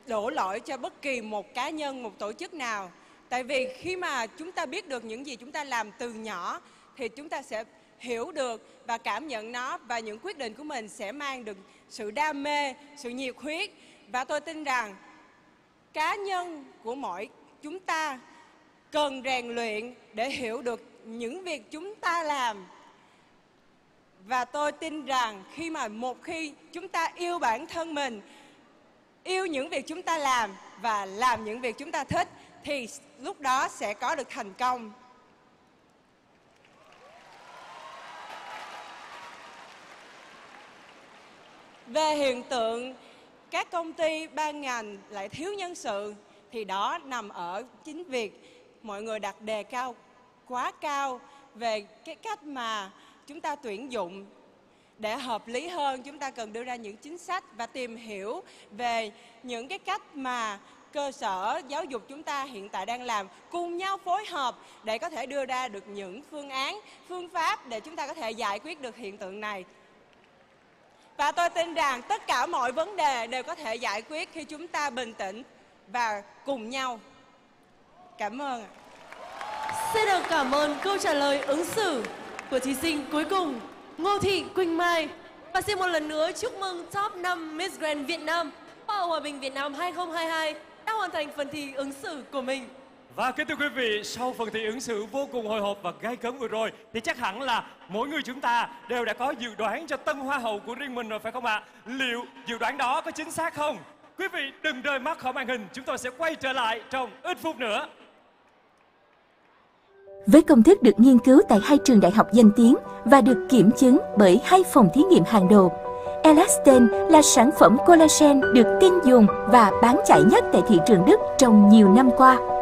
đổ lỗi cho bất kỳ một cá nhân, một tổ chức nào. Tại vì khi mà chúng ta biết được những gì chúng ta làm từ nhỏ thì chúng ta sẽ hiểu được và cảm nhận nó và những quyết định của mình sẽ mang được sự đam mê, sự nhiệt huyết và tôi tin rằng cá nhân của mỗi chúng ta cần rèn luyện để hiểu được những việc chúng ta làm. Và tôi tin rằng khi mà một khi chúng ta yêu bản thân mình, yêu những việc chúng ta làm và làm những việc chúng ta thích, thì lúc đó sẽ có được thành công. Về hiện tượng các công ty ban ngành lại thiếu nhân sự thì đó nằm ở chính việc mọi người đặt đề cao quá cao về cái cách mà chúng ta tuyển dụng để hợp lý hơn chúng ta cần đưa ra những chính sách và tìm hiểu về những cái cách mà cơ sở giáo dục chúng ta hiện tại đang làm cùng nhau phối hợp để có thể đưa ra được những phương án, phương pháp để chúng ta có thể giải quyết được hiện tượng này. Và tôi tin rằng tất cả mọi vấn đề đều có thể giải quyết khi chúng ta bình tĩnh và cùng nhau. Cảm ơn. Xin được cảm ơn câu trả lời ứng xử của thí sinh cuối cùng, Ngô Thị Quỳnh Mai và xin một lần nữa chúc mừng top 5 Miss Grand Việt Nam, Hoa hậu Hòa bình Việt Nam 2022 đã hoàn thành phần thi ứng xử của mình. Và kính thưa quý vị, sau phần thi ứng xử vô cùng hồi hộp và gay cấn vừa rồi thì chắc hẳn là mỗi người chúng ta đều đã có dự đoán cho tân hoa hậu của riêng mình rồi phải không ạ? Liệu dự đoán đó có chính xác không? Quý vị đừng rời mắt khỏi màn hình, chúng tôi sẽ quay trở lại trong ít phút nữa. Với công thức được nghiên cứu tại hai trường đại học danh tiếng và được kiểm chứng bởi hai phòng thí nghiệm hàng đầu, Elasten là sản phẩm collagen được tin dùng và bán chạy nhất tại thị trường Đức trong nhiều năm qua.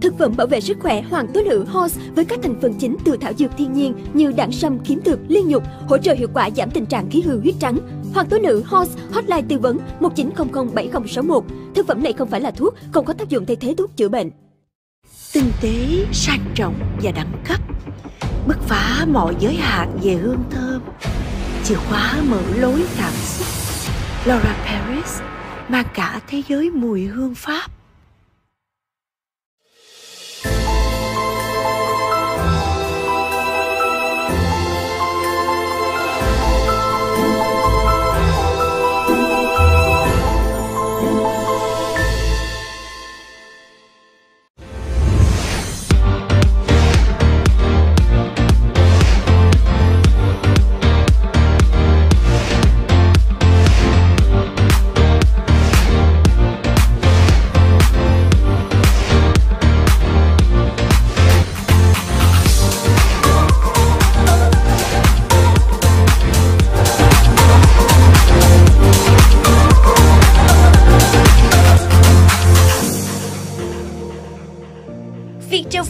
Thực phẩm bảo vệ sức khỏe hoàng tố nữ Horse với các thành phần chính từ thảo dược thiên nhiên như đảng sâm, kiếm thực, liên nhục hỗ trợ hiệu quả giảm tình trạng khí hư huyết trắng. Hoàng tố nữ Horse hotline tư vấn 1900 7061. Thực phẩm này không phải là thuốc, không có tác dụng thay thế thuốc chữa bệnh. Tinh tế, sang trọng và đẳng cấp bứt phá mọi giới hạn về hương thơm chìa khóa mở lối cảm xúc Laura Paris mang cả thế giới mùi hương Pháp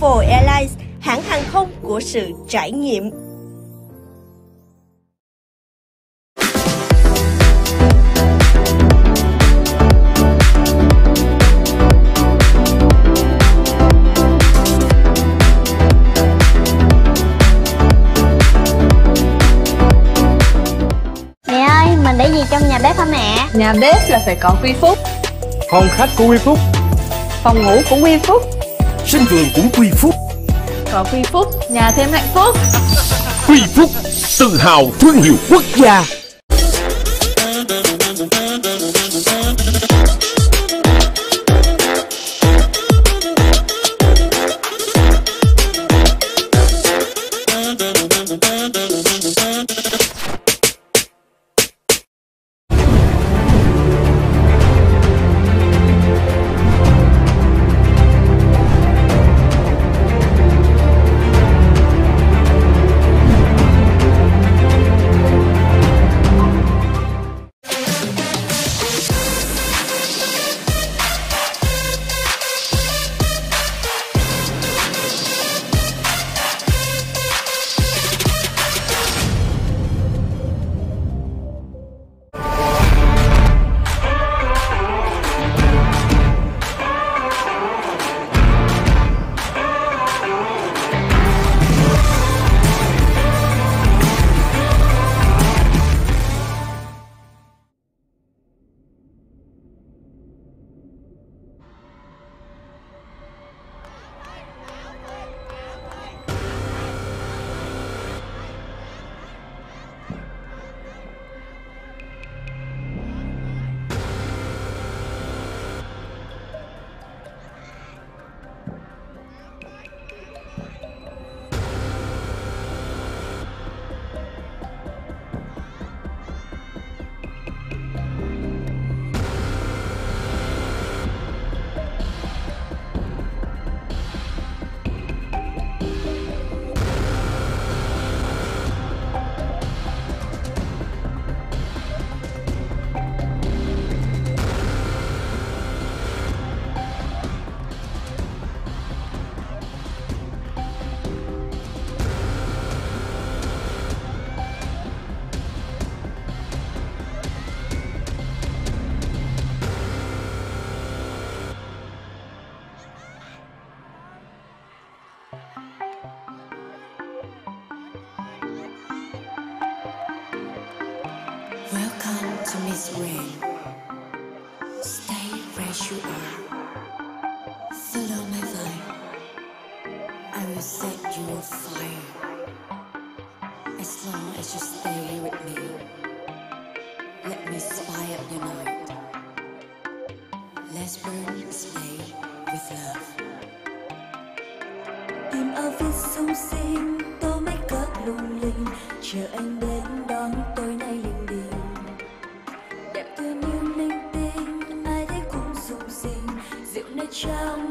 Viettravel Airlines, hãng hàng không của sự trải nghiệm. Mẹ ơi, mình để gì trong nhà bếp hả mẹ? Nhà bếp là phải có Quy Phúc Phòng khách của Quy Phúc Phòng ngủ của Quy Phúc Sân vườn của Quy Phúc. Có Quy Phúc, nhà thêm hạnh phúc. Quy Phúc, tự hào thương hiệu quốc gia as you with me. Let me spy up your night. Let's burn this day with love. Ở tô make up lung linh chờ anh đến đón tôi nay linh đình đẹp tươi như linh tinh, ai thấy cũng rụng rinh rượu nơi trong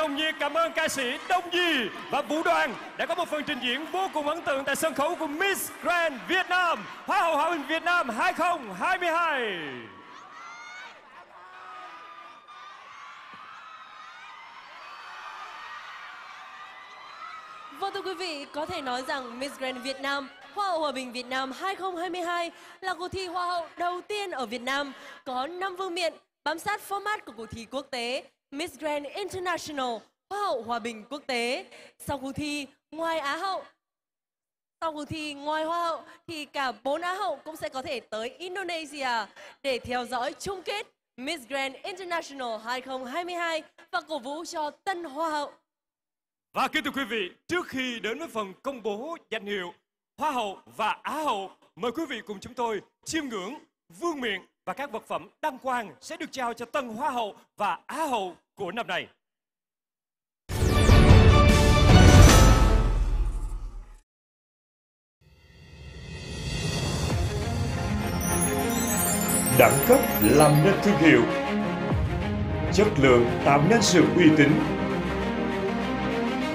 nồng nhiệt cảm ơn ca sĩ Đông Di và Vũ Đoàn đã có một phần trình diễn vô cùng ấn tượng tại sân khấu của Miss Grand Việt Nam, Hoa hậu Hòa bình Việt Nam 2022. Vâng thưa quý vị, có thể nói rằng Miss Grand Việt Nam, Hoa hậu Hòa bình Việt Nam 2022 là cuộc thi Hoa hậu đầu tiên ở Việt Nam có 5 vương miện bám sát format của cuộc thi quốc tế Miss Grand International, Hoa hậu Hòa bình quốc tế. Sau cuộc thi, ngoài Á hậu, sau cuộc thi ngoài Hoa hậu thì cả bốn Á hậu cũng sẽ có thể tới Indonesia để theo dõi chung kết Miss Grand International 2022 và cổ vũ cho tân Hoa hậu. Và kính thưa quý vị, trước khi đến với phần công bố danh hiệu Hoa hậu và Á hậu, mời quý vị cùng chúng tôi chiêm ngưỡng vương miện và các vật phẩm đăng quang sẽ được trao cho tân Hoa hậu và Á hậu của năm nay. Đẳng cấp làm nên thương hiệu Chất lượng, tạo nên sự uy tín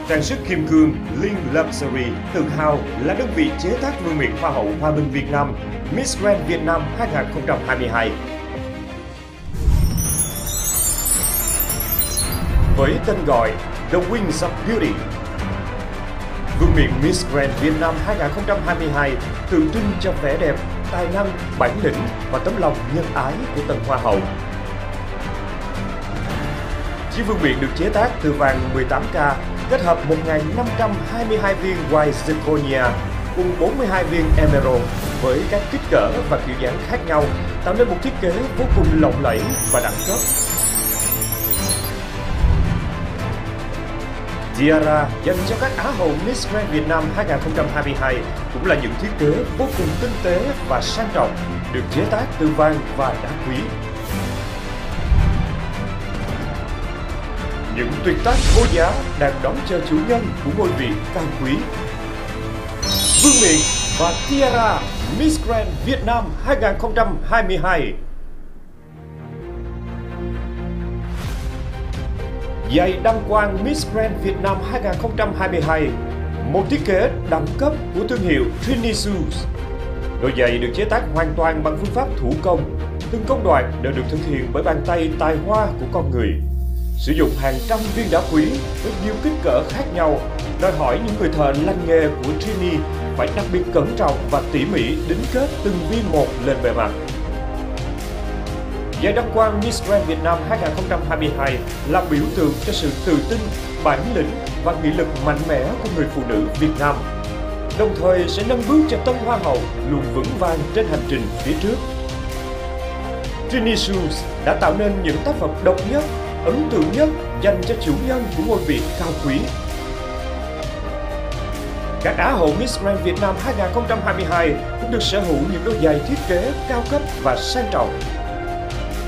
Trang sức kim cương Linh Luxury tự hào là đơn vị chế tác vương miện Hoa hậu Hòa bình Việt Nam Miss Grand Việt Nam 2022 Với tên gọi The Wings of Beauty Vương miện Miss Grand Việt Nam 2022 tượng trưng cho vẻ đẹp, tài năng, bản lĩnh và tấm lòng nhân ái của tân Hoa hậu. Chiếc vương miện được chế tác từ vàng 18K, kết hợp 1.522 viên white zirconia cùng 42 viên emerald với các kích cỡ và kiểu dáng khác nhau, tạo nên một thiết kế vô cùng lộng lẫy và đẳng cấp. Tiara dành cho các Á hậu Miss Grand Việt Nam 2022 cũng là những thiết kế vô cùng tinh tế và sang trọng, được chế tác từ vàng và đá quý. Những tuyệt tác vô giá đang đón chờ chủ nhân của ngôi vị cao quý. Vương Miện và Tiara, Miss Grand Việt Nam 2022 Giày đăng quang Miss Grand Việt Nam 2022 Một thiết kế đẳng cấp của thương hiệu Trini Shoes. Đôi giày được chế tác hoàn toàn bằng phương pháp thủ công, Từng công đoạn đều được thực hiện bởi bàn tay tài hoa của con người. Sử dụng hàng trăm viên đá quý với nhiều kích cỡ khác nhau Đòi hỏi những người thợ lành nghề của Trini phải đặc biệt cẩn trọng và tỉ mỉ đính kết từng viên một lên bề mặt Giải đăng quang Miss Grand Việt Nam 2022 là biểu tượng cho sự tự tin, bản lĩnh và nghị lực mạnh mẽ của người phụ nữ Việt Nam. Đồng thời sẽ nâng bước cho tân hoa hậu luôn vững vàng trên hành trình phía trước. Trini Shoes đã tạo nên những tác phẩm độc nhất, ấn tượng nhất dành cho chủ nhân của ngôi vị cao quý. Các Á hậu Miss Grand Việt Nam 2022 cũng được sở hữu những đôi giày thiết kế cao cấp và sang trọng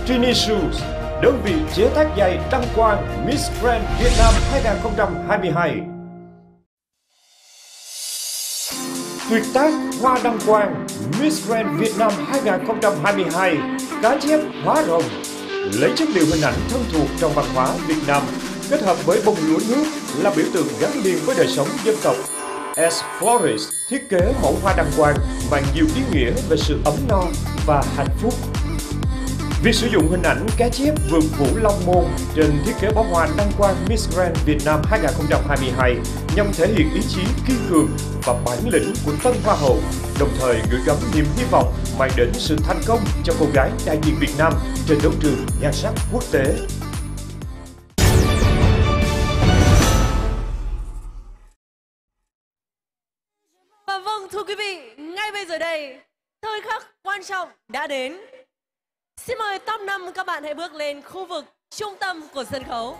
Trini Shoes, đơn vị chế tác giày đăng quang Miss Grand Việt Nam 2022. Tuyệt tác Hoa Đăng Quang Miss Grand Việt Nam 2022 Cá chép hóa rồng Lấy chất liệu hình ảnh thân thuộc trong văn hóa Việt Nam, kết hợp với bông lúa nước là biểu tượng gắn liền với đời sống dân tộc S. Flores thiết kế mẫu hoa đăng quang, mang nhiều ý nghĩa về sự ấm no và hạnh phúc Việc sử dụng hình ảnh cá chép vườn vũ Long Môn trên thiết kế bó hoa đăng quang Miss Grand Việt Nam 2022 nhằm thể hiện ý chí kiên cường và bản lĩnh của tân hoa hậu, đồng thời gửi gắm niềm hy vọng mang đến sự thành công cho cô gái đại diện Việt Nam trên đấu trường nhan sắc quốc tế. Và vâng thưa quý vị, ngay bây giờ đây, thời khắc quan trọng đã đến. Xin mời top 5 các bạn hãy bước lên khu vực trung tâm của sân khấu.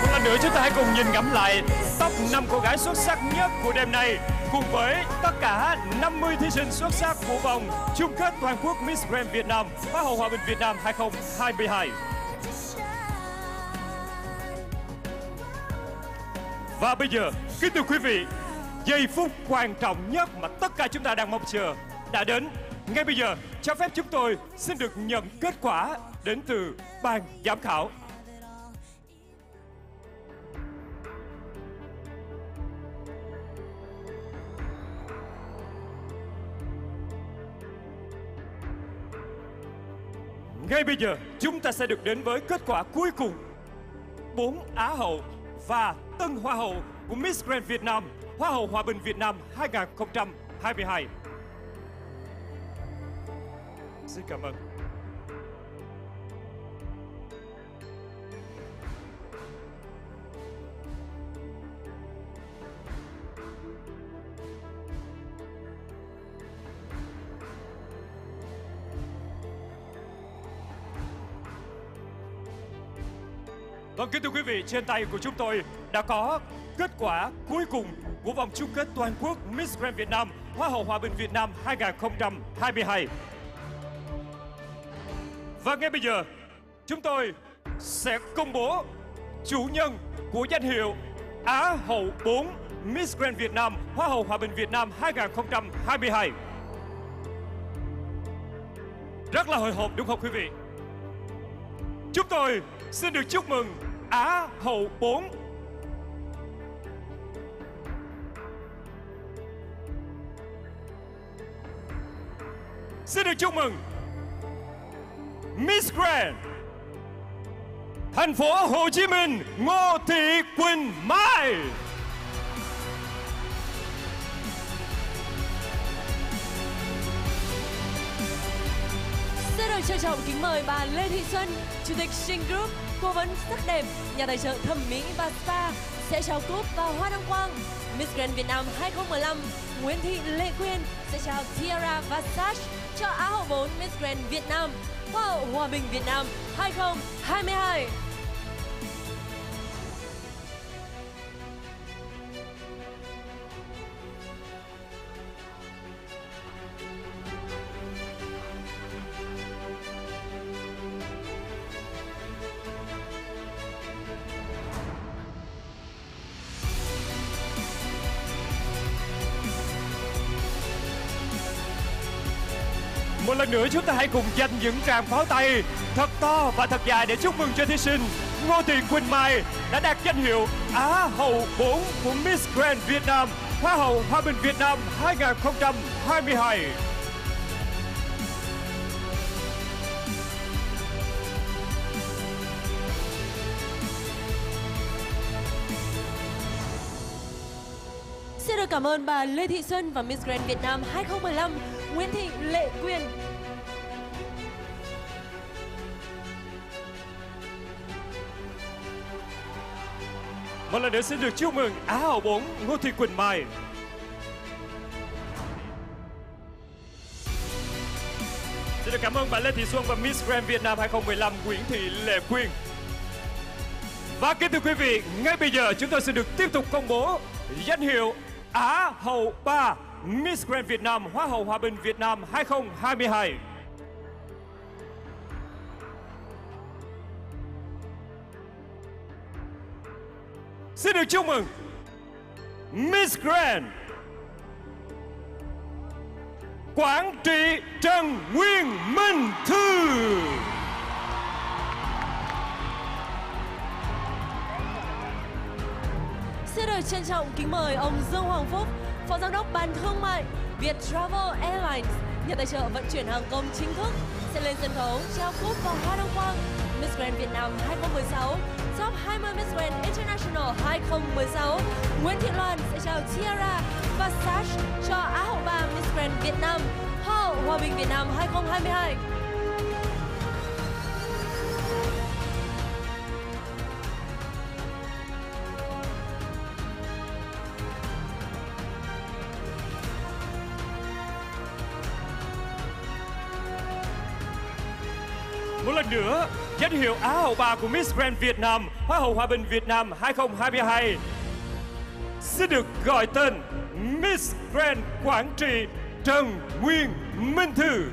Một lần nữa chúng ta hãy cùng nhìn ngắm lại top 5 cô gái xuất sắc nhất của đêm nay cùng với tất cả 50 thí sinh xuất sắc của vòng chung kết toàn quốc Miss Grand Việt Nam Hoa hậu Hòa bình Việt Nam 2022. Và bây giờ, kính thưa quý vị, giây phút quan trọng nhất mà tất cả chúng ta đang mong chờ đã đến. Ngay bây giờ, cho phép chúng tôi xin được nhận kết quả đến từ ban giám khảo. Ngay bây giờ, chúng ta sẽ được đến với kết quả cuối cùng. Bốn Á hậu và Tân Hoa hậu của Miss Grand Việt Nam, Hoa hậu Hòa bình Việt Nam 2022. Xin cảm ơn. Vâng, kính thưa quý vị, trên tay của chúng tôi đã có kết quả cuối cùng của vòng chung kết toàn quốc Miss Grand Việt Nam Hoa hậu Hòa bình Việt Nam 2022. Và ngay bây giờ, chúng tôi sẽ công bố chủ nhân của danh hiệu Á hậu 4 Miss Grand Việt Nam Hoa hậu Hòa bình Việt Nam 2022. Rất là hồi hộp đúng không quý vị? Chúng tôi xin được chúc mừng Á hậu 4 Xin được chúc mừng Miss Grand Thành phố Hồ Chí Minh Ngô Thị Quỳnh Mai Xin được trân trọng kính mời bà Lê Thị Xuân, Chủ tịch Shin Group, cố vấn sắc đẹp, nhà tài trợ thẩm mỹ và spa sẽ trao cúp và hoa đăng quang. Miss Grand Việt Nam 2015 Nguyễn Thị Lệ Quyên sẽ trao tiara và sash cho Á hậu 4 Miss Grand Việt Nam Hoa hậu Hòa bình Việt Nam 2022. Lần nữa chúng ta hãy cùng dành những tràng pháo tay thật to và thật dài để chúc mừng cho thí sinh Ngô Thị Quỳnh Mai đã đạt danh hiệu Á hậu 4 của Miss Grand Việt Nam Hoa hậu Hòa bình Việt Nam 2022. Xin được cảm ơn bà Lê Thị Xuân và Miss Grand Việt Nam 2015 Nguyễn Thị Lệ Quyên. Một lần nữa xin được chúc mừng Á hậu 4 Ngô Thị Quỳnh Mai. Xin được cảm ơn bạn Lê Thị Xuân và Miss Grand Việt Nam 2015 Nguyễn Thị Lệ Quyên. Và kính thưa quý vị, ngay bây giờ chúng tôi sẽ được tiếp tục công bố danh hiệu Á hậu 3 Miss Grand Việt Nam Hoa hậu Hòa bình Việt Nam 2022. Xin được chúc mừng Miss Grand Quảng Trị Trần Nguyên Minh Thư. Xin được trân trọng kính mời ông Dương Hoàng Phúc, Phó Giám đốc Ban Thương mại Việt Travel Airlines, nhà tài trợ vận chuyển hàng không chính thức sẽ lên sân khấu trao cúp và hoa đăng quang Miss Grand Việt Nam 2016, Top 20 Miss Grand International 2016. Nguyễn Thị Loan sẽ trao tiara và sash cho Á hậu ba Miss Grand Việt Nam, Hoa hậu Hòa bình Việt Nam 2022. Lần nữa, danh hiệu Á hậu bà của Miss Grand Việt Nam, Hoa hậu Hòa bình Việt Nam 2022 xin được gọi tên Miss Grand Quảng Trị Trần Nguyên Minh Thư.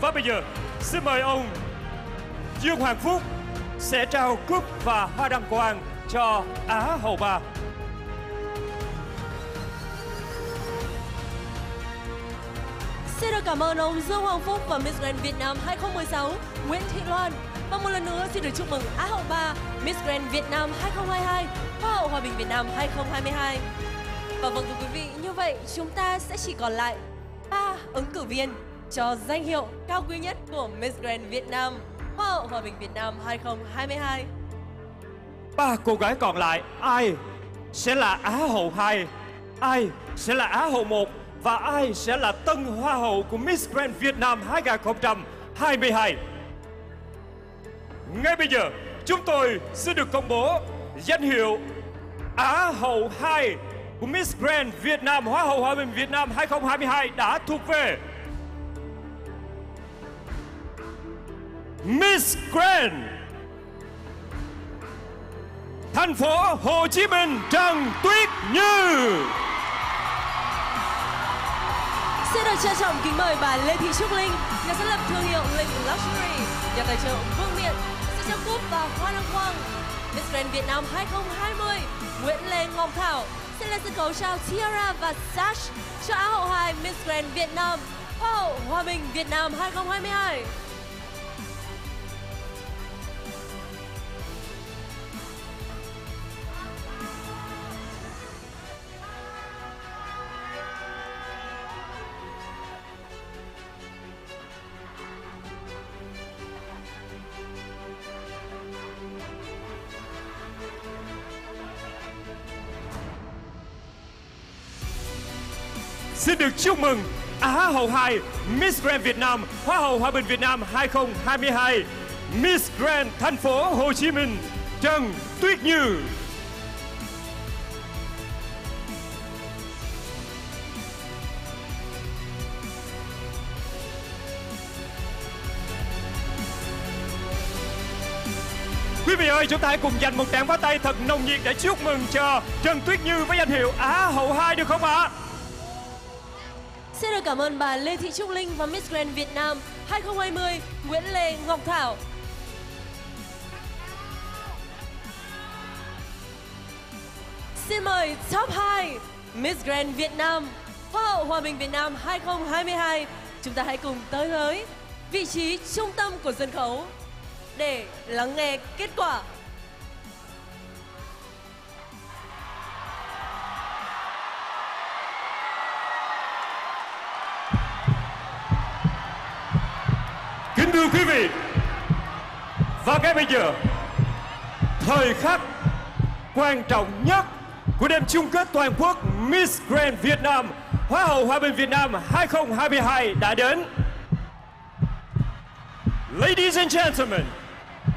Và bây giờ, xin mời ông Dương Hoàng Phúc sẽ trao cúp và hoa đăng quang cho Á hậu ba. Xin được cảm ơn ông Dương Hoàng Phúc và Miss Grand Việt Nam 2016 Nguyễn Thị Loan. Và một lần nữa xin được chúc mừng Á hậu ba Miss Grand Việt Nam 2022, Hoa hậu Hòa bình Việt Nam 2022. Và vâng thưa quý vị, như vậy chúng ta sẽ chỉ còn lại ba ứng cử viên cho danh hiệu cao quý nhất của Miss Grand Việt Nam, Hoa hậu Hòa bình Việt Nam 2022. Ba cô gái còn lại ai sẽ là Á hậu 2, ai sẽ là Á hậu 1 và ai sẽ là tân hoa hậu của Miss Grand Việt Nam 2022. Ngay bây giờ, chúng tôi sẽ được công bố danh hiệu Á hậu 2 của Miss Grand Việt Nam Hoa hậu Hòa bình Việt Nam 2022 đã thuộc về Miss Grand Thành phố Hồ Chí Minh Trần Tuyết Như Xin được trân trọng kính mời bà Lê Thị Trúc Linh, nhà sáng lập thương hiệu Linh Luxury, nhà tài trợ Vương Miện, sẽ trao cúp và hoa đăng quang. Miss Grand Việt Nam 2020, Nguyễn Lê Ngọc Thảo sẽ lên sân khấu trao tiara và sash cho Á hậu 2 Miss Grand Việt Nam, Hoa hậu Hòa bình Việt Nam 2022. Xin được chúc mừng Á hậu 2 Miss Grand Việt Nam Hoa hậu Hòa bình Việt Nam 2022 Miss Grand thành phố Hồ Chí Minh Trần Tuyết Như Quý vị ơi, chúng ta hãy cùng dành một tràng pháo tay thật nồng nhiệt để chúc mừng cho Trần Tuyết Như với danh hiệu Á hậu 2 được không ạ? Xin được cảm ơn bà Lê Thị Trúc Linh và Miss Grand Việt Nam 2020 Nguyễn Lê Ngọc Thảo. Xin mời top 2 Miss Grand Việt Nam, Hoa hậu Hòa bình Việt Nam 2022 Chúng ta hãy cùng tới với vị trí trung tâm của sân khấu để lắng nghe kết quả. Thưa quý vị, và ngay bây giờ, thời khắc quan trọng nhất của đêm chung kết toàn quốc Miss Grand Việt Nam Hoa hậu Hòa bình Việt Nam 2022 đã đến. Ladies and gentlemen,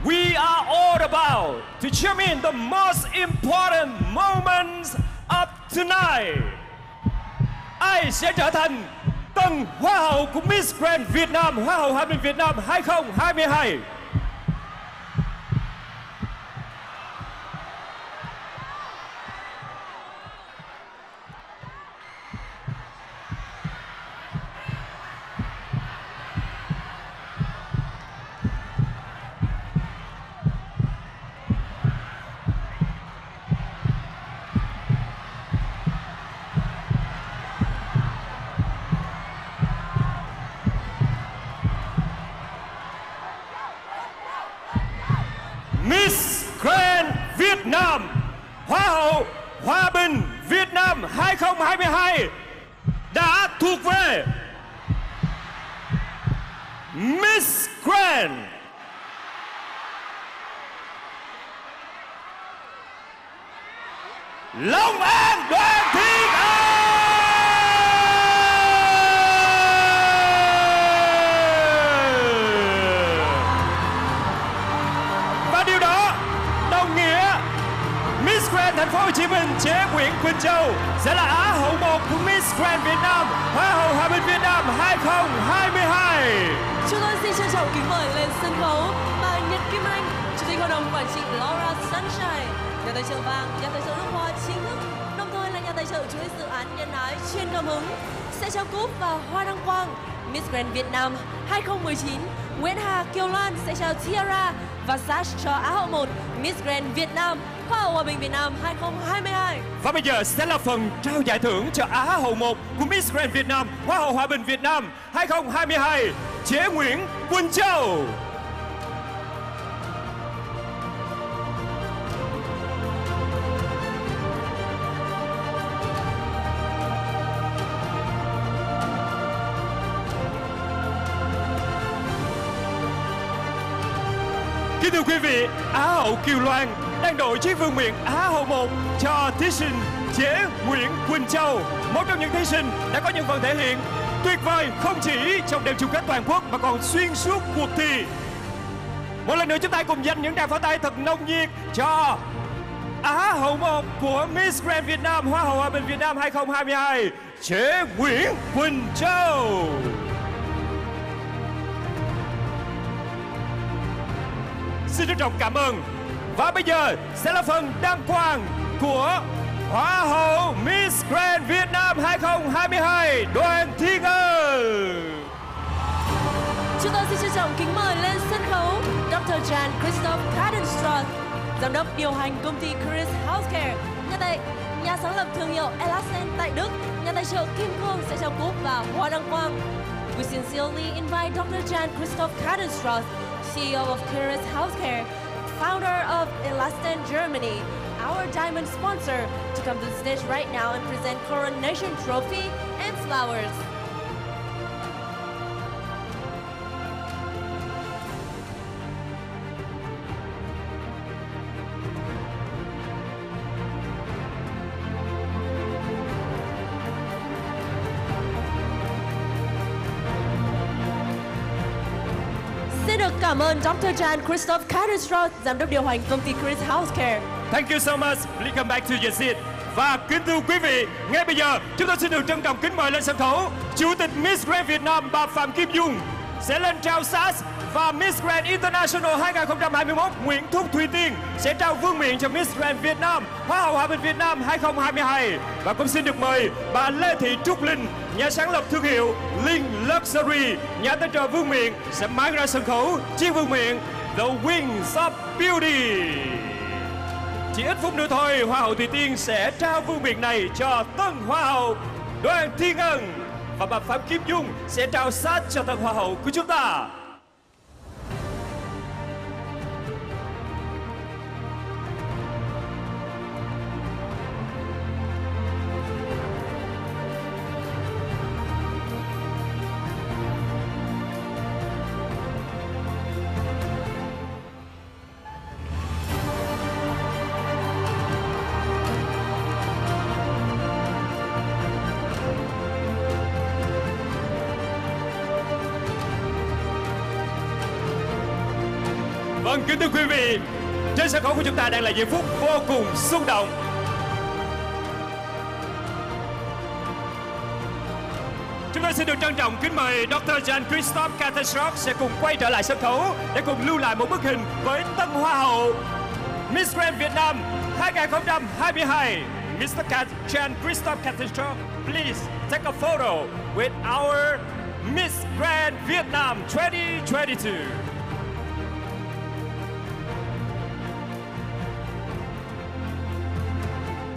we are all about to chime in the most important moments of tonight. Ai sẽ trở thành tầng Hoa hậu của Miss Grand Việt Nam, Hoa hậu Hòa bình Việt Nam 2022? Miss Grand Việt Nam Hoa hậu Hòa bình Việt Nam 2022 đã thuộc về Miss Grand. Long An Đoàn Thiên Và Thành phố Hồ Chí Minh chế Nguyễn Quỳnh Châu sẽ là Á hậu 1 của Miss Grand Việt Nam Hoa hậu Hòa bình Việt Nam 2022. Chúng tôi xin trân trọng kính mời lên sân khấu bà Nhật Kim Anh, Chủ tịch Hội đồng Quản trị Laura Sunshine, nhà tài trợ vàng, nhà tài trợ nước hoa chính thức, đồng thời là nhà tài trợ chuỗi dự án nhân ái chuyên cảm hứng, sẽ trao cúp và hoa đăng quang. Miss Grand Việt Nam 2019, Nguyễn Hà Kiều Loan sẽ trao tiara và sash cho Á hậu 1 Miss Grand Việt Nam, Hoa hậu Hòa bình Việt Nam 2022. Và bây giờ sẽ là phần trao giải thưởng cho Á hậu 1 của Miss Grand Việt Nam Hoa hậu Hòa bình Việt Nam 2022 Chế Nguyễn Quỳnh Châu. Quý vị, Á hậu Kiều Loan đang đội chiếc vương miện Á hậu 1 cho thí sinh Chế Nguyễn Quỳnh Châu. Một trong những thí sinh đã có những phần thể hiện tuyệt vời không chỉ trong đêm chung kết toàn quốc mà còn xuyên suốt cuộc thi. Một lần nữa chúng ta cùng dành những tràng pháo tay thật nồng nhiệt cho Á hậu 1 của Miss Grand Việt Nam Hoa hậu Hòa bình Việt Nam 2022 Chế Nguyễn Quỳnh Châu. Xin trân trọng cảm ơn. Và bây giờ sẽ là phần đăng quang của Hoa hậu Miss Grand Việt Nam 2022 Đoàn Thiên Ân. Chúng tôi xin trân trọng kính mời lên sân khấu Dr. Jan Christoph Kadenstrath, giám đốc điều hành công ty Chris Healthcare, nhà tài nhà sáng lập thương hiệu Elasen tại Đức, nhà tài trợ Kim Cương sẽ trao cúp và hoa đăng quang. We sincerely invite Dr. Jan Christoph Kadenstrath, CEO of Chris Healthcare, founder of Elasten Germany, our diamond sponsor, to come to the stage right now and present coronation trophy and flowers. Cảm ơn Dr. Jan Christoph Kadenstrauss, giám đốc điều hành công ty Chris Healthcare. Thank you so much. Please come back to your seat. Và kính thưa quý vị, ngay bây giờ chúng tôi xin được trân trọng kính mời lên sân khấu Chủ tịch Miss Grand Việt Nam bà Phạm Kim Dung sẽ lên trao SAS và Miss Grand International 2021 Nguyễn Thúc Thùy Tiên sẽ trao vương miện cho Miss Grand Việt Nam Hoa hậu Hòa bình Việt Nam 2022 và cũng xin được mời bà Lê Thị Trúc Linh nhà sáng lập thương hiệu Linh Luxury nhà tài trợ vương miện sẽ mang ra sân khấu chiếc vương miện The Wings of Beauty. Chỉ ít phút nữa thôi, Hoa hậu Thùy Tiên sẽ trao vương miện này cho tân Hoa hậu Đoàn Thiên Ân và bà Phạm Kim Dung sẽ trao sát cho tân Hoa hậu của chúng ta. Kính thưa quý vị, trên sân khấu của chúng ta đang là giây phút vô cùng xúc động. Chúng tôi xin được trân trọng kính mời Dr. Jan Christoph Katashrov sẽ cùng quay trở lại sân khấu để cùng lưu lại một bức hình với tân hoa hậu Miss Grand Việt Nam 2022. Mr. Cat Jan Christoph Katashrov, please take a photo with our Miss Grand Vietnam 2022.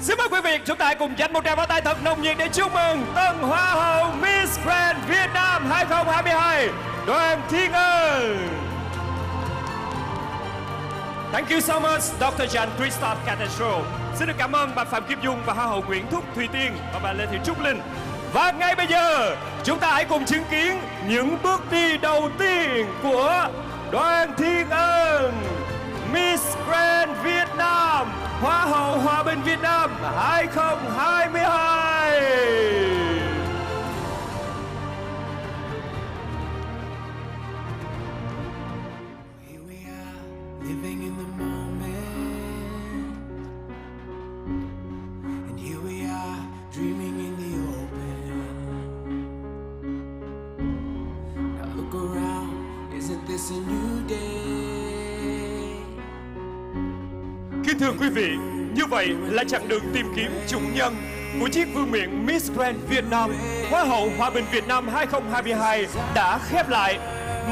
Xin mời quý vị chúng ta hãy cùng dành một tràng pháo tay thật nồng nhiệt để chúc mừng tân Hoa hậu Miss Grand Việt Nam 2022 Đoàn Thiên Ân. Thank you so much, Dr. Jan Christoph Catastro. Xin được cảm ơn bà Phạm Kim Dung và Hoa hậu Nguyễn Thúc Thùy Tiên và bà Lê Thị Trúc Linh. Và ngay bây giờ, chúng ta hãy cùng chứng kiến những bước đi đầu tiên của Đoàn Thiên Ân, Miss Grand Việt Nam, Hoa hậu Hòa bình Việt Nam 2022. living in the Kính thưa quý vị, như vậy là chặng đường tìm kiếm chủ nhân của chiếc vương miện Miss Grand Việt Nam, Hoa hậu Hòa bình Việt Nam 2022 đã khép lại,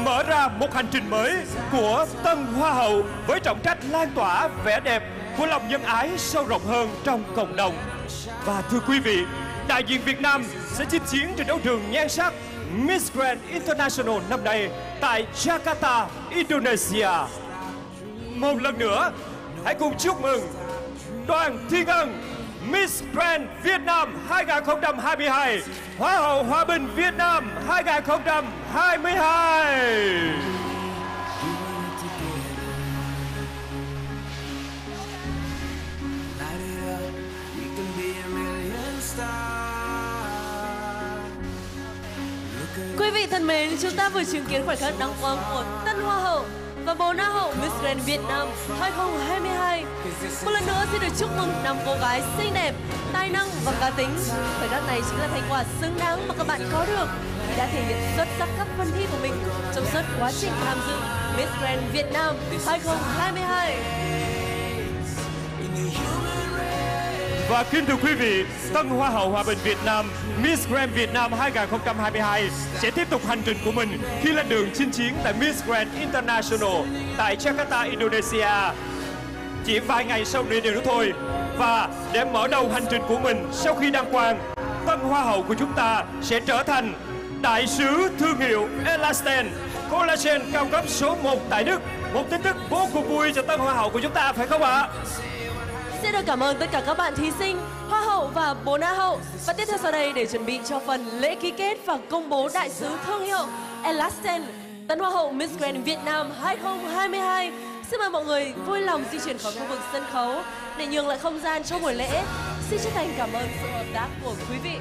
mở ra một hành trình mới của tân Hoa hậu với trọng trách lan tỏa vẻ đẹp của lòng nhân ái sâu rộng hơn trong cộng đồng. Và thưa quý vị, đại diện Việt Nam sẽ chinh chiến trên đấu trường nhan sắc Miss Grand International năm nay tại Jakarta, Indonesia. Một lần nữa, hãy cùng chúc mừng Đoàn Thi Ngân Miss Grand Việt Nam 2022 Hoa hậu Hòa bình Việt Nam 2022 Quý vị thân mến, chúng ta vừa chứng kiến khoảnh khắc đăng quang của tân Hoa hậu và bồ Na hậu Miss Grand Việt Nam 2022. Một lần nữa xin được chúc mừng năm cô gái xinh đẹp, tài năng và cá tính. Khoảnh đất này chính là thành quả xứng đáng mà các bạn có được khi đã thể hiện xuất sắc các phần thi của mình trong suốt quá trình tham dự Miss Grand Việt Nam 2022. Và kính thưa quý vị, tân Hoa hậu Hòa bình Việt Nam Miss Grand Việt Nam 2022 sẽ tiếp tục hành trình của mình khi lên đường chinh chiến tại Miss Grand International tại Jakarta, Indonesia. Chỉ vài ngày sau địa nữa thôi. Và để mở đầu hành trình của mình sau khi đăng quang, tân Hoa hậu của chúng ta sẽ trở thành đại sứ thương hiệu Elasten Collagen cao cấp số 1 tại Đức. Một tin tức vô cùng vui cho tân Hoa hậu của chúng ta phải không ạ? Xin được cảm ơn tất cả các bạn thí sinh, Hoa hậu và bốn á hậu. Và tiếp theo sau đây để chuẩn bị cho phần lễ ký kết và công bố đại sứ thương hiệu Elasten, tân Hoa hậu Miss Grand Việt Nam 2022. Xin mời mọi người vui lòng di chuyển khỏi khu vực sân khấu để nhường lại không gian cho buổi lễ. Xin chân thành cảm ơn sự hợp tác của quý vị.